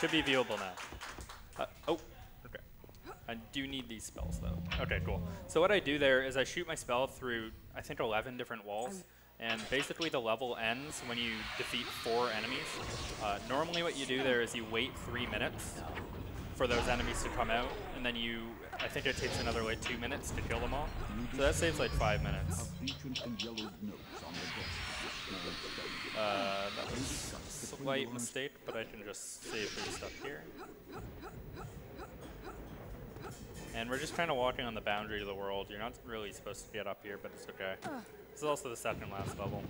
should be viewable now. Uh, oh, okay. I do need these spells though. Okay, cool. So what I do there is I shoot my spell through I think 11 different walls. And basically the level ends when you defeat four enemies. Uh, normally what you do there is you wait three minutes for those enemies to come out, and then you, I think it takes another like two minutes to kill them all. So that saves like five minutes. Uh, that was slight mistake, but I can just save boost stuff here. And we're just kind of walking on the boundary of the world. You're not really supposed to get up here, but it's okay. This is also the second last level.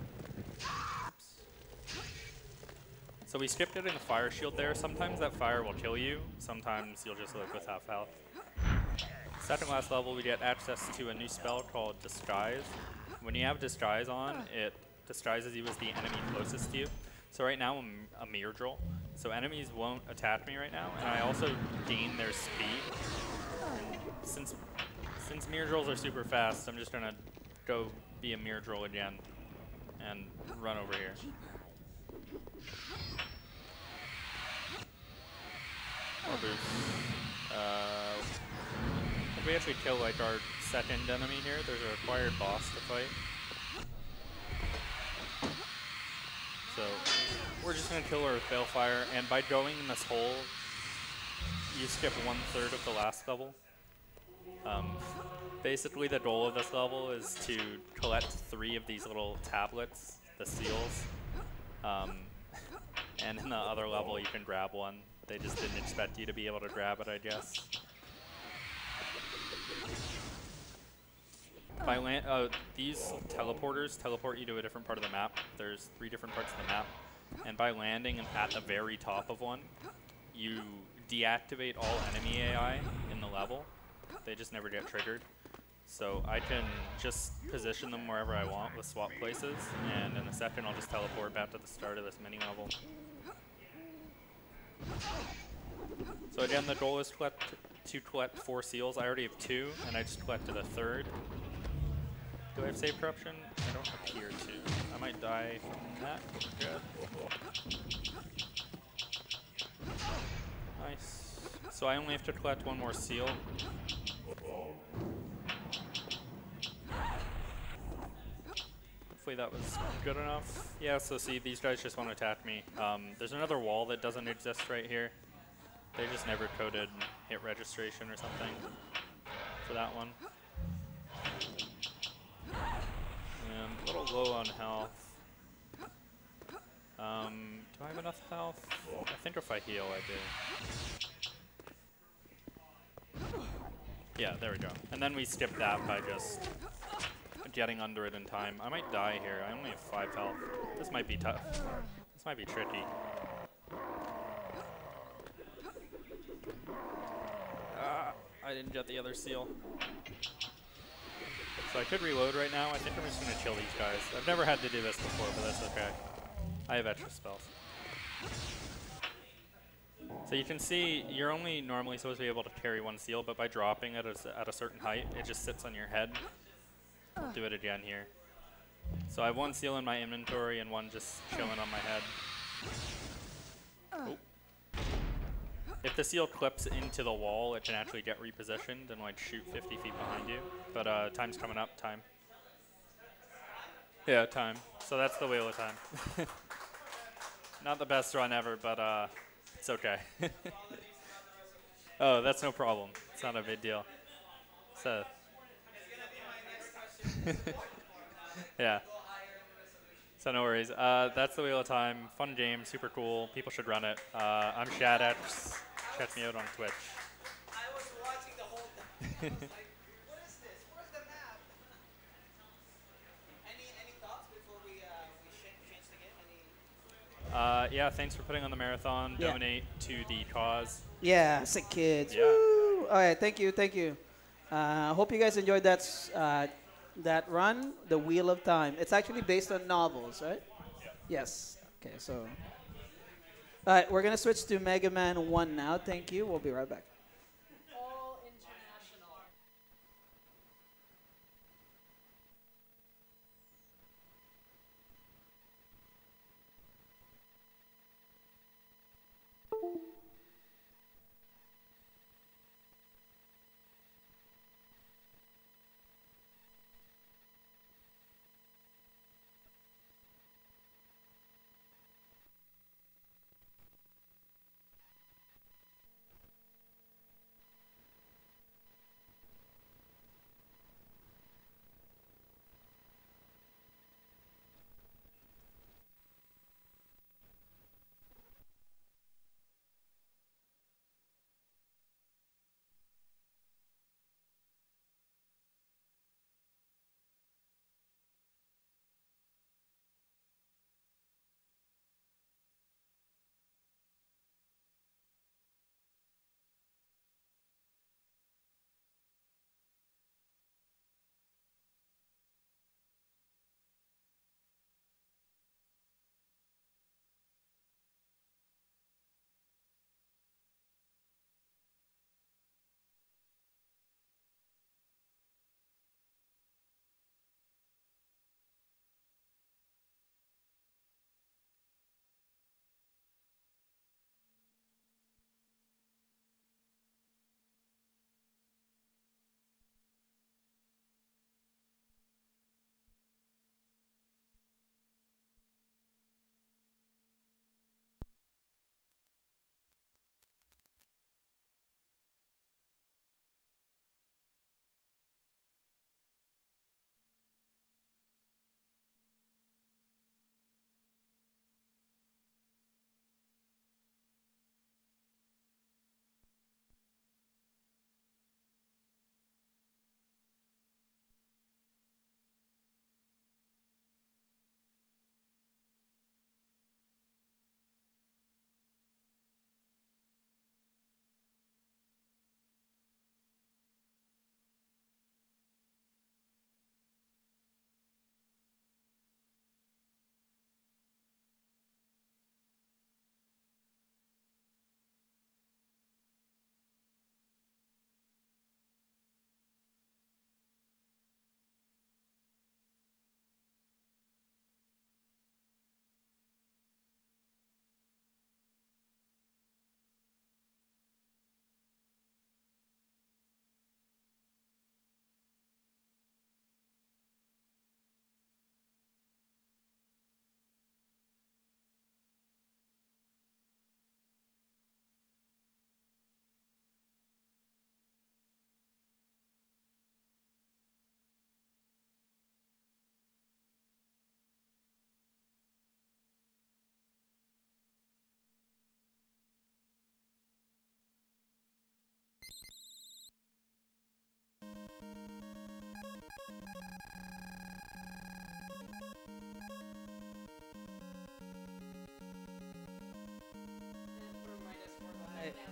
So we skipped getting the fire shield there. Sometimes that fire will kill you. Sometimes you'll just live with half health. Second last level, we get access to a new spell called Disguise. When you have Disguise on, it disguises you as the enemy closest to you. So right now I'm a Myrddraal. So enemies won't attack me right now, and I also gain their speed. And since since Myrddraals are super fast, I'm just gonna go be a Myrddraal again and run over here. More boost. Uh, if we actually kill like our second enemy here, there's a required boss to fight. So we're just gonna kill her with Balefire, and by going in this hole, you skip one third of the last level. Um, basically, the goal of this level is to collect three of these little tablets, the seals. Um, and in the other level, you can grab one. They just didn't expect you to be able to grab it, I guess. By land, uh, these teleporters teleport you to a different part of the map. There's three different parts of the map, and by landing at the very top of one, you deactivate all enemy AI in the level. They just never get triggered. So I can just position them wherever I want with swap places, and in a second I'll just teleport back to the start of this mini level. So again, the goal is collect to collect four seals. I already have two, and I just collected a third. Do I have save corruption? I don't appear to. I might die from that. Good. Nice. So I only have to collect one more seal. Hopefully that was good enough. Yeah, so see, these guys just want to attack me. Um, there's another wall that doesn't exist right here. They just never coded hit registration or something for that one. And a little low on health. Um, do I have enough health? I think if I heal, I do. Yeah, there we go. And then we skip that by just getting under it in time. I might die here. I only have 5 health. This might be tough. This might be tricky. Ah, I didn't get the other seal. So I could reload right now. I think I'm just going to chill these guys. I've never had to do this before, but that's okay. I have extra spells. So you can see you're only normally supposed to be able to carry one seal, but by dropping it at a certain height, it just sits on your head. I'll do it again here. So I have one seal in my inventory and one just chilling on my head. Oh. If the seal clips into the wall, it can actually get repositioned and like shoot 50 feet behind you. But uh, time's coming up, time. Yeah, time. So that's the wheel of time. Not the best run ever, but uh, it's okay. oh, that's no problem. It's not a big deal. So. yeah. So no worries. Uh, that's the Wheel of Time. Fun game, super cool. People should run it. Uh, I'm Shadex. Check me out on Twitch. I was watching the whole thing. what is this? Where's the map? any any thoughts before we uh, we change the game? Uh, yeah, thanks for putting on the marathon. Yeah. Donate to the cause. Yeah, sick kids. Yeah. Woo! All right, thank you, thank you. Uh, hope you guys enjoyed that uh, that run, The Wheel of Time. It's actually based on novels, right? Yes. Okay, so. All right, we're gonna switch to Mega Man One now. Thank you. We'll be right back.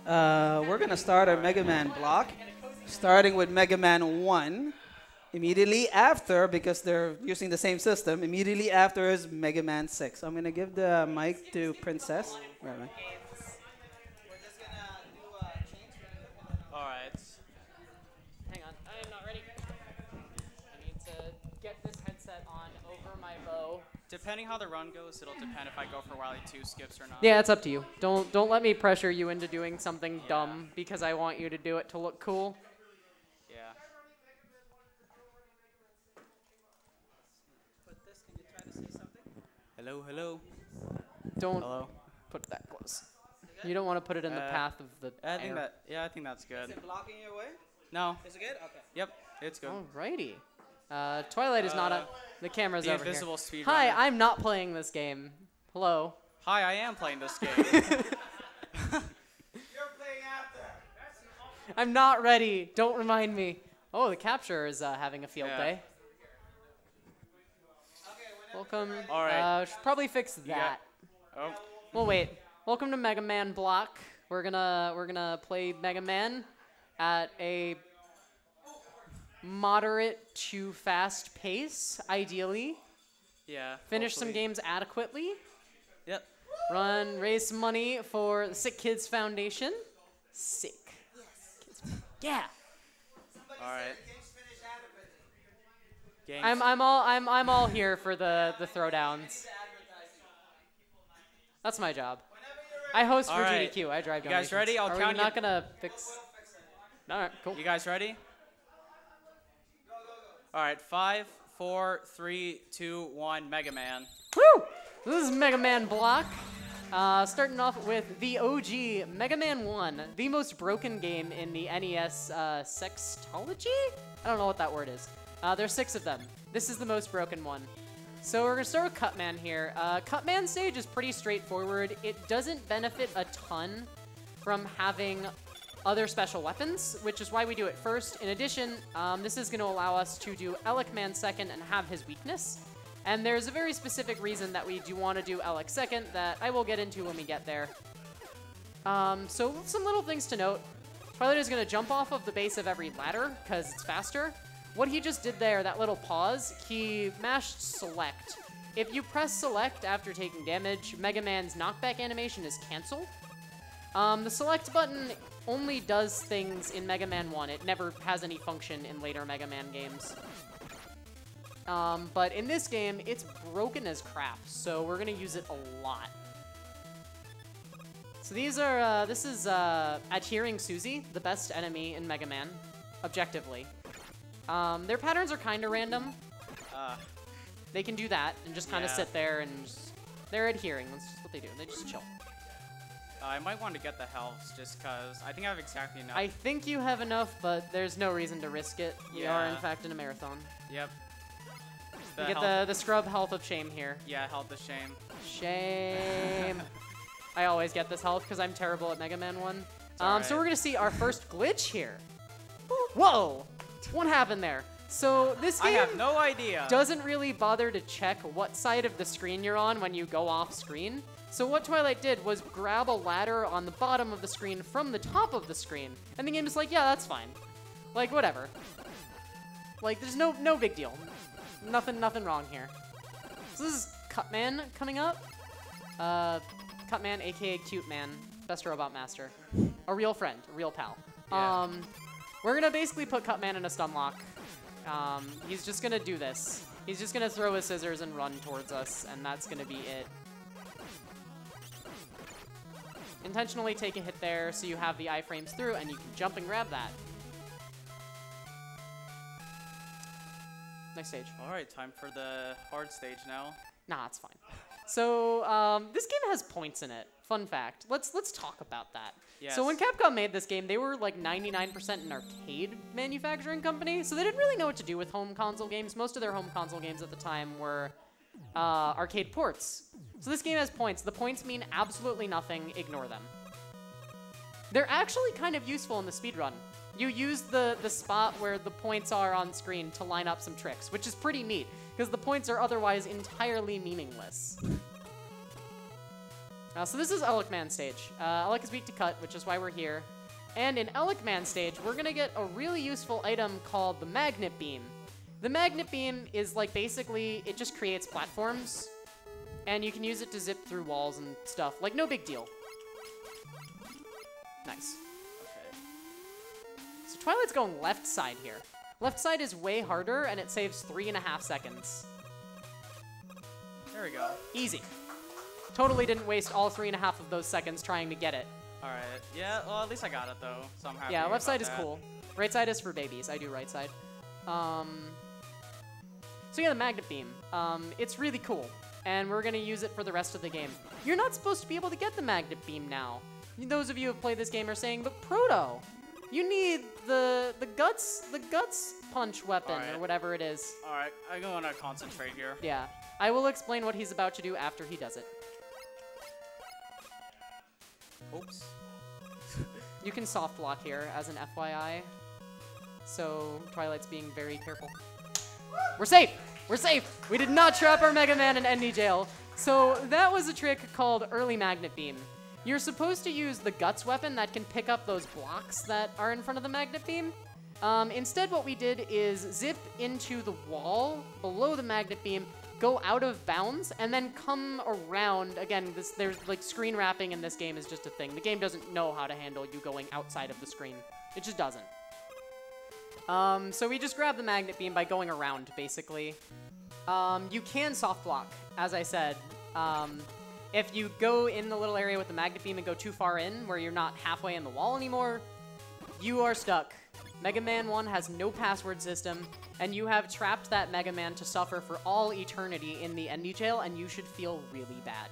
Uh, we're going to start our Mega Man block, starting with Mega Man 1. Immediately after, because they're using the same system, immediately after is Mega Man 6. I'm going to give the mic to Princess. Right, right. Depending how the run goes, it'll depend if I go for Wily 2 skips or not. Yeah, it's up to you. Don't don't let me pressure you into doing something dumb because I want you to do it to look cool. Yeah. Hello, hello. Don't Hello. put that close. You don't want to put it in the Uh, path of the I think air. that. Yeah, I think that's good. Is it blocking your way? No. Is it good? Okay. Yep, it's good. Alrighty. Uh, Twilight is not Uh, a. The camera's the over invisible here. speedrunner. Hi, I'm not playing this game. Hello. Hi, I am playing this game. You're playing after. I'm not ready. Don't remind me. Oh, the capture is uh, having a field Yeah. day. Welcome. All right. Uh, should probably fix that. got- oh. Well, wait. Welcome to Mega Man Block. We're gonna we're gonna play Mega Man at a moderate to fast pace, ideally. Yeah. Finish some games adequately. Yep. Run, raise some money for the Sick Kids Foundation. Sick. Kids. Yeah. All right. Games. I'm I'm all I'm I'm all here for the the throwdowns. That's my job. I host All for right. GDQ. I drive You guys ready? I'll Are count you- not gonna fix? All right, cool. You guys ready? All right. Five, four, three, two, one. Mega Man. Woo! This is Mega Man Block. Uh, starting off with the OG Mega Man 1, the most broken game in the NES uh, sextology? I don't know what that word is. Uh, there's six of them. This is the most broken one. So we're gonna start with Cutman here. Uh, Cutman stage is pretty straightforward. It doesn't benefit a ton from having other special weapons, which is why we do it first. In addition, um, this is going to allow us to do Elec Man second and have his weakness. And there's a very specific reason that we do want to do Elec second that I will get into when we get there. Um, so some little things to note. Twilight is going to jump off of the base of every ladder because it's faster. What he just did there, that little pause, he mashed select. If you press select after taking damage, Mega Man's knockback animation is canceled. Um, the select button only does things in Mega Man 1. It never has any function in later Mega Man games. Um, but in this game, it's broken as crap, so we're gonna use it a lot. So these are, uh, this is uh, Adhering Suzy, the best enemy in Mega Man, objectively. Um, their patterns are kind of random. Uh, They can do that and just kind of Yeah. sit there and just, they're adhering. That's just what they do. They just chill. I might want to get the health just because I think I have exactly enough. I think you have enough, but there's no reason to risk it. We are, in fact, in a marathon. Yep. You get the, the scrub health of shame here. Yeah, health of shame. Shame. I always get this health because I'm terrible at Mega Man 1. Um, So we're going to see our first glitch here. Whoa! What happened there? So this game I have no idea. doesn't really bother to check what side of the screen you're on when you go off screen. So what Twilight did was grab a ladder on the bottom of the screen from the top of the screen, and the game is like, yeah, that's fine. Like whatever. Like there's no no big deal. Nothing nothing wrong here. So this is Cutman coming up. Uh, Cutman, aka Cute Man, best robot master, a real friend, a real pal. Yeah. Um, we're gonna basically put Cutman in a stun lock. Um, he's just gonna do this. He's just gonna throw his scissors and run towards us, and that's gonna be it. Intentionally take a hit there so you have the iframes through and you can jump and grab that. Next stage. All right, time for the hard stage now. Nah, it's fine. So um, this game has points in it. Fun fact. Let's let's talk about that. So when Capcom made this game, they were like 99% an arcade manufacturing company, so they didn't really know what to do with home console games. Most of their home console games at the time were uh, arcade ports. So this game has points. The points mean absolutely nothing. Ignore them. They're actually kind of useful in the speedrun. You use the, the spot where the points are on screen to line up some tricks, which is pretty neat, because the points are otherwise entirely meaningless. Uh, so this is Elec Man stage. Uh, Elec is weak to cut, which is why we're here. And in Elec Man stage, we're gonna get a really useful item called the Magnet Beam. The Magnet Beam is like basically, it just creates platforms, and you can use it to zip through walls and stuff. Like, no big deal. Nice. Okay. So Twilight's going left side here. Left side is way harder, and it saves three and a half seconds. There we go. Easy. Totally didn't waste all three and a half of those seconds trying to get it. All right. Yeah. Well, at least I got it though, so I'm happy. Yeah, left side is cool. Right side is for babies. I do right side. Um, so yeah, the magnet beam. Um, it's really cool, and we're gonna use it for the rest of the game. You're not supposed to be able to get the magnet beam now. Those of you who have played this game are saying, but Proto, you need the the guts the guts punch weapon or whatever it is. All right. I'm gonna concentrate here. Yeah, I will explain what he's about to do after he does it. Oops. You can soft lock here as an FYI. So Twilight's being very careful. We're safe! We're safe! We did not trap our Mega Man in Endy Jail. So that was a trick called Early Magnet Beam. You're supposed to use the Guts weapon that can pick up those blocks that are in front of the Magnet Beam. Um, instead, what we did is zip into the wall below the Magnet Beam, go out of bounds, and then come around. Again, this there's like screen wrapping in this game is just a thing. The game doesn't know how to handle you going outside of the screen. It just doesn't. Um, so we just grab the magnet beam by going around, basically. Um, you can soft block, as I said. Um, if you go in the little area with the magnet beam and go too far in, where you're not halfway in the wall anymore, you are stuck. Mega Man 1 has no password system, and you have trapped that Mega Man to suffer for all eternity in the Endy Jail, and you should feel really bad.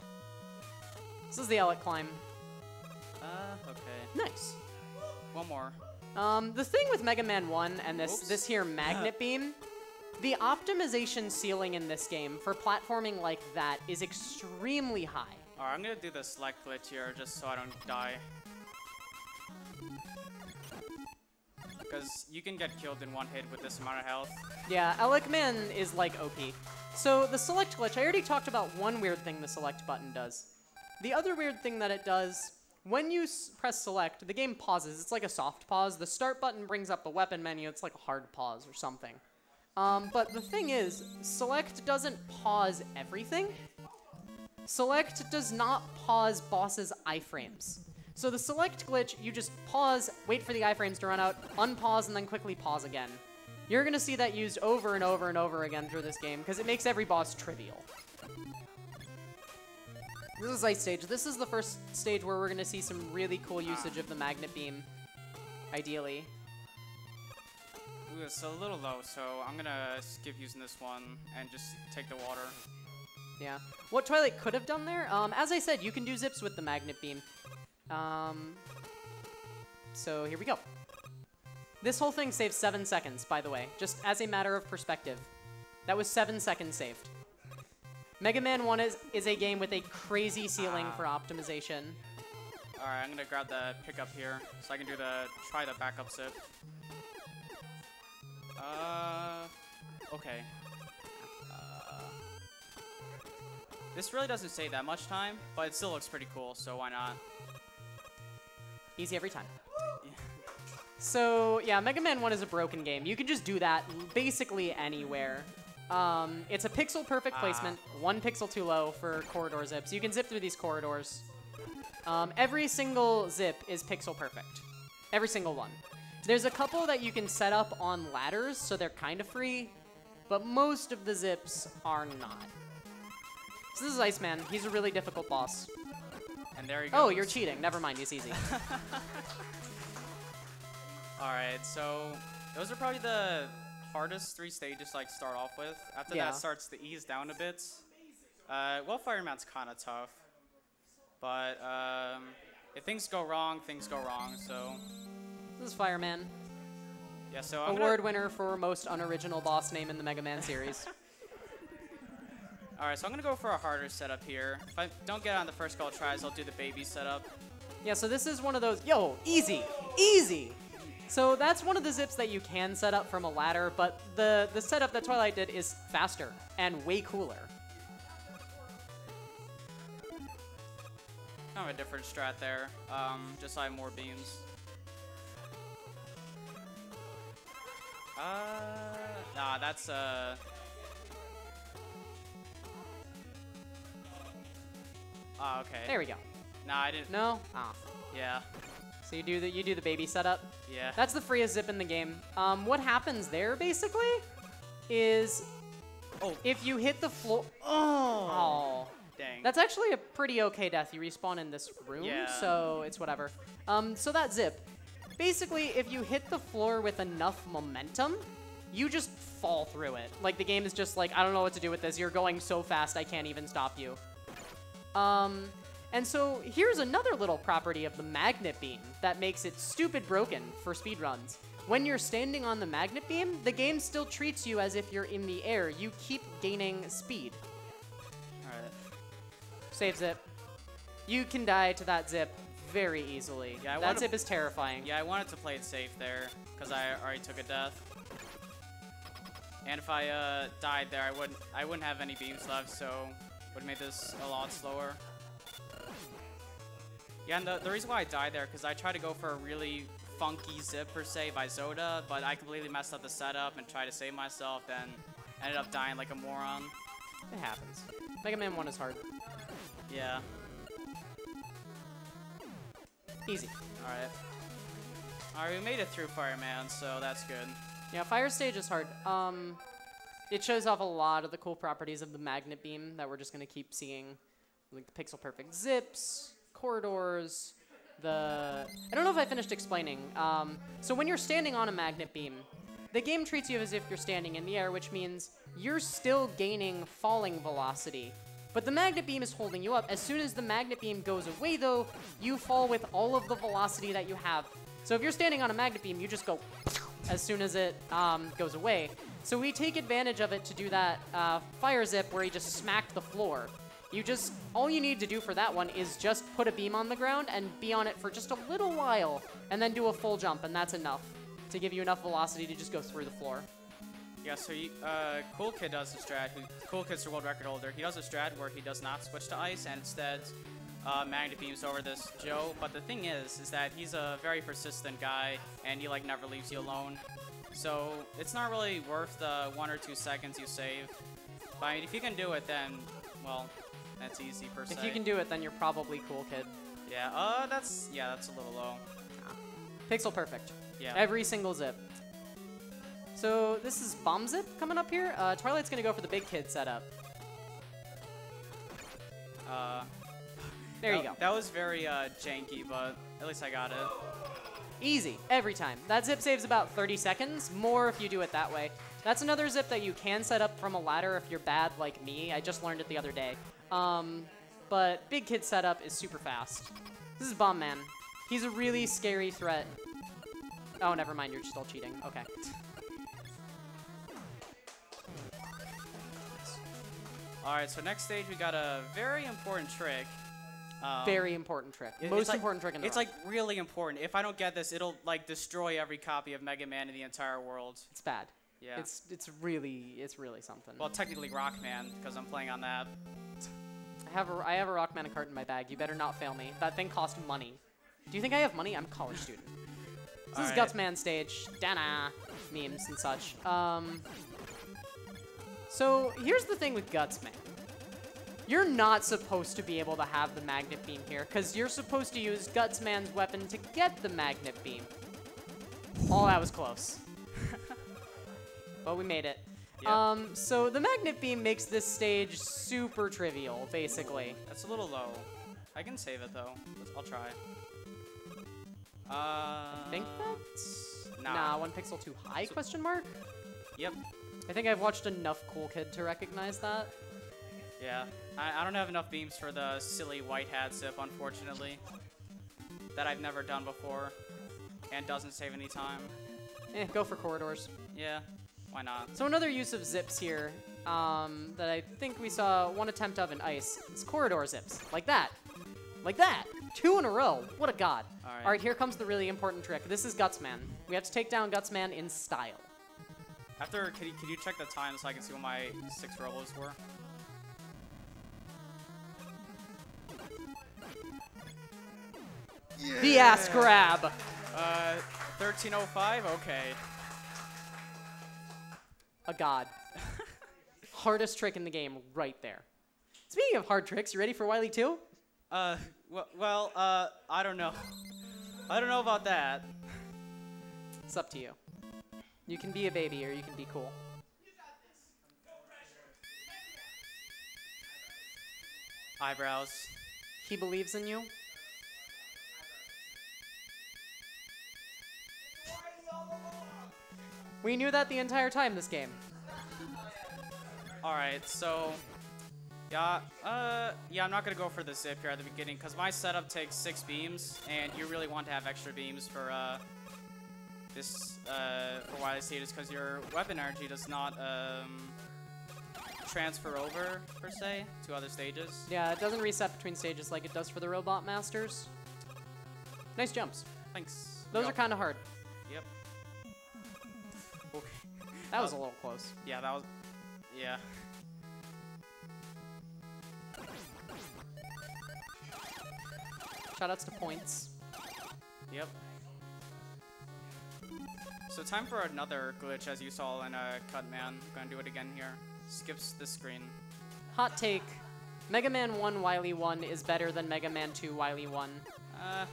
This is the Elec climb. Uh. Okay. Nice. One more. Um, the thing with Mega Man 1 and this Oops. this here magnet beam, the optimization ceiling in this game for platforming like that is extremely high. All right. I'm gonna do the select glitch here just so I don't die. Because you can get killed in one hit with this amount of health. Yeah, Elec Man is like OP. So the select glitch, I already talked about one weird thing the select button does. The other weird thing that it does, when you press select, the game pauses. It's like a soft pause. The start button brings up the weapon menu. It's like a hard pause or something. Um, but the thing is, select doesn't pause everything. Select does not pause bosses' iframes. So the select glitch, you just pause, wait for the iframes to run out, unpause, and then quickly pause again. You're gonna see that used over and over and over again through this game, because it makes every boss trivial. This is Ice Stage. This is the first stage where we're gonna see some really cool usage of the Magnet Beam, ideally. Ooh, it's a little low, so I'm gonna skip using this one and just take the water. Yeah. What Twilight could have done there, um, as I said, you can do zips with the Magnet Beam. Um, so here we go. This whole thing saves seven seconds, by the way, just as a matter of perspective. That was seven seconds saved. Mega Man 1 is, is a game with a crazy ceiling Ah. for optimization. All right, I'm gonna grab the pickup here so I can do the try the backup zip. Uh, okay. Uh, this really doesn't say that much time, but it still looks pretty cool, so why not? Easy every time. So, yeah, Mega Man 1 is a broken game. You can just do that basically anywhere. Um, it's a pixel perfect Ah. placement, one pixel too low for corridor zips. You can zip through these corridors. Um, every single zip is pixel perfect. Every single one. There's a couple that you can set up on ladders, so they're kind of free, but most of the zips are not. So this is Iceman. He's a really difficult boss. And there you Oh, you're cheating. Never mind. It's easy. All right, so those are probably the hardest three stages to like start off with. After Yeah. that starts to ease down a bit. Uh, well, Fireman's kind of tough, but um, if things go wrong, things go wrong. So This is Fireman. yeah, so I'm gonna- Award winner for most unoriginal boss name in the Mega Man series. All right, so I'm gonna go for a harder setup here. If I don't get on the first couple tries, I'll do the baby setup. yeah, so this is one of those. Yo, easy, easy. So that's one of the zips that you can set up from a ladder, but the the setup that Twilight did is faster and way cooler. Kind of a different strat there. Um, just I have more beams. Uh, nah, that's uh. Ah, okay. There we go. Nah, I didn't. No? Ah. Yeah. So you do the you do the baby setup. Yeah. That's the freest zip in the game. Um, what happens there basically is oh. if you hit the floor. Oh. oh. Dang. That's actually a pretty okay death. You respawn in this room, Yeah. so it's whatever. Um, so that zip, basically, if you hit the floor with enough momentum, you just fall through it. Like the game is just like, I don't know what to do with this. You're going so fast, I can't even stop you. Um, and so here's another little property of the magnet beam that makes it stupid broken for speedruns. When you're standing on the magnet beam, the game still treats you as if you're in the air. You keep gaining speed. Alright. Save zip. You can die to that zip very easily. Yeah, I that zip is terrifying. Yeah, I wanted to play it safe there because I already took a death. And if I uh, died there, I wouldn't I wouldn't have any beams left, so would have made this a lot slower. Yeah, and the, the reason why I died there because I tried to go for a really funky zip per se by Zoda, but I completely messed up the setup and tried to save myself, then ended up dying like a moron. It happens. Mega Man 1 is hard. Yeah. Easy. Alright. Alright, we made it through Fireman, so that's good. Yeah, fire stage is hard. Um, it shows off a lot of the cool properties of the magnet beam that we're just gonna keep seeing, like the pixel perfect zips, corridors, the. I don't know if I finished explaining. Um, so when you're standing on a magnet beam, the game treats you as if you're standing in the air, which means you're still gaining falling velocity. But the magnet beam is holding you up. As soon as the magnet beam goes away, though, you fall with all of the velocity that you have. So if you're standing on a magnet beam, you just go as soon as it um, goes away. So we take advantage of it to do that uh, fire zip where he just smacked the floor. You just, all you need to do for that one is just put a beam on the ground and be on it for just a little while, and then do a full jump, and that's enough to give you enough velocity to just go through the floor. Yeah, so you, uh, Cool Kid does a strat. Who, cool Kid's the world record holder. He does a strat where he does not switch to ice and instead uh, magnet beams over this Joe. But the thing is, is that he's a very persistent guy and he like never leaves you alone. So it's not really worth the one or two seconds you save. But I mean, if you can do it, then well, that's easy per se. If you can do it, then you're probably cool kid. Yeah. Uh, that's yeah, that's a little low. Pixel perfect. Yeah. Every single zip. So this is bomb zip coming up here. Uh, Twilight's gonna go for the big kid setup. Uh, There you go. That was very uh, janky, but at least I got it. Easy, every time. That zip saves about 30 seconds, more if you do it that way. That's another zip that you can set up from a ladder if you're bad like me. I just learned it the other day. Um, but Big Kid setup is super fast. This is Bomb Man. He's a really scary threat. Oh, never mind, you're still cheating. Okay. All right, so next stage we got a very important trick. Um, Very important trick. it- Most like- important trick in the It's run. like really important. If I don't get this, it'll like destroy every copy of Mega Man in the entire world. It's bad. Yeah. It's it's really it's really something. well, technically Rockman because I'm playing on that. I have a I have a Rockman cart in my bag. You better not fail me. That thing cost money. Do you think I have money? I'm a college student. This is. Gutsman stage. Dana memes and such. Um. So here's the thing with Gutsman. You're not supposed to be able to have the magnet beam here, because you're supposed to use Gutsman's weapon to get the magnet beam. Oh, that was close. but we made it. Yeah. Um, so the magnet beam makes this stage super trivial, basically. That's a little low. I can save it though. Let's- I'll try. Uh, I think that's nah. nah, one pixel too high? question mark. Yep. I think I've watched enough Cool Kid to recognize that. Yeah. I, I don't have enough beams for the silly white hat zip, unfortunately. That I've never done before, and doesn't save any time. Eh, go for corridors. Yeah. Why not? So another use of zips here um, that I think we saw one attempt of in Ice is corridor zips, like that, like that, two in a row. What a god! All right. All right, here comes the really important trick. This is Gutsman. We have to take down Gutsman in style. After, could you, could you check the time so I can see what my six robos were? The ass grab. Uh, 1305. Okay. A god. Hardest trick in the game, right there. Speaking of hard tricks, you ready for Wily 2? Uh, well, well, uh, I don't know. I don't know about that. It's up to you. You can be a baby or you can be cool. Eyebrows. He believes in you. We knew that the entire time this game. All right, so yeah, uh, yeah, I'm not gonna go for the zip here at the beginning because my setup takes six beams, and you really want to have extra beams for uh, this uh, for Wily status because your weapon energy does not um, transfer over per se to other stages. Yeah, it doesn't reset between stages like it does for the Robot Masters. Nice jumps. Thanks. Those Yep. are kind of hard. That was a little close. Yeah, that was. Yeah. Shoutouts to points. Yep. So time for another glitch, as you saw in uh, Cutman. Gonna do it again here. Skips the screen. Hot take. Mega Man 1 Wily 1 is better than Mega Man 2 Wily 1. Uh,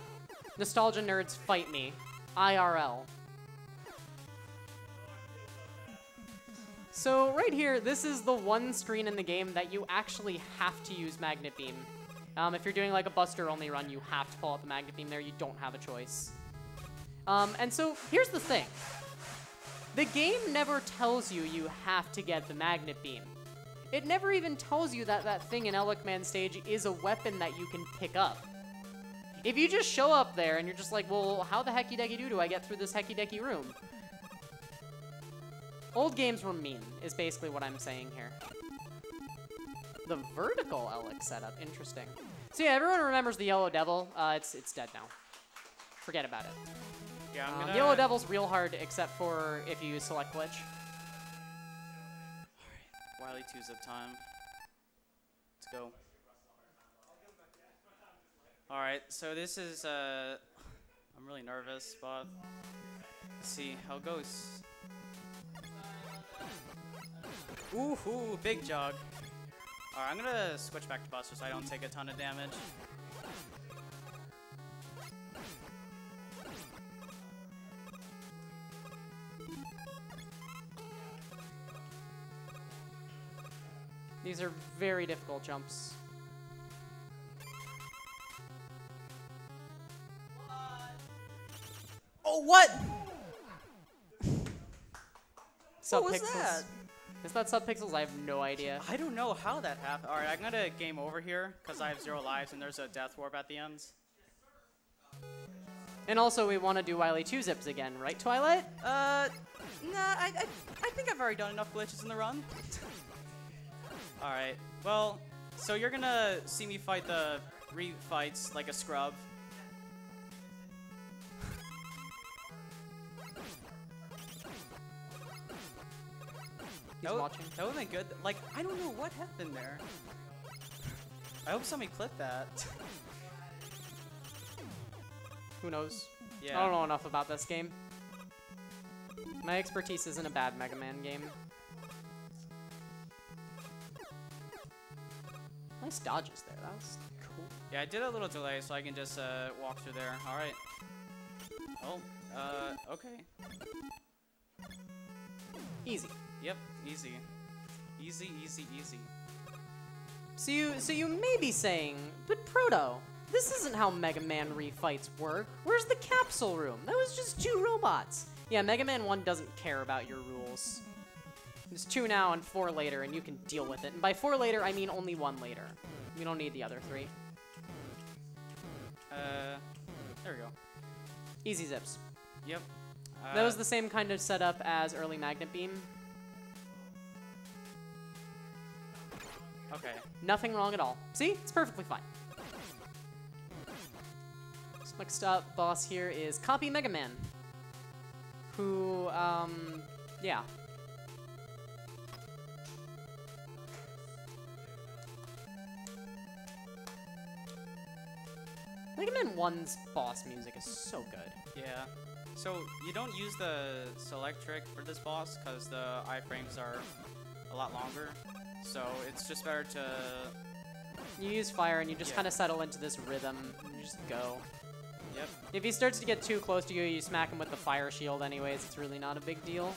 Nostalgia nerds fight me. IRL. So right here, this is the one screen in the game that you actually have to use Magnet Beam. Um, if you're doing like a Buster only run, you have to pull out the Magnet Beam there. You don't have a choice. Um, and so here's the thing. The game never tells you you have to get the Magnet Beam. It never even tells you that that thing in Elecman stage is a weapon that you can pick up. If you just show up there and you're just like, well, how the hecky decky do do I get through this hecky decky room? Old games were mean, is basically what I'm saying here. The vertical Elec setup, interesting. So yeah, everyone remembers the Yellow Devil. Uh, it's it's dead now. Forget about it. Yeah, I'm Um, gonna. Yellow Devil's real hard, except for if you use Select Glitch. Alright, Wily 2 up time. Let's go. Alright, so this is, uh, I'm really nervous, but let's see how it goes. Ooh, big jog. Alright, I'm gonna switch back to Buster so I don't take a ton of damage. These are very difficult jumps. Oh, what? What was that? Is that subpixels? I have no idea. I don't know how that happened. Alright, I'm gonna game over here because I have zero lives and there's a death warp at the end. And also, we want to do Wily 2 zips again, right, Twilight? Uh, nah, I, I, I think I've already done enough glitches in the run. Alright, well, so you're gonna see me fight the re-fights like a scrub. He's that watching. That would've been good. Like, I don't know what happened there. I hope somebody clipped that. Who knows? Yeah. I don't know enough about this game. My expertise isn't a bad Mega Man game. Nice dodges there. That was cool. Yeah, I did a little delay so I can just uh, walk through there. Alright. Oh, uh, okay. Easy. Yep, easy. Easy, easy, easy. So you, so you may be saying, but Proto, this isn't how Mega Man refights work. Where's the capsule room? That was just two robots. Yeah, Mega Man 1 doesn't care about your rules. There's two now and four later, and you can deal with it. And by four later, I mean only one later. You don't need the other three. Uh, there we go. Easy zips. Yep. Uh, that was the same kind of setup as early Magnet Beam. Okay. Nothing wrong at all. See? It's perfectly fine. So next up, boss here is Copy Mega Man. Who, um, yeah. Mega Man 1's boss music is so good. Yeah. So you don't use the select trick for this boss because the iframes are a lot longer. So it's just better to. You use fire and you just Yeah. kind of settle into this rhythm and you just go. Yep. If he starts to get too close to you, you smack him with the fire shield anyways. It's really not a big deal.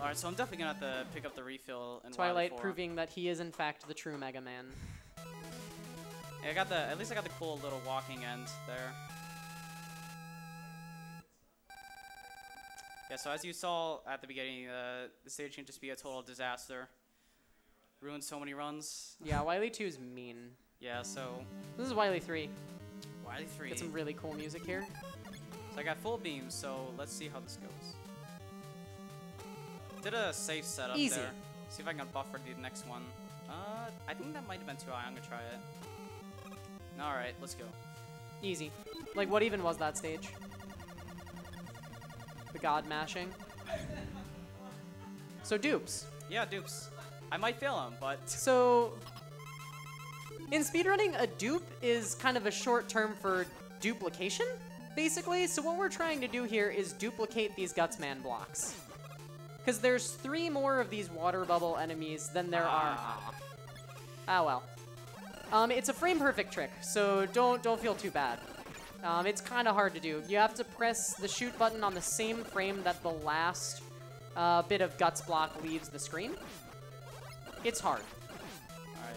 All right, so I'm definitely gonna have to pick up the refill in Twilight proving that he is in fact the true Mega Man. Yeah, I got the. At least I got the cool little walking end there. Yeah, so as you saw at the beginning, uh, the stage can just be a total disaster. Ruined so many runs. Yeah, Wily 2 is mean. Yeah, so This is Wily 3. Wily 3. Get some really cool music here. So I got full beam, so let's see how this goes. Did a safe setup Easy. there. See if I can buffer the next one. Uh, I think that might have been too high. I'm gonna try it. All right, let's go. Easy. Like, what even was that stage? The god mashing? So, dupes. Yeah, dupes. I might fail him, but So, in speedrunning, a dupe is kind of a short term for duplication, basically. So, what we're trying to do here is duplicate these Gutsman blocks. Because there's three more of these water bubble enemies than there are. Ah, well. Um, it's a frame perfect trick, so don't don't feel too bad. Um, it's kind of hard to do. You have to press the shoot button on the same frame that the last uh, bit of guts block leaves the screen. It's hard. Alright.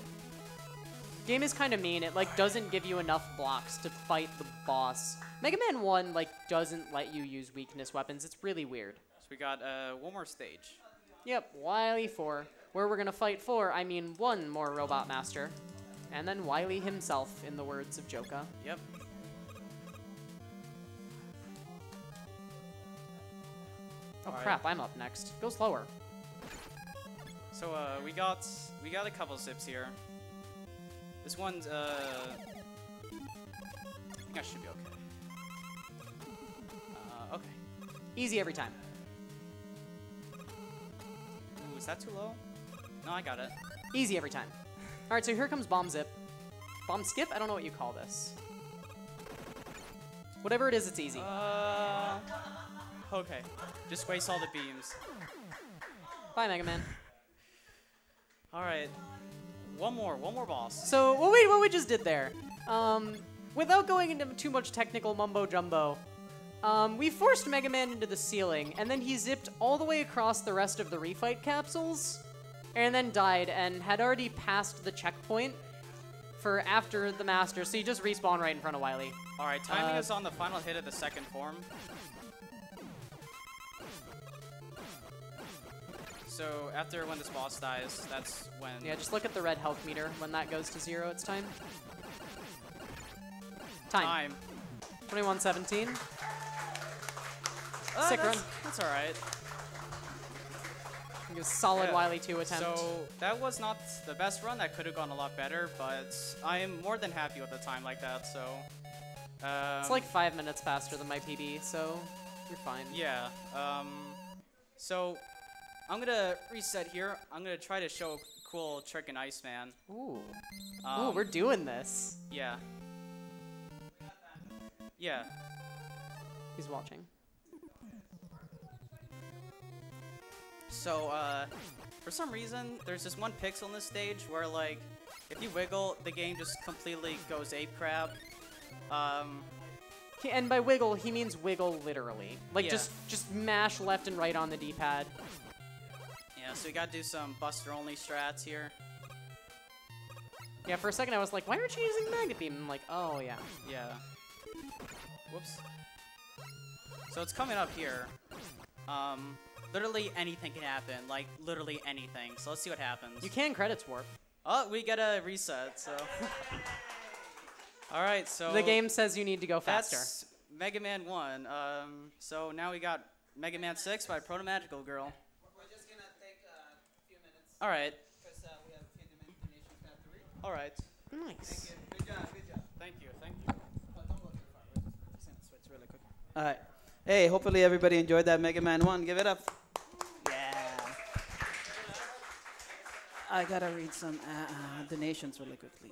Game is kind of mean. It like doesn't give you enough blocks to fight the boss. Mega Man 1 like doesn't let you use weakness weapons. It's really weird. So we got uh, one more stage. Yep, Wily 4. Where we're gonna fight for, I mean one more Robot Master. And then Wily himself, in the words of Joka. Yep. Oh Alright. crap, I'm up next. Go slower. So uh, we got we got a couple zips here. This one's uh, I think I should be okay. Uh, okay. Easy every time. Ooh, is that too low? No, I got it. Easy every time. Alright, so here comes Bomb Zip. Bomb Skip? I don't know what you call this. Whatever it is, it's easy. Uh, okay. Just waste all the beams. Bye, Mega Man. All right. One more, one more boss. So what we what we just did there, um, without going into too much technical mumbo jumbo, um, we forced Mega Man into the ceiling, and then he zipped all the way across the rest of the refight capsules, and then died and had already passed the checkpoint for after the master. So he just respawned right in front of Wily. All right, timing Uh, is on the final hit of the second form. So after when this boss dies, that's when. Yeah, just look at the red health meter. When that goes to zero, it's time. Time. Time. 2117. Uh, Sick that's, run. That's all right. It was solid Yeah. Wily 2 attempt. So that was not the best run. That could have gone a lot better, but I am more than happy with the time like that. So. Um, it's like five minutes faster than my PB, so you're fine. Yeah. Um, so I'm gonna reset here. I'm gonna try to show a cool trick in Iceman. Ooh. Um, Ooh, we're doing this. Yeah. Yeah. He's watching. So, uh, for some reason, there's this one pixel in this stage where, like, if you wiggle, the game just completely goes ape crab. Um, and by wiggle, he means wiggle literally. Like Yeah. just just mash left and right on the D-pad. Yeah, so we gotta do some buster only strats here. Yeah, for a second I was like, why aren't you using Magnet Beam? I'm like, oh yeah. Yeah. Whoops. So it's coming up here. Um, literally anything can happen. Like, literally anything. So let's see what happens. You can credits warp. Oh, we get a reset, so. Alright, so. the game says you need to go faster. That's Mega Man 1. Um, so now we got Mega Man 6 by Proto Magical Girl. We're just gonna take a few minutes. Alright. Because uh, we have a few donations we have to read. Alright. Nice. Thank you. Good job. Good job. Thank you. Thank you. But don't go too far. Just, just gonna switch really quick. All right. Hey, hopefully everybody enjoyed that Mega Man 1. Give it up. Yeah. I gotta read some uh, uh, donations really quickly.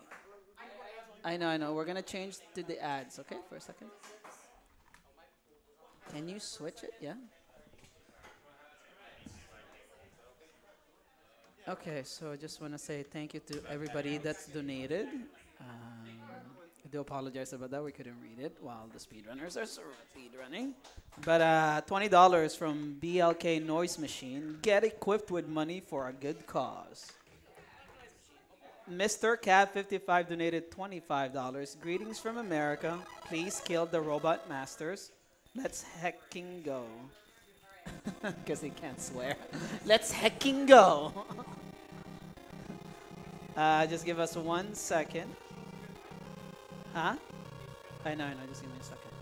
I know, I know. We're gonna change to the ads, okay, for a second. Can you switch it? Yeah. Okay, so I just want to say thank you to everybody that's donated. Um, I do apologize about that. We couldn't read it while the speedrunners are speedrunning. But uh, $20 from BLK Noise Machine. Get equipped with money for a good cause. Mr. Cat 55 donated $25. Greetings from America. Please kill the robot masters. Let's hecking go. Because he can't swear. Let's hecking go. uh, just give us one second. Huh? I know, I know. Just give me a second.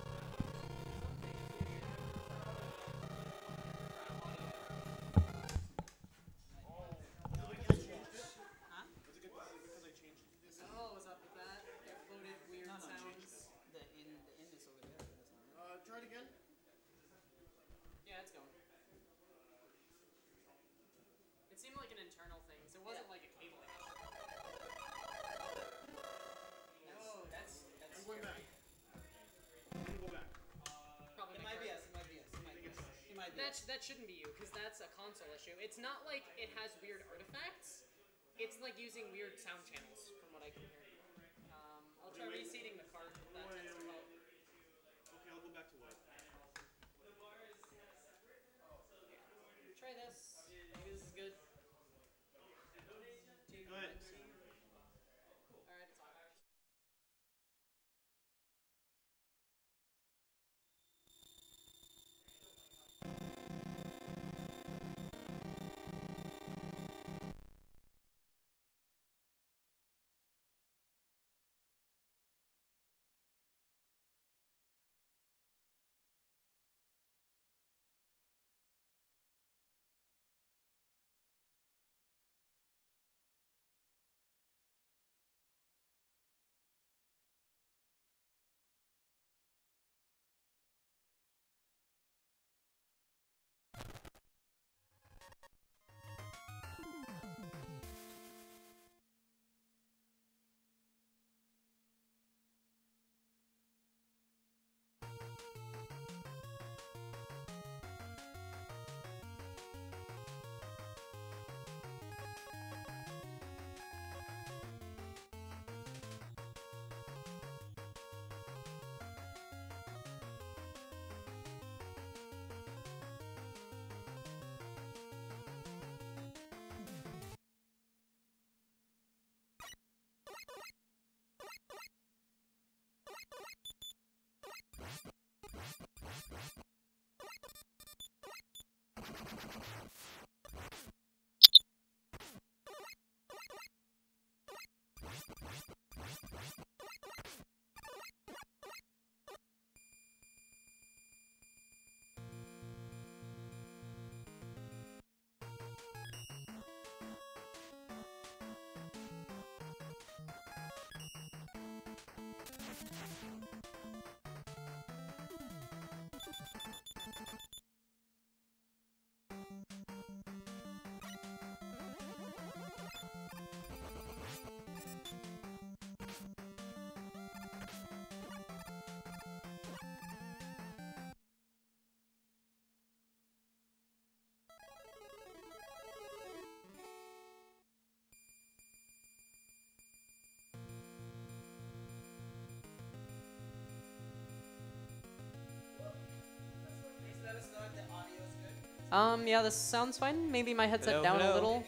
Um, yeah, this sounds fine. Maybe my headset Hello, down hello. a little.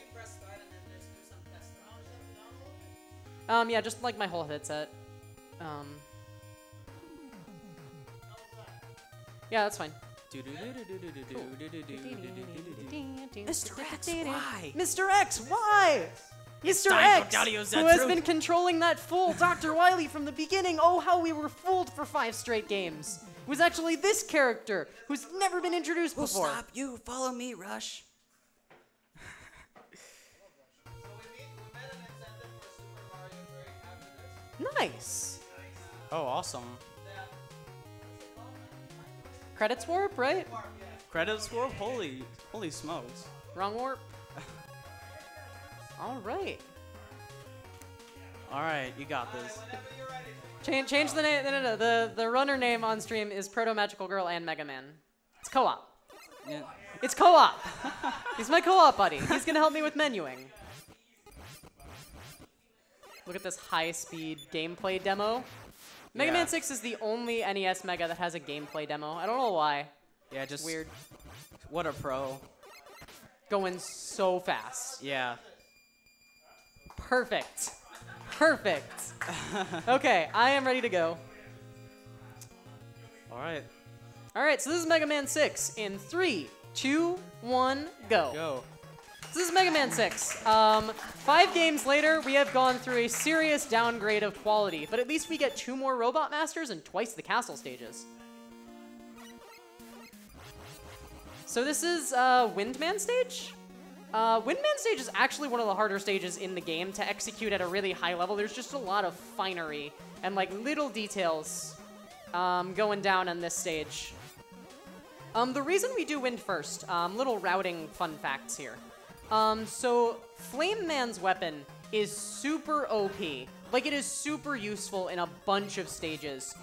Um, yeah, just like my whole headset. Um. Yeah, that's fine. Mr. X, why? Mr. X, why? Mr. X, who has been controlling that fool, Dr. Wily, from the beginning. Oh, how we were fooled for five straight games. It was actually this character, who's never been introduced We'll before. stop you. Follow me, Rush. Nice. Oh, awesome. Credits warp, right? Credits warp. Holy, holy smokes. Wrong warp. All right. All right, you got this. Change, change the name. No, no, no. The, the runner name on stream is Proto Magical Girl and Mega Man. It's co op. Yeah. It's co op. He's my co op buddy. He's going to help me with menuing. Look at this high speed gameplay demo. Mega Yeah. Man 6 is the only NES Mega that has a gameplay demo. I don't know why. Yeah, just Weird. What a pro. Going so fast. Yeah. Perfect. Perfect. okay, I am ready to go. All right. All right, so this is Mega Man 6 in three, two, one, go. Go. So this is Mega Man 6. Um, five games later, we have gone through a serious downgrade of quality, but at least we get two more Robot Masters and twice the castle stages. So this is uh, Windman stage? Uh, Windman stage is actually one of the harder stages in the game to execute at a really high level. There's just a lot of finery and like little details um, going down on this stage. Um, the reason we do wind first, um, little routing fun facts here. Um, so Flame Man's weapon is super OP. Like it is super useful in a bunch of stages.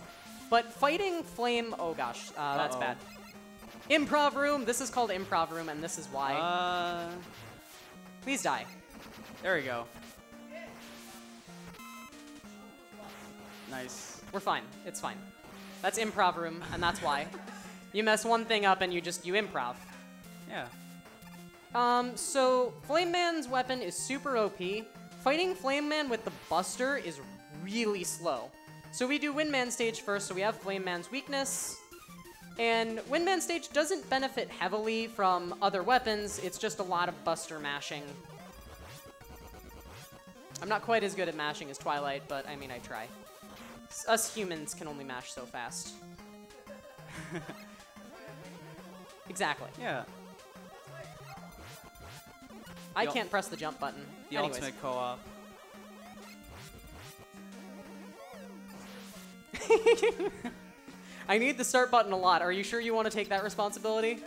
But fighting Flame, oh gosh, uh, that's bad. Improv room, this is called improv room and this is why. Uh, Please die. there we go. Nice. We're fine. It's fine. That's improv room, and that's why. you mess one thing up and you just you improv. Yeah. Um, so Flame Man's weapon is super OP. Fighting Flame Man with the Buster is really slow. So we do Windman stage first, so we have Flame Man's weakness. And Windman stage doesn't benefit heavily from other weapons, it's just a lot of Buster mashing. I'm not quite as good at mashing as Twilight, but I mean, I try. Us humans can only mash so fast. exactly. Yeah. I can't press the jump button. The Anyways. ultimate co-op. I need the start button a lot. Are you sure you want to take that responsibility?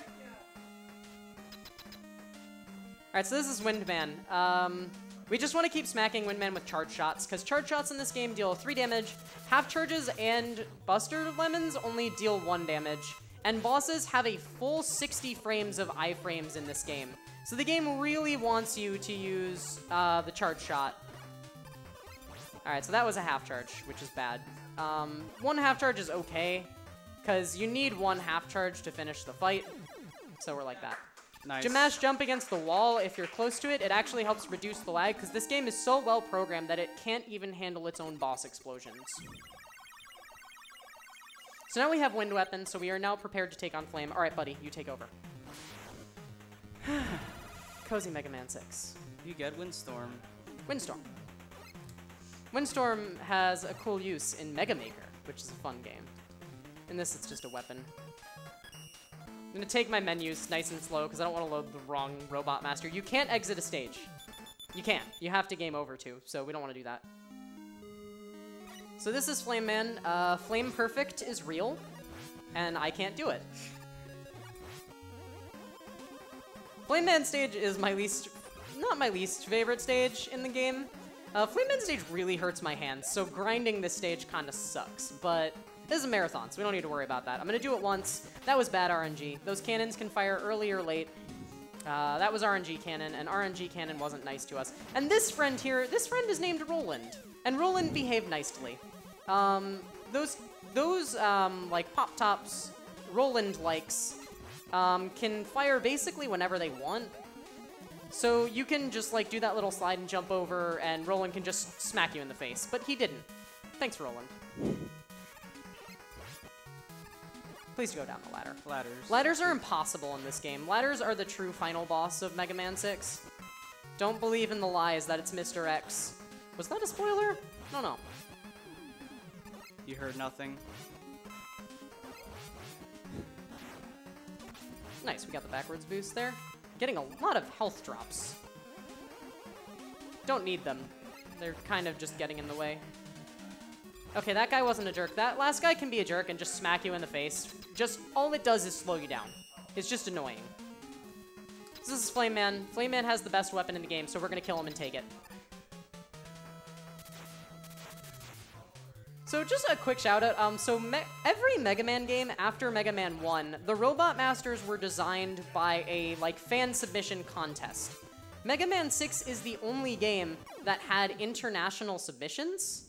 Alright, so this is Windman. Um, we just want to keep smacking Windman with charge shots, because charge shots in this game deal 3 damage, half charges and Buster Lemons only deal 1 damage, and bosses have a full 60 frames of iframes in this game. So the game really wants you to use uh, the charge shot. Alright, so that was a half charge, which is bad. Um, one half charge is okay, because you need one half charge to finish the fight. So we're like that. Nice. Jamash jump against the wall if you're close to it. It actually helps reduce the lag, because this game is so well programmed that it can't even handle its own boss explosions. So now we have wind weapon, so we are now prepared to take on flame. All right, buddy, you take over. Cozy Mega Man 6. You get Windstorm. Windstorm. Windstorm has a cool use in Mega Maker, which is a fun game. In this, it's just a weapon. I'm gonna take my menus nice and slow because I don't want to load the wrong Robot Master. You can't exit a stage. You can't. You have to game over too, so we don't want to do that. So this is Flame Man. Uh, Flame Perfect is real, and I can't do it. Flame Man stage is my least, not my least favorite stage in the game. Uh, Flame Man stage really hurts my hands, so grinding this stage kind of sucks, but this is a marathon, so we don't need to worry about that. I'm gonna do it once. That was bad RNG. Those cannons can fire early or late. Uh, that was RNG cannon, and RNG cannon wasn't nice to us. And this friend here, this friend is named Roland, and Roland behaved nicely. Um, those, those, um, like, Pop Tops, Roland likes, um, can fire basically whenever they want. So you can just, like, do that little slide and jump over, and Roland can just smack you in the face. But he didn't. Thanks, Roland. Please go down the ladder. Ladders. Ladders are impossible in this game. Ladders are the true final boss of Mega Man 6. Don't believe in the lies that it's Mr. X. Was that a spoiler? No, no. You heard nothing. Nice, we got the backwards boost there. Getting a lot of health drops. Don't need them. They're kind of just getting in the way. Okay, that guy wasn't a jerk. That last guy can be a jerk and just smack you in the face. Just, all it does is slow you down. It's just annoying. This is Flame Man. Flame Man has the best weapon in the game, so we're gonna kill him and take it. So just a quick shout out. Um, so me- every Mega Man game after Mega Man 1, the Robot Masters were designed by a like fan submission contest. Mega Man 6 is the only game that had international submissions.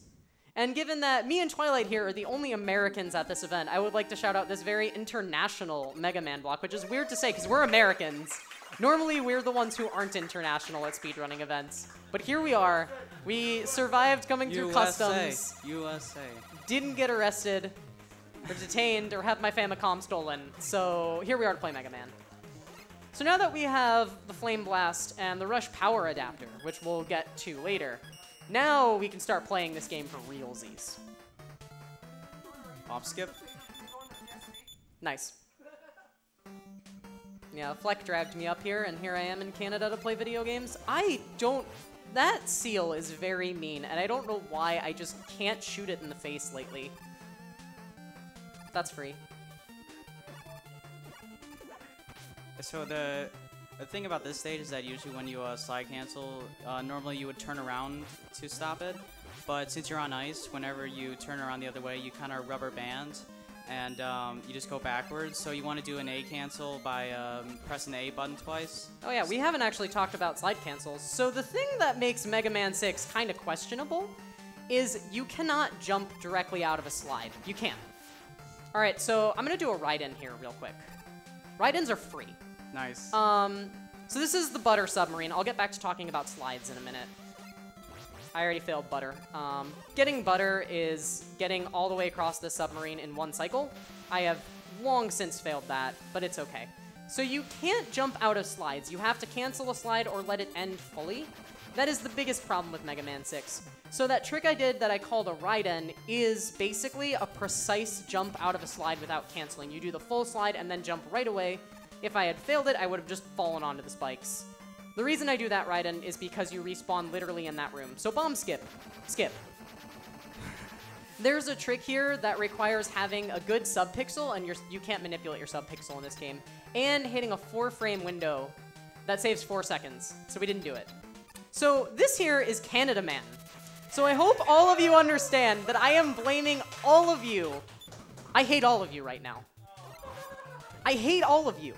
And given that me and Twilight here are the only Americans at this event, I would like to shout out this very international Mega Man block, which is weird to say because we're Americans. Normally, we're the ones who aren't international at speedrunning events. But here we are. We survived coming through USA. customs, USA. didn't get arrested, or detained, or have my Famicom stolen. So here we are to play Mega Man. So now that we have the Flame Blast and the Rush Power Adapter, which we'll get to later, now we can start playing this game for realsies. Hop skip. Nice. Yeah, Fleck dragged me up here, and here I am in Canada to play video games. I don't... That seal is very mean, and I don't know why I just can't shoot it in the face lately. That's free. So the the thing about this stage is that usually when you uh, slide cancel, uh, normally you would turn around to stop it, but since you're on ice, whenever you turn around the other way, you kind of rubber band, and um, you just go backwards. So you want to do an A cancel by um, pressing the A button twice. Oh yeah, we haven't actually talked about slide cancels. So the thing that makes Mega Man 6 kind of questionable is you cannot jump directly out of a slide. You can't. All right, so I'm gonna do a ride-in here real quick. Ride-ins are free. Nice. Um, so this is the Butter submarine. I'll get back to talking about slides in a minute. I already failed Butter. Um, getting Butter is getting all the way across the submarine in one cycle. I have long since failed that, but it's okay. So you can't jump out of slides. You have to cancel a slide or let it end fully. That is the biggest problem with Mega Man 6. So that trick I did that I called a ride-in is basically a precise jump out of a slide without canceling. You do the full slide and then jump right away. If I had failed it, I would have just fallen onto the spikes. The reason I do that ride-in is because you respawn literally in that room. So bomb skip. Skip. There's a trick here that requires having a good subpixel, and you're, you can't manipulate your subpixel in this game, and hitting a four-frame window that saves four seconds. So we didn't do it. So this here is Canada Man. So I hope all of you understand that I am blaming all of you. I hate all of you right now. I hate all of you.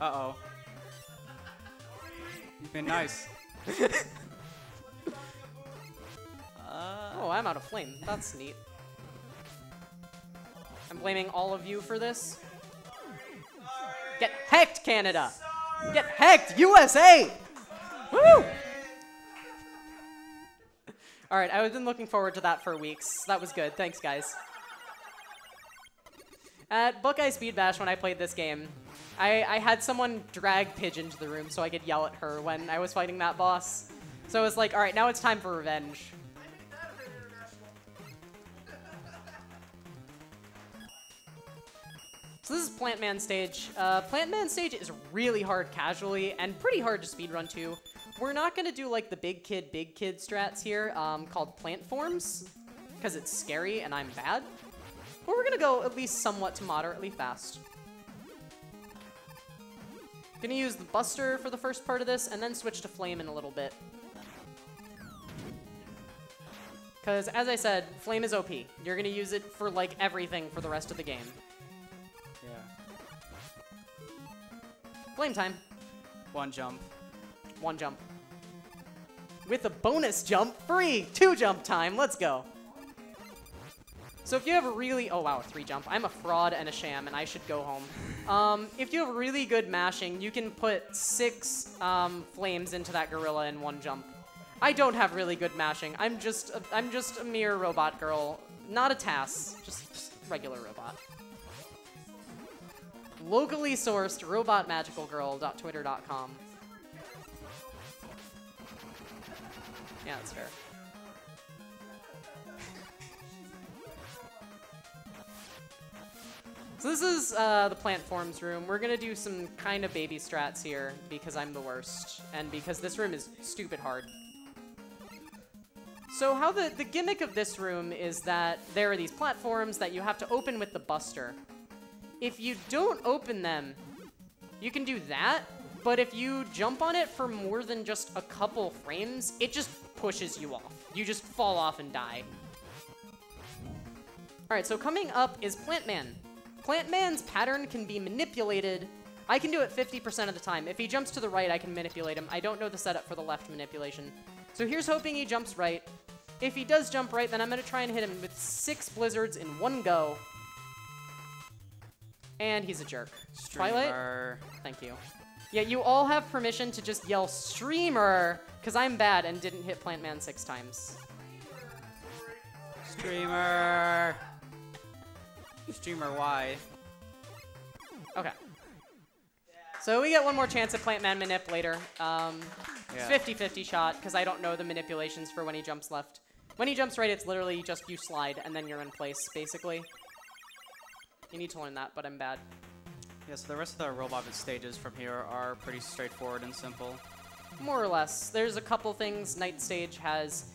Uh-oh. You've been nice. Uh, oh, I'm out of flame. That's neat. I'm blaming all of you for this. Get hecked, Canada! Get hecked, USA! Woo! Alright, I've been looking forward to that for weeks. That was good. Thanks, guys. At Buckeye Speed Bash, when I played this game, I, I had someone drag Pigeon to the room so I could yell at her when I was fighting that boss. So it was like, alright, now it's time for revenge. So this is Plant Man stage. Uh, Plant Man stage is really hard casually and pretty hard to speedrun too. We're not gonna do like the big kid, big kid strats here um, called plant forms because it's scary and I'm bad. But we're gonna go at least somewhat to moderately fast. Gonna use the Buster for the first part of this and then switch to Flame in a little bit. Because as I said, Flame is OP. You're gonna use it for like everything for the rest of the game. Yeah. Flame time. One jump. One jump. With a bonus jump, free! Two jump time, let's go. So if you have a really, oh wow, three jump. I'm a fraud and a sham and I should go home. Um, if you have really good mashing, you can put six um, flames into that gorilla in one jump. I don't have really good mashing. I'm just, a, I'm just a mere robot girl. Not a TAS, just, regular robot. Locally sourced robotmagicalgirl.twitter.com. Yeah, that's fair. So this is uh, the plant forms room. We're gonna do some kind of baby strats here because I'm the worst and because this room is stupid hard. So how the, the gimmick of this room is that there are these platforms that you have to open with the buster. If you don't open them, you can do that, but if you jump on it for more than just a couple frames, it just pushes you off. You just fall off and die. All right, so coming up is Plant Man. Plant Man's pattern can be manipulated. I can do it 50% of the time. If he jumps to the right, I can manipulate him. I don't know the setup for the left manipulation. So here's hoping he jumps right. If he does jump right, then I'm going to try and hit him with six blizzards in one go. And he's a jerk. Twilight? Streamer. Thank you. Yeah, you all have permission to just yell streamer, because I'm bad and didn't hit Plant Man six times. Streamer. Streamer Y. Okay. So we get one more chance at Plant Man Manip later. Um, Yeah. 50-50 shot, because I don't know the manipulations for when he jumps left. When he jumps right, it's literally just you slide, and then you're in place, basically. You need to learn that, but I'm bad. Yeah, so the rest of the robot stages from here are pretty straightforward and simple. More or less. There's a couple things Knight Stage has.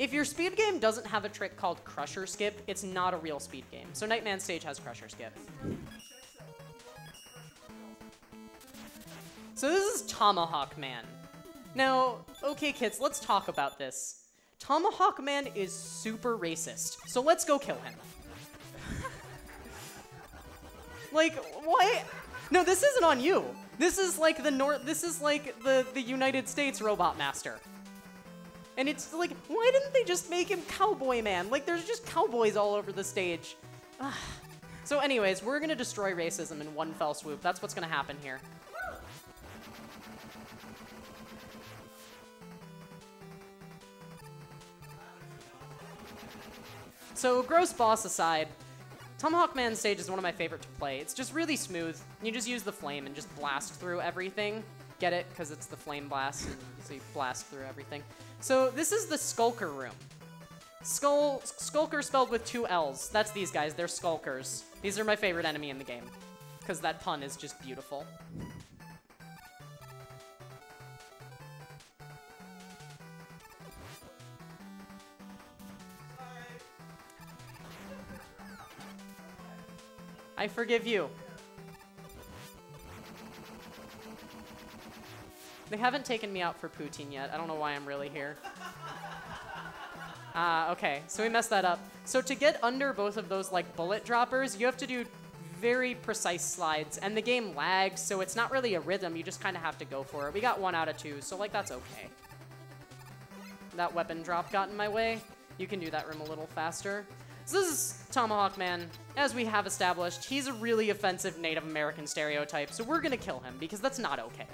If your speed game doesn't have a trick called Crusher Skip, it's not a real speed game. So Knightman Stage has Crusher Skip. So this is Tomahawk Man. Now, okay kids, let's talk about this. Tomahawk Man is super racist, so let's go kill him. like, why? No, this isn't on you. This is like the North. This is like the the United States Robot Master. And it's like, why didn't they just make him Cowboy Man? Like, there's just cowboys all over the stage. Ugh. so, anyways, we're gonna destroy racism in one fell swoop. That's what's gonna happen here. So, gross boss aside, Tomahawk Man stage is one of my favorite to play. It's just really smooth. You just use the flame and just blast through everything. Get it? Because it's the flame blast, and so you blast through everything. So this is the Skulker room. Skull Skulker spelled with two L's. That's these guys. They're Skulkers. These are my favorite enemy in the game. Because that pun is just beautiful. I forgive you. They haven't taken me out for poutine yet. I don't know why I'm really here. Ah, okay. So we messed that up. So to get under both of those like bullet droppers, you have to do very precise slides, and the game lags, so it's not really a rhythm. You just kind of have to go for it. We got one out of two, so like that's okay. That weapon drop got in my way. You can do that room a little faster. So this is Tomahawk Man. As we have established, he's a really offensive Native American stereotype, so we're gonna kill him because that's not okay.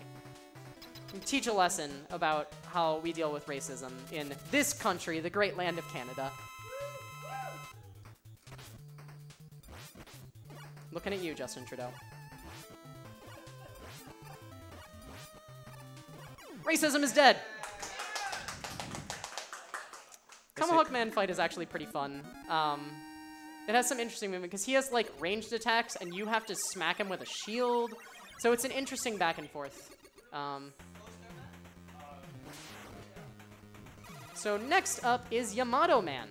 Teach a lesson about how we deal with racism in this country, the great land of Canada. Looking at you, Justin Trudeau. Racism is dead. Tomahawk Man fight is actually pretty fun. Um, it has some interesting movement because he has like ranged attacks and you have to smack him with a shield. So it's an interesting back and forth. Um, so next up is Yamato Man.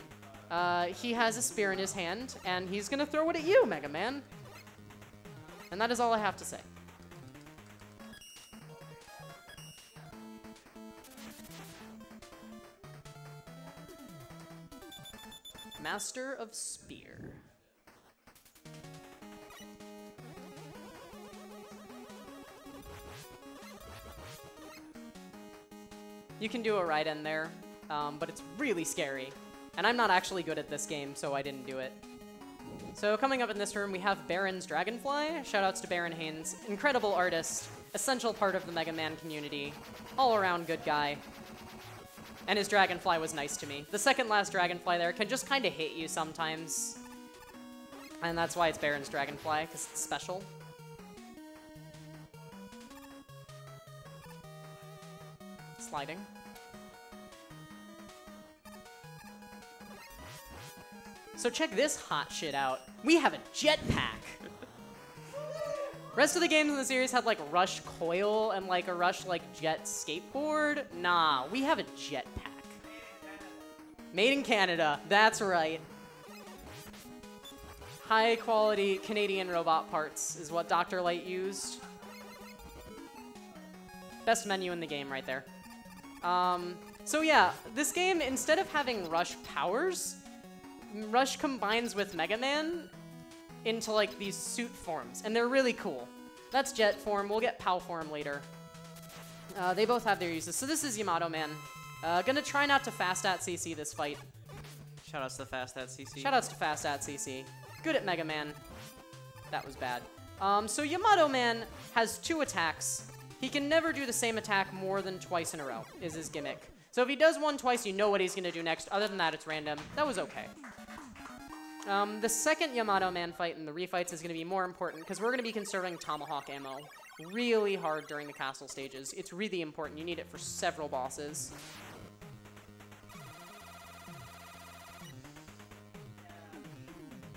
Uh, he has a spear in his hand and he's gonna throw it at you, Mega Man. And that is all I have to say. Master of Spear. You can do a right in there, um, but it's really scary. And I'm not actually good at this game, so I didn't do it. So coming up in this room, we have Baron's Dragonfly. Shoutouts to Baron Haynes. Incredible artist, essential part of the Mega Man community, all-around good guy. And his Dragonfly was nice to me. The second last Dragonfly there can just kind of hit you sometimes. And that's why it's Baron's Dragonfly, because it's special. Sliding. So check this hot shit out. We have a jetpack. Rest of the games in the series had like Rush Coil and like a Rush like jet skateboard. Nah, we have a jetpack. Made in Canada, that's right. High quality Canadian robot parts is what Dr. Light used. Best menu in the game right there. Um, so yeah, this game, instead of having Rush powers, Rush combines with Mega Man into like these suit forms, and they're really cool. That's Jet form. We'll get Pow form later. Uh, they both have their uses. So this is Yamato Man. Uh, gonna try not to fast at CC this fight. Shout Shoutouts to Fast at CC. Shout Shoutouts to Fast at CC. Good at Mega Man. That was bad. Um, so Yamato Man has two attacks. He can never do the same attack more than twice in a row, is his gimmick. So if he does one twice, you know what he's gonna do next. Other than that, it's random. That was okay. Um, the second Yamato Man fight in the refights is gonna be more important because we're gonna be conserving Tomahawk ammo really hard during the castle stages. It's really important. You need it for several bosses.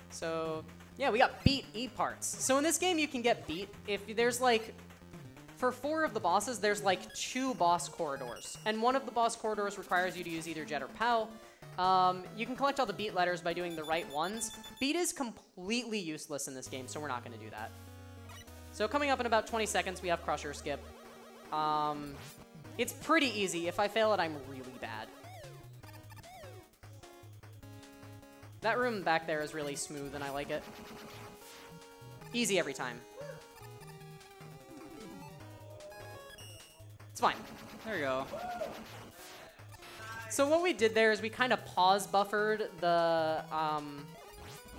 So, yeah, we got beat E parts. So in this game, you can get beat if there's like, for four of the bosses, there's like two boss corridors. And one of the boss corridors requires you to use either Jet or Pow. Um, you can collect all the beat letters by doing the right ones. Beat is completely useless in this game, so we're not going to do that. So coming up in about 20 seconds, we have Crusher Skip. Um, it's pretty easy. If I fail it, I'm really bad. That room back there is really smooth, and I like it. Easy every time. It's fine. There you go. So what we did there is we kind of pause buffered the um,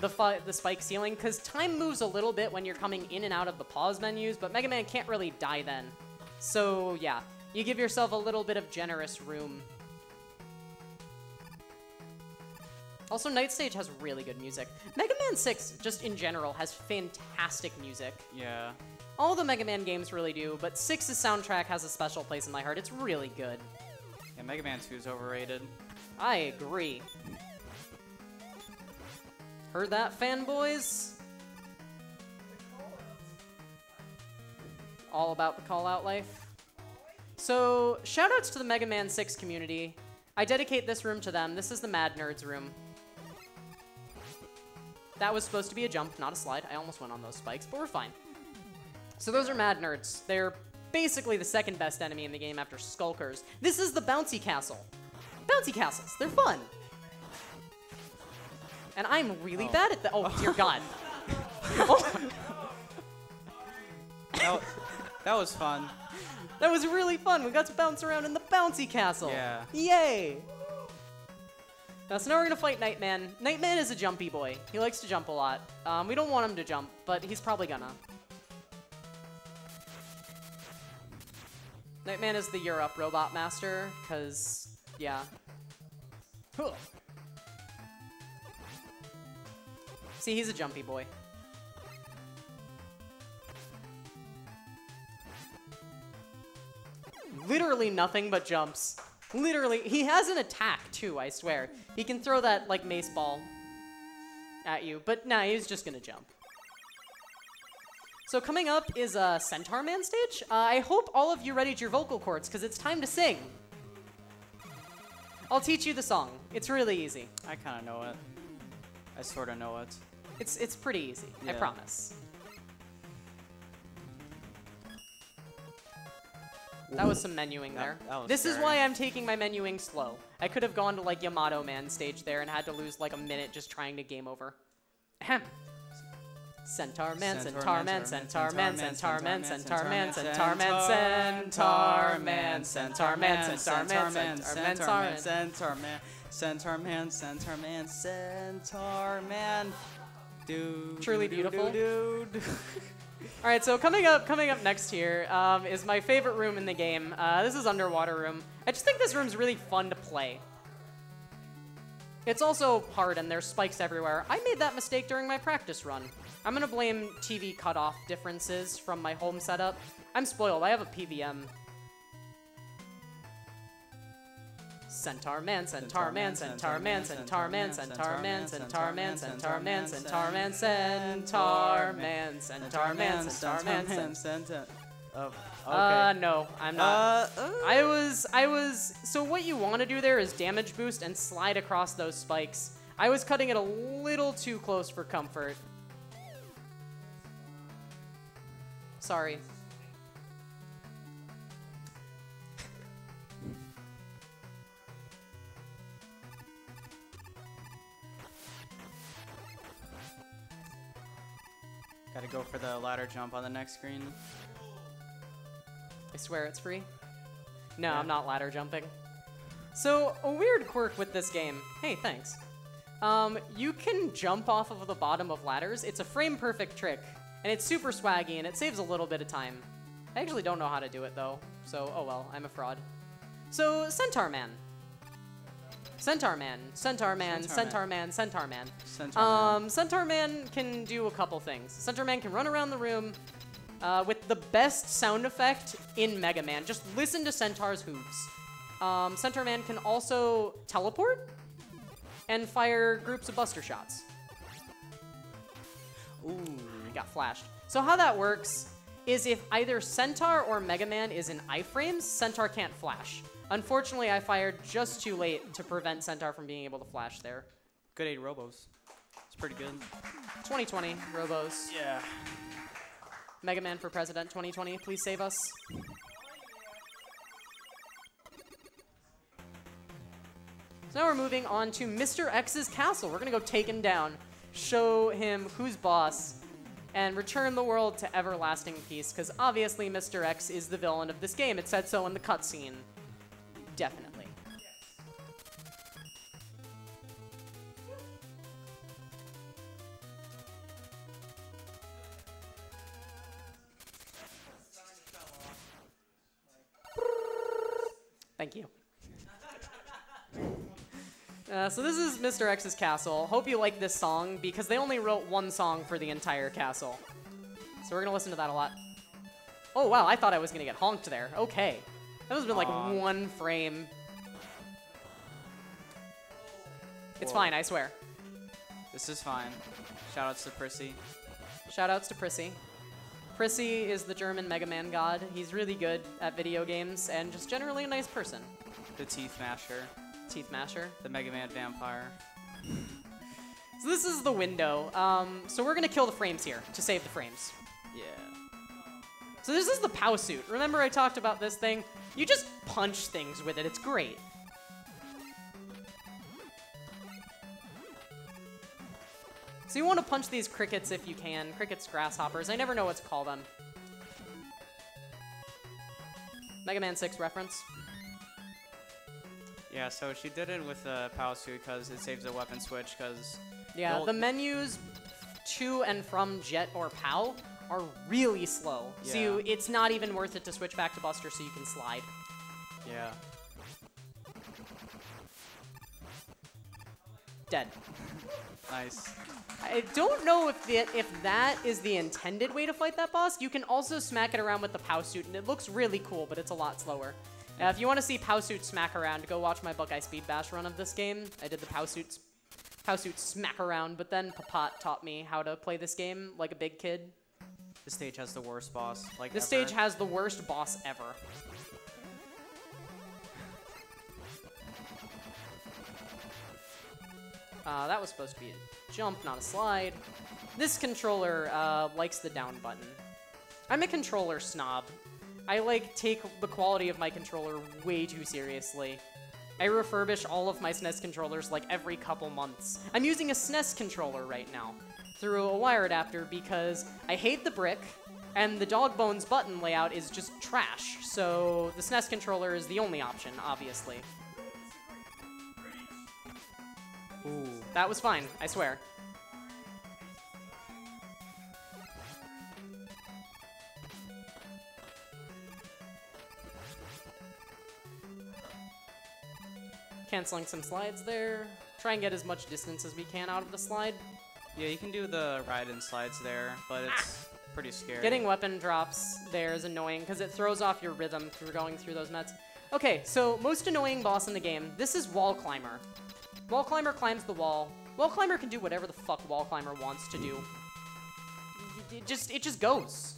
the the spike ceiling because time moves a little bit when you're coming in and out of the pause menus, but Mega Man can't really die then. So yeah, you give yourself a little bit of generous room. Also, Knight Stage has really good music. Mega Man 6, just in general, has fantastic music. Yeah. All the Mega Man games really do, but 6's soundtrack has a special place in my heart. It's really good. Yeah, Mega Man 2 is overrated. I agree. Heard that, fanboys? All about the call out life. So, shoutouts to the Mega Man 6 community. I dedicate this room to them. This is the Mad Nerds room. That was supposed to be a jump, not a slide. I almost went on those spikes, but we're fine. So those are Mad Nerds. They're basically the second best enemy in the game after Skulkers. This is the Bouncy Castle. Bouncy Castles, they're fun. And I'm really Oh. bad at that. Oh, dear God. That, that was fun. That was really fun. We got to bounce around in the bouncy castle. Yeah. Yay! Now, so now we're gonna fight Knightman. Knightman is a jumpy boy. He likes to jump a lot. Um, we don't want him to jump, but he's probably gonna. Knightman is the Europe robot master, cause yeah. Huh. See, he's a jumpy boy. Literally nothing but jumps. Literally, he has an attack too, I swear. He can throw that, like, mace ball at you, but nah, he's just gonna jump. So coming up is a Centaur Man stage. Uh, I hope all of you readied your vocal cords, because it's time to sing. I'll teach you the song. It's really easy. I kind of know it. I sort of know it. It's, it's pretty easy, I Yeah. promise. That was some menuing there. That- that this is why I'm taking my menuing slow. I could have gone to like Yamato Man stage there and had to lose like a minute just trying to game over. Ahem. Centaur Man, Centaur Man, Centaur Man, Centaur Man, Centaur Man, Centaur Man, Centaur Man, Centaur Man, Centaur Man, Centaur Man, Centaur Man, Centaur Man, Centaur Man, Centaur Man. Dude. Truly beautiful. All right, so coming up, coming up next here um, is my favorite room in the game. Uh, this is underwater room. I just think this room's really fun to play. It's also hard, and there's spikes everywhere. I made that mistake during my practice run. I'm gonna blame TV cutoff differences from my home setup. I'm spoiled. I have a PVM. Centaur Man, Centaur Man, Centaur Man, Centaur Man, Centaur Man, Centaur Man, Centaur Man, Centaur Man, Centaur Man, Centaur Man, Centaur Man, Centaur Oh, Uh, okay. no, I'm not. I was, I was. So what you want to do there is damage boost and slide across those spikes. I was cutting it a little too close for comfort. Sorry. Gotta go for the ladder jump on the next screen. I swear it's free. No, yeah. I'm not ladder jumping. So, a weird quirk with this game. Hey, thanks. Um, you can jump off of the bottom of ladders. It's a frame-perfect trick and it's super swaggy, and it saves a little bit of time. I actually don't know how to do it though, so oh well, I'm a fraud. So, Centaur Man. Centaur Man, Centaur Man, Centaur Man, Centaur Man. Centaur Man. um, Centaur Man can do a couple things. Centaur Man can run around the room uh, with the best sound effect in Mega Man. Just listen to Centaur's hooves. Um, Centaur Man can also teleport and fire groups of Buster shots. Ooh, got flashed. So how that works is if either Centaur or Mega Man is in iframes, Centaur can't flash. Unfortunately, I fired just too late to prevent Centaur from being able to flash there. Good eight robos. It's pretty good. 2020, Robos. Yeah. Mega Man for President 2020, please save us. So now we're moving on to Mr. X's castle. We're gonna go take him down, show him who's boss, and return the world to everlasting peace, because obviously Mr. X is the villain of this game. It said so in the cutscene. Definitely. Thank you. Uh, so this is Mr. X's castle. Hope you like this song because they only wrote one song for the entire castle. So we're gonna listen to that a lot. Oh wow, I thought I was gonna get honked there. Okay. That must have been like one frame. It's Whoa. fine, I swear. This is fine. Shoutouts to Prissy. Shoutouts to Prissy. Prissy is the German Mega Man god. He's really good at video games and just generally a nice person. The Teeth Masher. Teeth Masher. The Mega Man Vampire. So this is the window. Um, so we're gonna kill the frames here to save the frames. Yeah. So this is the POW suit. Remember I talked about this thing? You just punch things with it. It's great. So you want to punch these crickets if you can. Crickets, grasshoppers. I never know what to call them. Mega Man 6 reference. Yeah, so she did it with the power suit because it saves the weapon switch because Yeah, the menus to and from Jet or POW are really slow. So Yeah. you, it's not even worth it to switch back to Buster so you can slide. yeah. Dead. Nice. I don't know if the, if that is the intended way to fight that boss. You can also smack it around with the POW suit, and it looks really cool, but it's a lot slower. Uh, if you want to see POW suit smack around, go watch my Buckeye Speed Bash run of this game. I did the POW suit, POW suit smack around, but then Papat taught me how to play this game like a big kid. This stage has the worst boss. Like This ever. stage has the worst boss ever. Uh, that was supposed to be a jump, not a slide. This controller uh, likes the down button. I'm a controller snob. I like take the quality of my controller way too seriously. I refurbish all of my SNES controllers like every couple months. I'm using a SNES controller right now through a wire adapter because I hate the brick and the dog bones button layout is just trash. So the SNES controller is the only option, obviously. Ooh, that was fine, I swear. Canceling some slides there. Try and get as much distance as we can out of the slide. Yeah, you can do the ride and slides there, but it's ah! pretty scary. Getting weapon drops there is annoying because it throws off your rhythm through going through those nuts. Okay, so most annoying boss in the game. This is Wall Climber. Wall Climber climbs the wall. Wall Climber can do whatever the fuck Wall Climber wants to do. It just it just goes.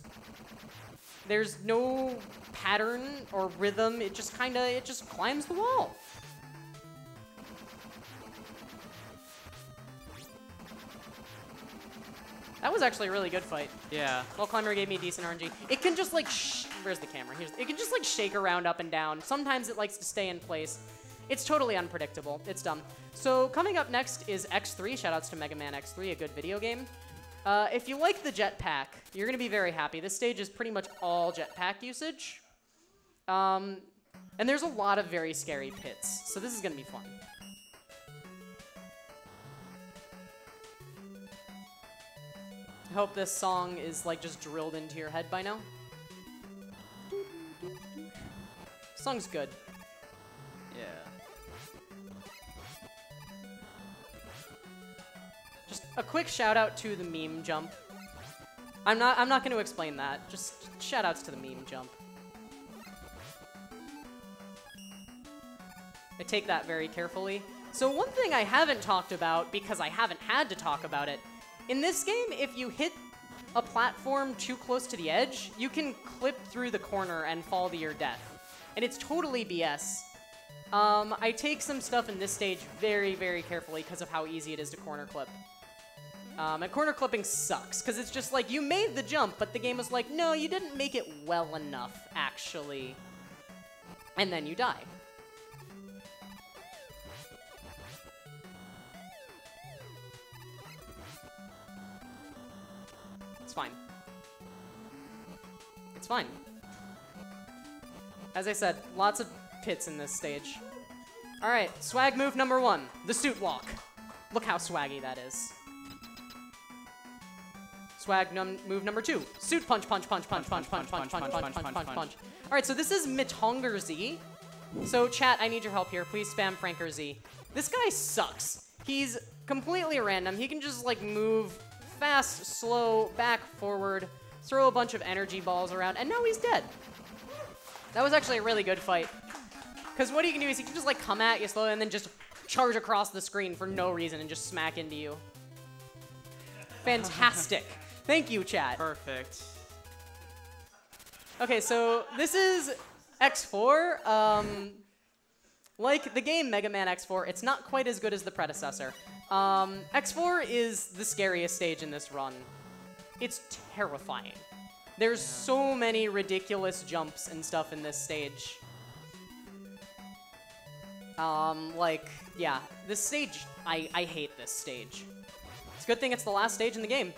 There's no pattern or rhythm. It just kind of it just climbs the wall. That was actually a really good fight. Yeah. Wall Climber gave me decent RNG. It can just like sh where's the camera? Here's it can just like shake around up and down. Sometimes it likes to stay in place. It's totally unpredictable. It's dumb. So coming up next is X3. Shoutouts to Mega Man X3, a good video game. Uh, if you like the jetpack, you're going to be very happy. This stage is pretty much all jetpack usage. Um, and there's a lot of very scary pits, so this is going to be fun. I hope this song is like just drilled into your head by now. Song's good. Yeah. Just a quick shout out to the meme jump. I'm not I'm not going to explain that. Just shout outs to the meme jump. I take that very carefully. So one thing I haven't talked about because I haven't had to talk about it. In this game, if you hit a platform too close to the edge, you can clip through the corner and fall to your death. And it's totally BS. Um, I take some stuff in this stage very, very carefully because of how easy it is to corner clip. Um, and corner clipping sucks, because it's just like, you made the jump, but the game was like, no, you didn't make it well enough, actually. And then you die. It's fine. It's fine. As I said, lots of pits in this stage. Alright, swag move number one, the suit walk. Look how swaggy that is. Swag num move number two, suit punch, punch, punch, punch, punch, punch, punch, punch, punch, punch, punch, punch. Alright, so this is Metonger Z. So chat, I need your help here. Please spam Franker Z. This guy sucks. He's completely random. He can just like move fast, slow, back, forward, throw a bunch of energy balls around, and now he's dead. That was actually a really good fight. Because what he can do is he can just like come at you slowly and then just charge across the screen for no reason and just smack into you. Fantastic. Thank you, chat. Perfect. Okay, so this is X4. Um, like the game Mega Man X4, it's not quite as good as the predecessor. Um, X4 is the scariest stage in this run. It's terrifying. There's so many ridiculous jumps and stuff in this stage. Um, like, yeah, this stage, I, I hate this stage. It's a good thing it's the last stage in the game.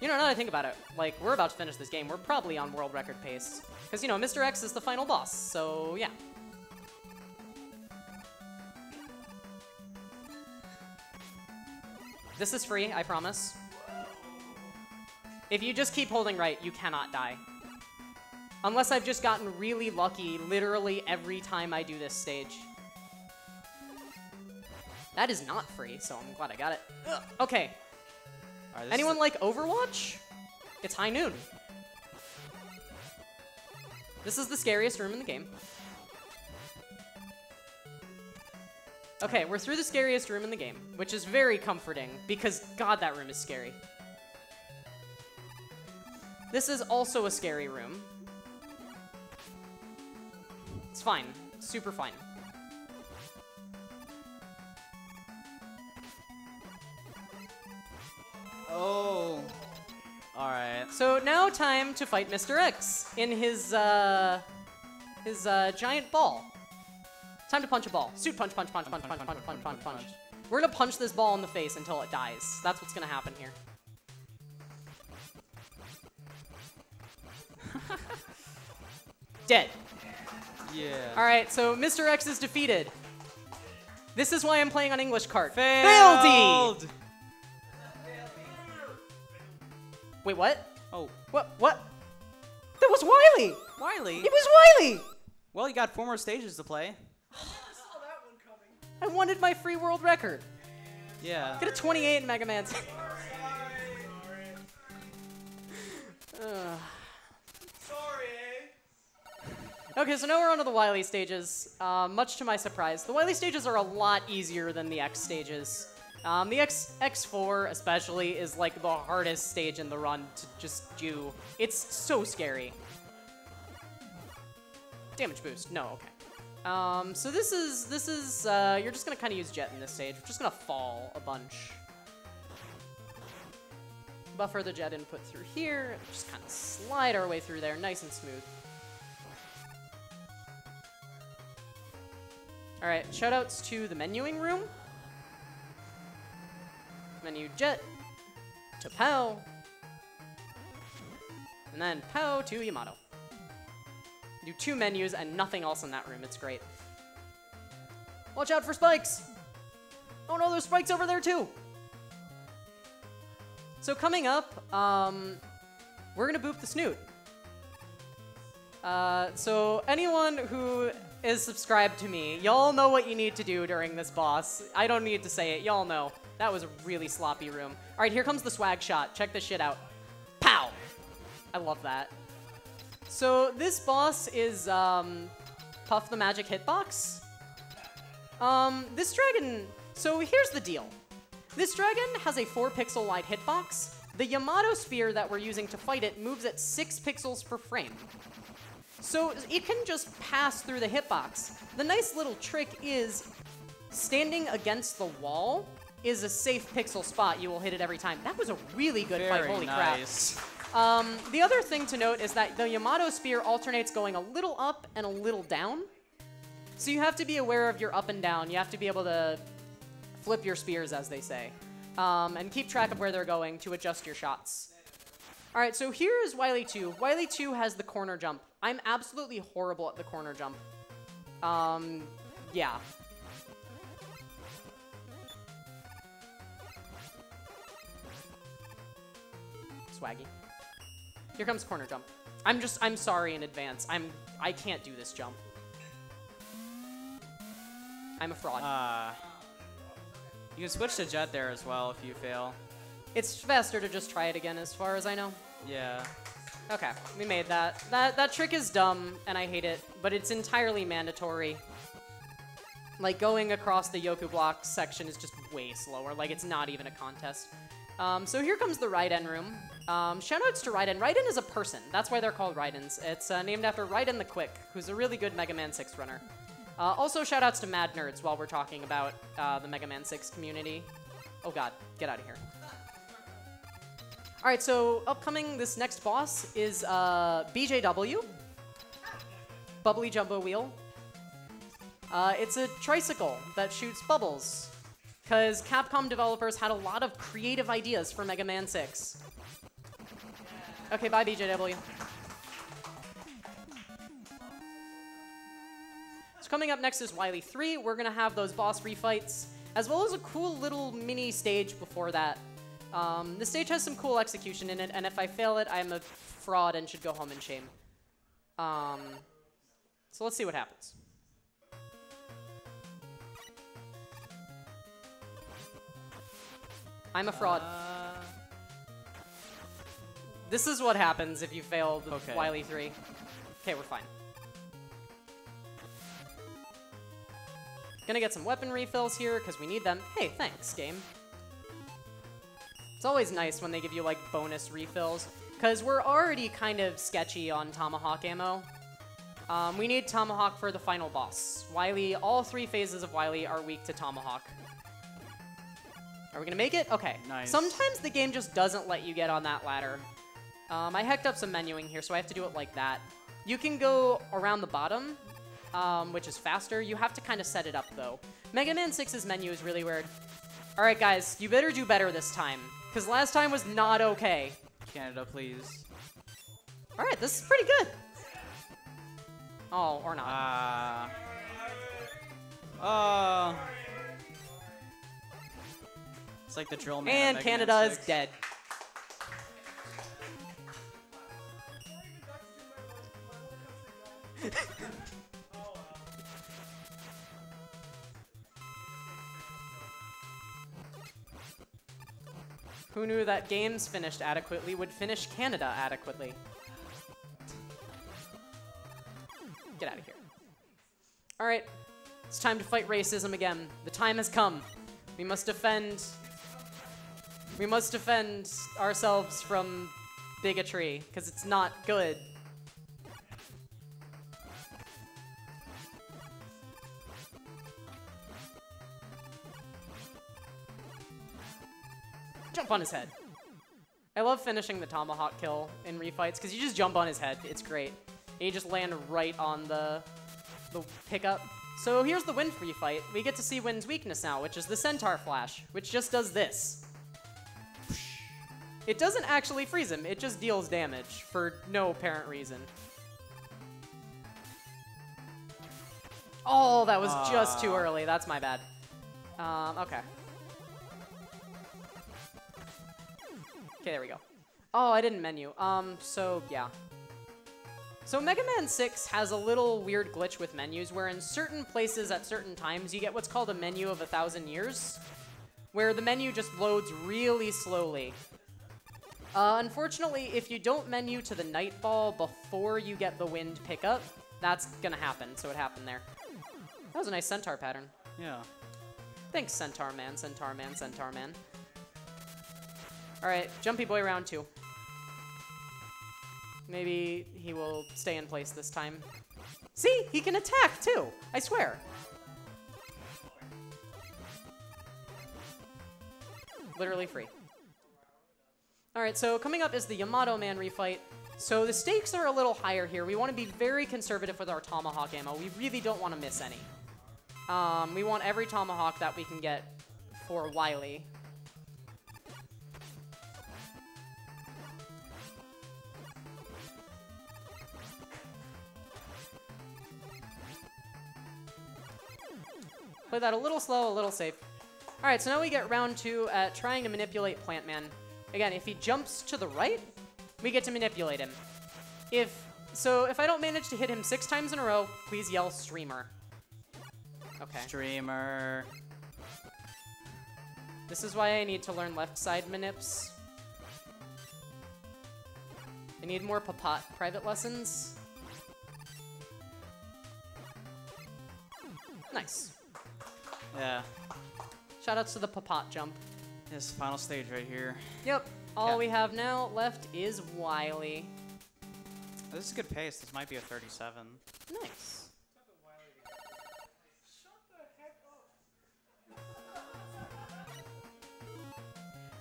You know, now that I think about it, like, we're about to finish this game. We're probably on world record pace. Because, you know, Mr. X is the final boss, so yeah. This is free, I promise. If you just keep holding right, you cannot die. Unless I've just gotten really lucky literally every time I do this stage. That is not free, so I'm glad I got it. Ugh. Okay. This Anyone like Overwatch? It's high noon. This is the scariest room in the game. Okay, we're through the scariest room in the game, which is very comforting because, God, that room is scary. This is also a scary room. It's fine. Super fine. Oh. Alright. So now time to fight Mr. X in his, uh, his, uh, giant ball. Time to punch a ball. Suit punch, punch, punch, punch, punch, punch, punch, punch, punch. We're gonna punch this ball in the face until it dies. That's what's gonna happen here. Dead. Yeah. All right, so Mr. X is defeated. This is why I'm playing on English cart. Failed. Wait, what? Oh. What? What? That was Wily. Wily? It was Wily. Well, you got four more stages to play. I wanted my free world record. Yeah. Get a 28 in Mega Man's. Ugh. Okay, so now we're on to the Wily stages. Uh, much to my surprise, the Wily stages are a lot easier than the X stages. Um, the X X4 especially is like the hardest stage in the run to just do. It's so scary. Damage boost? No, okay. Um, so this is this is uh, you're just gonna kind of use Jet in this stage. We're just gonna fall a bunch. Buffer the Jet input through here. Just kind of slide our way through there, nice and smooth. All right, shoutouts to the menuing room. Menu Jet, to Pow. And then Pow to Yamato. Do two menus and nothing else in that room. It's great. Watch out for spikes! Oh no, there's spikes over there too! So coming up, um, we're gonna boop the snoot. Uh, so anyone who is subscribed to me, y'all know what you need to do during this boss. I don't need to say it, y'all know. That was a really sloppy room. All right, here comes the swag shot. Check this shit out. Pow! I love that. So this boss is um, Puff the Magic Hitbox. Um, this dragon. So here's the deal. This dragon has a four pixel wide hitbox. The Yamato spear that we're using to fight it moves at six pixels per frame. So it can just pass through the hitbox. The nice little trick is standing against the wall is a safe pixel spot. You will hit it every time. That was a really good fight. Holy nice. crap. Um, the other thing to note is that the Yamato spear alternates going a little up and a little down. So you have to be aware of your up and down. You have to be able to flip your spears, as they say, um, and keep track of where they're going to adjust your shots. All right, so here is Wily 2. Wily 2 has the corner jump. I'm absolutely horrible at the corner jump. Um, yeah. Swaggy. Here comes corner jump. I'm just, I'm sorry in advance. I'm, I can't do this jump. I'm a fraud. Uh, you can switch to jet there as well if you fail. It's faster to just try it again as far as I know. Yeah. Okay, we made that. That that trick is dumb, and I hate it, but it's entirely mandatory. Like, going across the Yoku block section is just way slower. Like, it's not even a contest. Um, so here comes the right end room. Um, shoutouts to Raiden. Raiden is a person. That's why they're called Raidens. It's uh, named after Raiden the Quick, who's a really good Mega Man 6 runner. Uh, also, shoutouts to Mad Nerds while we're talking about uh, the Mega Man 6 community. Oh god, get out of here. All right, so upcoming, this next boss is uh, BJW, Bubbly Jumbo Wheel. Uh, it's a tricycle that shoots bubbles, because Capcom developers had a lot of creative ideas for Mega Man 6. Okay, bye BJW. So coming up next is Wily 3. We're going to have those boss refights, as well as a cool little mini stage before that. Um, the stage has some cool execution in it, and if I fail it, I'm a fraud and should go home in shame. Um, so let's see what happens. I'm a fraud. This is what happens if you fail the Okay. Wily 3. Okay, we're fine. Gonna get some weapon refills here, because we need them. Hey, thanks, game. It's always nice when they give you, like, bonus refills, because we're already kind of sketchy on Tomahawk ammo. Um, we need Tomahawk for the final boss. Wily, all three phases of Wily are weak to Tomahawk. Are we gonna make it? Okay. Nice. Sometimes the game just doesn't let you get on that ladder. Um, I hecked up some menuing here, so I have to do it like that. You can go around the bottom, um, which is faster. You have to kind of set it up, though. Mega Man 6's menu is really weird. All right, guys, you better do better this time, because last time was not okay. Canada, please. All right, this is pretty good. Oh, or not. Ah. Oh. It's like the drill man. and Canada is dead. Who knew that games finished adequately would finish Canada adequately? Get out of here. All right, it's time to fight racism again. The time has come. We must defend. We must defend ourselves from bigotry, because it's not good. Jump on his head. I love finishing the tomahawk kill in refights because you just jump on his head. It's great. And you just land right on the the pickup. So here's the Wind free fight. We get to see Wind's weakness now, which is the Centaur Flash, which just does this. It doesn't actually freeze him. It just deals damage for no apparent reason. Oh, that was just too Ah. early. That's my bad. Um, okay. Okay, there we go. Oh, I didn't menu. Um, so yeah. So Mega Man 6 has a little weird glitch with menus where in certain places at certain times you get what's called a menu of a thousand years, where the menu just loads really slowly. Uh, unfortunately, if you don't menu to the Nightfall before you get the wind pickup, that's gonna happen, so it happened there. That was a nice centaur pattern. Yeah. Thanks, Centaur Man, Centaur Man, Centaur Man. Alright, Jumpy Boy round two. Maybe he will stay in place this time. See? He can attack, too! I swear. Literally free. Alright, so coming up is the Yamato Man refight. So the stakes are a little higher here. We want to be very conservative with our Tomahawk ammo. We really don't want to miss any. Um, we want every Tomahawk that we can get for Wily. Play that a little slow, a little safe. All right, so now we get round two at trying to manipulate Plant Man. Again, if he jumps to the right, we get to manipulate him. If so, if I don't manage to hit him six times in a row, please yell streamer. Okay. Streamer. This is why I need to learn left side manips. I need more Papat private lessons. Nice. Yeah. Shoutouts to the Papat jump. This final stage right here. Yep. All Yeah. we have now left is Wily. Oh, this is good pace. This might be a 37. Nice.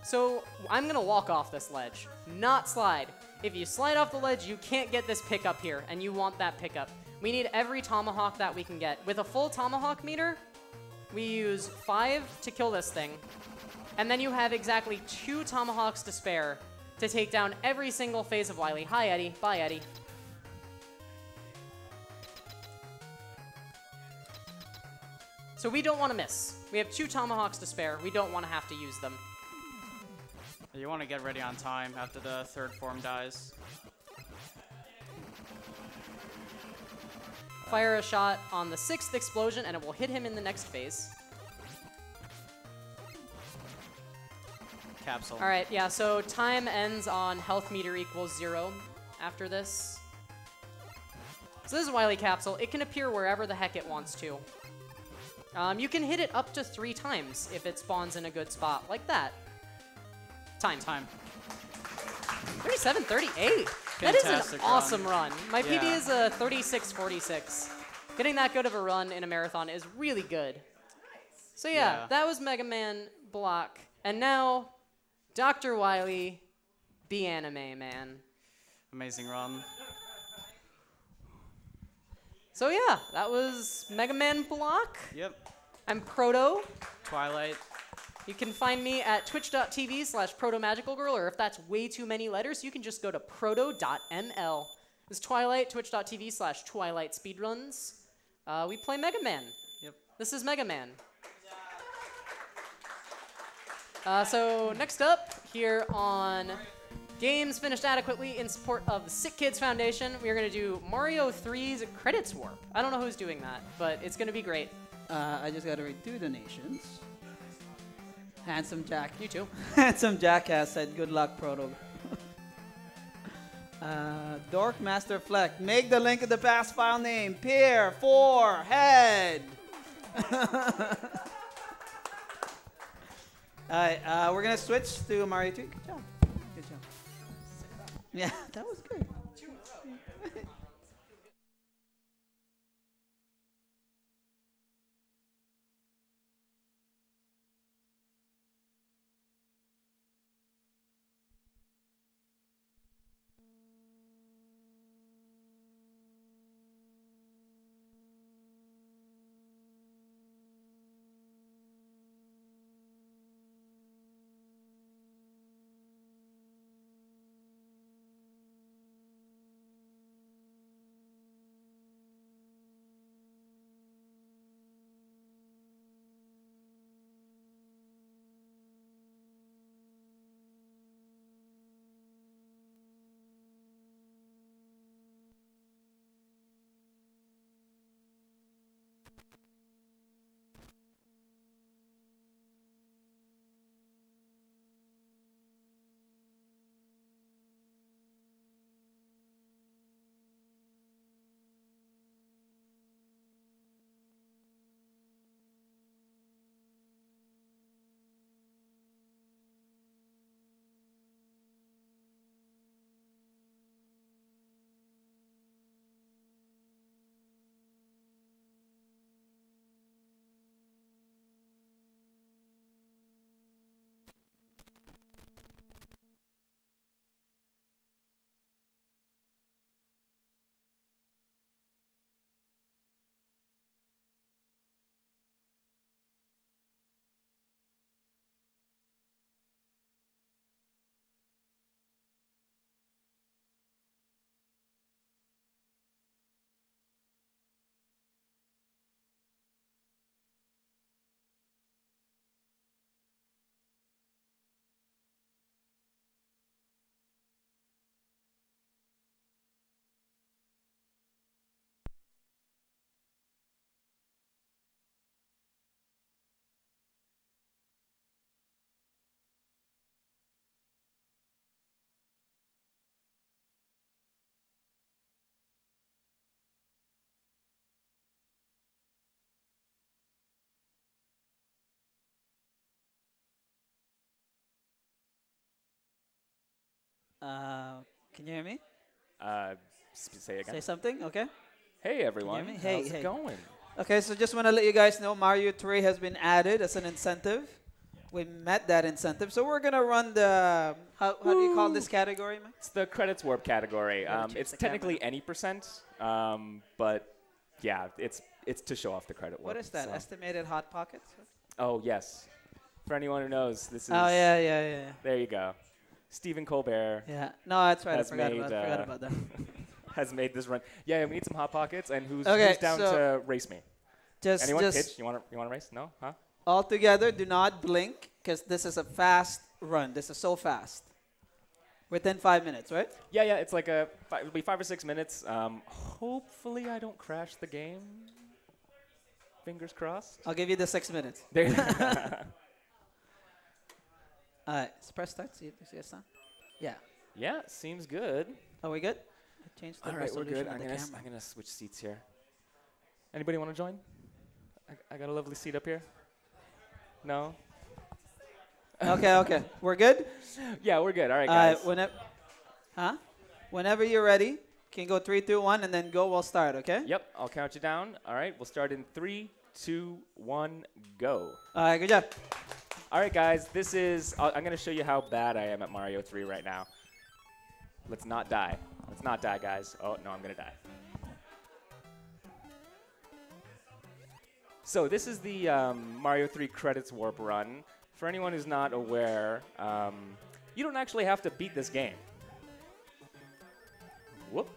So I'm gonna walk off this ledge, not slide. If you slide off the ledge, you can't get this pickup here, and you want that pickup. We need every tomahawk that we can get. With a full tomahawk meter, we use five to kill this thing, and then you have exactly two tomahawks to spare to take down every single phase of Wily. Hi, Eddie. Bye, Eddie. So we don't want to miss. We have two tomahawks to spare. We don't want to have to use them. You want to get ready on time after the third form dies. Fire a shot on the sixth explosion, and it will hit him in the next phase. Capsule. All right, yeah, so time ends on health meter equals zero after this. So this is Wily Capsule. It can appear wherever the heck it wants to. Um, you can hit it up to three times if it spawns in a good spot, like that. Time. Time. 37, 38. that is an Fantastic run. awesome run. My PB Yeah. is a 36, 46. Getting that good of a run in a marathon is really good. So yeah, Yeah. that was Mega Man Block. And now, Dr. Wily, be anime man. Amazing run. So yeah, that was Mega Man Block. Yep. I'm Proto. Twilight. You can find me at twitch.tv slash protomagicalgirl, or if that's way too many letters, you can just go to proto.ml. This is Twilight, twitch.tv slash twilight speedruns. Uh, we play Mega Man. Yep. This is Mega Man. Uh, so next up here on Games Finished Adequately in support of the Sick Kids Foundation, we are going to do Mario 3's Credits Warp. I don't know who's doing that, but it's going to be great. Uh, I just got to read two donations. Handsome Jack. You too. Handsome Jackass said, "Good luck, Proto." uh, Dork Master Fleck. Make the link of the pass file name. Peer four, head. Alright, uh, we're gonna switch to Mario 2. Good job. Good job. Yeah, that was good. Uh, can you hear me? Uh, say again. Say something, okay? Hey everyone. Hey, How's hey. it going? Okay, so just want to let you guys know Mario 3 has been added as an incentive. We met that incentive. So we're going to run the. How, how do you call this category, Mike? It's the credits warp category. Um, it's the camera. technically any percent, um, but yeah, it's it's to show off the credit warp. What is that? so. Estimated hot pockets? Oh yes, for anyone who knows, this is. Oh, yeah, yeah, yeah. There you go, Stephen Colbert. Yeah. No, that's right. I forgot made, about- forgot uh, about that. has made this run. Yeah, we need some hot pockets, and who's, Okay, who's down so to race me? just- anyone? just- Pitch? You want to you want to race? No? Huh? All together, do not blink because this is a fast run. This is so fast. Within five minutes, right? Yeah, yeah. It's like a fi- it'll be five or six minutes. Um, hopefully, I don't crash the game. Fingers crossed. I'll give you the six minutes. Uh, there. All right, so press start. See, see this time? Yeah. Yeah, seems good. Are we good? I changed the All right, we're good. I'm gonna. I'm gonna switch seats here. Anybody want to join? I, I got a lovely seat up here. No. okay, okay. We're good? Yeah, we're good. All right, All guys. right, whenever, huh? Whenever you're ready, can go three, two, one, and then go. We'll start, okay? Yep, I'll count you down. All right, we'll start in three, two, one, go. All right, good job. All right, guys, this is. i I'm going to show you how bad I am at Mario 3 right now. Let's not die. Let's not die, guys. Oh, no, I'm going to die. So, this is the um, Mario 3 credits warp run. For anyone who's not aware, um, you don't actually have to beat this game. Whoop.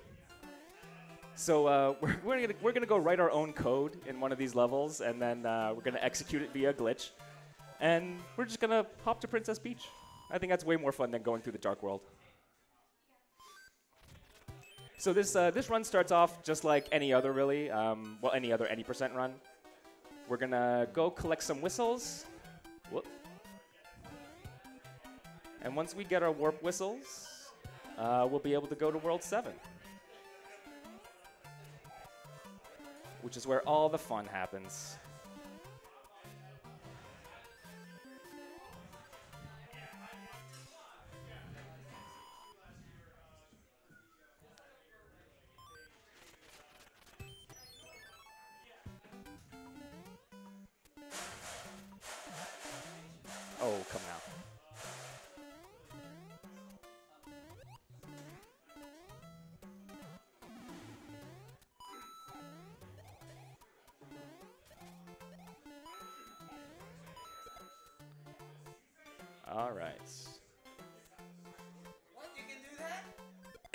So uh, we're, we're gonna we're gonna go write our own code in one of these levels, and then uh, we're gonna execute it via glitch, and we're just gonna hop to Princess Peach. I think that's way more fun than going through the Dark World. So this uh, this run starts off just like any other really, um, well any other any percent run. We're gonna go collect some whistles. Whoop. And once we get our warp whistles, uh, we'll be able to go to World 7. Which is where all the fun happens.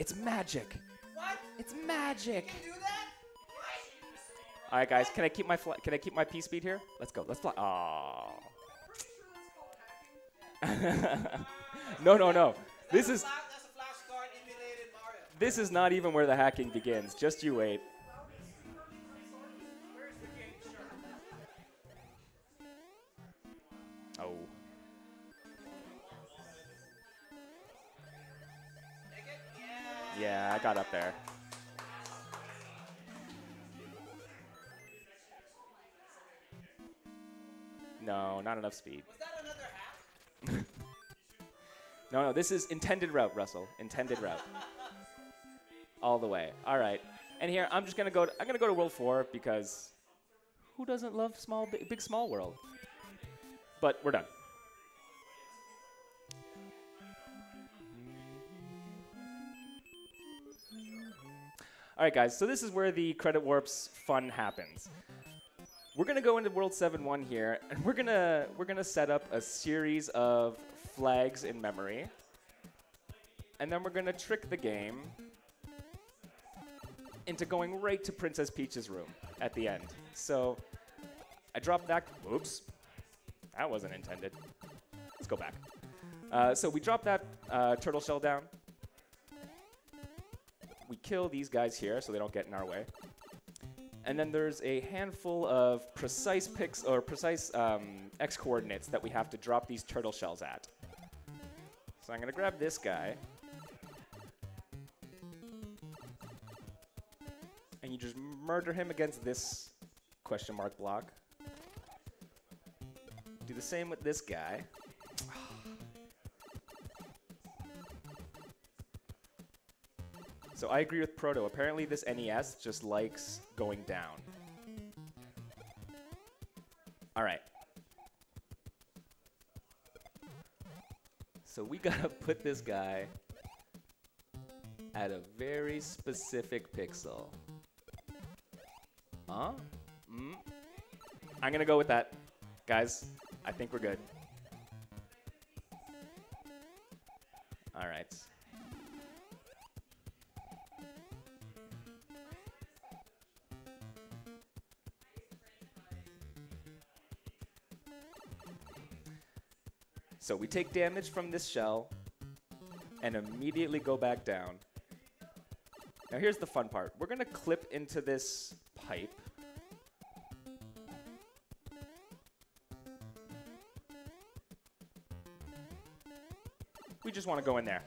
It's magic. What? It's magic. You can do that? All right, guys. Can I keep my fly- can I keep my P speed here? Let's go. Let's fly. Oh. no, no, no. This is That's a flashcard emulated Mario. this is not even where the hacking begins. Just you wait. Enough speed. no, no, this is intended route, Russell. Intended route. All the way. All right. And here, I'm just gonna go. To, I'm gonna go to World Four because who doesn't love small, big, big small world? But we're done. All right, guys. So this is where the credit warps fun happens. We're gonna go into World 7-1 here, and we're gonna we're gonna set up a series of flags in memory, and then we're gonna trick the game into going right to Princess Peach's room at the end. So I dropped that. Oops, that wasn't intended. Let's go back. Uh, so we drop that uh, turtle shell down. We kill these guys here so they don't get in our way. And then there's a handful of precise pix or precise um, x coordinates that we have to drop these turtle shells at. So I'm gonna grab this guy. And you just murder him against this question mark block. Do the same with this guy. So I agree with Proto. Apparently, this NES just likes going down. All right. So we gotta put this guy at a very specific pixel. Huh? Mm. I'm gonna go with that. Guys, I think we're good. Take damage from this shell and immediately go back down. Now here's the fun part. We're gonna clip into this pipe. We just want to go in there.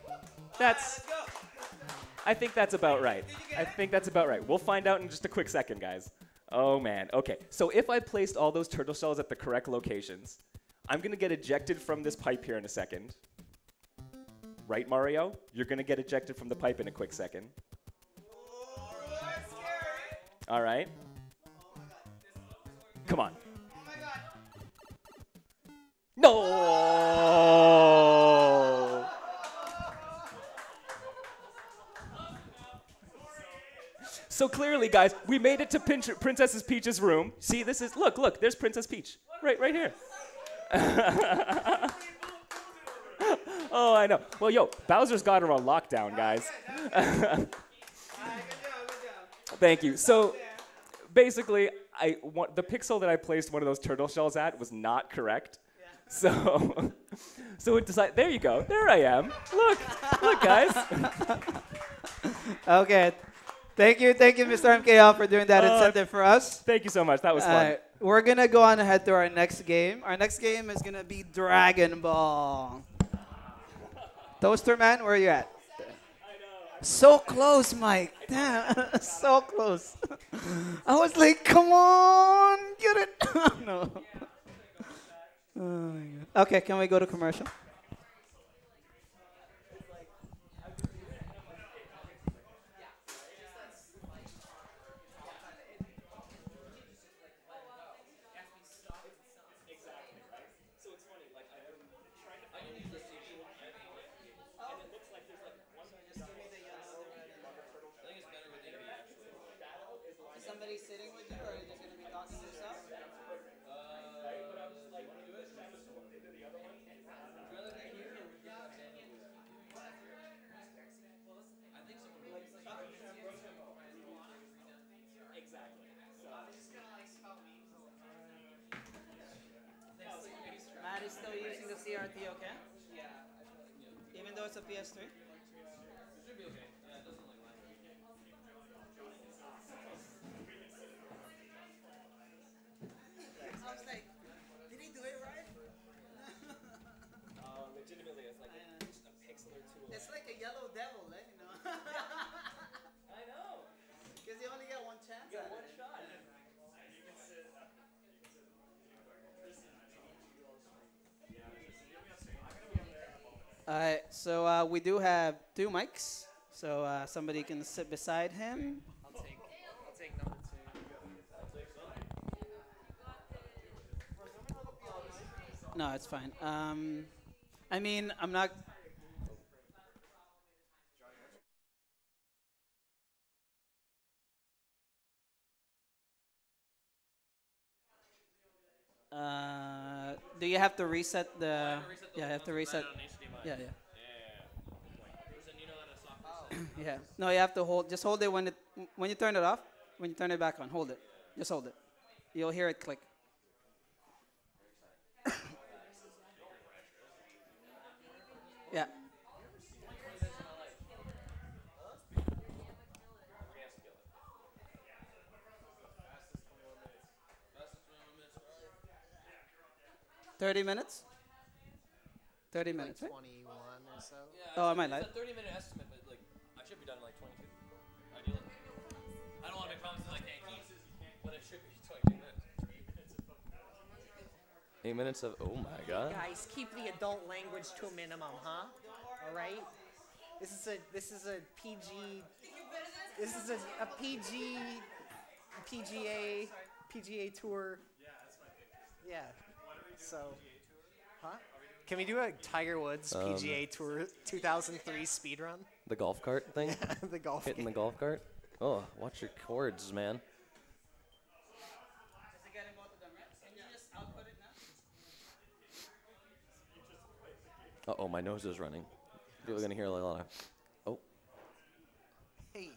That's. I think that's about right. I think that's about right. We'll find out in just a quick second, guys. Oh man. Okay. So if I placed all those turtle shells at the correct locations, I'm gonna get ejected from this pipe here in a second. Right, Mario? You're gonna get ejected from the pipe in a quick second. All right. Come on. No. So clearly, guys, we made it to Princess Peach's room. See, this is look, look. There's Princess Peach, right, right here. oh, I know. Well, yo, Bowser's got her on lockdown, guys. Thank you. So, basically, I want the pixel that I placed one of those turtle shells at was not correct. So, so it decided. There you go. There I am. Look, look, guys. okay. Thank you, thank you, Mr. MKL, for doing that Uh, incentive for us. Thank you so much. That was fun. Alright, we're gonna go on ahead to our next game. Our next game is gonna be Dragon Ball. Toaster Man, where are you at? So close, Mike. Damn, so close. I was like, come on, get it. no. Oh. Okay, can we go to commercial? Somebody sitting with you, or are you just gonna be talking to yourself? Matt is still using the CRT, okay? Yeah. Even though it's a PS3? Should be okay. Yeah, it doesn't look like I was like, did he do it right? Uh, legitimately, it's like just a pixel or two. It's like a yellow All right, so uh, we do have two mics, so uh, somebody can sit beside him. I'll take, I'll take number two. No, it's fine. Um, I mean, I'm not. Uh, do you have to reset the? yeah, you have to reset. Yeah, yeah. yeah. No, you have to hold. Just hold it when it when you turn it off. When you turn it back on, hold it. Just hold it. You'll hear it click. yeah. Thirty minutes. Thirty minutes, right? 21 or so. Oh, am I live? It's a 30 minute estimate, but like, I should be done in like 22. Ideally. I don't want to make promises I can't keep, but it should be 22 minutes. Eight minutes of oh my god. Guys, keep the adult language to a minimum, huh? All right. This is a this is a PG this is a, a PG, PGA, PGA Tour. Yeah. So, huh? Can we do a Tiger Woods Um, PGA Tour 2003 speed run? The golf cart thing? the golf cart. Hitting the golf cart? Oh, watch your cords, man. Uh oh, my nose is running. People are gonna hear a lot of. Oh, Hey.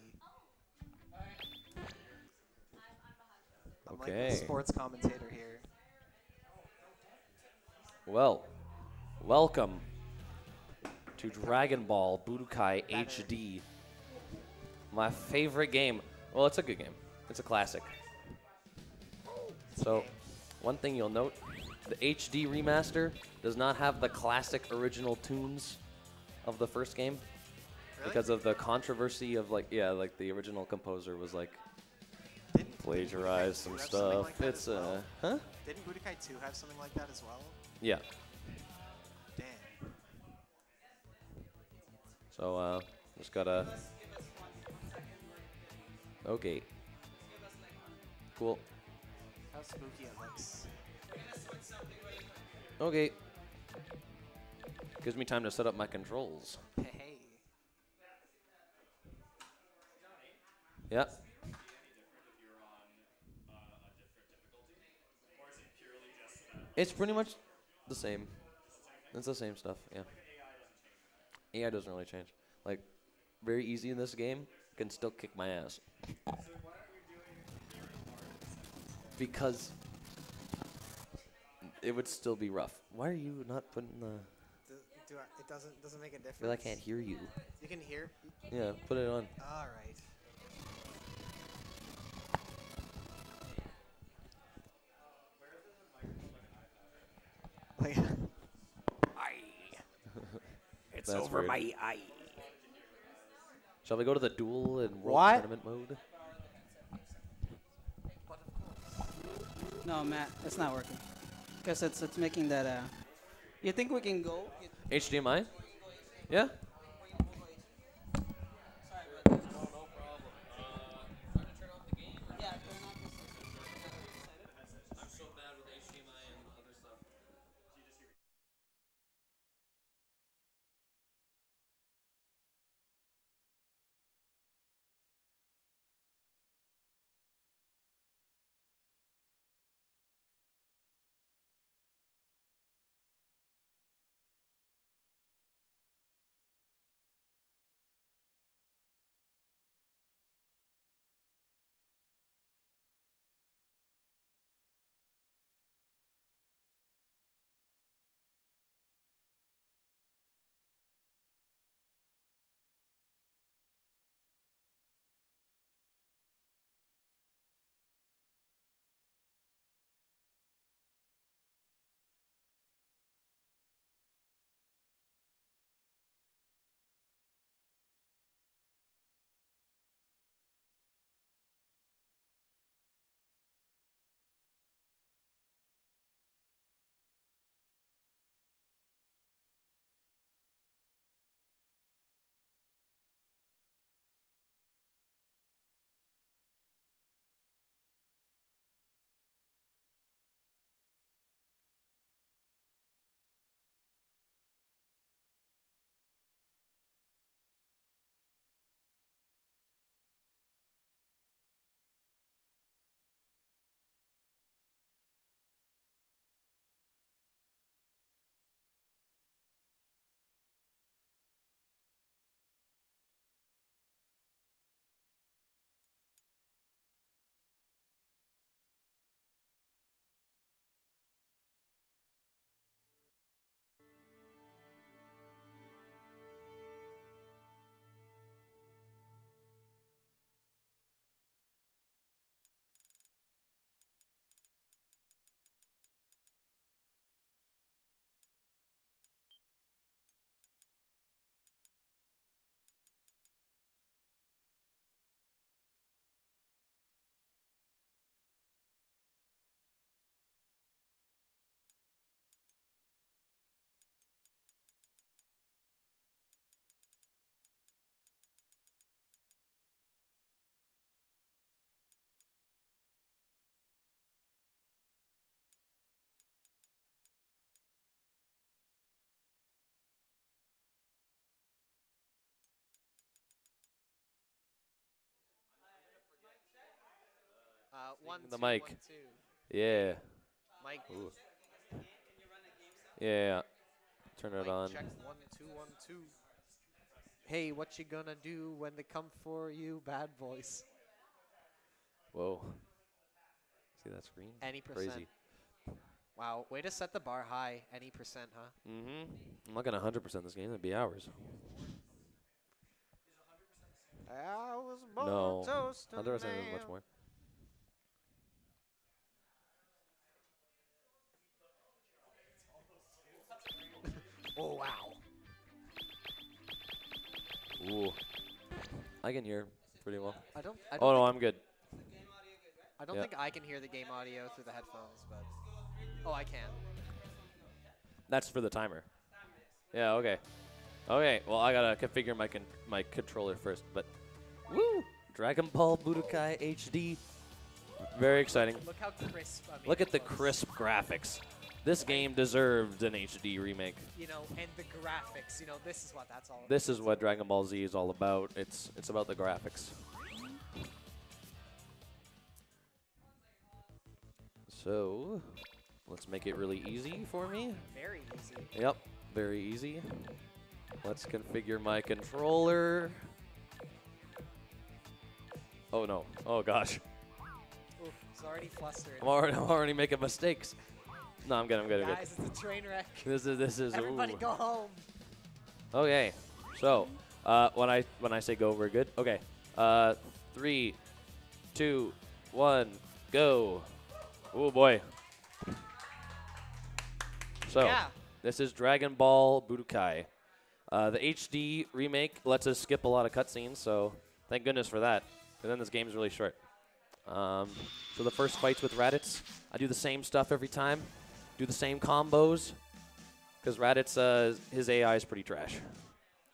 I'm like the okay. sports commentator here. Well, welcome to Dragon Ball Budokai HD. My favorite game. Well, it's a good game. It's a classic. So, one thing you'll note, the HD remaster does not have the classic original tunes of the first game Really? because of the controversy of like yeah, like the original composer was like plagiarized some stuff. like it's as well? uh, huh? Didn't Budokai 2 have something like that as well? Yeah. So uh, just gotta. Okay. Cool. How spooky it looks. Okay. Gives me time to set up my controls. Hey. Yeah. It's pretty much the same. It's the same stuff, yeah. AI doesn't really change. Like, very easy in this game, can still kick my ass. Because it would still be rough. Why are you not putting the. Do, do I, it doesn't doesn't make a difference. I feel I can't hear you. You can hear. Yeah, put it on. All right. Like, It's over my eye. Shall we go to the duel and world What? tournament mode? No, Matt, it's not working. Because it's it's making that. Uh, you think we can go? HDMI? Yeah? Uh, one, the two, mic. one. Yeah. Mic. Ooh. Yeah. Turn it on. one, two, one, two. Hey, what you gonna do when they come for you, bad boys? Whoa. See that screen? Any percent. Crazy. Wow, way to set the bar high. Any percent, huh? Mm-hmm. I'm not gonna 100% this game. That'd be hours. I was born No. toast 100% is much more. Oh wow. Ooh. I can hear pretty well. I don't- I oh don't no, think- I'm good. I don't Yeah. think I can hear the game audio through the headphones, but oh, I can. That's for the timer. Yeah. Okay. Okay. Well, I gotta configure my con- my controller first, but woo! Dragon Ball Budokai HD. Very exciting. Look how crisp. I mean, Look at the crisp graphics. This game deserved an HD remake. You know, and the graphics. You know, this is what that's all. about. This is what Dragon Ball Z is all about. It's it's about the graphics. So, let's make it really easy for me. Very easy. Yep, very easy. Let's configure my controller. Oh no. Oh gosh. Oof, it's already flustered. I'm already I'm already making mistakes. No, I'm good. I'm good. I'm good. It's a train wreck. This is this is Everybody ooh. go home. Okay, so uh, when I when I say go, we're good. Okay, uh, three, two, one, go. Oh boy. So Yeah. this is Dragon Ball Budokai. Uh, the HD remake lets us skip a lot of cutscenes, so thank goodness for that. And then this game's really short. Um, so the first fights with Raditz, I do the same stuff every time, do the same combos, because Raditz, uh, his AI is pretty trash.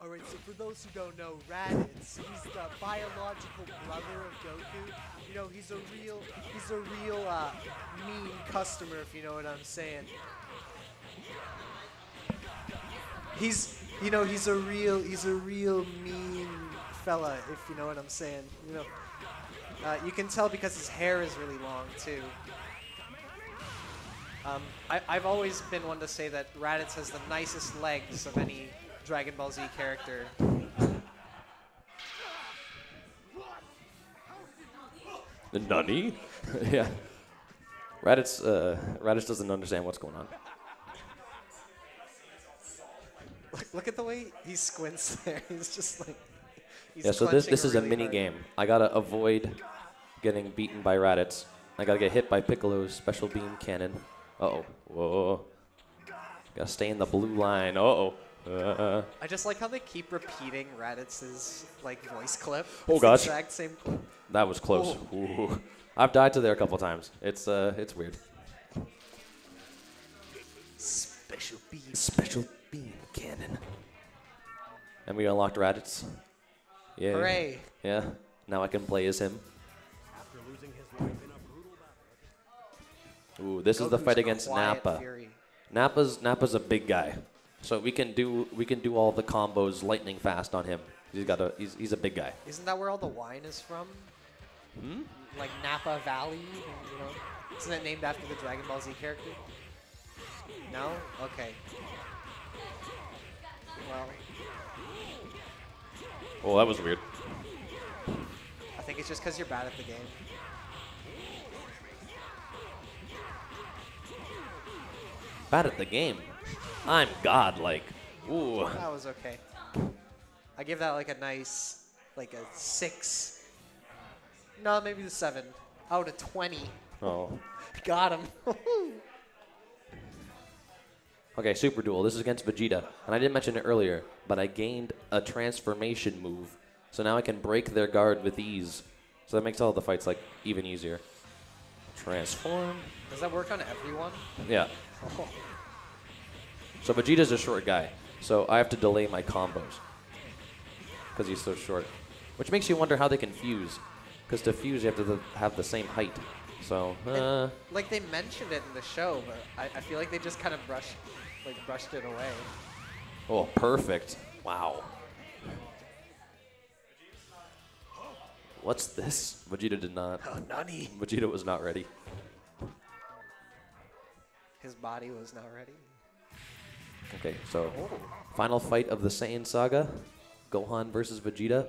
All right, so for those who don't know, Raditz, he's the biological brother of Goku. You know, he's a real, he's a real uh, mean customer, if you know what I'm saying. He's, you know, he's a real, he's a real mean fella, if you know what I'm saying. You know, uh, you can tell because his hair is really long too. Um, I, I've always been one to say that Raditz has the nicest legs of any Dragon Ball Z character. The nutty? yeah. Raditz, uh, Raditz doesn't understand what's going on. Look, look at the way he squints there. He's just like. He's yeah, so this this is a mini hard. game. I gotta avoid getting beaten by Raditz. I gotta get hit by Piccolo's special beam cannon. Uh oh. Whoa. Gotta stay in the blue line. Uh oh. Uh, I just like how they keep repeating Raditz's like voice clip. Oh, It's gosh. exact same clip. that was close. Oh. Ooh. I've died to there a couple times. It's uh, it's weird. Special beam. Special beam cannon. And we unlocked Raditz. Yeah. Hooray. Yeah. Now I can play as him. Ooh, this is the fight against Nappa. fury. Nappa's Nappa's a big guy, so we can do we can do all the combos lightning fast on him. He's got a he's, he's a big guy. Isn't that where all the wine is from? Hmm? Like Napa Valley, you know? Isn't it named after the Dragon Ball Z character? No? Okay. Well, Oh, that was weird. I think it's just because you're bad at the game. Bad at the game. I'm godlike. Ooh. That was okay. I give that like a nice, like a six. No, maybe the seven out of twenty. Oh. Got him. Okay, Super Duel. This is against Vegeta, and I didn't mention it earlier, but I gained a transformation move, so now I can break their guard with ease. So that makes all the fights like even easier. Transform. Does that work on everyone? Yeah. Oh. So Vegeta's a short guy, so I have to delay my combos because he's so short, which makes you wonder how they can fuse. Because to fuse, you have to th- have the same height. So, uh, Like they mentioned it in the show, but I, I feel like they just kind of brushed, like brushed it away. oh, perfect! Wow. What's this? Vegeta did not. Oh, Nani. Vegeta was not ready. His body was not ready. Okay, so final fight of the Saiyan saga, Gohan versus Vegeta.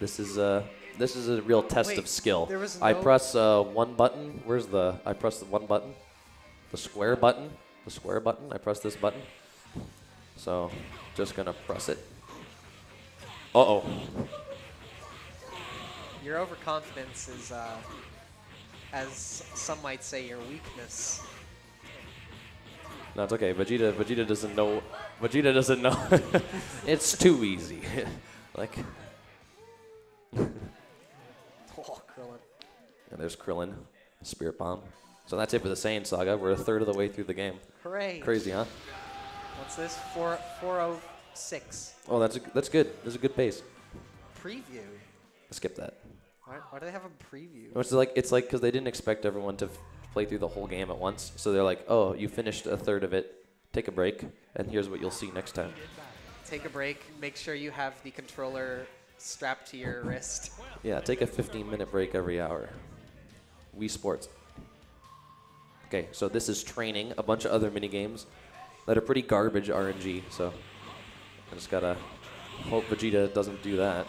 This is uh this is a real test Wait, of skill. there was I press uh, one button. Where's the? I press the one button, the square button, the square button. I press this button. So just gonna press it. Uh oh. Your overconfidence is, uh, as some might say, your weakness. No, it's okay. Vegeta Vegeta doesn't know. Vegeta doesn't know. it's too easy. like. Oh, Krillin. And there's Krillin, Spirit Bomb. So that's it for the Saiyan Saga. We're a third of the way through the game. Hooray. Crazy, huh? What's this? Four, 406. Oh, that's a, that's good. That's a good pace. Preview. Skip that. Why, why do they have a preview? It's like it's like because they didn't expect everyone to play through the whole game at once. So they're like, oh, you finished a third of it. Take a break, and here's what you'll see next time. Take a break. Make sure you have the controller strapped to your wrist. Yeah, take a 15 minute break every hour. Wii Sports. Okay, so this is training, a bunch of other mini games that are pretty garbage RNG. So I just gotta hope Vegeta doesn't do that.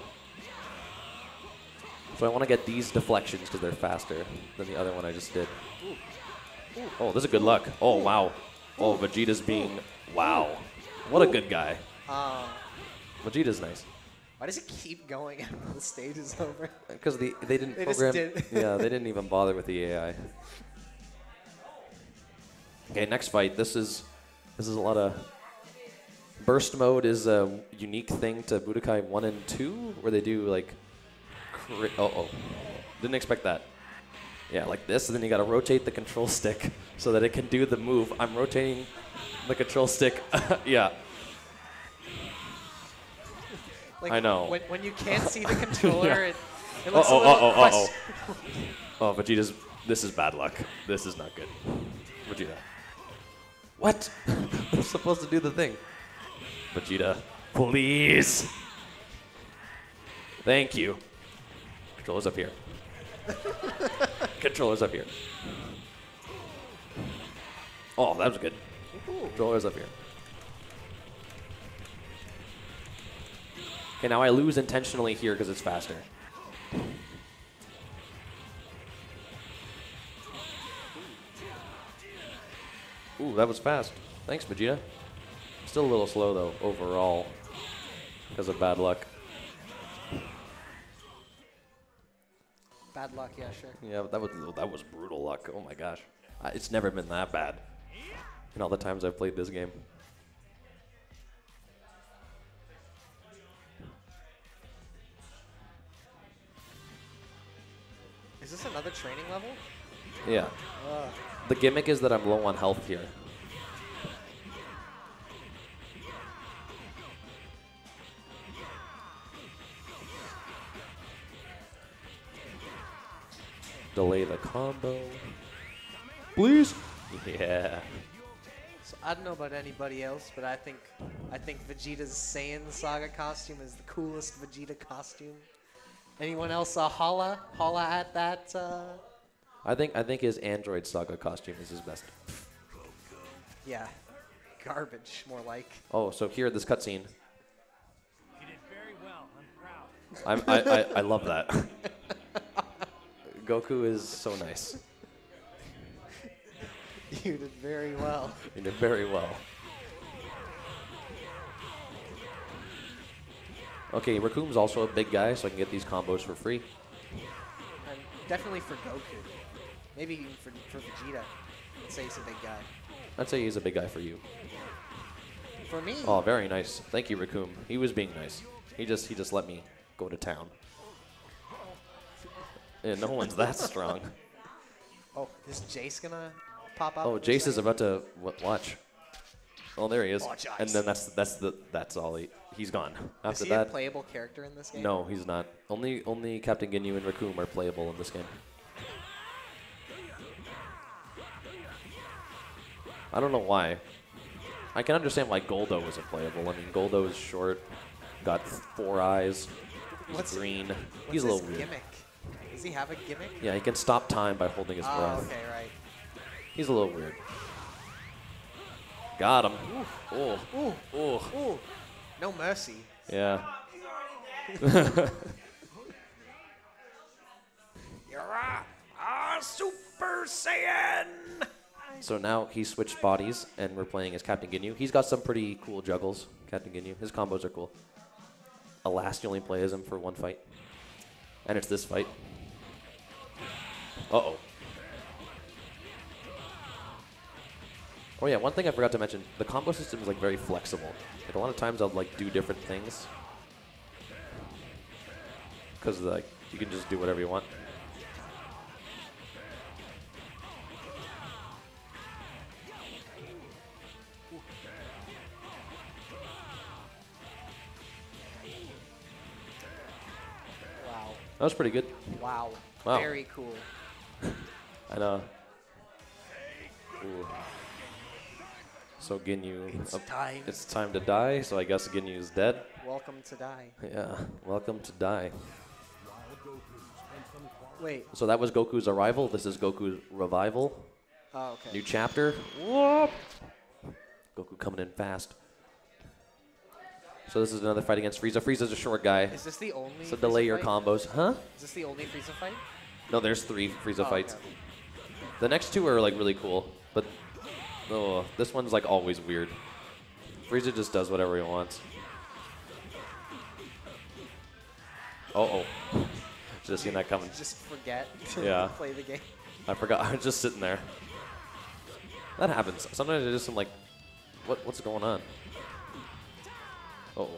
So I want to get these deflections because they're faster than the other one I just did. Oh, this is good luck. Oh, wow. Oh, Vegeta's being. Wow. What a good guy. Uh, Vegeta's nice. why does it keep going after the stage is over? Because the, they didn't They program. did. yeah, they didn't even bother with the AI. Okay, next fight. This is this is a lot of burst mode is a unique thing to Budokai one and two, where they do like. Oh oh, didn't expect that. Yeah, like this, and then you got to rotate the control stick so that it can do the move. I'm rotating the control stick. yeah. Like, I know. When, when you can't see the controller, Yeah. it, it looks uh-oh, a little uh-oh, uh-oh. quest- Oh, Vegeta's. This is bad luck. This is not good. Vegeta. What? I'm supposed to do the thing. Vegeta, please. Thank you. Controller's up here. Controller's up here. Oh, that was good. Controller's up here. Okay, now I lose intentionally here because it's faster. Ooh, that was fast. Thanks, Vegeta. Still a little slow though overall because of bad luck. Bad luck, yeah, sure. Yeah, but that was that was brutal luck. Oh my gosh, I, it's never been that bad in all the times I've played this game. Is this another training level? Yeah. The gimmick is that I'm low on health here. Delay the combo. Please? Yeah. So I don't know about anybody else, but I think I think Vegeta's Saiyan Saga costume is the coolest Vegeta costume. Anyone else uh, holla holla at that? Uh, I think I think his Android Saga costume is his best. yeah, garbage more like. Oh, so here this cutscene. You did very well. I'm proud. I'm, I, I I love that. Goku is so nice. You did very well. He did very well. Okay, Recoome's also a big guy, so I can get these combos for free. And definitely for Goku. Maybe even for, for Vegeta. I'd say he's a big guy. I'd say he's a big guy for you. For me, Oh, very nice. Thank you, Raccoon. He was being nice. He just he just let me go to town. Yeah, no one's that strong. oh, is Jeice gonna pop up? Oh, Jeice is about to w- watch. Oh, there he is. Watch and then that's that's the that's all he he's gone. After is he that, a playable character in this game? no, he's not. Only only Captain Ginyu and Recoome are playable in this game. I don't know why. I can understand why Guldo isn't playable. I mean, Guldo is short, got four eyes, he's What's- green. What's he's a little weird. gimmick? Does he have a gimmick? Yeah, he can stop time by holding his Oh, breath. okay, right. He's a little weird. Got him. Oh. Ooh. Oh. Ooh. No mercy. Yeah. You're a, a Super Saiyan. so now he switched bodies, and we're playing as Captain Ginyu. He's got some pretty cool juggles, Captain Ginyu. His combos are cool. Alas, you only play as him for one fight. And it's this fight. Uh-oh. Oh yeah, one thing I forgot to mention, the combo system is like very flexible. Like a lot of times I'll like do different things. Cause like you can just do whatever you want. Wow. That was pretty good. Wow. Wow. Very cool. I know. Ooh. So Ginyu. It's uh, time. It's time to die. So I guess Ginyu's dead. Welcome to die. Yeah. Welcome to die. Wait. So that was Goku's arrival. This is Goku's revival. Oh, okay. New chapter. Whoop. Goku coming in fast. So this is another fight against Frieza. Frieza's a short guy. Is this the only So delay your fight? combos, huh? Is this the only Frieza fight? No, there's three Frieza Oh, fights. okay. The next two are like really cool, but oh, this one's like always weird. Frieza just does whatever he wants. Uh oh. Just seen that coming. Just forget to Yeah. play the game. I forgot. I was just sitting there. That happens. Sometimes I just am like, what, what's going on? Uh oh.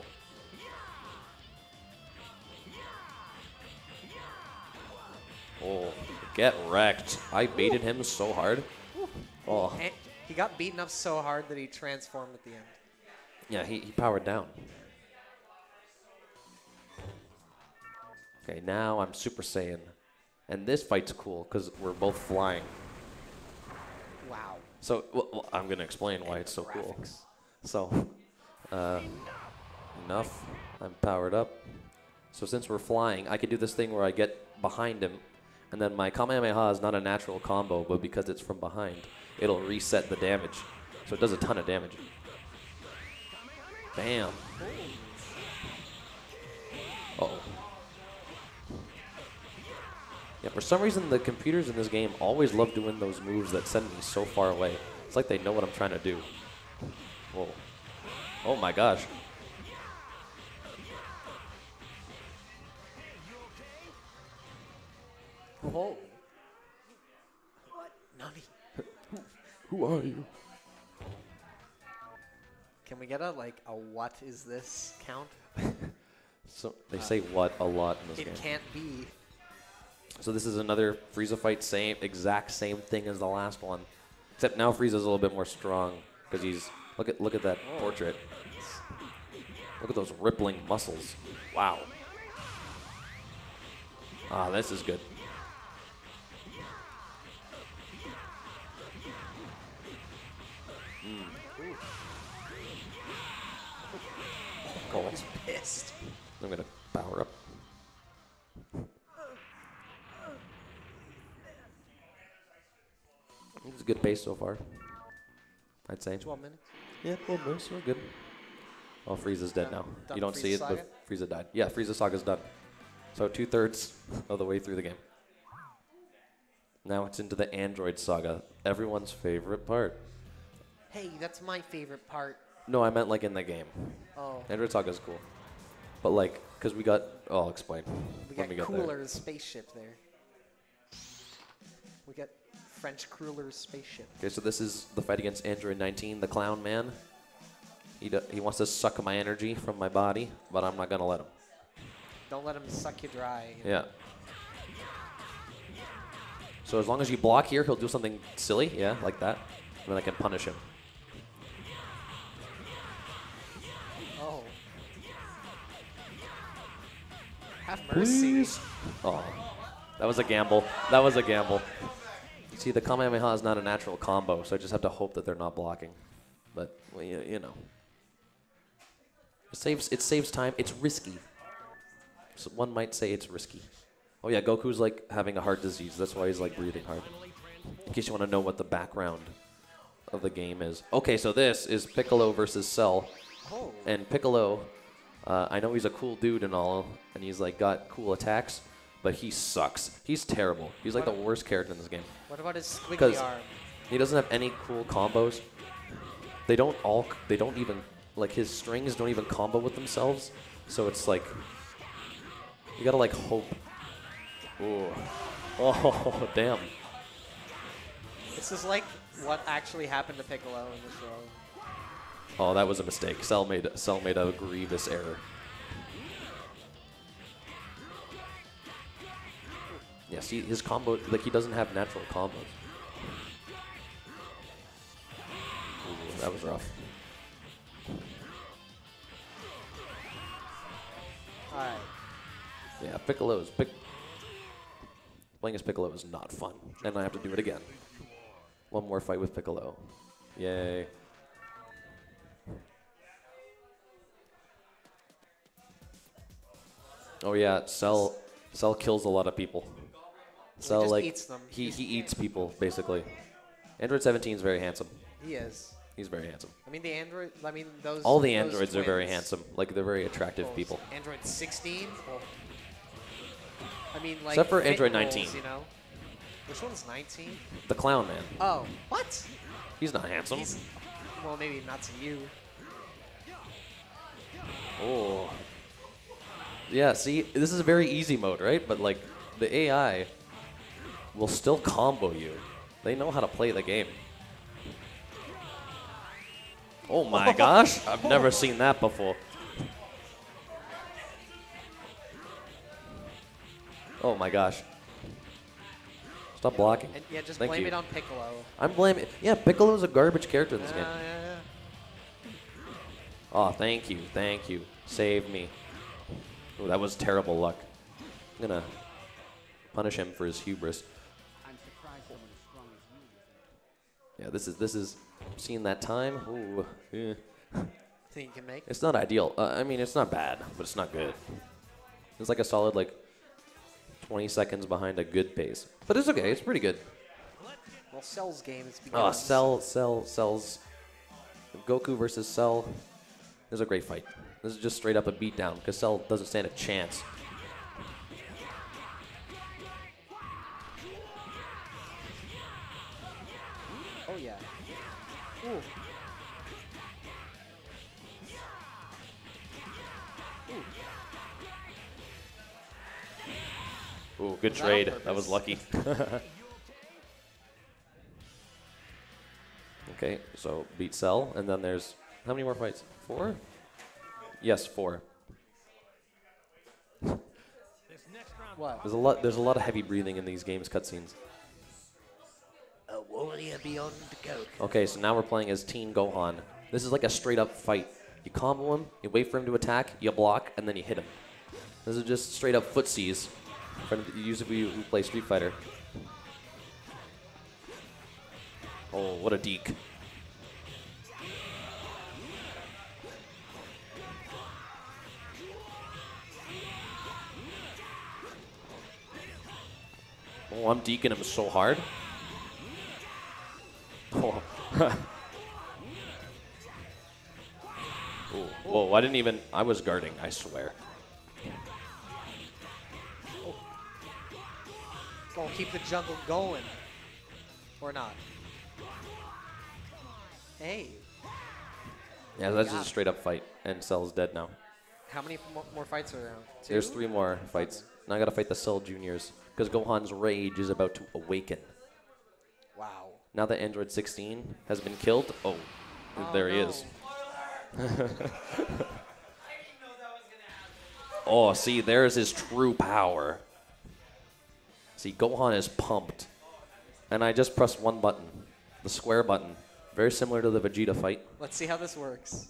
Oh, get wrecked. I baited him so hard. Oh, And he got beaten up so hard that he transformed at the end. yeah, he, he powered down. Okay, now I'm Super Saiyan. And this fight's cool because we're both flying. Wow. So well, I'm gonna explain why it's so cool. So, uh, enough. I'm powered up. So since we're flying, I can do this thing where I get behind him, and then my Kamehameha is not a natural combo, but because it's from behind, it'll reset the damage. So it does a ton of damage. Bam. Uh oh. Yeah, for some reason the computers in this game always love doing those moves that send me so far away. It's like they know what I'm trying to do. Whoa. Oh my gosh. Whoa. What? Nani? Who are you? Can we get a like a what is this count? So they say what a lot in this It game. can't be. So this is another Frieza fight, same exact same thing as the last one, except now Frieza's a little bit more strong because he's look at look at that Oh. portrait. Look at those rippling muscles. Wow. Ah, this is good. Oh, pissed. I'm gonna power up. It's a good pace so far. I'd say. 12 minutes? Yeah, 12 minutes. We're good. Oh, Frieza's dead now. done You don't Frieza see it, Saga? but Frieza died. Yeah, Frieza Saga's done. So two thirds of the way through the game. Now it's into the Android Saga, everyone's favorite part. Hey, that's my favorite part. No, I meant like in the game. Oh. Android Saga's cool. But like, because we got, oh, I'll explain. We when got we there. Cooler's spaceship there. We got French Cooler's spaceship. Okay, so this is the fight against Android 19, the clown man. He, he wants to suck my energy from my body, but I'm not going to let him. Don't let him suck you dry. you know. Yeah. So as long as you block here, he'll do something silly, yeah, like that. And then I can punish him. Have mercy. Oh, that was a gamble. That was a gamble. See, the Kamehameha is not a natural combo, so I just have to hope that they're not blocking. But, well, you, you know. It saves, it saves time. It's risky. So one might say it's risky. Oh yeah, Goku's like having a heart disease. That's why he's like breathing hard. In case you want to know what the background of the game is. Okay, so this is Piccolo versus Cell. Oh. And Piccolo, uh, I know he's a cool dude and all, and he's like got cool attacks, but he sucks. He's terrible. He's like the worst character in this game. What about his squiggly arm? he doesn't have any cool combos. They don't all. They don't even like his strings don't even combo with themselves. So it's like you gotta like hope. Ooh. Oh damn. This is like what actually happened to Piccolo in the show. Oh, that was a mistake. Cell made Cell made a grievous error. Yeah, see his combo like he doesn't have natural combos. Ooh, that was rough. Alright. Yeah, Piccolo's pick. Playing as Piccolo is not fun, and I have to do it again. One more fight with Piccolo. Yay. Oh yeah, Cell Cell kills a lot of people. Cell just like eats he he eats people basically. Android 17 is very handsome. He is. He's very handsome. I mean, the android. I mean, those. All the those androids are very handsome. Like they're very attractive people. Android 16. Well, I mean, like. Except for Android roles, 19. You know. Which one's 19? The clown man. Oh, what? He's not handsome. He's, well, maybe not to you. Oh. Yeah, see, this is a very easy mode, right? But like the AI will still combo you. They know how to play the game. Oh my gosh, I've never seen that before. Oh my gosh. Stop blocking. And yeah, just Thank blame you. it on Piccolo. I'm blaming. Yeah, Piccolo's a garbage character in this Yeah, game. yeah, yeah. Oh, thank you, thank you. Save me. Oh, that was terrible luck. I'm gonna punish him for his hubris. I'm surprised someone as strong as you Yeah, this is this is seeing that time. Ooh, eh. Think you can make? It's not ideal. Uh, I mean, it's not bad, but it's not good. It's like a solid like 20 seconds behind a good pace, but it's okay. It's pretty good. Well, Cell's game is Oh, begun. Cell, Cell, Cell's Goku versus Cell. This is a great fight. This is just straight up a beatdown because Cell doesn't stand a chance. Oh yeah. Ooh. Ooh, good Was that on trade. That was lucky. okay, so beat Cell, and then there's how many more fights? Four? Yes, four. What? There's a lot. There's a lot of heavy breathing in these games cutscenes. A warrior beyond the Coke. Okay, so now we're playing as Teen Gohan. This is like a straight up fight. You combo him, you wait for him to attack, you block, and then you hit him. This is just straight up footsies. For you use if you play Street Fighter. Oh, what a deke. Oh, I'm deking him so hard. Oh. Whoa, I didn't even. I was guarding, I swear. Gonna keep the juggle going. Or not. Hey. Yeah, that's just a straight up fight, and Cell's dead now. How many more, more fights are there? Two? There's three more fights. Now I gotta fight the Cell Juniors, because Gohan's rage is about to awaken. Wow. Now that Android 16 has been killed, oh, Oh, there he is. oh, see, there's his true power. See, Gohan is pumped. And I just pressed one button, the square button. Very similar to the Vegeta fight. Let's see how this works.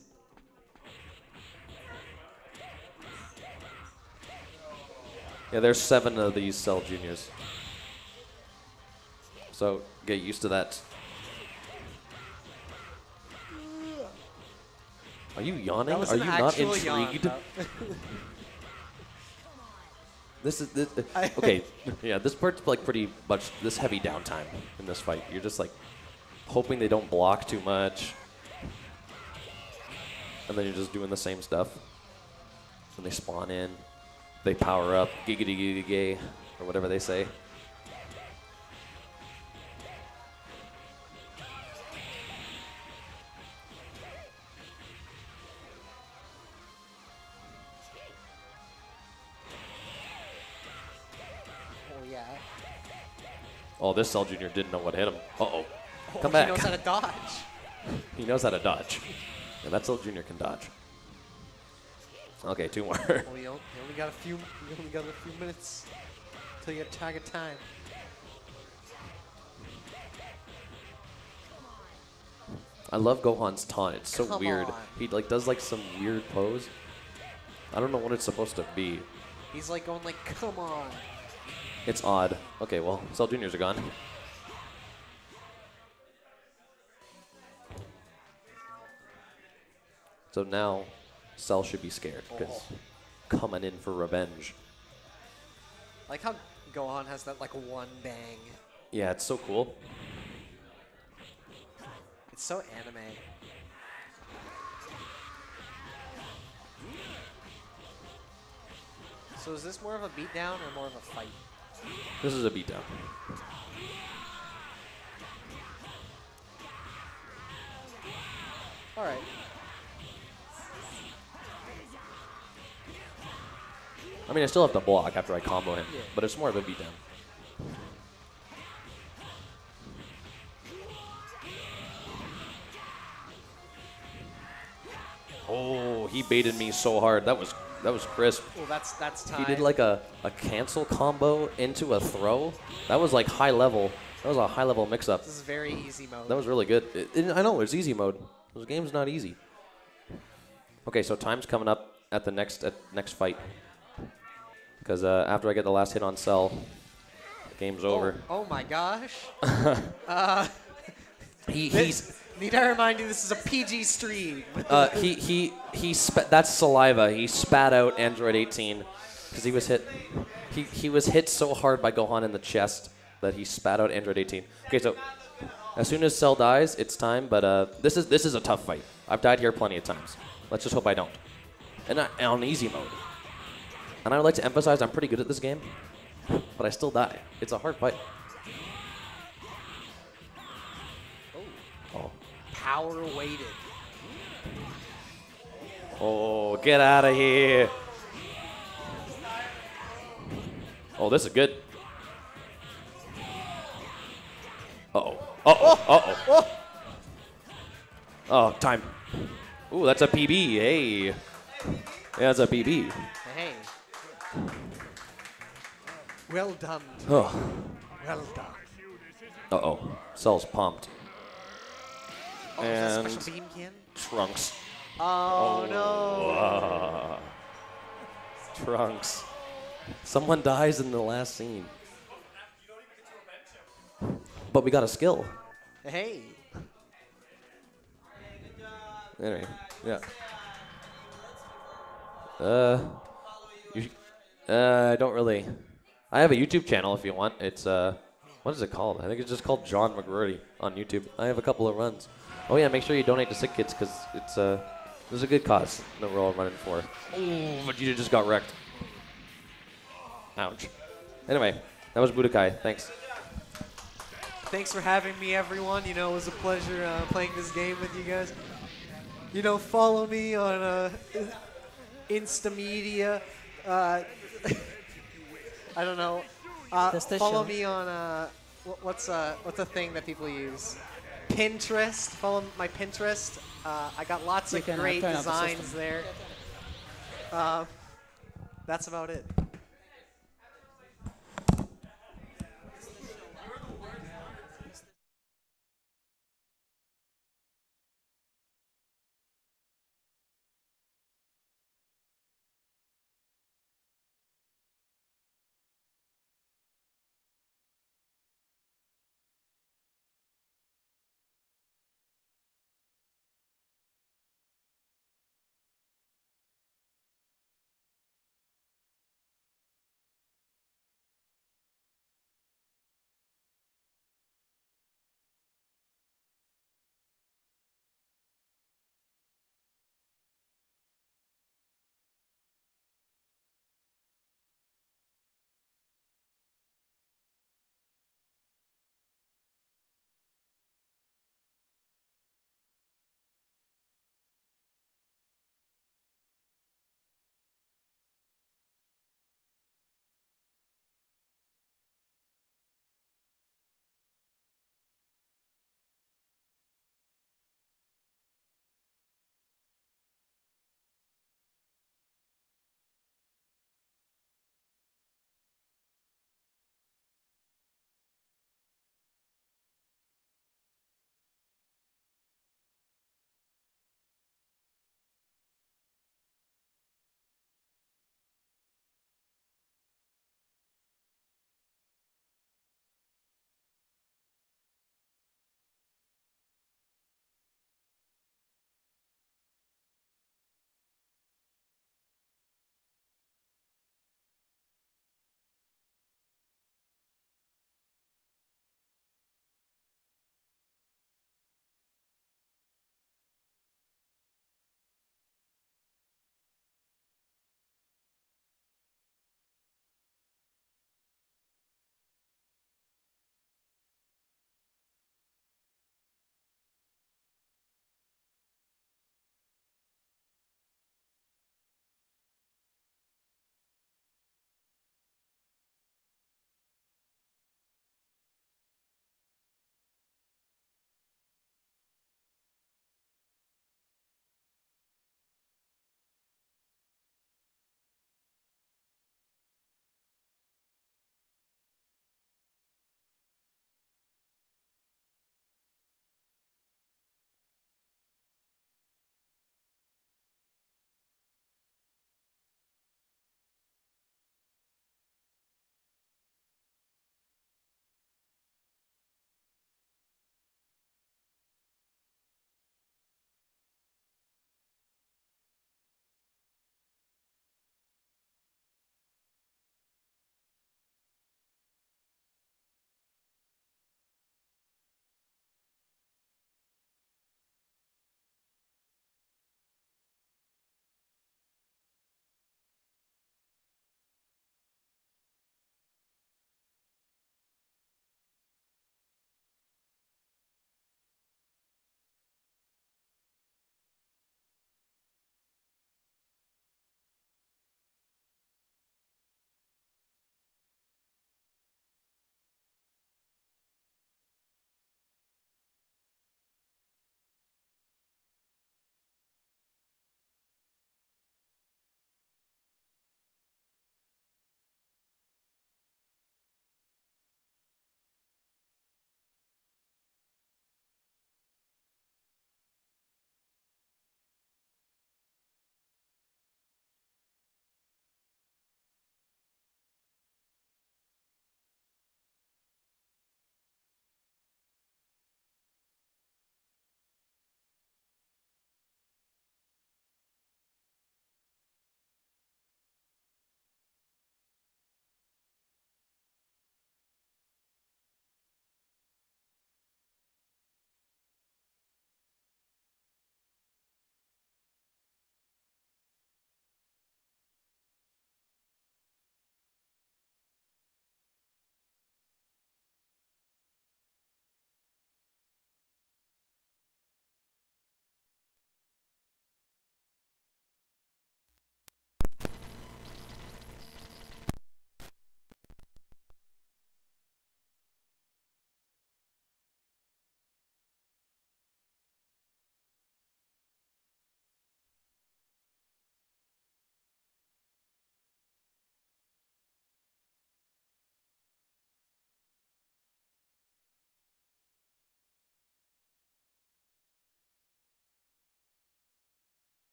Yeah, there's seven of these Cell Juniors. So get used to that. Are you yawning? Are you not yawn, intrigued? This is this, okay. yeah, this part's like pretty much this heavy downtime in this fight. You're just like hoping they don't block too much, and then you're just doing the same stuff. And they spawn in, they power up, giggity giggity gay, or whatever they say. Oh yeah. Oh, this Cell Junior didn't know what hit him. Uh oh. Oh, Come he back. knows how to dodge. He knows how to dodge. Yeah, that Cell Junior can dodge. Okay, two more. Oh, you, on- you only got a few. You only got a few minutes till your target time. I love Gohan's taunt. It's so Come weird. on. He like does like some weird pose. I don't know what it's supposed to be. He's like going like, come on. It's odd. Okay, well, Cell Juniors are gone. So now, Cell should be scared because coming in for revenge. Like how Gohan has that like one bang. Yeah, it's so cool. It's so anime. So is this more of a beatdown or more of a fight? This is a beatdown. All right. I mean, I still have to block after I combo him, Yeah. but it's more of a beatdown. Oh, he baited me so hard. That was that was crisp. Well, that's that's time. He did like a, a cancel combo into a throw. That was like high level. That was a high level mix up. This is very easy mode. That was really good. It- it- I know it's easy mode. This game's not easy. Okay, so time's coming up at the next at next fight. Because uh, after I get the last hit on Cell, the game's over. Oh my gosh. uh, He- this- Need I remind you, this is a PG stream. Uh, he he he spat. That's saliva. He spat out Android 18 because he was hit. He he was hit so hard by Gohan in the chest that he spat out Android 18. Okay, so as soon as Cell dies, it's time. But uh, this is this is a tough fight. I've died here plenty of times. Let's just hope I don't. And I, on easy mode. And I would like to emphasize I'm pretty good at this game, but I still die. It's a hard fight. Oh. oh. Power weighted. Oh, get out of here. Oh, this is good. Uh-oh. Uh-oh. Uh-oh. Oh, time. Ooh, that's a PB. Hey. Yeah, that's a PB. Well done. Oh. Well done. Uh-oh. Cell's pumped. Oh, is that and special beam again? Trunks. Oh, no. ah. Trunks. Someone dies in the last scene. But we got a skill. Hey. Anyway, yeah. Uh, uh, I don't really. I have a YouTube channel if you want. It's uh, what is it called? I think it's just called John McGrory on YouTube. I have a couple of runs. Oh yeah, make sure you donate to Sick Kids because it's uh, there's a good cause that we're all running for. Oh, Vegeta just got wrecked. Ouch. Anyway, that was Budokai. Thanks. Thanks for having me, everyone. You know, it was a pleasure uh, playing this game with you guys. You know, follow me on uh, Insta Media. Uh, I don't know. Uh, follow me on uh, what's uh, what's a thing that people use? Pinterest. Follow my Pinterest. Uh, I got lots You of uh, great off the designs there. Uh, that's about it.